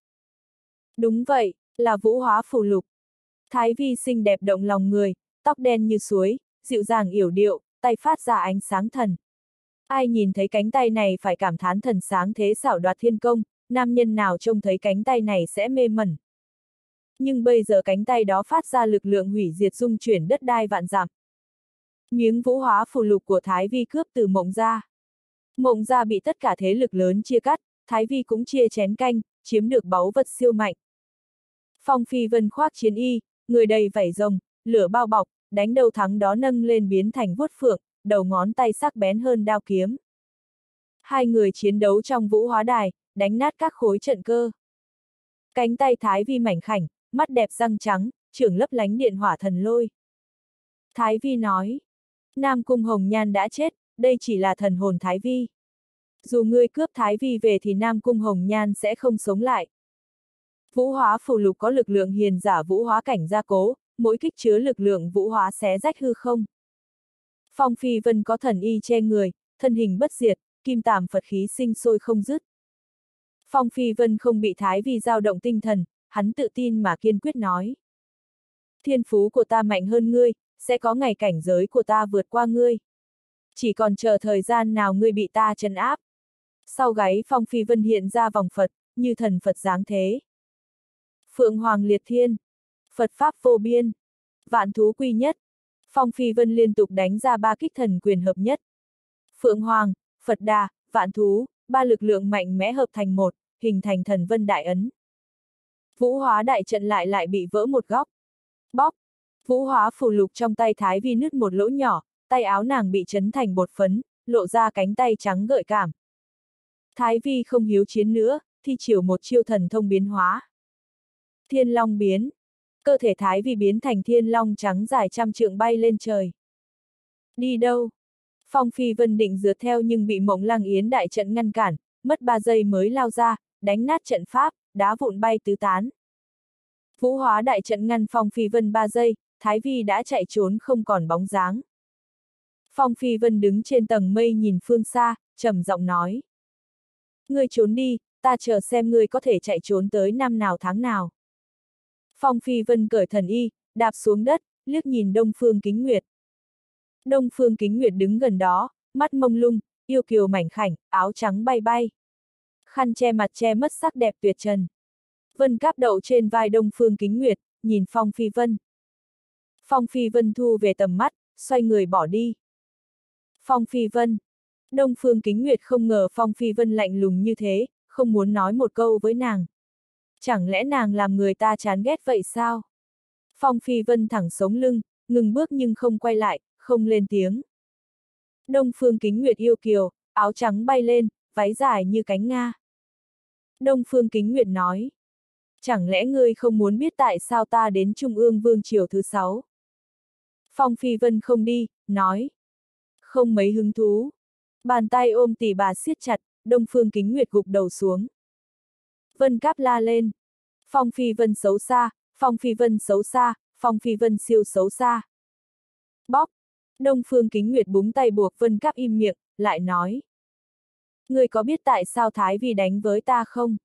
Đúng vậy, là vũ hóa phù lục. Thái Vi xinh đẹp động lòng người, tóc đen như suối, dịu dàng yểu điệu, tay phát ra ánh sáng thần. Ai nhìn thấy cánh tay này phải cảm thán thần sáng thế xảo đoạt thiên công, nam nhân nào trông thấy cánh tay này sẽ mê mẩn. Nhưng bây giờ cánh tay đó phát ra lực lượng hủy diệt dung chuyển đất đai vạn giảm, Miếng vũ hóa phù lục của Thái Vi cướp từ mộng gia. Mộng gia bị tất cả thế lực lớn chia cắt, Thái Vi cũng chia chén canh, chiếm được báu vật siêu mạnh. Phong Phi Vân khoác chiến y, người đầy vảy rồng, lửa bao bọc, đánh đầu thắng đó nâng lên biến thành vuốt phượng, đầu ngón tay sắc bén hơn đao kiếm. Hai người chiến đấu trong vũ hóa đài, đánh nát các khối trận cơ. Cánh tay Thái Vi mảnh khảnh, mắt đẹp răng trắng, trưởng lấp lánh điện hỏa thần lôi. Thái Vi nói, Nam Cung Hồng Nhan đã chết, đây chỉ là thần hồn Thái Vi. Dù ngươi cướp Thái Vi về thì Nam Cung Hồng Nhan sẽ không sống lại. Vũ hóa phù lục có lực lượng hiền giả vũ hóa cảnh gia cố, mỗi kích chứa lực lượng vũ hóa xé rách hư không. Phong Phi Vân có thần y che người, thân hình bất diệt, kim tàm Phật khí sinh sôi không dứt. Phong Phi Vân không bị Thái Vi dao động tinh thần, hắn tự tin mà kiên quyết nói. Thiên phú của ta mạnh hơn ngươi, sẽ có ngày cảnh giới của ta vượt qua ngươi. Chỉ còn chờ thời gian nào ngươi bị ta trấn áp. Sau gáy Phong Phi Vân hiện ra vòng Phật, như thần Phật dáng thế. Phượng Hoàng Liệt Thiên. Phật Pháp vô biên. Vạn thú quy nhất. Phong Phi Vân liên tục đánh ra ba kích thần quyền hợp nhất. Phượng Hoàng, Phật Đà, Vạn Thú, ba lực lượng mạnh mẽ hợp thành một, hình thành thần vân đại ấn. Vũ hóa đại trận lại lại bị vỡ một góc. Bóp! Vũ hóa phù lục trong tay Thái Vi nứt một lỗ nhỏ, tay áo nàng bị chấn thành bột phấn, lộ ra cánh tay trắng gợi cảm. Thái Vi không hiếu chiến nữa, thi chiều một chiêu thần thông biến hóa. Thiên Long biến. Cơ thể Thái Vi biến thành thiên long trắng dài trăm trượng bay lên trời. Đi đâu? Phong Phi Vân định dựa theo nhưng bị Mộng Lăng Yến đại trận ngăn cản, mất ba giây mới lao ra, đánh nát trận pháp, đá vụn bay tứ tán. Vũ hóa đại trận ngăn Phong Phi Vân ba giây, Thái Vi đã chạy trốn không còn bóng dáng. Phong Phi Vân đứng trên tầng mây nhìn phương xa, trầm giọng nói. Ngươi trốn đi, ta chờ xem ngươi có thể chạy trốn tới năm nào tháng nào. Phong Phi Vân cởi thần y, đạp xuống đất, liếc nhìn Đông Phương Kính Nguyệt. Đông Phương Kính Nguyệt đứng gần đó, mắt mông lung, yêu kiều mảnh khảnh, áo trắng bay bay. Khăn che mặt che mất sắc đẹp tuyệt trần. Vân cáp đậu trên vai Đông Phương Kính Nguyệt, nhìn Phong Phi Vân. Phong Phi Vân thu về tầm mắt, xoay người bỏ đi. Phong Phi Vân. Đông Phương Kính Nguyệt không ngờ Phong Phi Vân lạnh lùng như thế, không muốn nói một câu với nàng. Chẳng lẽ nàng làm người ta chán ghét vậy sao? Phong Phi Vân thẳng sống lưng, ngừng bước nhưng không quay lại, không lên tiếng. Đông Phương Kính Nguyệt yêu kiều, áo trắng bay lên, váy dài như cánh Nga. Đông Phương Kính Nguyệt nói. Chẳng lẽ ngươi không muốn biết tại sao ta đến Trung ương Vương Triều thứ sáu? Phong Phi Vân không đi, nói. Không mấy hứng thú. Bàn tay ôm tỷ bà siết chặt, Đông Phương Kính Nguyệt gục đầu xuống. Vân Cáp la lên. Phong Phi Vân xấu xa, Phong Phi Vân xấu xa, Phong Phi Vân siêu xấu xa. Bóp. Đông Phương Kính Nguyệt búng tay buộc Vân Cáp im miệng, lại nói. Người có biết tại sao Thái Vi đánh với ta không?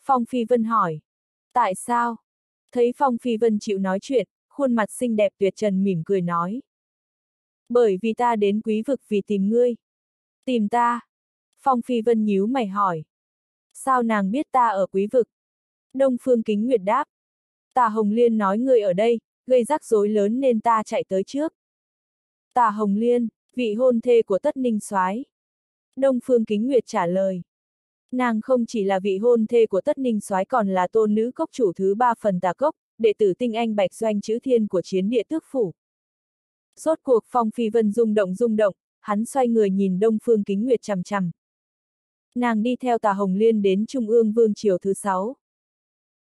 Phong Phi Vân hỏi. Tại sao? Thấy Phong Phi Vân chịu nói chuyện, khuôn mặt xinh đẹp tuyệt trần mỉm cười nói. Bởi vì ta đến quý vực vì tìm ngươi. Tìm ta. Phong Phi Vân nhíu mày hỏi. Sao nàng biết ta ở quý vực? Đông Phương Kính Nguyệt đáp. Tà Hồng Liên nói ngươi ở đây, gây rắc rối lớn nên ta chạy tới trước. Tà Hồng Liên, vị hôn thê của Tất Ninh Soái. Đông Phương Kính Nguyệt trả lời. Nàng không chỉ là vị hôn thê của Tất Ninh Soái còn là tôn nữ cốc chủ thứ ba phần tà cốc, đệ tử tinh anh bạch doanh chữ thiên của chiến địa tước phủ. Rốt cuộc Phong Phi Vân rung động rung động, hắn xoay người nhìn Đông Phương Kính Nguyệt chằm chằm. Nàng đi theo Tà Hồng Liên đến Trung ương Vương Triều thứ sáu.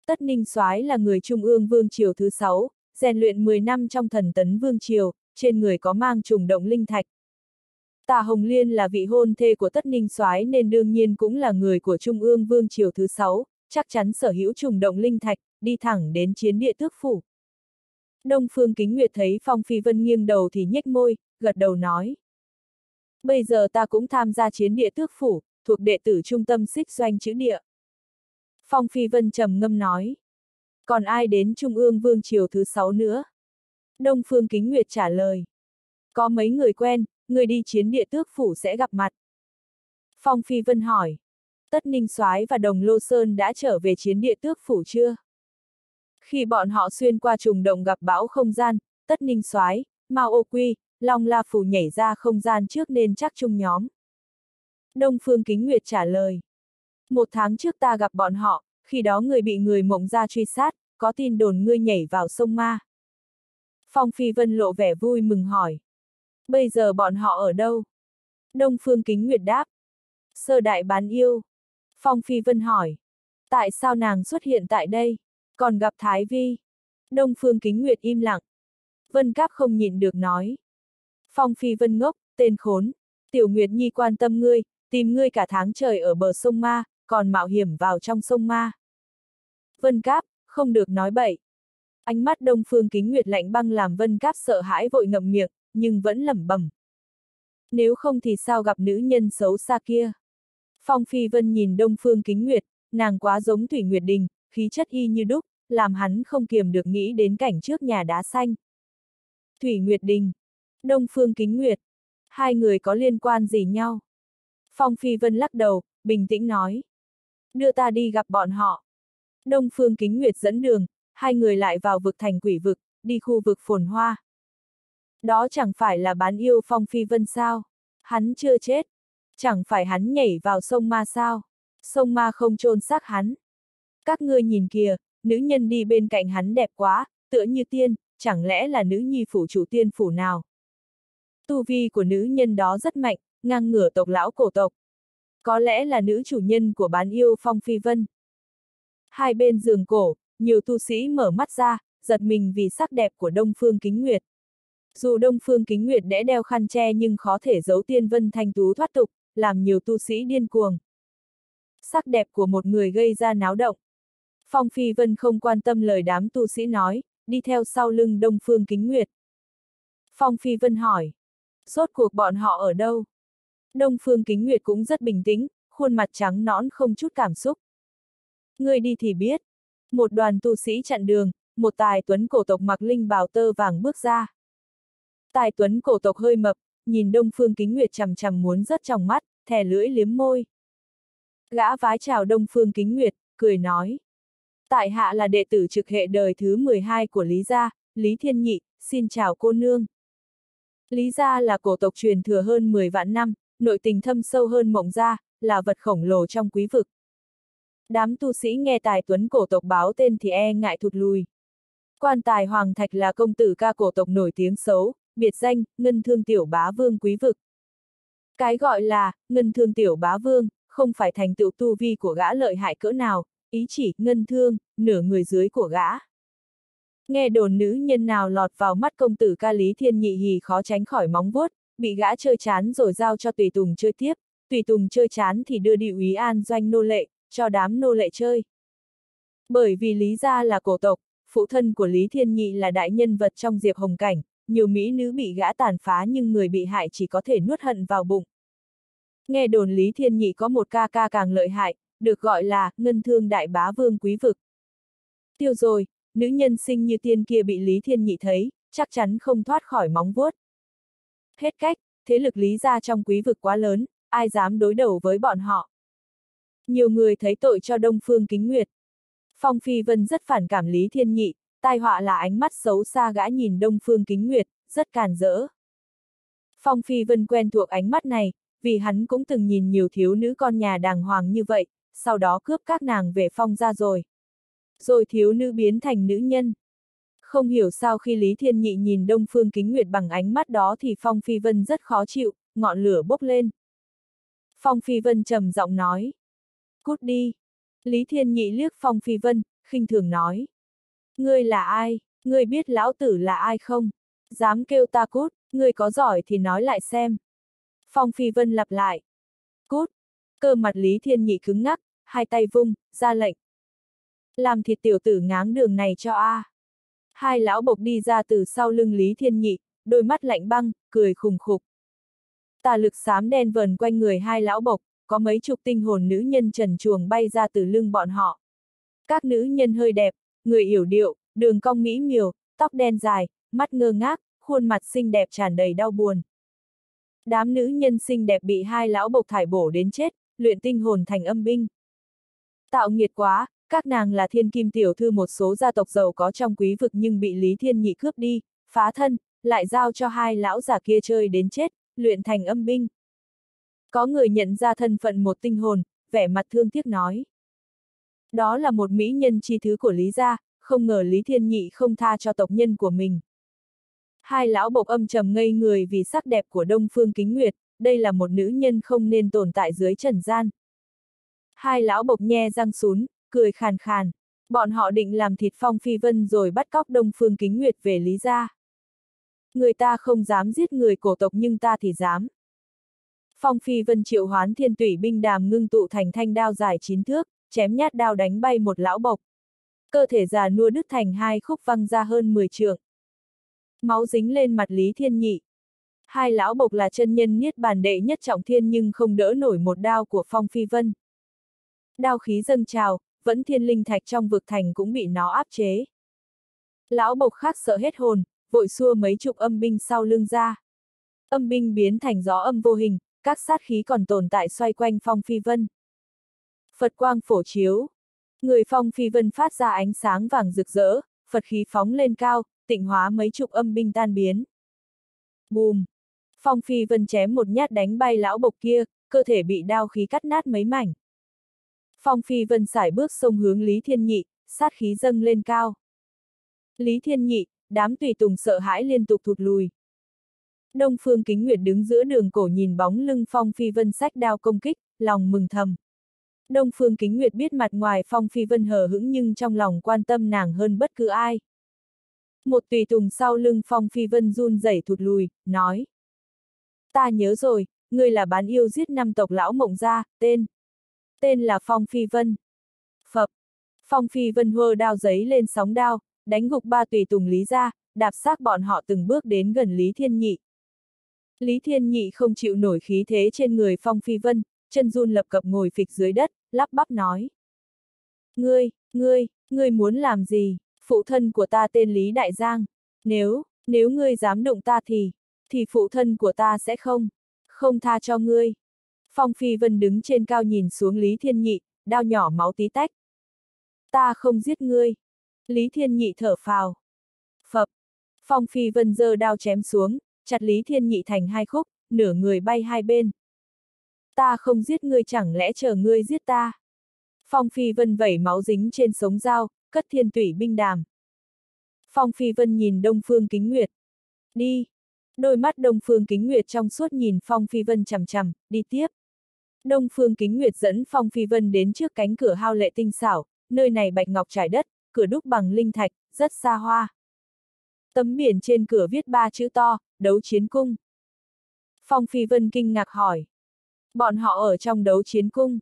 Tất Ninh Soái là người Trung ương Vương Triều thứ sáu, rèn luyện 10 năm trong thần tấn Vương Triều, trên người có mang trùng động linh thạch. Tà Hồng Liên là vị hôn thê của Tất Ninh Soái nên đương nhiên cũng là người của Trung ương Vương Triều thứ sáu, chắc chắn sở hữu trùng động linh thạch, đi thẳng đến chiến địa tước phủ. Đông Phương Kính Nguyệt thấy Phong Phi Vân nghiêng đầu thì nhếch môi, gật đầu nói. Bây giờ ta cũng tham gia chiến địa tước phủ, thuộc đệ tử trung tâm xích doanh chữ địa. Phong Phi Vân trầm ngâm nói. Còn ai đến Trung ương Vương Triều thứ sáu nữa? Đông Phương Kính Nguyệt trả lời. Có mấy người quen, người đi chiến địa tước phủ sẽ gặp mặt. Phong Phi Vân hỏi. Tất Ninh Soái và Đồng Lô Sơn đã trở về chiến địa tước phủ chưa? Khi bọn họ xuyên qua trùng động gặp bão không gian, Tất Ninh Soái, Mao Ô Quy, Long La Phủ nhảy ra không gian trước nên chắc chung nhóm. Đông Phương Kính Nguyệt trả lời. Một tháng trước ta gặp bọn họ, khi đó người bị người mộng ra truy sát, có tin đồn ngươi nhảy vào sông Ma. Phong Phi Vân lộ vẻ vui mừng hỏi. Bây giờ bọn họ ở đâu? Đông Phương Kính Nguyệt đáp. Sơ đại bán yêu. Phong Phi Vân hỏi. Tại sao nàng xuất hiện tại đây? Còn gặp Thái Vi? Đông Phương Kính Nguyệt im lặng. Vân Cáp không nhịn được nói. Phong Phi Vân ngốc, tên khốn. Tiểu Nguyệt Nhi quan tâm ngươi, tìm ngươi cả tháng trời ở bờ sông Ma, còn mạo hiểm vào trong sông Ma. Vân Cáp, không được nói bậy. Ánh mắt Đông Phương Kính Nguyệt lạnh băng làm Vân Cáp sợ hãi vội ngậm miệng, nhưng vẫn lẩm bẩm. Nếu không thì sao gặp nữ nhân xấu xa kia? Phong Phi Vân nhìn Đông Phương Kính Nguyệt, nàng quá giống Thủy Nguyệt Đình, khí chất y như đúc, làm hắn không kiềm được nghĩ đến cảnh trước nhà đá xanh. Thủy Nguyệt Đình, Đông Phương Kính Nguyệt, hai người có liên quan gì nhau? Phong Phi Vân lắc đầu, bình tĩnh nói. Đưa ta đi gặp bọn họ. Đông Phương Kính Nguyệt dẫn đường, hai người lại vào vực thành quỷ vực, đi khu vực phồn hoa. Đó chẳng phải là bán yêu Phong Phi Vân sao? Hắn chưa chết. Chẳng phải hắn nhảy vào sông ma sao? Sông ma không trôn xác hắn. Các ngươi nhìn kìa, nữ nhân đi bên cạnh hắn đẹp quá, tựa như tiên, chẳng lẽ là nữ nhi phủ chủ tiên phủ nào? Tu vi của nữ nhân đó rất mạnh, ngang ngửa tộc lão cổ tộc. Có lẽ là nữ chủ nhân của bán yêu Phong Phi Vân. Hai bên giường cổ, nhiều tu sĩ mở mắt ra, giật mình vì sắc đẹp của Đông Phương Kính Nguyệt. Dù Đông Phương Kính Nguyệt đã đeo khăn che nhưng khó thể giấu tiên vân thanh tú thoát tục, làm nhiều tu sĩ điên cuồng. Sắc đẹp của một người gây ra náo động. Phong Phi Vân không quan tâm lời đám tu sĩ nói, đi theo sau lưng Đông Phương Kính Nguyệt. Phong Phi Vân hỏi, rốt cuộc bọn họ ở đâu? Đông Phương Kính Nguyệt cũng rất bình tĩnh, khuôn mặt trắng nõn không chút cảm xúc. Người đi thì biết. Một đoàn tu sĩ chặn đường, một tài tuấn cổ tộc mặc linh bào tơ vàng bước ra. Tài tuấn cổ tộc hơi mập, nhìn Đông Phương Kính Nguyệt chằm chằm muốn rất trong mắt, thè lưỡi liếm môi. Gã vái chào Đông Phương Kính Nguyệt, cười nói. Tại hạ là đệ tử trực hệ đời thứ 12 của Lý Gia, Lý Thiên Nhị, xin chào cô nương. Lý Gia là cổ tộc truyền thừa hơn 10 vạn năm, nội tình thâm sâu hơn mộng gia, là vật khổng lồ trong quý vực. Đám tu sĩ nghe tài tuấn cổ tộc báo tên thì e ngại thụt lùi. Quan tài Hoàng Thạch là công tử ca cổ tộc nổi tiếng xấu, biệt danh, ngân thương tiểu bá vương quý vực. Cái gọi là, ngân thương tiểu bá vương, không phải thành tựu tu vi của gã lợi hại cỡ nào, ý chỉ, ngân thương, nửa người dưới của gã. Nghe đồn nữ nhân nào lọt vào mắt công tử ca lý thiên nhị hì khó tránh khỏi móng vuốt, bị gã chơi chán rồi giao cho tùy tùng chơi tiếp, tùy tùng chơi chán thì đưa đi úy an doanh nô lệ, cho đám nô lệ chơi. Bởi vì Lý Gia là cổ tộc, phụ thân của Lý Thiên Nhị là đại nhân vật trong Diệp Hồng Cảnh, nhiều mỹ nữ bị gã tàn phá nhưng người bị hại chỉ có thể nuốt hận vào bụng. Nghe đồn Lý Thiên Nhị có một ca ca càng lợi hại, được gọi là ngân thương đại bá vương quý vực. Tiêu rồi, nữ nhân sinh như tiên kia bị Lý Thiên Nhị thấy, chắc chắn không thoát khỏi móng vuốt. Hết cách, thế lực Lý gia trong quý vực quá lớn, ai dám đối đầu với bọn họ. Nhiều người thấy tội cho Đông Phương Kính Nguyệt. Phong Phi Vân rất phản cảm Lý Thiên Nhị, tai họa là ánh mắt xấu xa gã nhìn Đông Phương Kính Nguyệt, rất càn rỡ. Phong Phi Vân quen thuộc ánh mắt này, vì hắn cũng từng nhìn nhiều thiếu nữ con nhà đàng hoàng như vậy, sau đó cướp các nàng về phong ra rồi. Rồi thiếu nữ biến thành nữ nhân. Không hiểu sao khi Lý Thiên Nhị nhìn Đông Phương Kính Nguyệt bằng ánh mắt đó thì Phong Phi Vân rất khó chịu, ngọn lửa bốc lên. Phong Phi Vân trầm giọng nói. Cút đi. Lý Thiên Nhị liếc Phong Phi Vân, khinh thường nói. Ngươi là ai? Ngươi biết lão tử là ai không? Dám kêu ta cút, ngươi có giỏi thì nói lại xem. Phong Phi Vân lặp lại. Cút. Cơ mặt Lý Thiên Nhị cứng ngắc, hai tay vung, ra lệnh. Làm thịt tiểu tử ngáng đường này cho a. Hai lão bộc đi ra từ sau lưng Lý Thiên Nhị, đôi mắt lạnh băng, cười khùng khục. Tà lực xám đen vần quanh người hai lão bộc, có mấy chục tinh hồn nữ nhân trần chuồng bay ra từ lưng bọn họ. Các nữ nhân hơi đẹp, người yểu điệu, đường cong mỹ miều, tóc đen dài, mắt ngơ ngác, khuôn mặt xinh đẹp tràn đầy đau buồn. Đám nữ nhân xinh đẹp bị hai lão bộc thải bổ đến chết, luyện tinh hồn thành âm binh. Tạo nghiệt quá, các nàng là thiên kim tiểu thư một số gia tộc giàu có trong quý vực nhưng bị Lý Thiên Nhị cướp đi, phá thân, lại giao cho hai lão già kia chơi đến chết, luyện thành âm binh. Có người nhận ra thân phận một tinh hồn, vẻ mặt thương tiếc nói. Đó là một mỹ nhân chi thứ của Lý gia, không ngờ Lý Thiên Nhị không tha cho tộc nhân của mình. Hai lão bộc âm trầm ngây người vì sắc đẹp của Đông Phương Kính Nguyệt, đây là một nữ nhân không nên tồn tại dưới trần gian. Hai lão bộc nhe răng sún, cười khàn khàn. Bọn họ định làm thịt Phong Phi Vân rồi bắt cóc Đông Phương Kính Nguyệt về Lý gia. Người ta không dám giết người cổ tộc nhưng ta thì dám. Phong Phi Vân triệu hoán thiên tủy binh đàm ngưng tụ thành thanh đao dài chín thước, chém nhát đao đánh bay một lão bộc. Cơ thể già nua đứt thành hai khúc văng ra hơn 10 trượng. Máu dính lên mặt Lý Thiên Nhị. Hai lão bộc là chân nhân niết bàn đệ nhất trọng thiên nhưng không đỡ nổi một đao của Phong Phi Vân. Đao khí dâng trào, vẫn thiên linh thạch trong vực thành cũng bị nó áp chế. Lão bộc khác sợ hết hồn, vội xua mấy chục âm binh sau lưng ra. Âm binh biến thành gió âm vô hình, các sát khí còn tồn tại xoay quanh Phong Phi Vân. Phật quang phổ chiếu. Người Phong Phi Vân phát ra ánh sáng vàng rực rỡ, Phật khí phóng lên cao, tịnh hóa mấy chục âm binh tan biến. Bùm! Phong Phi Vân chém một nhát đánh bay lão bộc kia, cơ thể bị đao khí cắt nát mấy mảnh. Phong Phi Vân sải bước sông hướng Lý Thiên Nhị, sát khí dâng lên cao. Lý Thiên Nhị, đám tùy tùng sợ hãi liên tục thụt lùi. Đông Phương Kính Nguyệt đứng giữa đường cổ nhìn bóng lưng Phong Phi Vân sách đao công kích, lòng mừng thầm. Đông Phương Kính Nguyệt biết mặt ngoài Phong Phi Vân hờ hững nhưng trong lòng quan tâm nàng hơn bất cứ ai. Một tùy tùng sau lưng Phong Phi Vân run rẩy thụt lùi, nói. Ta nhớ rồi, ngươi là bán yêu giết năm tộc lão mộng gia, tên. Tên là Phong Phi Vân. Phập. Phong Phi Vân hơ đao giấy lên sóng đao, đánh gục ba tùy tùng Lý ra, đạp xác bọn họ từng bước đến gần Lý Thiên Nhị. Lý Thiên Nhị không chịu nổi khí thế trên người Phong Phi Vân, chân run lập cập ngồi phịch dưới đất, lắp bắp nói. Ngươi, ngươi, ngươi muốn làm gì? Phụ thân của ta tên Lý Đại Giang. Nếu, nếu ngươi dám động ta thì, thì phụ thân của ta sẽ không, không tha cho ngươi. Phong Phi Vân đứng trên cao nhìn xuống Lý Thiên Nhị, đao nhỏ máu tí tách. Ta không giết ngươi. Lý Thiên Nhị thở phào. Phập. Phong Phi Vân giơ đao chém xuống, chặt Lý Thiên Nhị thành hai khúc, nửa người bay hai bên. Ta không giết ngươi chẳng lẽ chờ ngươi giết ta. Phong Phi Vân vẩy máu dính trên sống dao, cất thiên tủy binh đàm. Phong Phi Vân nhìn Đông Phương Kính Nguyệt. Đi. Đôi mắt Đông Phương Kính Nguyệt trong suốt nhìn Phong Phi Vân chằm chằm, đi tiếp. Đông Phương Kính Nguyệt dẫn Phong Phi Vân đến trước cánh cửa hao lệ tinh xảo, nơi này bạch ngọc trải đất, cửa đúc bằng linh thạch, rất xa hoa. Tấm biển trên cửa viết ba chữ to, đấu chiến cung. Phong Phi Vân kinh ngạc hỏi. Bọn họ ở trong đấu chiến cung.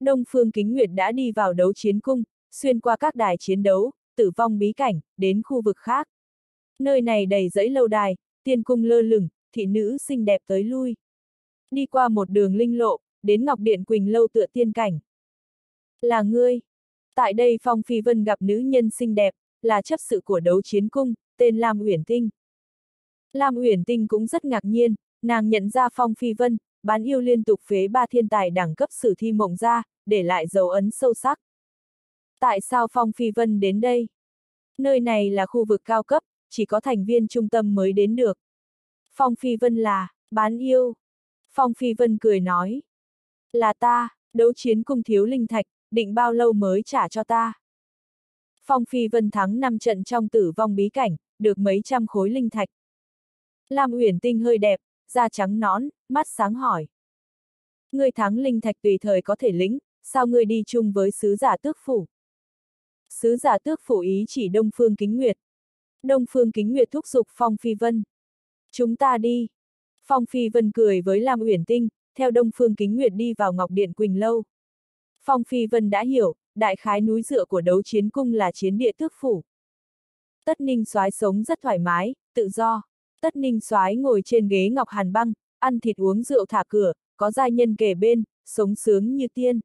Đông Phương Kính Nguyệt đã đi vào đấu chiến cung, xuyên qua các đài chiến đấu, tử vong bí cảnh, đến khu vực khác. Nơi này đầy dãy lâu đài, tiên cung lơ lửng, thị nữ xinh đẹp tới lui. Đi qua một đường linh lộ, đến Ngọc Điện Quỳnh lâu tựa tiên cảnh. Là ngươi. Tại đây Phong Phi Vân gặp nữ nhân xinh đẹp, là chấp sự của đấu chiến cung, tên Lam Uyển Tinh. Lam Uyển Tinh cũng rất ngạc nhiên, nàng nhận ra Phong Phi Vân, bán yêu liên tục phế ba thiên tài đẳng cấp sử thi mộng ra, để lại dấu ấn sâu sắc. Tại sao Phong Phi Vân đến đây? Nơi này là khu vực cao cấp, chỉ có thành viên trung tâm mới đến được. Phong Phi Vân là, bán yêu. Phong Phi Vân cười nói. Là ta, đấu chiến cung thiếu linh thạch, định bao lâu mới trả cho ta. Phong Phi Vân thắng 5 trận trong tử vong bí cảnh, được mấy trăm khối linh thạch. Lam Uyển Tinh hơi đẹp, da trắng nõn, mắt sáng hỏi. người thắng linh thạch tùy thời có thể lĩnh, sao ngươi đi chung với sứ giả tước phủ? Sứ giả tước phủ ý chỉ Đông Phương Kính Nguyệt. Đông Phương Kính Nguyệt thúc giục Phong Phi Vân. Chúng ta đi. Phong Phi Vân cười với Lam Uyển Tinh, theo Đông Phương Kính Nguyệt đi vào Ngọc Điện Quỳnh Lâu. Phong Phi Vân đã hiểu, đại khái núi dựa của đấu chiến cung là chiến địa tước phủ. Tất Ninh soái sống rất thoải mái, tự do. Tất Ninh soái ngồi trên ghế ngọc hàn băng, ăn thịt uống rượu thả cửa, có giai nhân kề bên, sống sướng như tiên.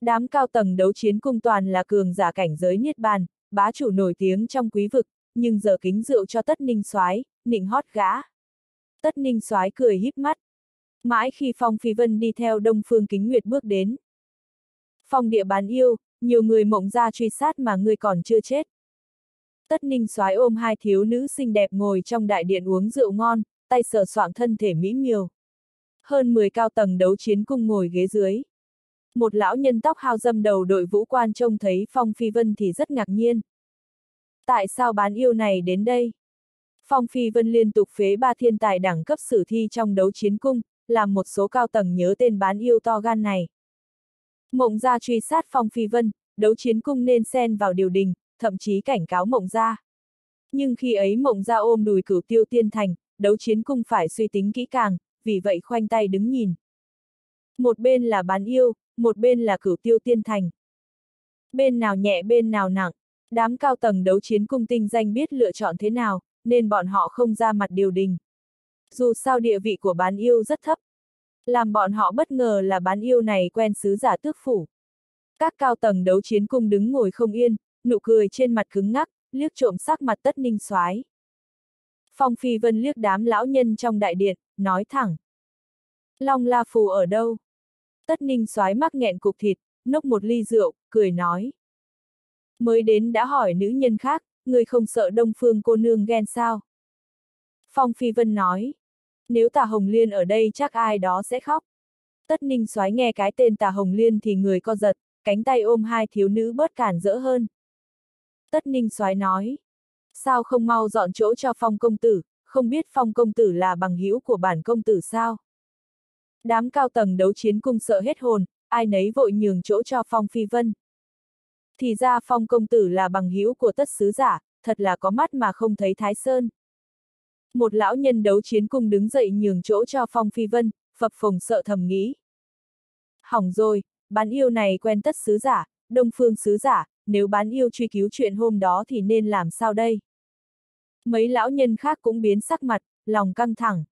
Đám cao tầng đấu chiến cung toàn là cường giả cảnh giới niết bàn, bá chủ nổi tiếng trong quý vực, nhưng giờ kính rượu cho Tất Ninh soái, nịnh hót gã. Tất Ninh soái cười híp mắt. Mãi khi Phong Phi Vân đi theo Đông Phương Kính Nguyệt bước đến. Phong địa bán yêu, nhiều người mộng ra truy sát mà ngươi còn chưa chết. Tất ninh soái ôm hai thiếu nữ xinh đẹp ngồi trong đại điện uống rượu ngon, tay sờ soạng thân thể mỹ miều. Hơn 10 cao tầng đấu chiến cung ngồi ghế dưới. Một lão nhân tóc hao dâm đầu đội vũ quan trông thấy Phong Phi Vân thì rất ngạc nhiên. Tại sao bán yêu này đến đây? Phong Phi Vân liên tục phế ba thiên tài đẳng cấp sử thi trong đấu chiến cung, làm một số cao tầng nhớ tên bán yêu to gan này. Mộng gia truy sát Phong Phi Vân, đấu chiến cung nên xen vào điều đình, thậm chí cảnh cáo mộng gia. Nhưng khi ấy mộng gia ôm đùi cửu tiêu tiên thành, đấu chiến cung phải suy tính kỹ càng, vì vậy khoanh tay đứng nhìn. Một bên là bán yêu, một bên là cửu tiêu tiên thành. Bên nào nhẹ bên nào nặng, đám cao tầng đấu chiến cung tinh danh biết lựa chọn thế nào, nên bọn họ không ra mặt điều đình. Dù sao địa vị của bán yêu rất thấp, làm bọn họ bất ngờ là bán yêu này quen sứ giả tước phủ. Các cao tầng đấu chiến cung đứng ngồi không yên, nụ cười trên mặt cứng ngắc, liếc trộm sắc mặt tất ninh soái. Phong Phi Vân liếc đám lão nhân trong đại điện, nói thẳng. Long La Phù ở đâu? Tất ninh soái mắc nghẹn cục thịt, nốc một ly rượu, cười nói. Mới đến đã hỏi nữ nhân khác, người không sợ đông phương cô nương ghen sao? Phong Phi Vân nói nếu tà Hồng Liên ở đây chắc ai đó sẽ khóc. Tất ninh soái nghe cái tên tà Hồng Liên thì người co giật, cánh tay ôm hai thiếu nữ bớt cản rỡ hơn. Tất ninh soái nói, sao không mau dọn chỗ cho phong công tử, không biết phong công tử là bằng hữu của bản công tử sao? Đám cao tầng đấu chiến cung sợ hết hồn, ai nấy vội nhường chỗ cho phong phi vân. Thì ra phong công tử là bằng hữu của tất sứ giả, thật là có mắt mà không thấy thái sơn. Một lão nhân đấu chiến cung đứng dậy nhường chỗ cho Phong Phi Vân, phập phồng sợ thầm nghĩ. Hỏng rồi, bán yêu này quen tất sứ giả, đông phương sứ giả, nếu bán yêu truy cứu chuyện hôm đó thì nên làm sao đây? Mấy lão nhân khác cũng biến sắc mặt, lòng căng thẳng.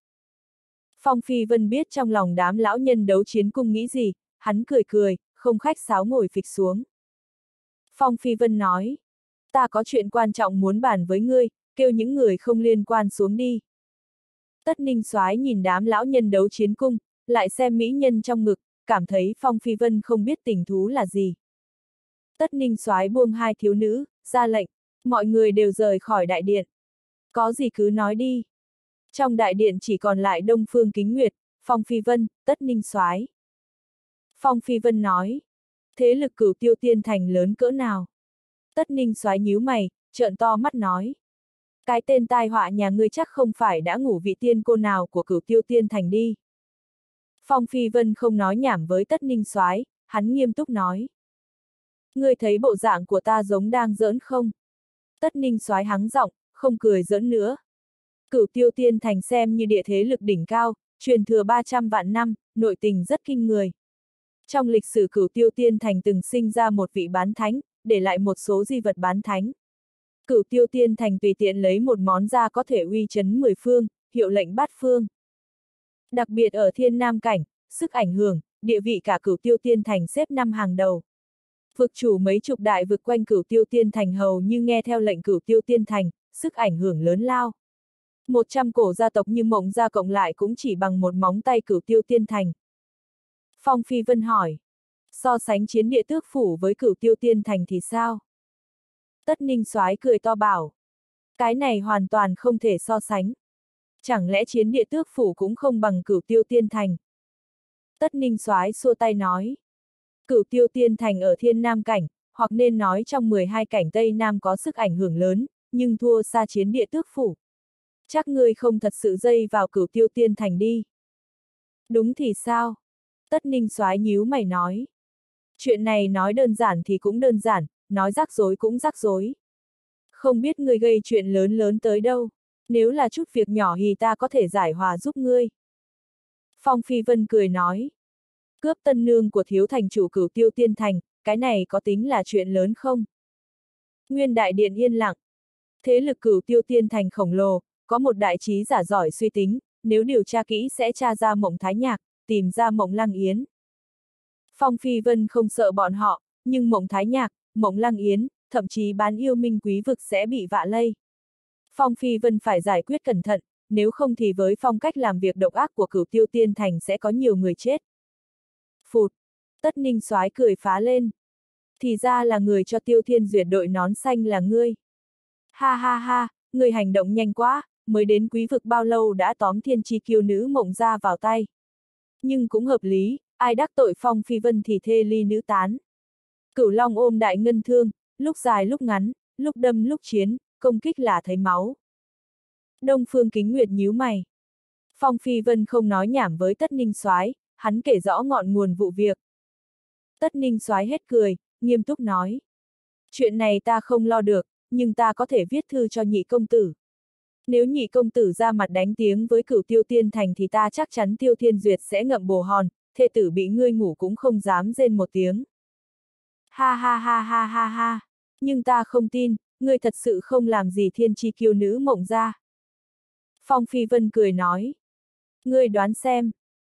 Phong Phi Vân biết trong lòng đám lão nhân đấu chiến cung nghĩ gì, hắn cười cười, không khách sáo ngồi phịch xuống. Phong Phi Vân nói, ta có chuyện quan trọng muốn bàn với ngươi, kêu những người không liên quan xuống đi. Tất ninh soái nhìn đám lão nhân đấu chiến cung, lại xem mỹ nhân trong ngực, cảm thấy Phong Phi Vân không biết tình thú là gì. Tất ninh soái buông hai thiếu nữ, ra lệnh, mọi người đều rời khỏi đại điện. Có gì cứ nói đi. Trong đại điện chỉ còn lại Đông Phương Kính Nguyệt, Phong Phi Vân, Tất Ninh soái. Phong Phi Vân nói, thế lực cửu tiêu tiên thành lớn cỡ nào? Tất Ninh soái nhíu mày, trợn to mắt nói. Cái tên tai họa nhà ngươi chắc không phải đã ngủ vị tiên cô nào của cửu tiêu tiên thành đi. Phong Phi Vân không nói nhảm với Tất Ninh soái, hắn nghiêm túc nói. Ngươi thấy bộ dạng của ta giống đang giỡn không? Tất Ninh soái hắng giọng, không cười giỡn nữa. Cửu tiêu tiên thành xem như địa thế lực đỉnh cao, truyền thừa 300 vạn năm, nội tình rất kinh người. Trong lịch sử cửu tiêu tiên thành từng sinh ra một vị bán thánh, để lại một số di vật bán thánh. Cửu tiêu tiên thành tùy tiện lấy một món ra có thể uy chấn mười phương, hiệu lệnh bát phương. Đặc biệt ở thiên nam cảnh, sức ảnh hưởng, địa vị cả cửu tiêu tiên thành xếp năm hàng đầu. Vực chủ mấy chục đại vực quanh cửu tiêu tiên thành hầu như nghe theo lệnh cửu tiêu tiên thành, sức ảnh hưởng lớn lao. Một trăm cổ gia tộc như mộng gia cộng lại cũng chỉ bằng một móng tay cửu tiêu tiên thành. Phong Phi Vân hỏi. So sánh chiến địa tước phủ với cửu tiêu tiên thành thì sao? Tất ninh soái cười to bảo. Cái này hoàn toàn không thể so sánh. Chẳng lẽ chiến địa tước phủ cũng không bằng cửu tiêu tiên thành? Tất ninh soái xua tay nói. Cửu tiêu tiên thành ở thiên nam cảnh, hoặc nên nói trong 12 cảnh Tây Nam có sức ảnh hưởng lớn, nhưng thua xa chiến địa tước phủ. Chắc ngươi không thật sự dây vào cửu tiêu tiên thành đi. Đúng thì sao? Tất ninh soái nhíu mày nói. Chuyện này nói đơn giản thì cũng đơn giản, nói rắc rối cũng rắc rối. Không biết ngươi gây chuyện lớn lớn tới đâu, nếu là chút việc nhỏ thì ta có thể giải hòa giúp ngươi. Phong Phi Vân cười nói. Cướp tân nương của thiếu thành chủ cửu tiêu tiên thành, cái này có tính là chuyện lớn không? Nguyên đại điện yên lặng. Thế lực cửu tiêu tiên thành khổng lồ, có một đại trí giả giỏi suy tính, nếu điều tra kỹ sẽ tra ra mộng thái nhạc, tìm ra mộng lăng yến. Phong Phi Vân không sợ bọn họ, nhưng mộng thái nhạc, mộng lăng yến, thậm chí bán yêu minh quý vực sẽ bị vạ lây. Phong Phi Vân phải giải quyết cẩn thận, nếu không thì với phong cách làm việc độc ác của cửu tiêu tiên thành sẽ có nhiều người chết. Phụt! Tất ninh soái cười phá lên. Thì ra là người cho tiêu thiên duyệt đội nón xanh là ngươi. Ha ha ha, người hành động nhanh quá, mới đến quý vực bao lâu đã tóm thiên chi kiêu nữ mộng ra vào tay. Nhưng cũng hợp lý, ai đắc tội phong phi vân thì thê ly nữ tán. Cửu long ôm đại ngân thương, lúc dài lúc ngắn, lúc đâm lúc chiến, công kích là thấy máu. Đông phương kính nguyệt nhíu mày. Phong phi vân không nói nhảm với tất ninh soái, hắn kể rõ ngọn nguồn vụ việc. Tất ninh soái hết cười, nghiêm túc nói. Chuyện này ta không lo được, nhưng ta có thể viết thư cho nhị công tử. Nếu nhị công tử ra mặt đánh tiếng với cửu tiêu tiên thành thì ta chắc chắn tiêu thiên duyệt sẽ ngậm bồ hòn, thê tử bị ngươi ngủ cũng không dám rên một tiếng. Ha ha ha ha ha ha, nhưng ta không tin, ngươi thật sự không làm gì thiên chi kiêu nữ mộng ra. Phong Phi Vân cười nói. Ngươi đoán xem.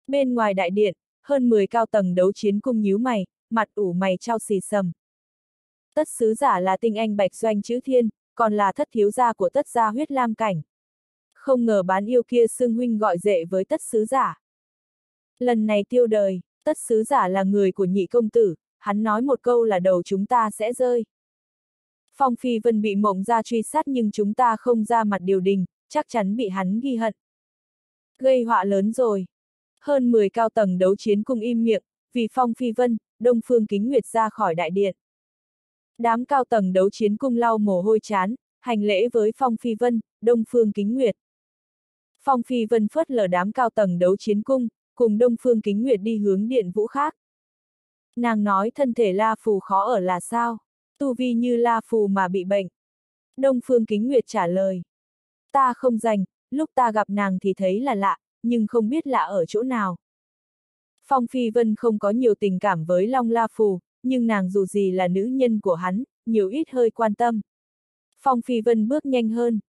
Bên ngoài đại điện, hơn 10 cao tầng đấu chiến cung nhíu mày, mặt ủ mày trao xì sầm. Tất sứ giả là tinh anh bạch doanh chữ thiên, còn là thất thiếu gia của tất gia huyết lam cảnh. Không ngờ bán yêu kia xưng huynh gọi dệ với tất sứ giả. Lần này tiêu đời, tất sứ giả là người của nhị công tử, hắn nói một câu là đầu chúng ta sẽ rơi. Phong Phi Vân bị mộng ra truy sát nhưng chúng ta không ra mặt điều đình, chắc chắn bị hắn ghi hận. Gây họa lớn rồi. Hơn 10 cao tầng đấu chiến cùng im miệng, vì Phong Phi Vân, Đông Phương Kính Nguyệt ra khỏi đại điện. Đám cao tầng đấu chiến cung lau mồ hôi chán, hành lễ với Phong Phi Vân, Đông Phương Kính Nguyệt. Phong Phi Vân phớt lờ đám cao tầng đấu chiến cung, cùng Đông Phương Kính Nguyệt đi hướng điện vũ khác. Nàng nói thân thể La Phù khó ở là sao? Tu vi như La Phù mà bị bệnh. Đông Phương Kính Nguyệt trả lời. Ta không dành, lúc ta gặp nàng thì thấy là lạ, nhưng không biết lạ ở chỗ nào. Phong Phi Vân không có nhiều tình cảm với Long La Phù, nhưng nàng dù gì là nữ nhân của hắn, nhiều ít hơi quan tâm. Phong Phi Vân bước nhanh hơn.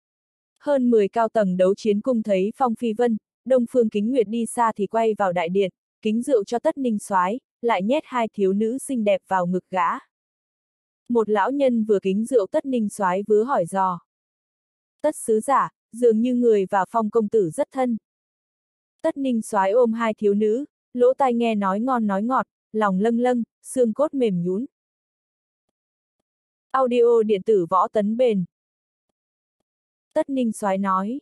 Hơn 10 cao tầng đấu chiến cung thấy Phong Phi Vân, Đông Phương Kính Nguyệt đi xa thì quay vào đại điện, kính rượu cho tất ninh soái, lại nhét hai thiếu nữ xinh đẹp vào ngực gã. Một lão nhân vừa kính rượu tất ninh soái vừa hỏi dò. Tất sứ giả, dường như người và phong công tử rất thân. Tất ninh soái ôm hai thiếu nữ, lỗ tai nghe nói ngon nói ngọt, lòng lâng lâng, xương cốt mềm nhún. Audio điện tử võ tấn bền. Tất ninh soái nói.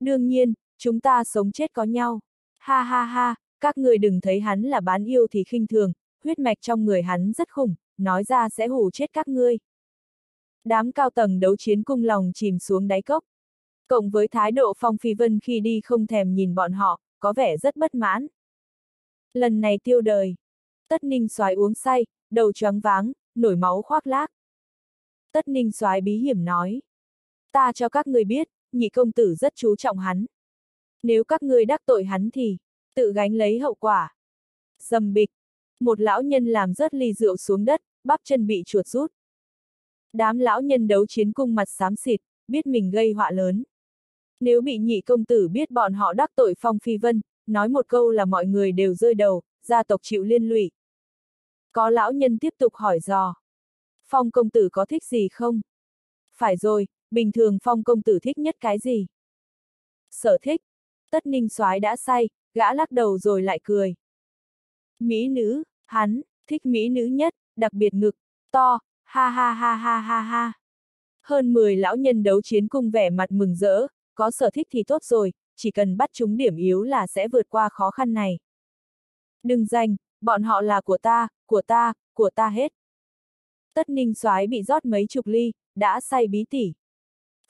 Đương nhiên, chúng ta sống chết có nhau. Ha ha ha, các người đừng thấy hắn là bán yêu thì khinh thường, huyết mạch trong người hắn rất khủng, nói ra sẽ hù chết các ngươi. Đám cao tầng đấu chiến cung lòng chìm xuống đáy cốc. Cộng với thái độ Phong Phi Vân khi đi không thèm nhìn bọn họ, có vẻ rất bất mãn. Lần này tiêu đời. Tất ninh soái uống say, đầu choáng váng, nổi máu khoác lác. Tất ninh soái bí hiểm nói. Ta cho các người biết, nhị công tử rất chú trọng hắn. Nếu các người đắc tội hắn thì, tự gánh lấy hậu quả. Dầm bịch. Một lão nhân làm rớt ly rượu xuống đất, bắp chân bị chuột rút. Đám lão nhân đấu chiến cung mặt xám xịt, biết mình gây họa lớn. Nếu bị nhị công tử biết bọn họ đắc tội Phong Phi Vân, nói một câu là mọi người đều rơi đầu, gia tộc chịu liên lụy. Có lão nhân tiếp tục hỏi dò. Phong công tử có thích gì không? Phải rồi, bình thường Phong công tử thích nhất cái gì? Sở thích. Tất ninh soái đã say, gã lắc đầu rồi lại cười. Mỹ nữ, hắn, thích mỹ nữ nhất, đặc biệt ngực, to, ha ha ha ha ha ha. Hơn 10 lão nhân đấu chiến cung vẻ mặt mừng rỡ, có sở thích thì tốt rồi, chỉ cần bắt chúng điểm yếu là sẽ vượt qua khó khăn này. Đừng danh, bọn họ là của ta, của ta, của ta hết. Tất ninh soái bị rót mấy chục ly, đã say bí tỉ.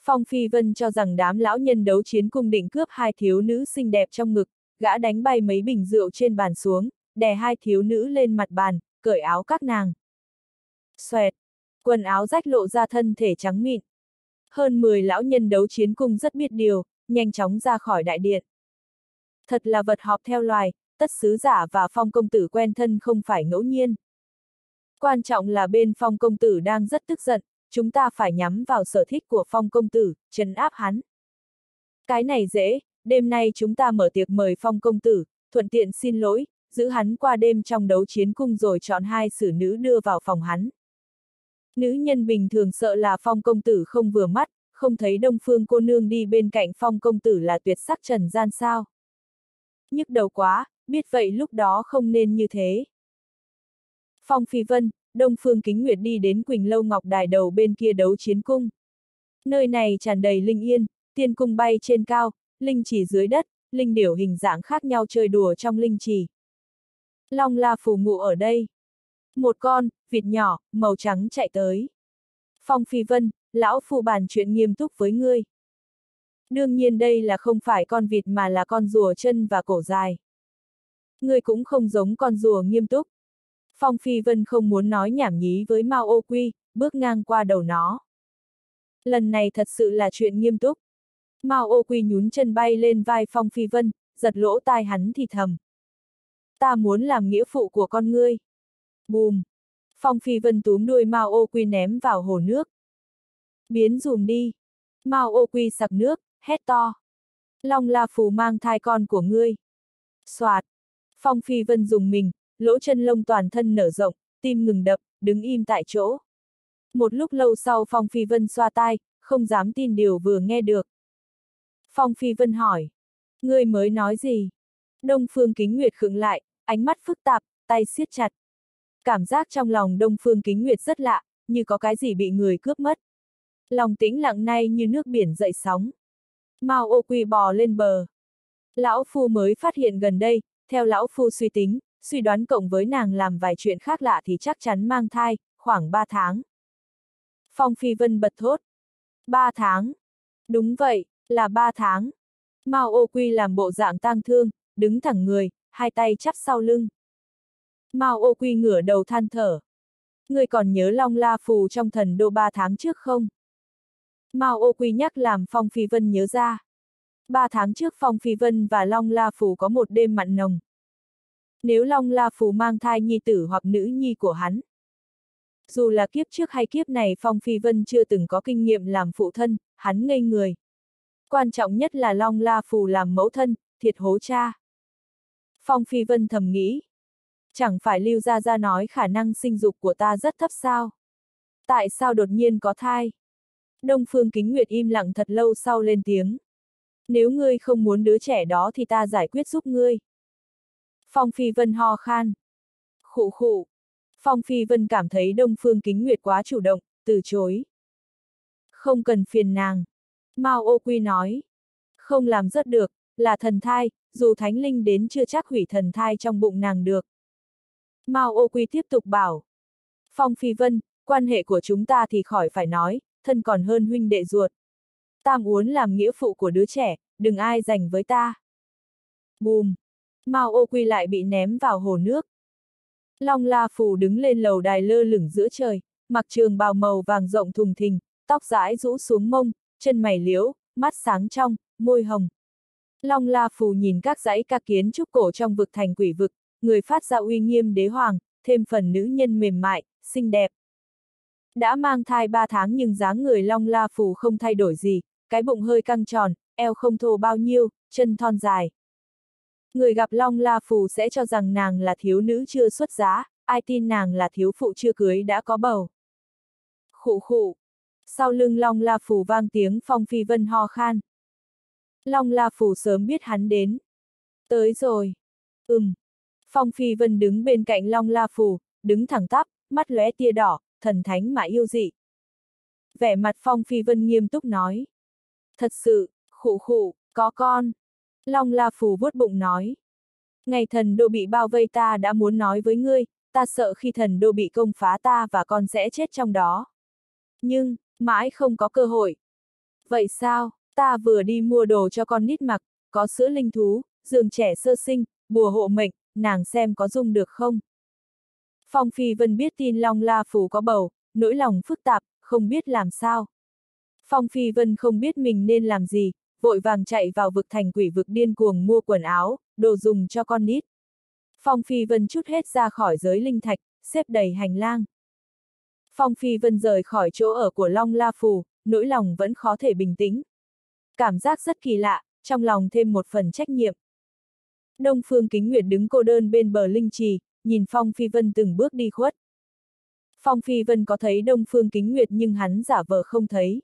Phong Phi Vân cho rằng đám lão nhân đấu chiến cung định cướp hai thiếu nữ xinh đẹp trong ngực, gã đánh bay mấy bình rượu trên bàn xuống, đè hai thiếu nữ lên mặt bàn, cởi áo các nàng. Xoẹt! Quần áo rách lộ ra thân thể trắng mịn. Hơn 10 lão nhân đấu chiến cung rất biết điều, nhanh chóng ra khỏi đại điện. Thật là vật họp theo loài, tất sứ giả và phong công tử quen thân không phải ngẫu nhiên. Quan trọng là bên phong công tử đang rất tức giận, chúng ta phải nhắm vào sở thích của phong công tử, trấn áp hắn. Cái này dễ, đêm nay chúng ta mở tiệc mời phong công tử, thuận tiện xin lỗi, giữ hắn qua đêm trong đấu chiến cung rồi chọn hai xử nữ đưa vào phòng hắn. Nữ nhân bình thường sợ là phong công tử không vừa mắt, không thấy đông phương cô nương đi bên cạnh phong công tử là tuyệt sắc trần gian sao. Nhức đầu quá, biết vậy lúc đó không nên như thế. Phong Phi Vân, Đông Phương Kính Nguyệt đi đến Quỳnh Lâu Ngọc Đài đầu bên kia đấu chiến cung. Nơi này tràn đầy linh yên, tiên cung bay trên cao, linh chỉ dưới đất, linh điểu hình dạng khác nhau chơi đùa trong linh trì. Long la phù ngụ ở đây. Một con, vịt nhỏ, màu trắng chạy tới. Phong Phi Vân, lão phu bàn chuyện nghiêm túc với ngươi. Đương nhiên đây là không phải con vịt mà là con rùa chân và cổ dài. Ngươi cũng không giống con rùa nghiêm túc. Phong Phi Vân không muốn nói nhảm nhí với Mao Ô Quy, bước ngang qua đầu nó. Lần này thật sự là chuyện nghiêm túc. Mao Ô Quy nhún chân bay lên vai Phong Phi Vân, giật lỗ tai hắn thì thầm. Ta muốn làm nghĩa phụ của con ngươi. Bùm! Phong Phi Vân túm đuôi Mao Ô Quy ném vào hồ nước. Biến dùm đi! Mao Ô Quy sặc nước, hét to. Long La Phù mang thai con của ngươi. Xoạt! Phong Phi Vân dùng mình, lỗ chân lông toàn thân nở rộng, tim ngừng đập, đứng im tại chỗ. Một lúc lâu sau Phong Phi Vân xoa tai, không dám tin điều vừa nghe được. Phong Phi Vân hỏi. Ngươi mới nói gì? Đông Phương Kính Nguyệt khựng lại, ánh mắt phức tạp, tay siết chặt. Cảm giác trong lòng Đông Phương Kính Nguyệt rất lạ, như có cái gì bị người cướp mất. Lòng tĩnh lặng nay như nước biển dậy sóng. Mao ô quy bò lên bờ. Lão Phu mới phát hiện gần đây, theo Lão Phu suy tính, suy đoán cộng với nàng làm vài chuyện khác lạ thì chắc chắn mang thai, khoảng 3 tháng. Phong Phi Vân bật thốt. 3 tháng. Đúng vậy, là ba tháng. Mao ô quy làm bộ dạng tang thương, đứng thẳng người, hai tay chắp sau lưng. Mao ô quy ngửa đầu than thở. Người còn nhớ Long La Phù trong thần đô ba tháng trước không? Mao ô quy nhắc làm Phong Phi Vân nhớ ra. Ba tháng trước Phong Phi Vân và Long La Phù có một đêm mặn nồng. Nếu Long La Phù mang thai nhi tử hoặc nữ nhi của hắn. Dù là kiếp trước hay kiếp này Phong Phi Vân chưa từng có kinh nghiệm làm phụ thân, hắn ngây người. Quan trọng nhất là Long La Phù làm mẫu thân, thiệt hố cha. Phong Phi Vân thầm nghĩ. Chẳng phải Lưu Gia Gia nói khả năng sinh dục của ta rất thấp sao? Tại sao đột nhiên có thai? Đông Phương Kính Nguyệt im lặng thật lâu sau lên tiếng. Nếu ngươi không muốn đứa trẻ đó thì ta giải quyết giúp ngươi. Phong Phi Vân ho khan. Khụ khụ. Phong Phi Vân cảm thấy Đông Phương Kính Nguyệt quá chủ động, từ chối. Không cần phiền nàng. Mao Ô Quy nói. Không làm rất được, là thần thai, dù thánh linh đến chưa chắc hủy thần thai trong bụng nàng được. Mao Ô Quy tiếp tục bảo. Phong Phi Vân, quan hệ của chúng ta thì khỏi phải nói, thân còn hơn huynh đệ ruột. Tam uốn làm nghĩa phụ của đứa trẻ, đừng ai giành với ta. Bùm! Mao ô quy lại bị ném vào hồ nước. Long La Phù đứng lên lầu đài lơ lửng giữa trời, mặc trường bào màu vàng rộng thùng thình, tóc rãi rũ xuống mông, chân mày liễu, mắt sáng trong, môi hồng. Long La Phù nhìn các dãy ca kiến trúc cổ trong vực thành quỷ vực, người phát ra uy nghiêm đế hoàng, thêm phần nữ nhân mềm mại, xinh đẹp. Đã mang thai 3 tháng nhưng dáng người Long La Phù không thay đổi gì, cái bụng hơi căng tròn, eo không thô bao nhiêu, chân thon dài. Người gặp Long La Phù sẽ cho rằng nàng là thiếu nữ chưa xuất giá, ai tin nàng là thiếu phụ chưa cưới đã có bầu. Khụ khụ. Sau lưng Long La Phù vang tiếng Phong Phi Vân ho khan. Long La Phù sớm biết hắn đến. Tới rồi. Ừm. Phong Phi Vân đứng bên cạnh Long La Phù, đứng thẳng tắp, mắt lóe tia đỏ, thần thánh mà yêu dị. Vẻ mặt Phong Phi Vân nghiêm túc nói. Thật sự, khụ khụ, có con. Long La Phù vuốt bụng nói. Ngày thần đô bị bao vây ta đã muốn nói với ngươi, ta sợ khi thần đô bị công phá ta và con sẽ chết trong đó. Nhưng, mãi không có cơ hội. Vậy sao, ta vừa đi mua đồ cho con nít mặc, có sữa linh thú, giường trẻ sơ sinh, bùa hộ mệnh, nàng xem có dùng được không? Phong Phi Vân biết tin Long La Phù có bầu, nỗi lòng phức tạp, không biết làm sao. Phong Phi Vân không biết mình nên làm gì, vội vàng chạy vào vực thành quỷ vực điên cuồng mua quần áo, đồ dùng cho con nít. Phong Phi Vân chút hết ra khỏi giới linh thạch, xếp đầy hành lang. Phong Phi Vân rời khỏi chỗ ở của Long La Phù, nỗi lòng vẫn khó thể bình tĩnh. Cảm giác rất kỳ lạ, trong lòng thêm một phần trách nhiệm. Đông Phương Kính Nguyệt đứng cô đơn bên bờ linh trì, nhìn Phong Phi Vân từng bước đi khuất. Phong Phi Vân có thấy Đông Phương Kính Nguyệt nhưng hắn giả vờ không thấy.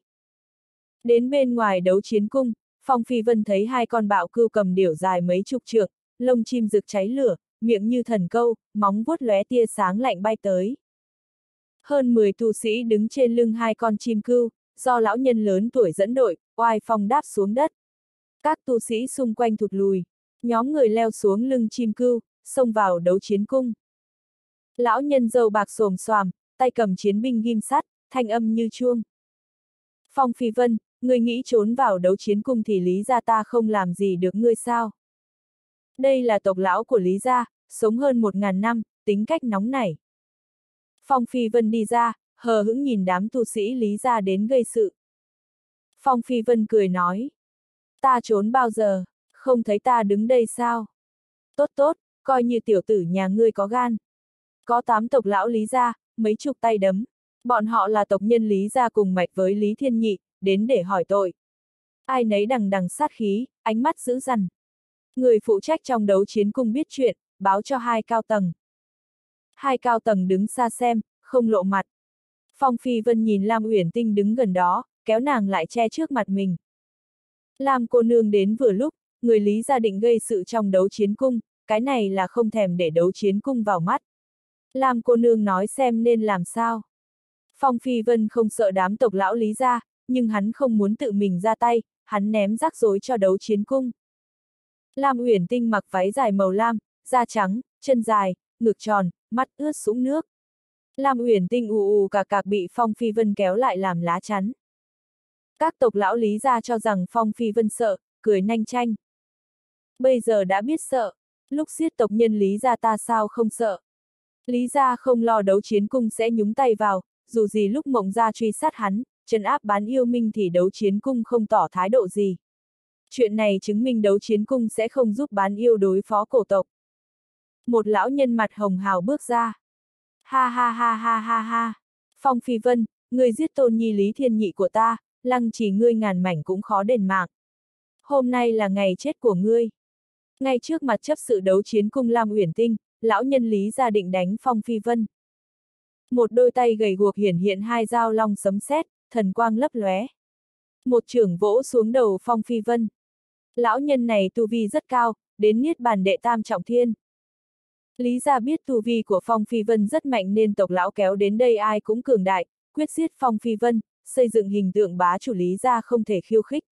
Đến bên ngoài đấu chiến cung, Phong Phi Vân thấy hai con bạo cưu cầm điểu dài mấy chục trượng, lông chim rực cháy lửa, miệng như thần câu, móng vuốt lóe tia sáng lạnh bay tới. Hơn 10 tu sĩ đứng trên lưng hai con chim cưu, do lão nhân lớn tuổi dẫn đội, oai phong đáp xuống đất. Các tu sĩ xung quanh thụt lùi, nhóm người leo xuống lưng chim cưu, xông vào đấu chiến cung. Lão nhân dâu bạc xồm xoàm, tay cầm chiến binh ghim sắt, thanh âm như chuông. Phong Phi Vân, ngươi nghĩ trốn vào đấu chiến cung thì Lý gia ta không làm gì được ngươi sao? Đây là tộc lão của Lý gia, sống hơn một ngàn năm, tính cách nóng nảy. Phong Phi Vân đi ra, hờ hững nhìn đám tu sĩ Lý gia đến gây sự. Phong Phi Vân cười nói. Ta trốn bao giờ, không thấy ta đứng đây sao? Tốt tốt, coi như tiểu tử nhà ngươi có gan. Có tám tộc lão Lý gia, mấy chục tay đấm. Bọn họ là tộc nhân Lý gia cùng mạch với Lý Thiên Nhị, đến để hỏi tội. Ai nấy đằng đằng sát khí, ánh mắt dữ dằn. Người phụ trách trong đấu chiến cung biết chuyện, báo cho hai cao tầng. Hai cao tầng đứng xa xem, không lộ mặt. Phong Phi Vân nhìn Lam Uyển Tinh đứng gần đó, kéo nàng lại che trước mặt mình. Lam cô nương đến vừa lúc, người Lý gia định gây sự trong đấu chiến cung, cái này là không thèm để đấu chiến cung vào mắt. Lam cô nương nói xem nên làm sao. Phong Phi Vân không sợ đám tộc lão Lý gia, nhưng hắn không muốn tự mình ra tay, hắn ném rắc rối cho đấu chiến cung. Lam Uyển Tinh mặc váy dài màu lam, da trắng, chân dài, ngực tròn, mắt ướt sũng nước. Lam Uyển Tinh ù ù cả cạc bị Phong Phi Vân kéo lại làm lá chắn. Các tộc lão lý gia cho rằng Phong Phi Vân sợ, cười nanh chanh. Bây giờ đã biết sợ, lúc giết tộc nhân lý gia ta sao không sợ. Lý gia không lo đấu chiến cung sẽ nhúng tay vào, dù gì lúc mộng gia truy sát hắn, trấn áp bán yêu minh thì đấu chiến cung không tỏ thái độ gì. Chuyện này chứng minh đấu chiến cung sẽ không giúp bán yêu đối phó cổ tộc. Một lão nhân mặt hồng hào bước ra. Ha ha ha ha ha ha. Phong Phi Vân, người giết tôn nhi lý thiên nhị của ta, lăng chỉ ngươi ngàn mảnh cũng khó đền mạng. Hôm nay là ngày chết của ngươi. Ngay trước mặt chấp sự đấu chiến cung Lam Uyển Tinh, lão nhân lý gia định đánh Phong Phi Vân. Một đôi tay gầy guộc hiển hiện hai dao long sấm sét, thần quang lấp lóe. Một trưởng vỗ xuống đầu Phong Phi Vân. Lão nhân này tu vi rất cao, đến niết bàn đệ tam trọng thiên. Lý gia biết tu vi của Phong Phi Vân rất mạnh nên tộc lão kéo đến đây ai cũng cường đại, quyết giết Phong Phi Vân, xây dựng hình tượng bá chủ Lý gia không thể khiêu khích.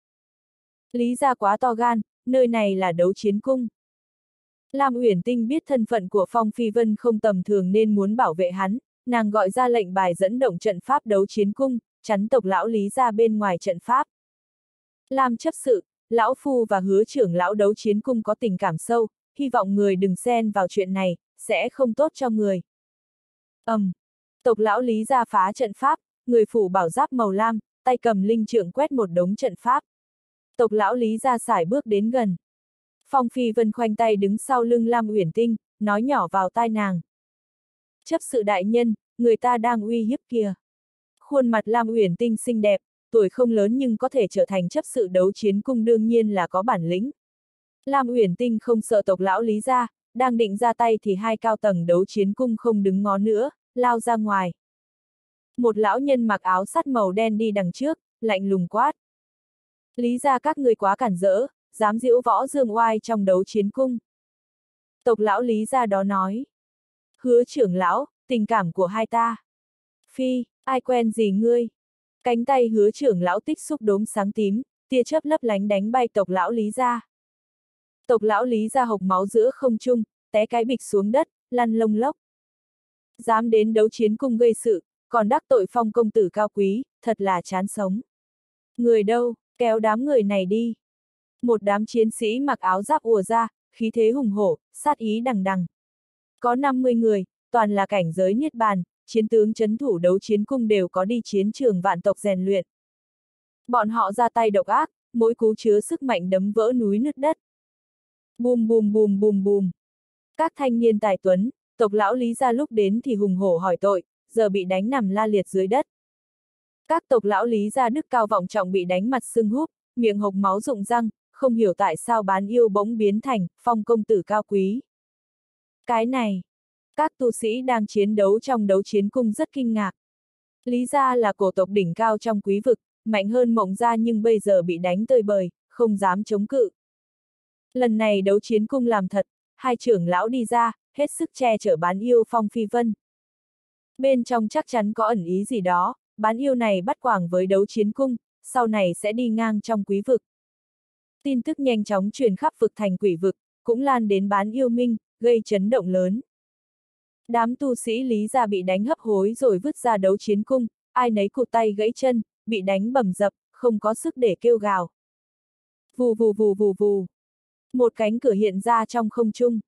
Lý gia quá to gan, nơi này là đấu chiến cung. Lam Uyển Tinh biết thân phận của Phong Phi Vân không tầm thường nên muốn bảo vệ hắn, nàng gọi ra lệnh bài dẫn động trận pháp đấu chiến cung, chắn tộc lão Lý ra bên ngoài trận pháp. Lam chấp sự, lão phu và hứa trưởng lão đấu chiến cung có tình cảm sâu, hy vọng người đừng xen vào chuyện này, sẽ không tốt cho người. ầm, um, tộc lão Lý ra phá trận pháp, người phủ bảo giáp màu lam, tay cầm linh trưởng quét một đống trận pháp. Tộc lão Lý ra xài bước đến gần. Phong Phi Vân khoanh tay đứng sau lưng Lam Uyển Tinh, nói nhỏ vào tai nàng. Chấp sự đại nhân, người ta đang uy hiếp kìa. Khuôn mặt Lam Uyển Tinh xinh đẹp, tuổi không lớn nhưng có thể trở thành chấp sự đấu chiến cung đương nhiên là có bản lĩnh. Lam Uyển Tinh không sợ tộc lão Lý ra, đang định ra tay thì hai cao tầng đấu chiến cung không đứng ngó nữa, lao ra ngoài. Một lão nhân mặc áo sắt màu đen đi đằng trước, lạnh lùng quát. Lý ra các người quá cản rỡ, dám diễu võ dương oai trong đấu chiến cung. Tộc lão Lý ra đó nói. Hứa trưởng lão, tình cảm của hai ta. Phi, ai quen gì ngươi? Cánh tay hứa trưởng lão tích xúc đốm sáng tím, tia chớp lấp lánh đánh bay tộc lão Lý ra. Tộc lão Lý ra hộc máu giữa không trung, té cái bịch xuống đất, lăn lông lốc. Dám đến đấu chiến cung gây sự, còn đắc tội phong công tử cao quý, thật là chán sống. Người đâu, kéo đám người này đi. Một đám chiến sĩ mặc áo giáp ùa ra, khí thế hùng hổ, sát ý đằng đằng. Có 50 người, toàn là cảnh giới niết bàn, chiến tướng chấn thủ đấu chiến cung đều có đi chiến trường vạn tộc rèn luyện. Bọn họ ra tay độc ác, mỗi cú chứa sức mạnh đấm vỡ núi nứt đất. Bùm bùm bùm bùm bùm. Các thanh niên tài tuấn, tộc lão lý ra lúc đến thì hùng hổ hỏi tội, giờ bị đánh nằm la liệt dưới đất. Các tộc lão lý ra đức cao vọng trọng bị đánh mặt sưng húp, miệng hộc máu rụng răng, không hiểu tại sao bán yêu bỗng biến thành phong công tử cao quý. Cái này, các tu sĩ đang chiến đấu trong đấu chiến cung rất kinh ngạc. Lý gia là cổ tộc đỉnh cao trong quý vực, mạnh hơn mộng gia nhưng bây giờ bị đánh tơi bời, không dám chống cự. Lần này đấu chiến cung làm thật, hai trưởng lão đi ra, hết sức che chở bán yêu phong phi vân. Bên trong chắc chắn có ẩn ý gì đó, bán yêu này bắt quảng với đấu chiến cung, sau này sẽ đi ngang trong quý vực. Tin tức nhanh chóng truyền khắp vực thành quỷ vực, cũng lan đến bán yêu minh, gây chấn động lớn. Đám tu sĩ lý gia bị đánh hấp hối rồi vứt ra đấu chiến cung, ai nấy cụt tay gãy chân, bị đánh bầm dập, không có sức để kêu gào. Vù vù vù vù vù. Một cánh cửa hiện ra trong không trung.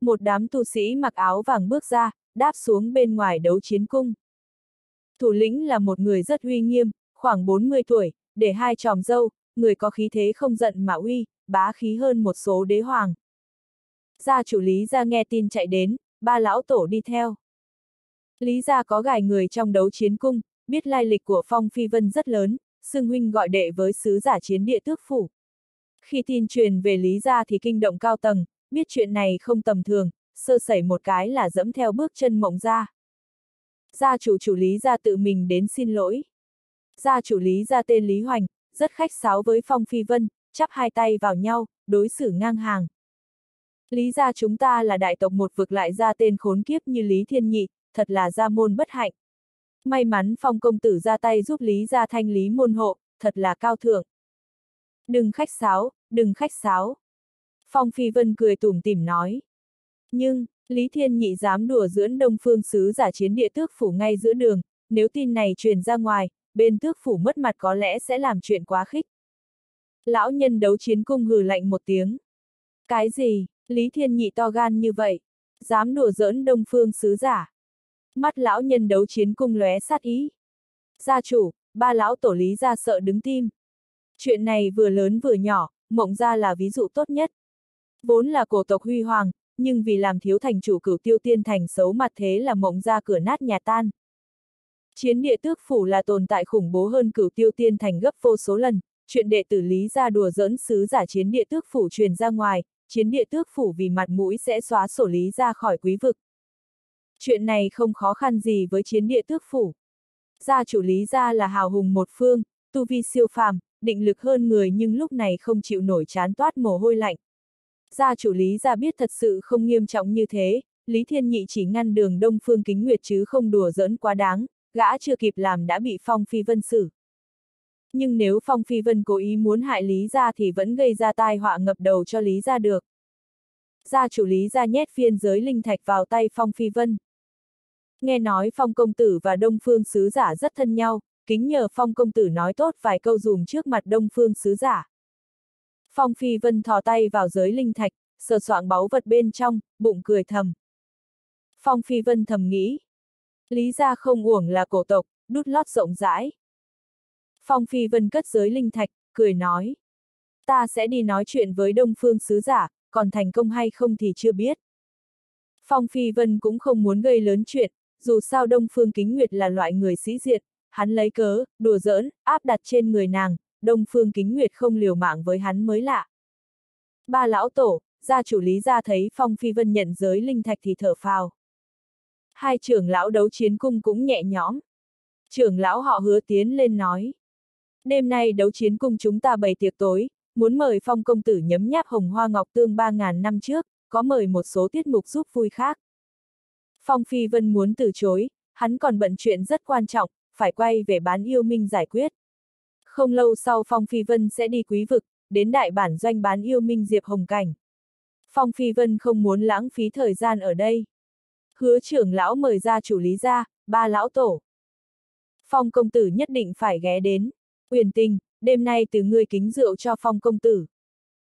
Một đám tu sĩ mặc áo vàng bước ra, đáp xuống bên ngoài đấu chiến cung. Thủ lĩnh là một người rất uy nghiêm, khoảng 40 tuổi, để hai tròm dâu, người có khí thế không giận mà uy, bá khí hơn một số đế hoàng. Gia chủ Lý ra nghe tin chạy đến, ba lão tổ đi theo. Lý gia có gài người trong đấu chiến cung, biết lai lịch của Phong Phi Vân rất lớn, xưng huynh gọi đệ với sứ giả chiến địa tước phủ. Khi tin truyền về Lý gia thì kinh động cao tầng, biết chuyện này không tầm thường, sơ sẩy một cái là dẫm theo bước chân mộng ra. Gia chủ chủ Lý gia tự mình đến xin lỗi. Gia chủ Lý gia tên Lý Hoành, rất khách sáo với Phong Phi Vân, chắp hai tay vào nhau, đối xử ngang hàng. Lý gia chúng ta là đại tộc một vực lại ra tên khốn kiếp như Lý Thiên Nhị, thật là gia môn bất hạnh. May mắn phong công tử ra tay giúp Lý gia thanh lý môn hộ, thật là cao thượng. Đừng khách sáo, đừng khách sáo. Phong Phi Vân cười tủm tỉm nói. Nhưng, Lý Thiên Nhị dám đùa dưỡng Đông Phương Sứ giả chiến địa tước phủ ngay giữa đường, nếu tin này truyền ra ngoài, bên tước phủ mất mặt có lẽ sẽ làm chuyện quá khích. Lão nhân đấu chiến cung hừ lạnh một tiếng. Cái gì, Lý Thiên Nhị to gan như vậy, dám đùa giỡn đông phương sứ giả. Mắt lão nhân đấu chiến cung lóe sát ý. Gia chủ, ba lão tổ lý ra sợ đứng tim. Chuyện này vừa lớn vừa nhỏ, mộng ra là ví dụ tốt nhất. Vốn là cổ tộc huy hoàng, nhưng vì làm thiếu thành chủ cửu tiêu tiên thành xấu mặt thế là mộng ra cửa nát nhà tan. Chiến địa tước phủ là tồn tại khủng bố hơn cửu tiêu tiên thành gấp vô số lần, chuyện đệ tử lý ra đùa dẫn sứ giả chiến địa tước phủ truyền ra ngoài, chiến địa tước phủ vì mặt mũi sẽ xóa sổ lý ra khỏi quý vực. Chuyện này không khó khăn gì với chiến địa tước phủ. Gia chủ Lý Gia là hào hùng một phương, tu vi siêu phàm, định lực hơn người nhưng lúc này không chịu nổi chán toát mồ hôi lạnh. Gia chủ Lý Gia biết thật sự không nghiêm trọng như thế, Lý Thiên Nhị chỉ ngăn đường Đông Phương Kính Nguyệt chứ không đùa giỡn quá đáng, gã chưa kịp làm đã bị Phong Phi Vân xử. Nhưng nếu Phong Phi Vân cố ý muốn hại Lý Gia thì vẫn gây ra tai họa ngập đầu cho Lý Gia được. Gia chủ Lý Gia nhét phiên giới linh thạch vào tay Phong Phi Vân. Nghe nói Phong Công Tử và Đông Phương Sứ Giả rất thân nhau, kính nhờ Phong Công Tử nói tốt vài câu dùm trước mặt Đông Phương Sứ Giả. Phong Phi Vân thò tay vào giới linh thạch, sờ soạng báu vật bên trong, bụng cười thầm. Phong Phi Vân thầm nghĩ. Lý ra không uổng là cổ tộc, đút lót rộng rãi. Phong Phi Vân cất giới linh thạch, cười nói. Ta sẽ đi nói chuyện với Đông Phương Sứ Giả, còn thành công hay không thì chưa biết. Phong Phi Vân cũng không muốn gây lớn chuyện, dù sao Đông Phương Kính Nguyệt là loại người sĩ diện, hắn lấy cớ, đùa giỡn, áp đặt trên người nàng, Đông Phương Kính Nguyệt không liều mạng với hắn mới lạ. Ba lão tổ, gia chủ lý gia thấy Phong Phi Vân nhận giới linh thạch thì thở phào. Hai trưởng lão đấu chiến cung cũng nhẹ nhõm. Trưởng lão họ hứa tiến lên nói. Đêm nay đấu chiến cung chúng ta bày tiệc tối, muốn mời Phong công tử nhấm nháp hồng hoa ngọc tương 3.000 năm trước, có mời một số tiết mục giúp vui khác. Phong Phi Vân muốn từ chối, hắn còn bận chuyện rất quan trọng, phải quay về bán yêu minh giải quyết. Không lâu sau Phong Phi Vân sẽ đi quý vực, đến đại bản doanh bán yêu minh Diệp Hồng Cảnh. Phong Phi Vân không muốn lãng phí thời gian ở đây. Hứa trưởng lão mời ra chủ lý ra, ba lão tổ. Phong công tử nhất định phải ghé đến. Uyển tình, đêm nay từ ngươi kính rượu cho phong công tử.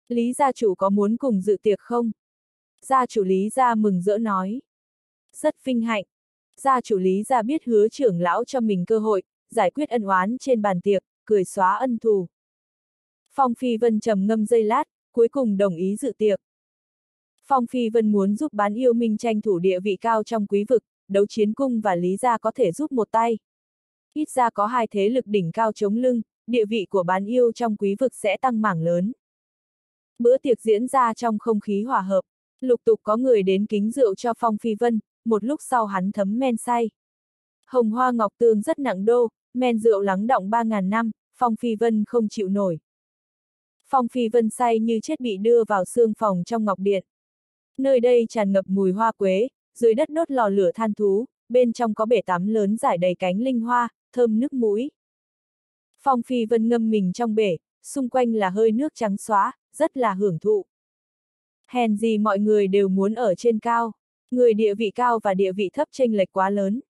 Lý gia chủ có muốn cùng dự tiệc không? Gia chủ lý gia mừng rỡ nói. Rất vinh hạnh. Gia chủ lý gia biết hứa trưởng lão cho mình cơ hội, giải quyết ân oán trên bàn tiệc, cười xóa ân thù. Phong Phi Vân trầm ngâm giây lát, cuối cùng đồng ý dự tiệc. Phong Phi Vân muốn giúp bán yêu minh tranh thủ địa vị cao trong quý vực, đấu chiến cung và Lý Gia có thể giúp một tay. Ít ra có hai thế lực đỉnh cao chống lưng, địa vị của bán yêu trong quý vực sẽ tăng mảng lớn. Bữa tiệc diễn ra trong không khí hòa hợp, lục tục có người đến kính rượu cho Phong Phi Vân, một lúc sau hắn thấm men say. Hồng hoa ngọc tương rất nặng đô, men rượu lắng động 3.000 năm, Phong Phi Vân không chịu nổi. Phong Phi Vân say như chết bị đưa vào xương phòng trong ngọc điện. Nơi đây tràn ngập mùi hoa quế, dưới đất nốt lò lửa than thú, bên trong có bể tắm lớn giải đầy cánh linh hoa, thơm nước mũi. Phong Phi Vân ngâm mình trong bể, xung quanh là hơi nước trắng xóa, rất là hưởng thụ. Hèn gì mọi người đều muốn ở trên cao, người địa vị cao và địa vị thấp chênh lệch quá lớn.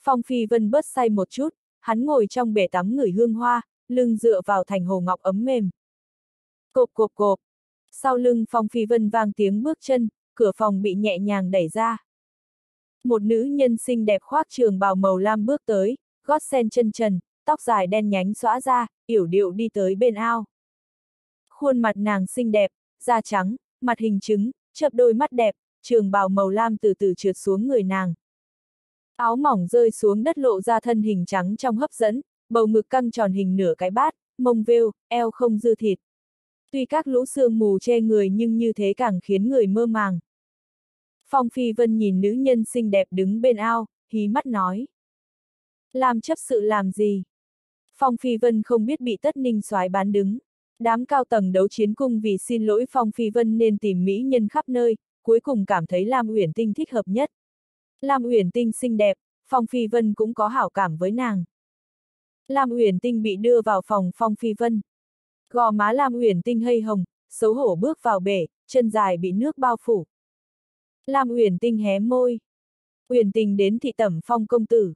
Phong Phi Vân bớt say một chút, hắn ngồi trong bể tắm ngửi hương hoa, lưng dựa vào thành hồ ngọc ấm mềm. Cộp cộp cộp. Sau lưng Phong Phi Vân vang tiếng bước chân, cửa phòng bị nhẹ nhàng đẩy ra. Một nữ nhân xinh đẹp khoác trường bào màu lam bước tới, gót sen chân trần, tóc dài đen nhánh xõa ra, yểu điệu đi tới bên ao. Khuôn mặt nàng xinh đẹp, da trắng, mặt hình trứng, chớp đôi mắt đẹp, trường bào màu lam từ từ trượt xuống người nàng. Áo mỏng rơi xuống đất lộ ra thân hình trắng trong hấp dẫn, bầu ngực căng tròn hình nửa cái bát, mông vêu, eo không dư thịt. Tuy các lũ xương mù che người nhưng như thế càng khiến người mơ màng. Phong Phi Vân nhìn nữ nhân xinh đẹp đứng bên ao, hí mắt nói. Làm chấp sự làm gì? Phong Phi Vân không biết bị tất ninh soái bán đứng. Đám cao tầng đấu chiến cung vì xin lỗi Phong Phi Vân nên tìm mỹ nhân khắp nơi, cuối cùng cảm thấy Lam Uyển Tinh thích hợp nhất. Lam Uyển Tinh xinh đẹp, Phong Phi Vân cũng có hảo cảm với nàng. Lam Uyển Tinh bị đưa vào phòng Phong Phi Vân. Gò má Lam Uyển Tinh hây hồng, xấu hổ bước vào bể, chân dài bị nước bao phủ. Lam Uyển Tinh hé môi. Uyển Tinh đến thị tẩm Phong công tử.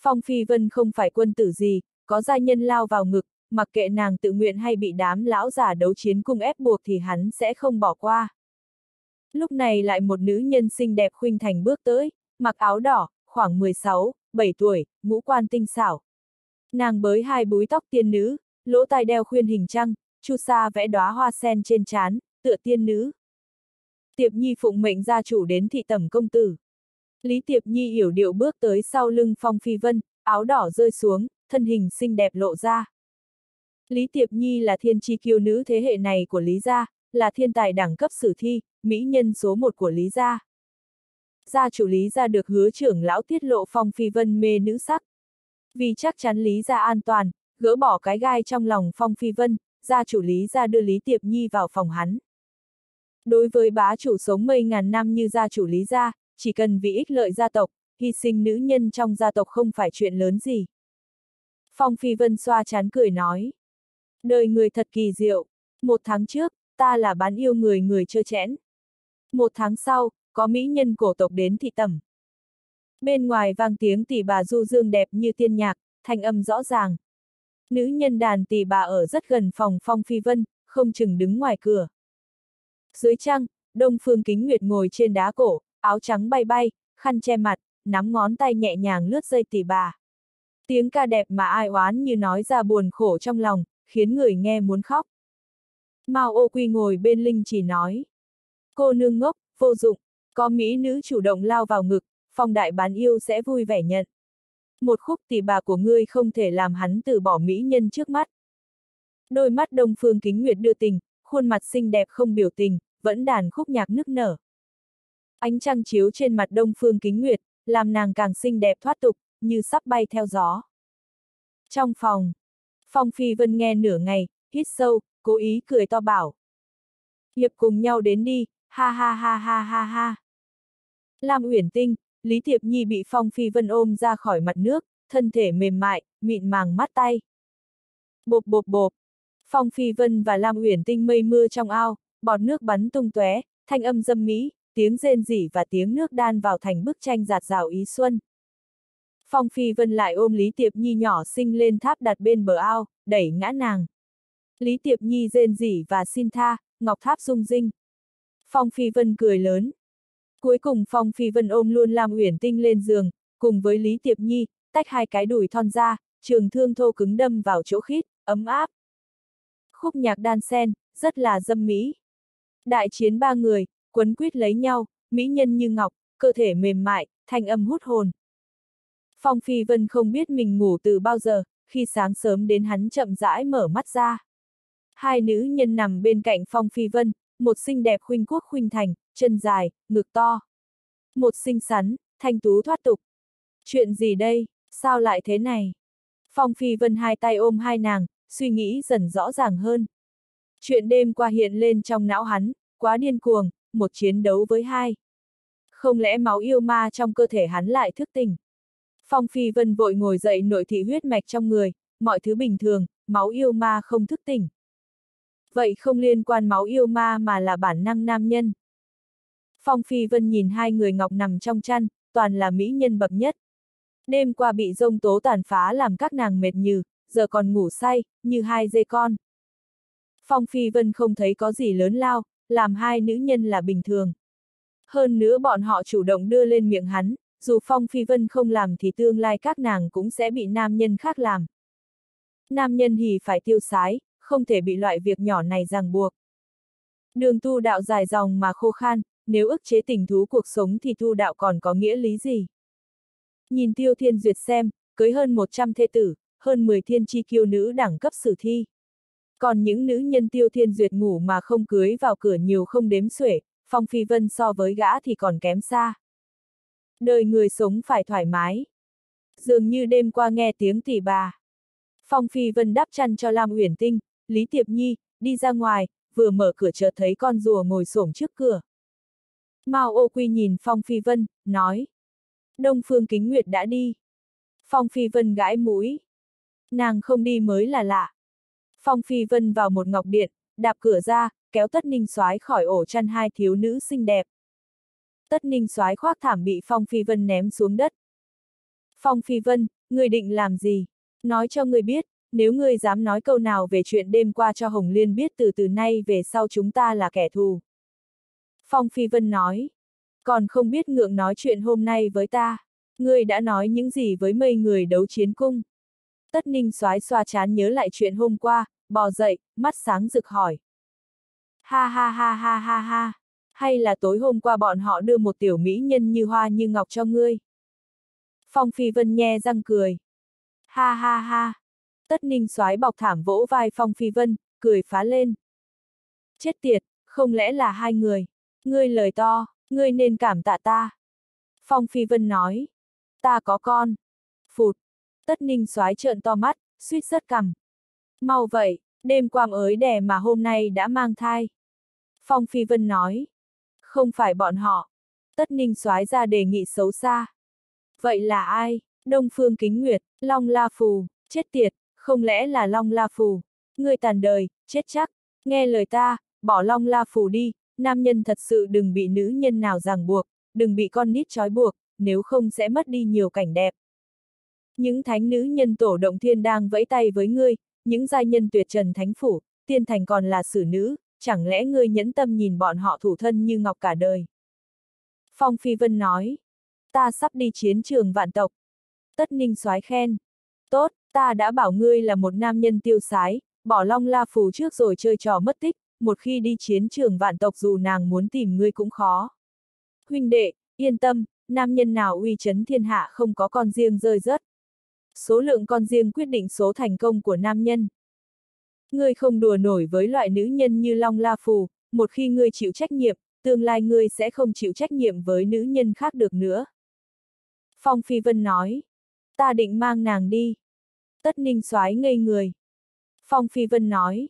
Phong Phi Vân không phải quân tử gì, có gia nhân lao vào ngực, mặc kệ nàng tự nguyện hay bị đám lão giả đấu chiến cung ép buộc thì hắn sẽ không bỏ qua. Lúc này lại một nữ nhân xinh đẹp khuynh thành bước tới, mặc áo đỏ, khoảng 16, 7 tuổi, ngũ quan tinh xảo. Nàng bới hai búi tóc tiên nữ, lỗ tai đeo khuyên hình trăng, chu sa vẽ đóa hoa sen trên trán, tựa tiên nữ. Tiệp Nhi phụng mệnh gia chủ đến thị tẩm công tử. Lý Tiệp Nhi hiểu điệu bước tới sau lưng Phong Phi Vân, áo đỏ rơi xuống, thân hình xinh đẹp lộ ra. Lý Tiệp Nhi là thiên chi kiêu nữ thế hệ này của Lý gia, là thiên tài đẳng cấp sử thi, mỹ nhân số một của Lý gia. gia chủ Lý gia được hứa trưởng lão tiết lộ Phong Phi Vân mê nữ sắc. Vì chắc chắn Lý gia an toàn, gỡ bỏ cái gai trong lòng Phong Phi Vân, gia chủ Lý gia đưa Lý Tiệp Nhi vào phòng hắn. Đối với bá chủ sống mấy ngàn năm như gia chủ Lý gia, chỉ cần vì ích lợi gia tộc, hy sinh nữ nhân trong gia tộc không phải chuyện lớn gì. Phong Phi Vân xoa chán cười nói. Đời người thật kỳ diệu. Một tháng trước, ta là bán yêu người người chơ chẽn. Một tháng sau, có mỹ nhân cổ tộc đến thị tẩm. Bên ngoài vang tiếng tỷ bà du dương đẹp như tiên nhạc, thanh âm rõ ràng. Nữ nhân đàn tỷ bà ở rất gần phòng Phong Phi Vân, không chừng đứng ngoài cửa. Dưới trăng, Đông Phương Kính Nguyệt ngồi trên đá cổ, áo trắng bay bay, khăn che mặt, nắm ngón tay nhẹ nhàng lướt dây tỷ bà. Tiếng ca đẹp mà ai oán như nói ra buồn khổ trong lòng, khiến người nghe muốn khóc. Mao ô quy ngồi bên Linh chỉ nói. Cô nương ngốc, vô dụng, có mỹ nữ chủ động lao vào ngực, phong đại bán yêu sẽ vui vẻ nhận. Một khúc tỷ bà của ngươi không thể làm hắn từ bỏ mỹ nhân trước mắt. Đôi mắt đông phương kính nguyệt đưa tình, khuôn mặt xinh đẹp không biểu tình, vẫn đàn khúc nhạc nức nở. Ánh trăng chiếu trên mặt đông phương kính nguyệt, làm nàng càng xinh đẹp thoát tục, như sắp bay theo gió. Trong phòng, Phong Phi Vân nghe nửa ngày, hít sâu, cố ý cười to bảo. Hiệp cùng nhau đến đi, ha ha ha ha ha ha. Lam Uyển Tinh, Lý Tiệp Nhi bị Phong Phi Vân ôm ra khỏi mặt nước, thân thể mềm mại, mịn màng mắt tay. Bộp bộp bộp. Phong Phi Vân và Lam Uyển Tinh mây mưa trong ao, bọt nước bắn tung tóe, thanh âm dâm mỹ, tiếng rên rỉ và tiếng nước đan vào thành bức tranh giạt rào ý xuân. Phong Phi Vân lại ôm Lý Tiệp Nhi nhỏ xinh lên tháp đặt bên bờ ao, đẩy ngã nàng. Lý Tiệp Nhi rên rỉ và xin tha, ngọc tháp rung rinh. Phong Phi Vân cười lớn. Cuối cùng Phong Phi Vân ôm luôn Lam Uyển Tinh lên giường, cùng với Lý Tiệp Nhi, tách hai cái đùi thon ra, trường thương thô cứng đâm vào chỗ khít, ấm áp. Khúc nhạc đan sen, rất là dâm mỹ. Đại chiến ba người, quấn quýt lấy nhau, mỹ nhân như ngọc, cơ thể mềm mại, thanh âm hút hồn. Phong Phi Vân không biết mình ngủ từ bao giờ, khi sáng sớm đến hắn chậm rãi mở mắt ra. Hai nữ nhân nằm bên cạnh Phong Phi Vân, một xinh đẹp khuynh quốc khuynh thành, chân dài, ngực to. Một xinh xắn, thanh tú thoát tục. Chuyện gì đây, sao lại thế này? Phong Phi Vân hai tay ôm hai nàng, suy nghĩ dần rõ ràng hơn. Chuyện đêm qua hiện lên trong não hắn, quá điên cuồng, một chiến đấu với hai. Không lẽ máu yêu ma trong cơ thể hắn lại thức tỉnh? Phong Phi Vân vội ngồi dậy nội thị huyết mạch trong người, mọi thứ bình thường, máu yêu ma không thức tỉnh. Vậy không liên quan máu yêu ma mà là bản năng nam nhân. Phong Phi Vân nhìn hai người ngọc nằm trong chăn, toàn là mỹ nhân bậc nhất. Đêm qua bị rông tố tàn phá làm các nàng mệt nhừ, giờ còn ngủ say, như hai dê con. Phong Phi Vân không thấy có gì lớn lao, làm hai nữ nhân là bình thường. Hơn nữa bọn họ chủ động đưa lên miệng hắn, dù Phong Phi Vân không làm thì tương lai các nàng cũng sẽ bị nam nhân khác làm. Nam nhân thì phải tiêu sái, không thể bị loại việc nhỏ này ràng buộc. Đường tu đạo dài dòng mà khô khan, nếu ức chế tình thú cuộc sống thì tu đạo còn có nghĩa lý gì? Nhìn Tiêu Thiên Duyệt xem, cưới hơn 100 thê tử, hơn 10 thiên chi kiêu nữ đẳng cấp sử thi. Còn những nữ nhân Tiêu Thiên Duyệt ngủ mà không cưới vào cửa nhiều không đếm xuể, Phong Phi Vân so với gã thì còn kém xa. Đời người sống phải thoải mái. Dường như đêm qua nghe tiếng tỷ bà. Phong Phi Vân đắp chăn cho Lam Uyển Tinh, Lý Tiệp Nhi, đi ra ngoài, vừa mở cửa chợt thấy con rùa ngồi xổm trước cửa. Mao ô quy nhìn Phong Phi Vân, nói. Đông Phương Kính Nguyệt đã đi. Phong Phi Vân gãi mũi. Nàng không đi mới là lạ. Phong Phi Vân vào một ngọc điện, đạp cửa ra, kéo tất ninh soái khỏi ổ chăn hai thiếu nữ xinh đẹp. Tất ninh soái khoác thảm bị Phong Phi Vân ném xuống đất. Phong Phi Vân, người định làm gì? Nói cho người biết, nếu ngươi dám nói câu nào về chuyện đêm qua cho Hồng Liên biết từ từ nay về sau chúng ta là kẻ thù. Phong Phi Vân nói, còn không biết ngượng nói chuyện hôm nay với ta, ngươi đã nói những gì với mây người đấu chiến cung. Tất ninh soái xoa chán nhớ lại chuyện hôm qua, bò dậy, mắt sáng rực hỏi. Ha ha ha ha ha ha, hay là tối hôm qua bọn họ đưa một tiểu mỹ nhân như hoa như ngọc cho ngươi? Phong Phi Vân nhe răng cười. Ha ha ha, Tất ninh soái bọc thảm vỗ vai Phong Phi Vân, cười phá lên. Chết tiệt, không lẽ là hai người? Ngươi lời to, ngươi nên cảm tạ ta. Phong Phi Vân nói. Ta có con. Phụt. Tất ninh soái trợn to mắt, suýt rất cằm. Mau vậy, đêm qua ới đẻ mà hôm nay đã mang thai. Phong Phi Vân nói. Không phải bọn họ. Tất ninh soái ra đề nghị xấu xa. Vậy là ai? Đông Phương Kính Nguyệt, Long La Phù, chết tiệt, không lẽ là Long La Phù? Người tàn đời, chết chắc. Nghe lời ta, bỏ Long La Phù đi, nam nhân thật sự đừng bị nữ nhân nào ràng buộc, đừng bị con nít trói buộc, nếu không sẽ mất đi nhiều cảnh đẹp. Những thánh nữ nhân tổ động thiên đang vẫy tay với ngươi, những giai nhân tuyệt trần thánh phủ, tiên thành còn là xử nữ, chẳng lẽ ngươi nhẫn tâm nhìn bọn họ thủ thân như ngọc cả đời. Phong Phi Vân nói, ta sắp đi chiến trường vạn tộc. Tất ninh soái khen. Tốt, ta đã bảo ngươi là một nam nhân tiêu sái, bỏ long la phù trước rồi chơi trò mất tích, một khi đi chiến trường vạn tộc dù nàng muốn tìm ngươi cũng khó. Huynh đệ, yên tâm, nam nhân nào uy chấn thiên hạ không có con riêng rơi rớt. Số lượng con riêng quyết định số thành công của nam nhân. Ngươi không đùa nổi với loại nữ nhân như Long La Phù, một khi ngươi chịu trách nhiệm, tương lai ngươi sẽ không chịu trách nhiệm với nữ nhân khác được nữa. Phong Phi Vân nói, ta định mang nàng đi. Tất ninh soái ngây người. Phong Phi Vân nói,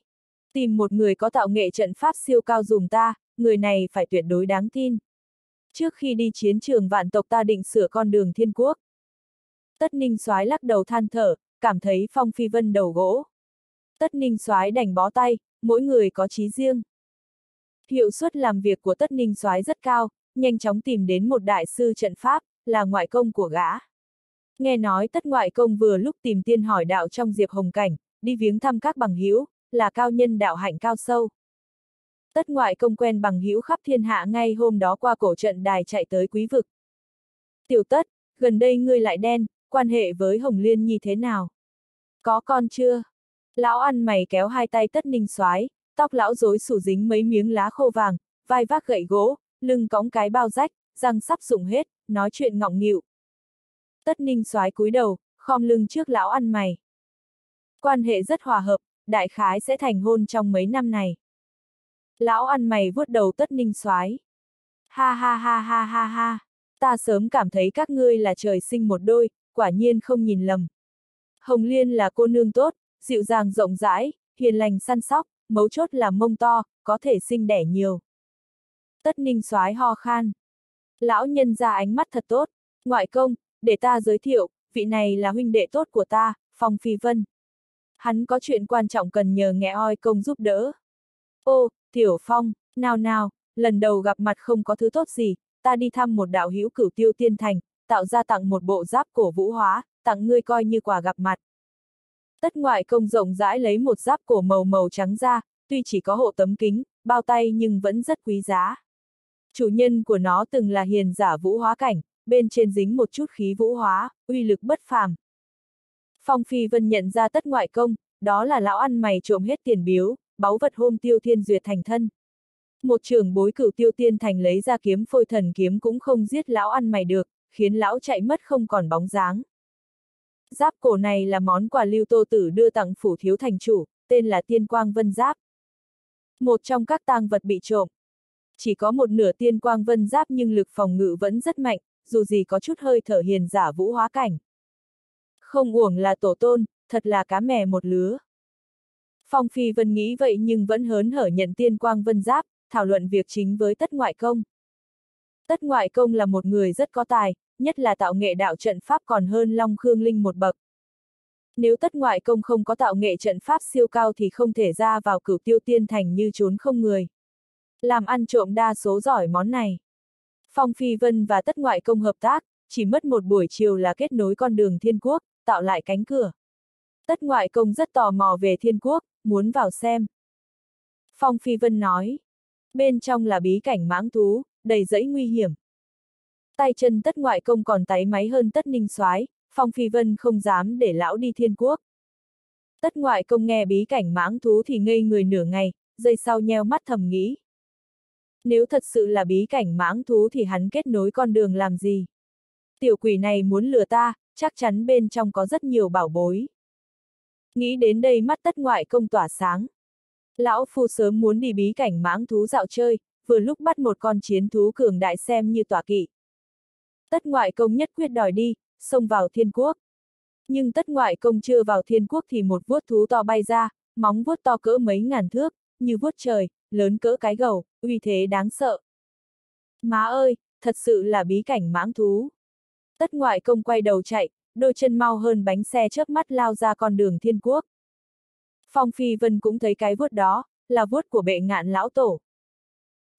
tìm một người có tạo nghệ trận pháp siêu cao dùng ta, người này phải tuyệt đối đáng tin. Trước khi đi chiến trường vạn tộc ta định sửa con đường thiên quốc. Tất ninh soái lắc đầu than thở, cảm thấy Phong Phi Vân đầu gỗ. Tất ninh soái đành bó tay, mỗi người có trí riêng. Hiệu suất làm việc của tất ninh soái rất cao, nhanh chóng tìm đến một đại sư trận pháp, là ngoại công của gã. Nghe nói tất ngoại công vừa lúc tìm tiên hỏi đạo trong diệp hồng cảnh, đi viếng thăm các bằng hữu là cao nhân đạo hạnh cao sâu. Tất ngoại công quen bằng hữu khắp thiên hạ ngay hôm đó qua cổ trận đài chạy tới quý vực. Tiểu tất, gần đây ngươi lại đen, quan hệ với Hồng Liên như thế nào? Có con chưa? Lão ăn mày kéo hai tay tất ninh xoái, tóc lão rối sủ dính mấy miếng lá khô vàng, vai vác gậy gỗ, lưng cõng cái bao rách, răng sắp dụng hết, nói chuyện ngọng nghịu. Tất ninh xoái cúi đầu, khom lưng trước lão ăn mày. Quan hệ rất hòa hợp, đại khái sẽ thành hôn trong mấy năm này. Lão ăn mày vuốt đầu tất ninh xoái. Ha ha ha ha ha ha, ta sớm cảm thấy các ngươi là trời sinh một đôi, quả nhiên không nhìn lầm. Hồng Liên là cô nương tốt, dịu dàng rộng rãi, hiền lành săn sóc, mấu chốt là mông to, có thể sinh đẻ nhiều. Tất ninh soái ho khan. Lão nhân ra ánh mắt thật tốt, ngoại công, để ta giới thiệu, vị này là huynh đệ tốt của ta, Phong Phi Vân. Hắn có chuyện quan trọng cần nhờ nghe oi công giúp đỡ. Ô, Tiểu Phong, nào nào, lần đầu gặp mặt không có thứ tốt gì, ta đi thăm một đạo hữu cửu tiêu tiên thành, tạo ra tặng một bộ giáp cổ vũ hóa, tặng ngươi coi như quà gặp mặt. Tất ngoại công rộng rãi lấy một giáp cổ màu màu trắng ra, tuy chỉ có hộ tấm kính, bao tay nhưng vẫn rất quý giá. Chủ nhân của nó từng là hiền giả vũ hóa cảnh, bên trên dính một chút khí vũ hóa, uy lực bất phàm. Phong Phi Vân nhận ra tất ngoại công, đó là lão ăn mày trộm hết tiền biếu, báu vật hôm tiêu thiên duyệt thành thân. Một trưởng bối cửu tiêu tiên thành lấy ra kiếm phôi thần kiếm cũng không giết lão ăn mày được, khiến lão chạy mất không còn bóng dáng. Giáp cổ này là món quà lưu tô tử đưa tặng phủ thiếu thành chủ, tên là tiên quang vân giáp. Một trong các tang vật bị trộm. Chỉ có một nửa tiên quang vân giáp nhưng lực phòng ngự vẫn rất mạnh, dù gì có chút hơi thở hiền giả vũ hóa cảnh. Không uổng là tổ tôn, thật là cá mè một lứa. Phong Phi Vân nghĩ vậy nhưng vẫn hớn hở nhận tiên quang vân giáp, thảo luận việc chính với tất ngoại công. Tất ngoại công là một người rất có tài, nhất là tạo nghệ đạo trận pháp còn hơn Long Khương Linh một bậc. Nếu tất ngoại công không có tạo nghệ trận pháp siêu cao thì không thể ra vào cửu tiêu tiên thành như trốn không người. Làm ăn trộm đa số giỏi món này. Phong Phi Vân và tất ngoại công hợp tác, chỉ mất một buổi chiều là kết nối con đường thiên quốc, tạo lại cánh cửa. Tất ngoại công rất tò mò về thiên quốc, muốn vào xem. Phong Phi Vân nói, bên trong là bí cảnh mãng thú, đầy dẫy nguy hiểm. Tay chân tất ngoại công còn tái máy hơn tất ninh soái Phong Phi Vân không dám để lão đi thiên quốc. Tất ngoại công nghe bí cảnh mãng thú thì ngây người nửa ngày, giây sau nheo mắt thầm nghĩ. Nếu thật sự là bí cảnh mãng thú thì hắn kết nối con đường làm gì? Tiểu quỷ này muốn lừa ta, chắc chắn bên trong có rất nhiều bảo bối. Nghĩ đến đây mắt tất ngoại công tỏa sáng. Lão phu sớm muốn đi bí cảnh mãng thú dạo chơi, vừa lúc bắt một con chiến thú cường đại xem như tỏa kỵ. Tất ngoại công nhất quyết đòi đi, xông vào thiên quốc. Nhưng tất ngoại công chưa vào thiên quốc thì một vuốt thú to bay ra, móng vuốt to cỡ mấy ngàn thước, như vuốt trời, lớn cỡ cái gầu, uy thế đáng sợ. Má ơi, thật sự là bí cảnh mãng thú. Tất ngoại công quay đầu chạy, đôi chân mau hơn bánh xe chớp mắt lao ra con đường thiên quốc. Phong Phi Vân cũng thấy cái vuốt đó, là vuốt của bệ ngạn lão tổ.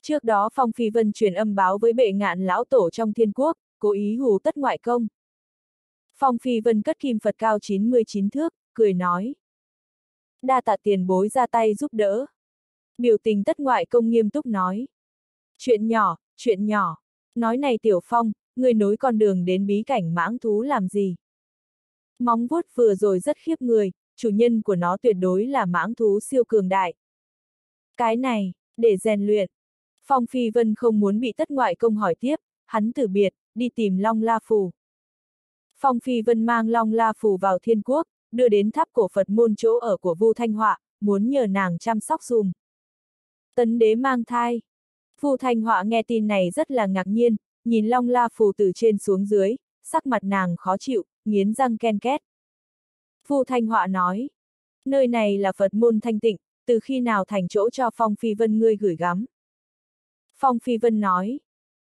Trước đó Phong Phi Vân truyền âm báo với bệ ngạn lão tổ trong thiên quốc, cố ý hù tất ngoại công. Phong Phi Vân cất kim Phật cao 99 thước, cười nói. Đa tạ tiền bối ra tay giúp đỡ. Biểu tình tất ngoại công nghiêm túc nói. Chuyện nhỏ, chuyện nhỏ. Nói này Tiểu Phong, người nối con đường đến bí cảnh mãng thú làm gì? Móng vuốt vừa rồi rất khiếp người, chủ nhân của nó tuyệt đối là mãng thú siêu cường đại. Cái này, để rèn luyện. Phong Phi Vân không muốn bị tất ngoại công hỏi tiếp, hắn từ biệt, đi tìm Long La Phù. Phong Phi Vân mang Long La Phù vào thiên quốc, đưa đến tháp cổ Phật môn chỗ ở của Vu Thanh Họa, muốn nhờ nàng chăm sóc dùm. Tấn đế mang thai. Phù Thanh Họa nghe tin này rất là ngạc nhiên, nhìn Long La Phù từ trên xuống dưới, sắc mặt nàng khó chịu, nghiến răng ken két. Phù Thanh Họa nói, nơi này là Phật môn thanh tịnh, từ khi nào thành chỗ cho Phong Phi Vân ngươi gửi gắm. Phong Phi Vân nói,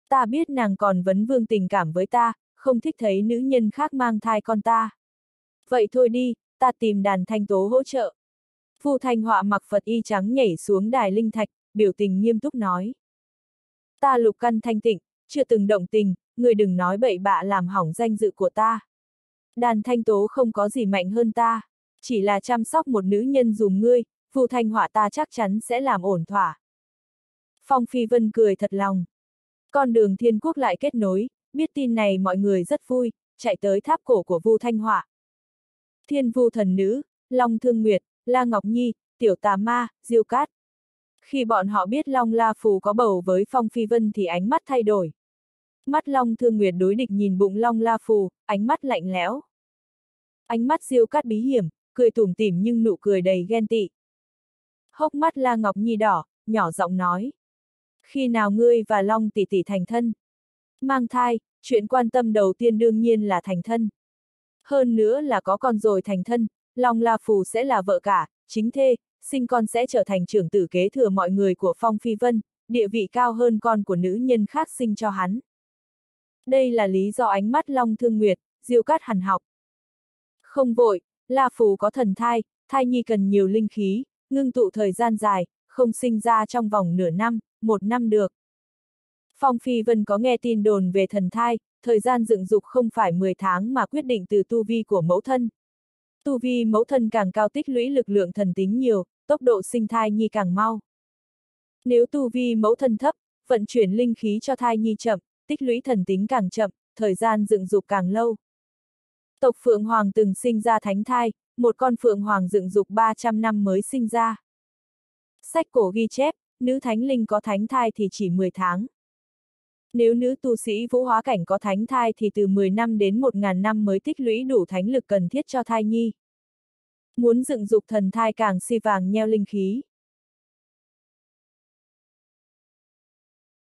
ta biết nàng còn vấn vương tình cảm với ta, không thích thấy nữ nhân khác mang thai con ta. Vậy thôi đi, ta tìm đàn thanh tố hỗ trợ. Phu thanh họa mặc Phật y trắng nhảy xuống đài linh thạch, biểu tình nghiêm túc nói. Ta lục căn thanh tịnh, chưa từng động tình, người đừng nói bậy bạ làm hỏng danh dự của ta. Đàn thanh tố không có gì mạnh hơn ta, chỉ là chăm sóc một nữ nhân dùm ngươi, Phu thanh họa ta chắc chắn sẽ làm ổn thỏa. Phong Phi Vân cười thật lòng. Con đường thiên quốc lại kết nối, biết tin này mọi người rất vui, chạy tới tháp cổ của Vu Thanh Họa. Thiên Vu thần nữ, Long Thương Nguyệt, La Ngọc Nhi, Tiểu Tà Ma, Diêu Cát. Khi bọn họ biết Long La Phù có bầu với Phong Phi Vân thì ánh mắt thay đổi. Mắt Long Thương Nguyệt đối địch nhìn bụng Long La Phù, ánh mắt lạnh lẽo. Ánh mắt Diêu Cát bí hiểm, cười tủm tỉm nhưng nụ cười đầy ghen tị. Hốc mắt La Ngọc Nhi đỏ, nhỏ giọng nói. Khi nào ngươi và Long tỷ tỷ thành thân? Mang thai, chuyện quan tâm đầu tiên đương nhiên là thành thân. Hơn nữa là có con rồi thành thân, Long La Phù sẽ là vợ cả, chính thê, sinh con sẽ trở thành trưởng tử kế thừa mọi người của Phong Phi Vân, địa vị cao hơn con của nữ nhân khác sinh cho hắn. Đây là lý do ánh mắt Long Thương Nguyệt, Diêu Cát hẳn học. Không vội, La Phù có thần thai, thai nhi cần nhiều linh khí, ngưng tụ thời gian dài, không sinh ra trong vòng nửa năm, một năm được. Phong Phi Vân có nghe tin đồn về thần thai, thời gian dựng dục không phải 10 tháng mà quyết định từ tu vi của mẫu thân. Tu vi mẫu thân càng cao tích lũy lực lượng thần tính nhiều, tốc độ sinh thai nhi càng mau. Nếu tu vi mẫu thân thấp, vận chuyển linh khí cho thai nhi chậm, tích lũy thần tính càng chậm, thời gian dựng dục càng lâu. Tộc Phượng Hoàng từng sinh ra thánh thai, một con Phượng Hoàng dựng dục 300 năm mới sinh ra. Sách cổ ghi chép, nữ thánh linh có thánh thai thì chỉ 10 tháng. Nếu nữ tu sĩ vũ hóa cảnh có thánh thai thì từ 10 năm đến 1.000 năm mới tích lũy đủ thánh lực cần thiết cho thai nhi. Muốn dựng dục thần thai càng si vàng nheo linh khí.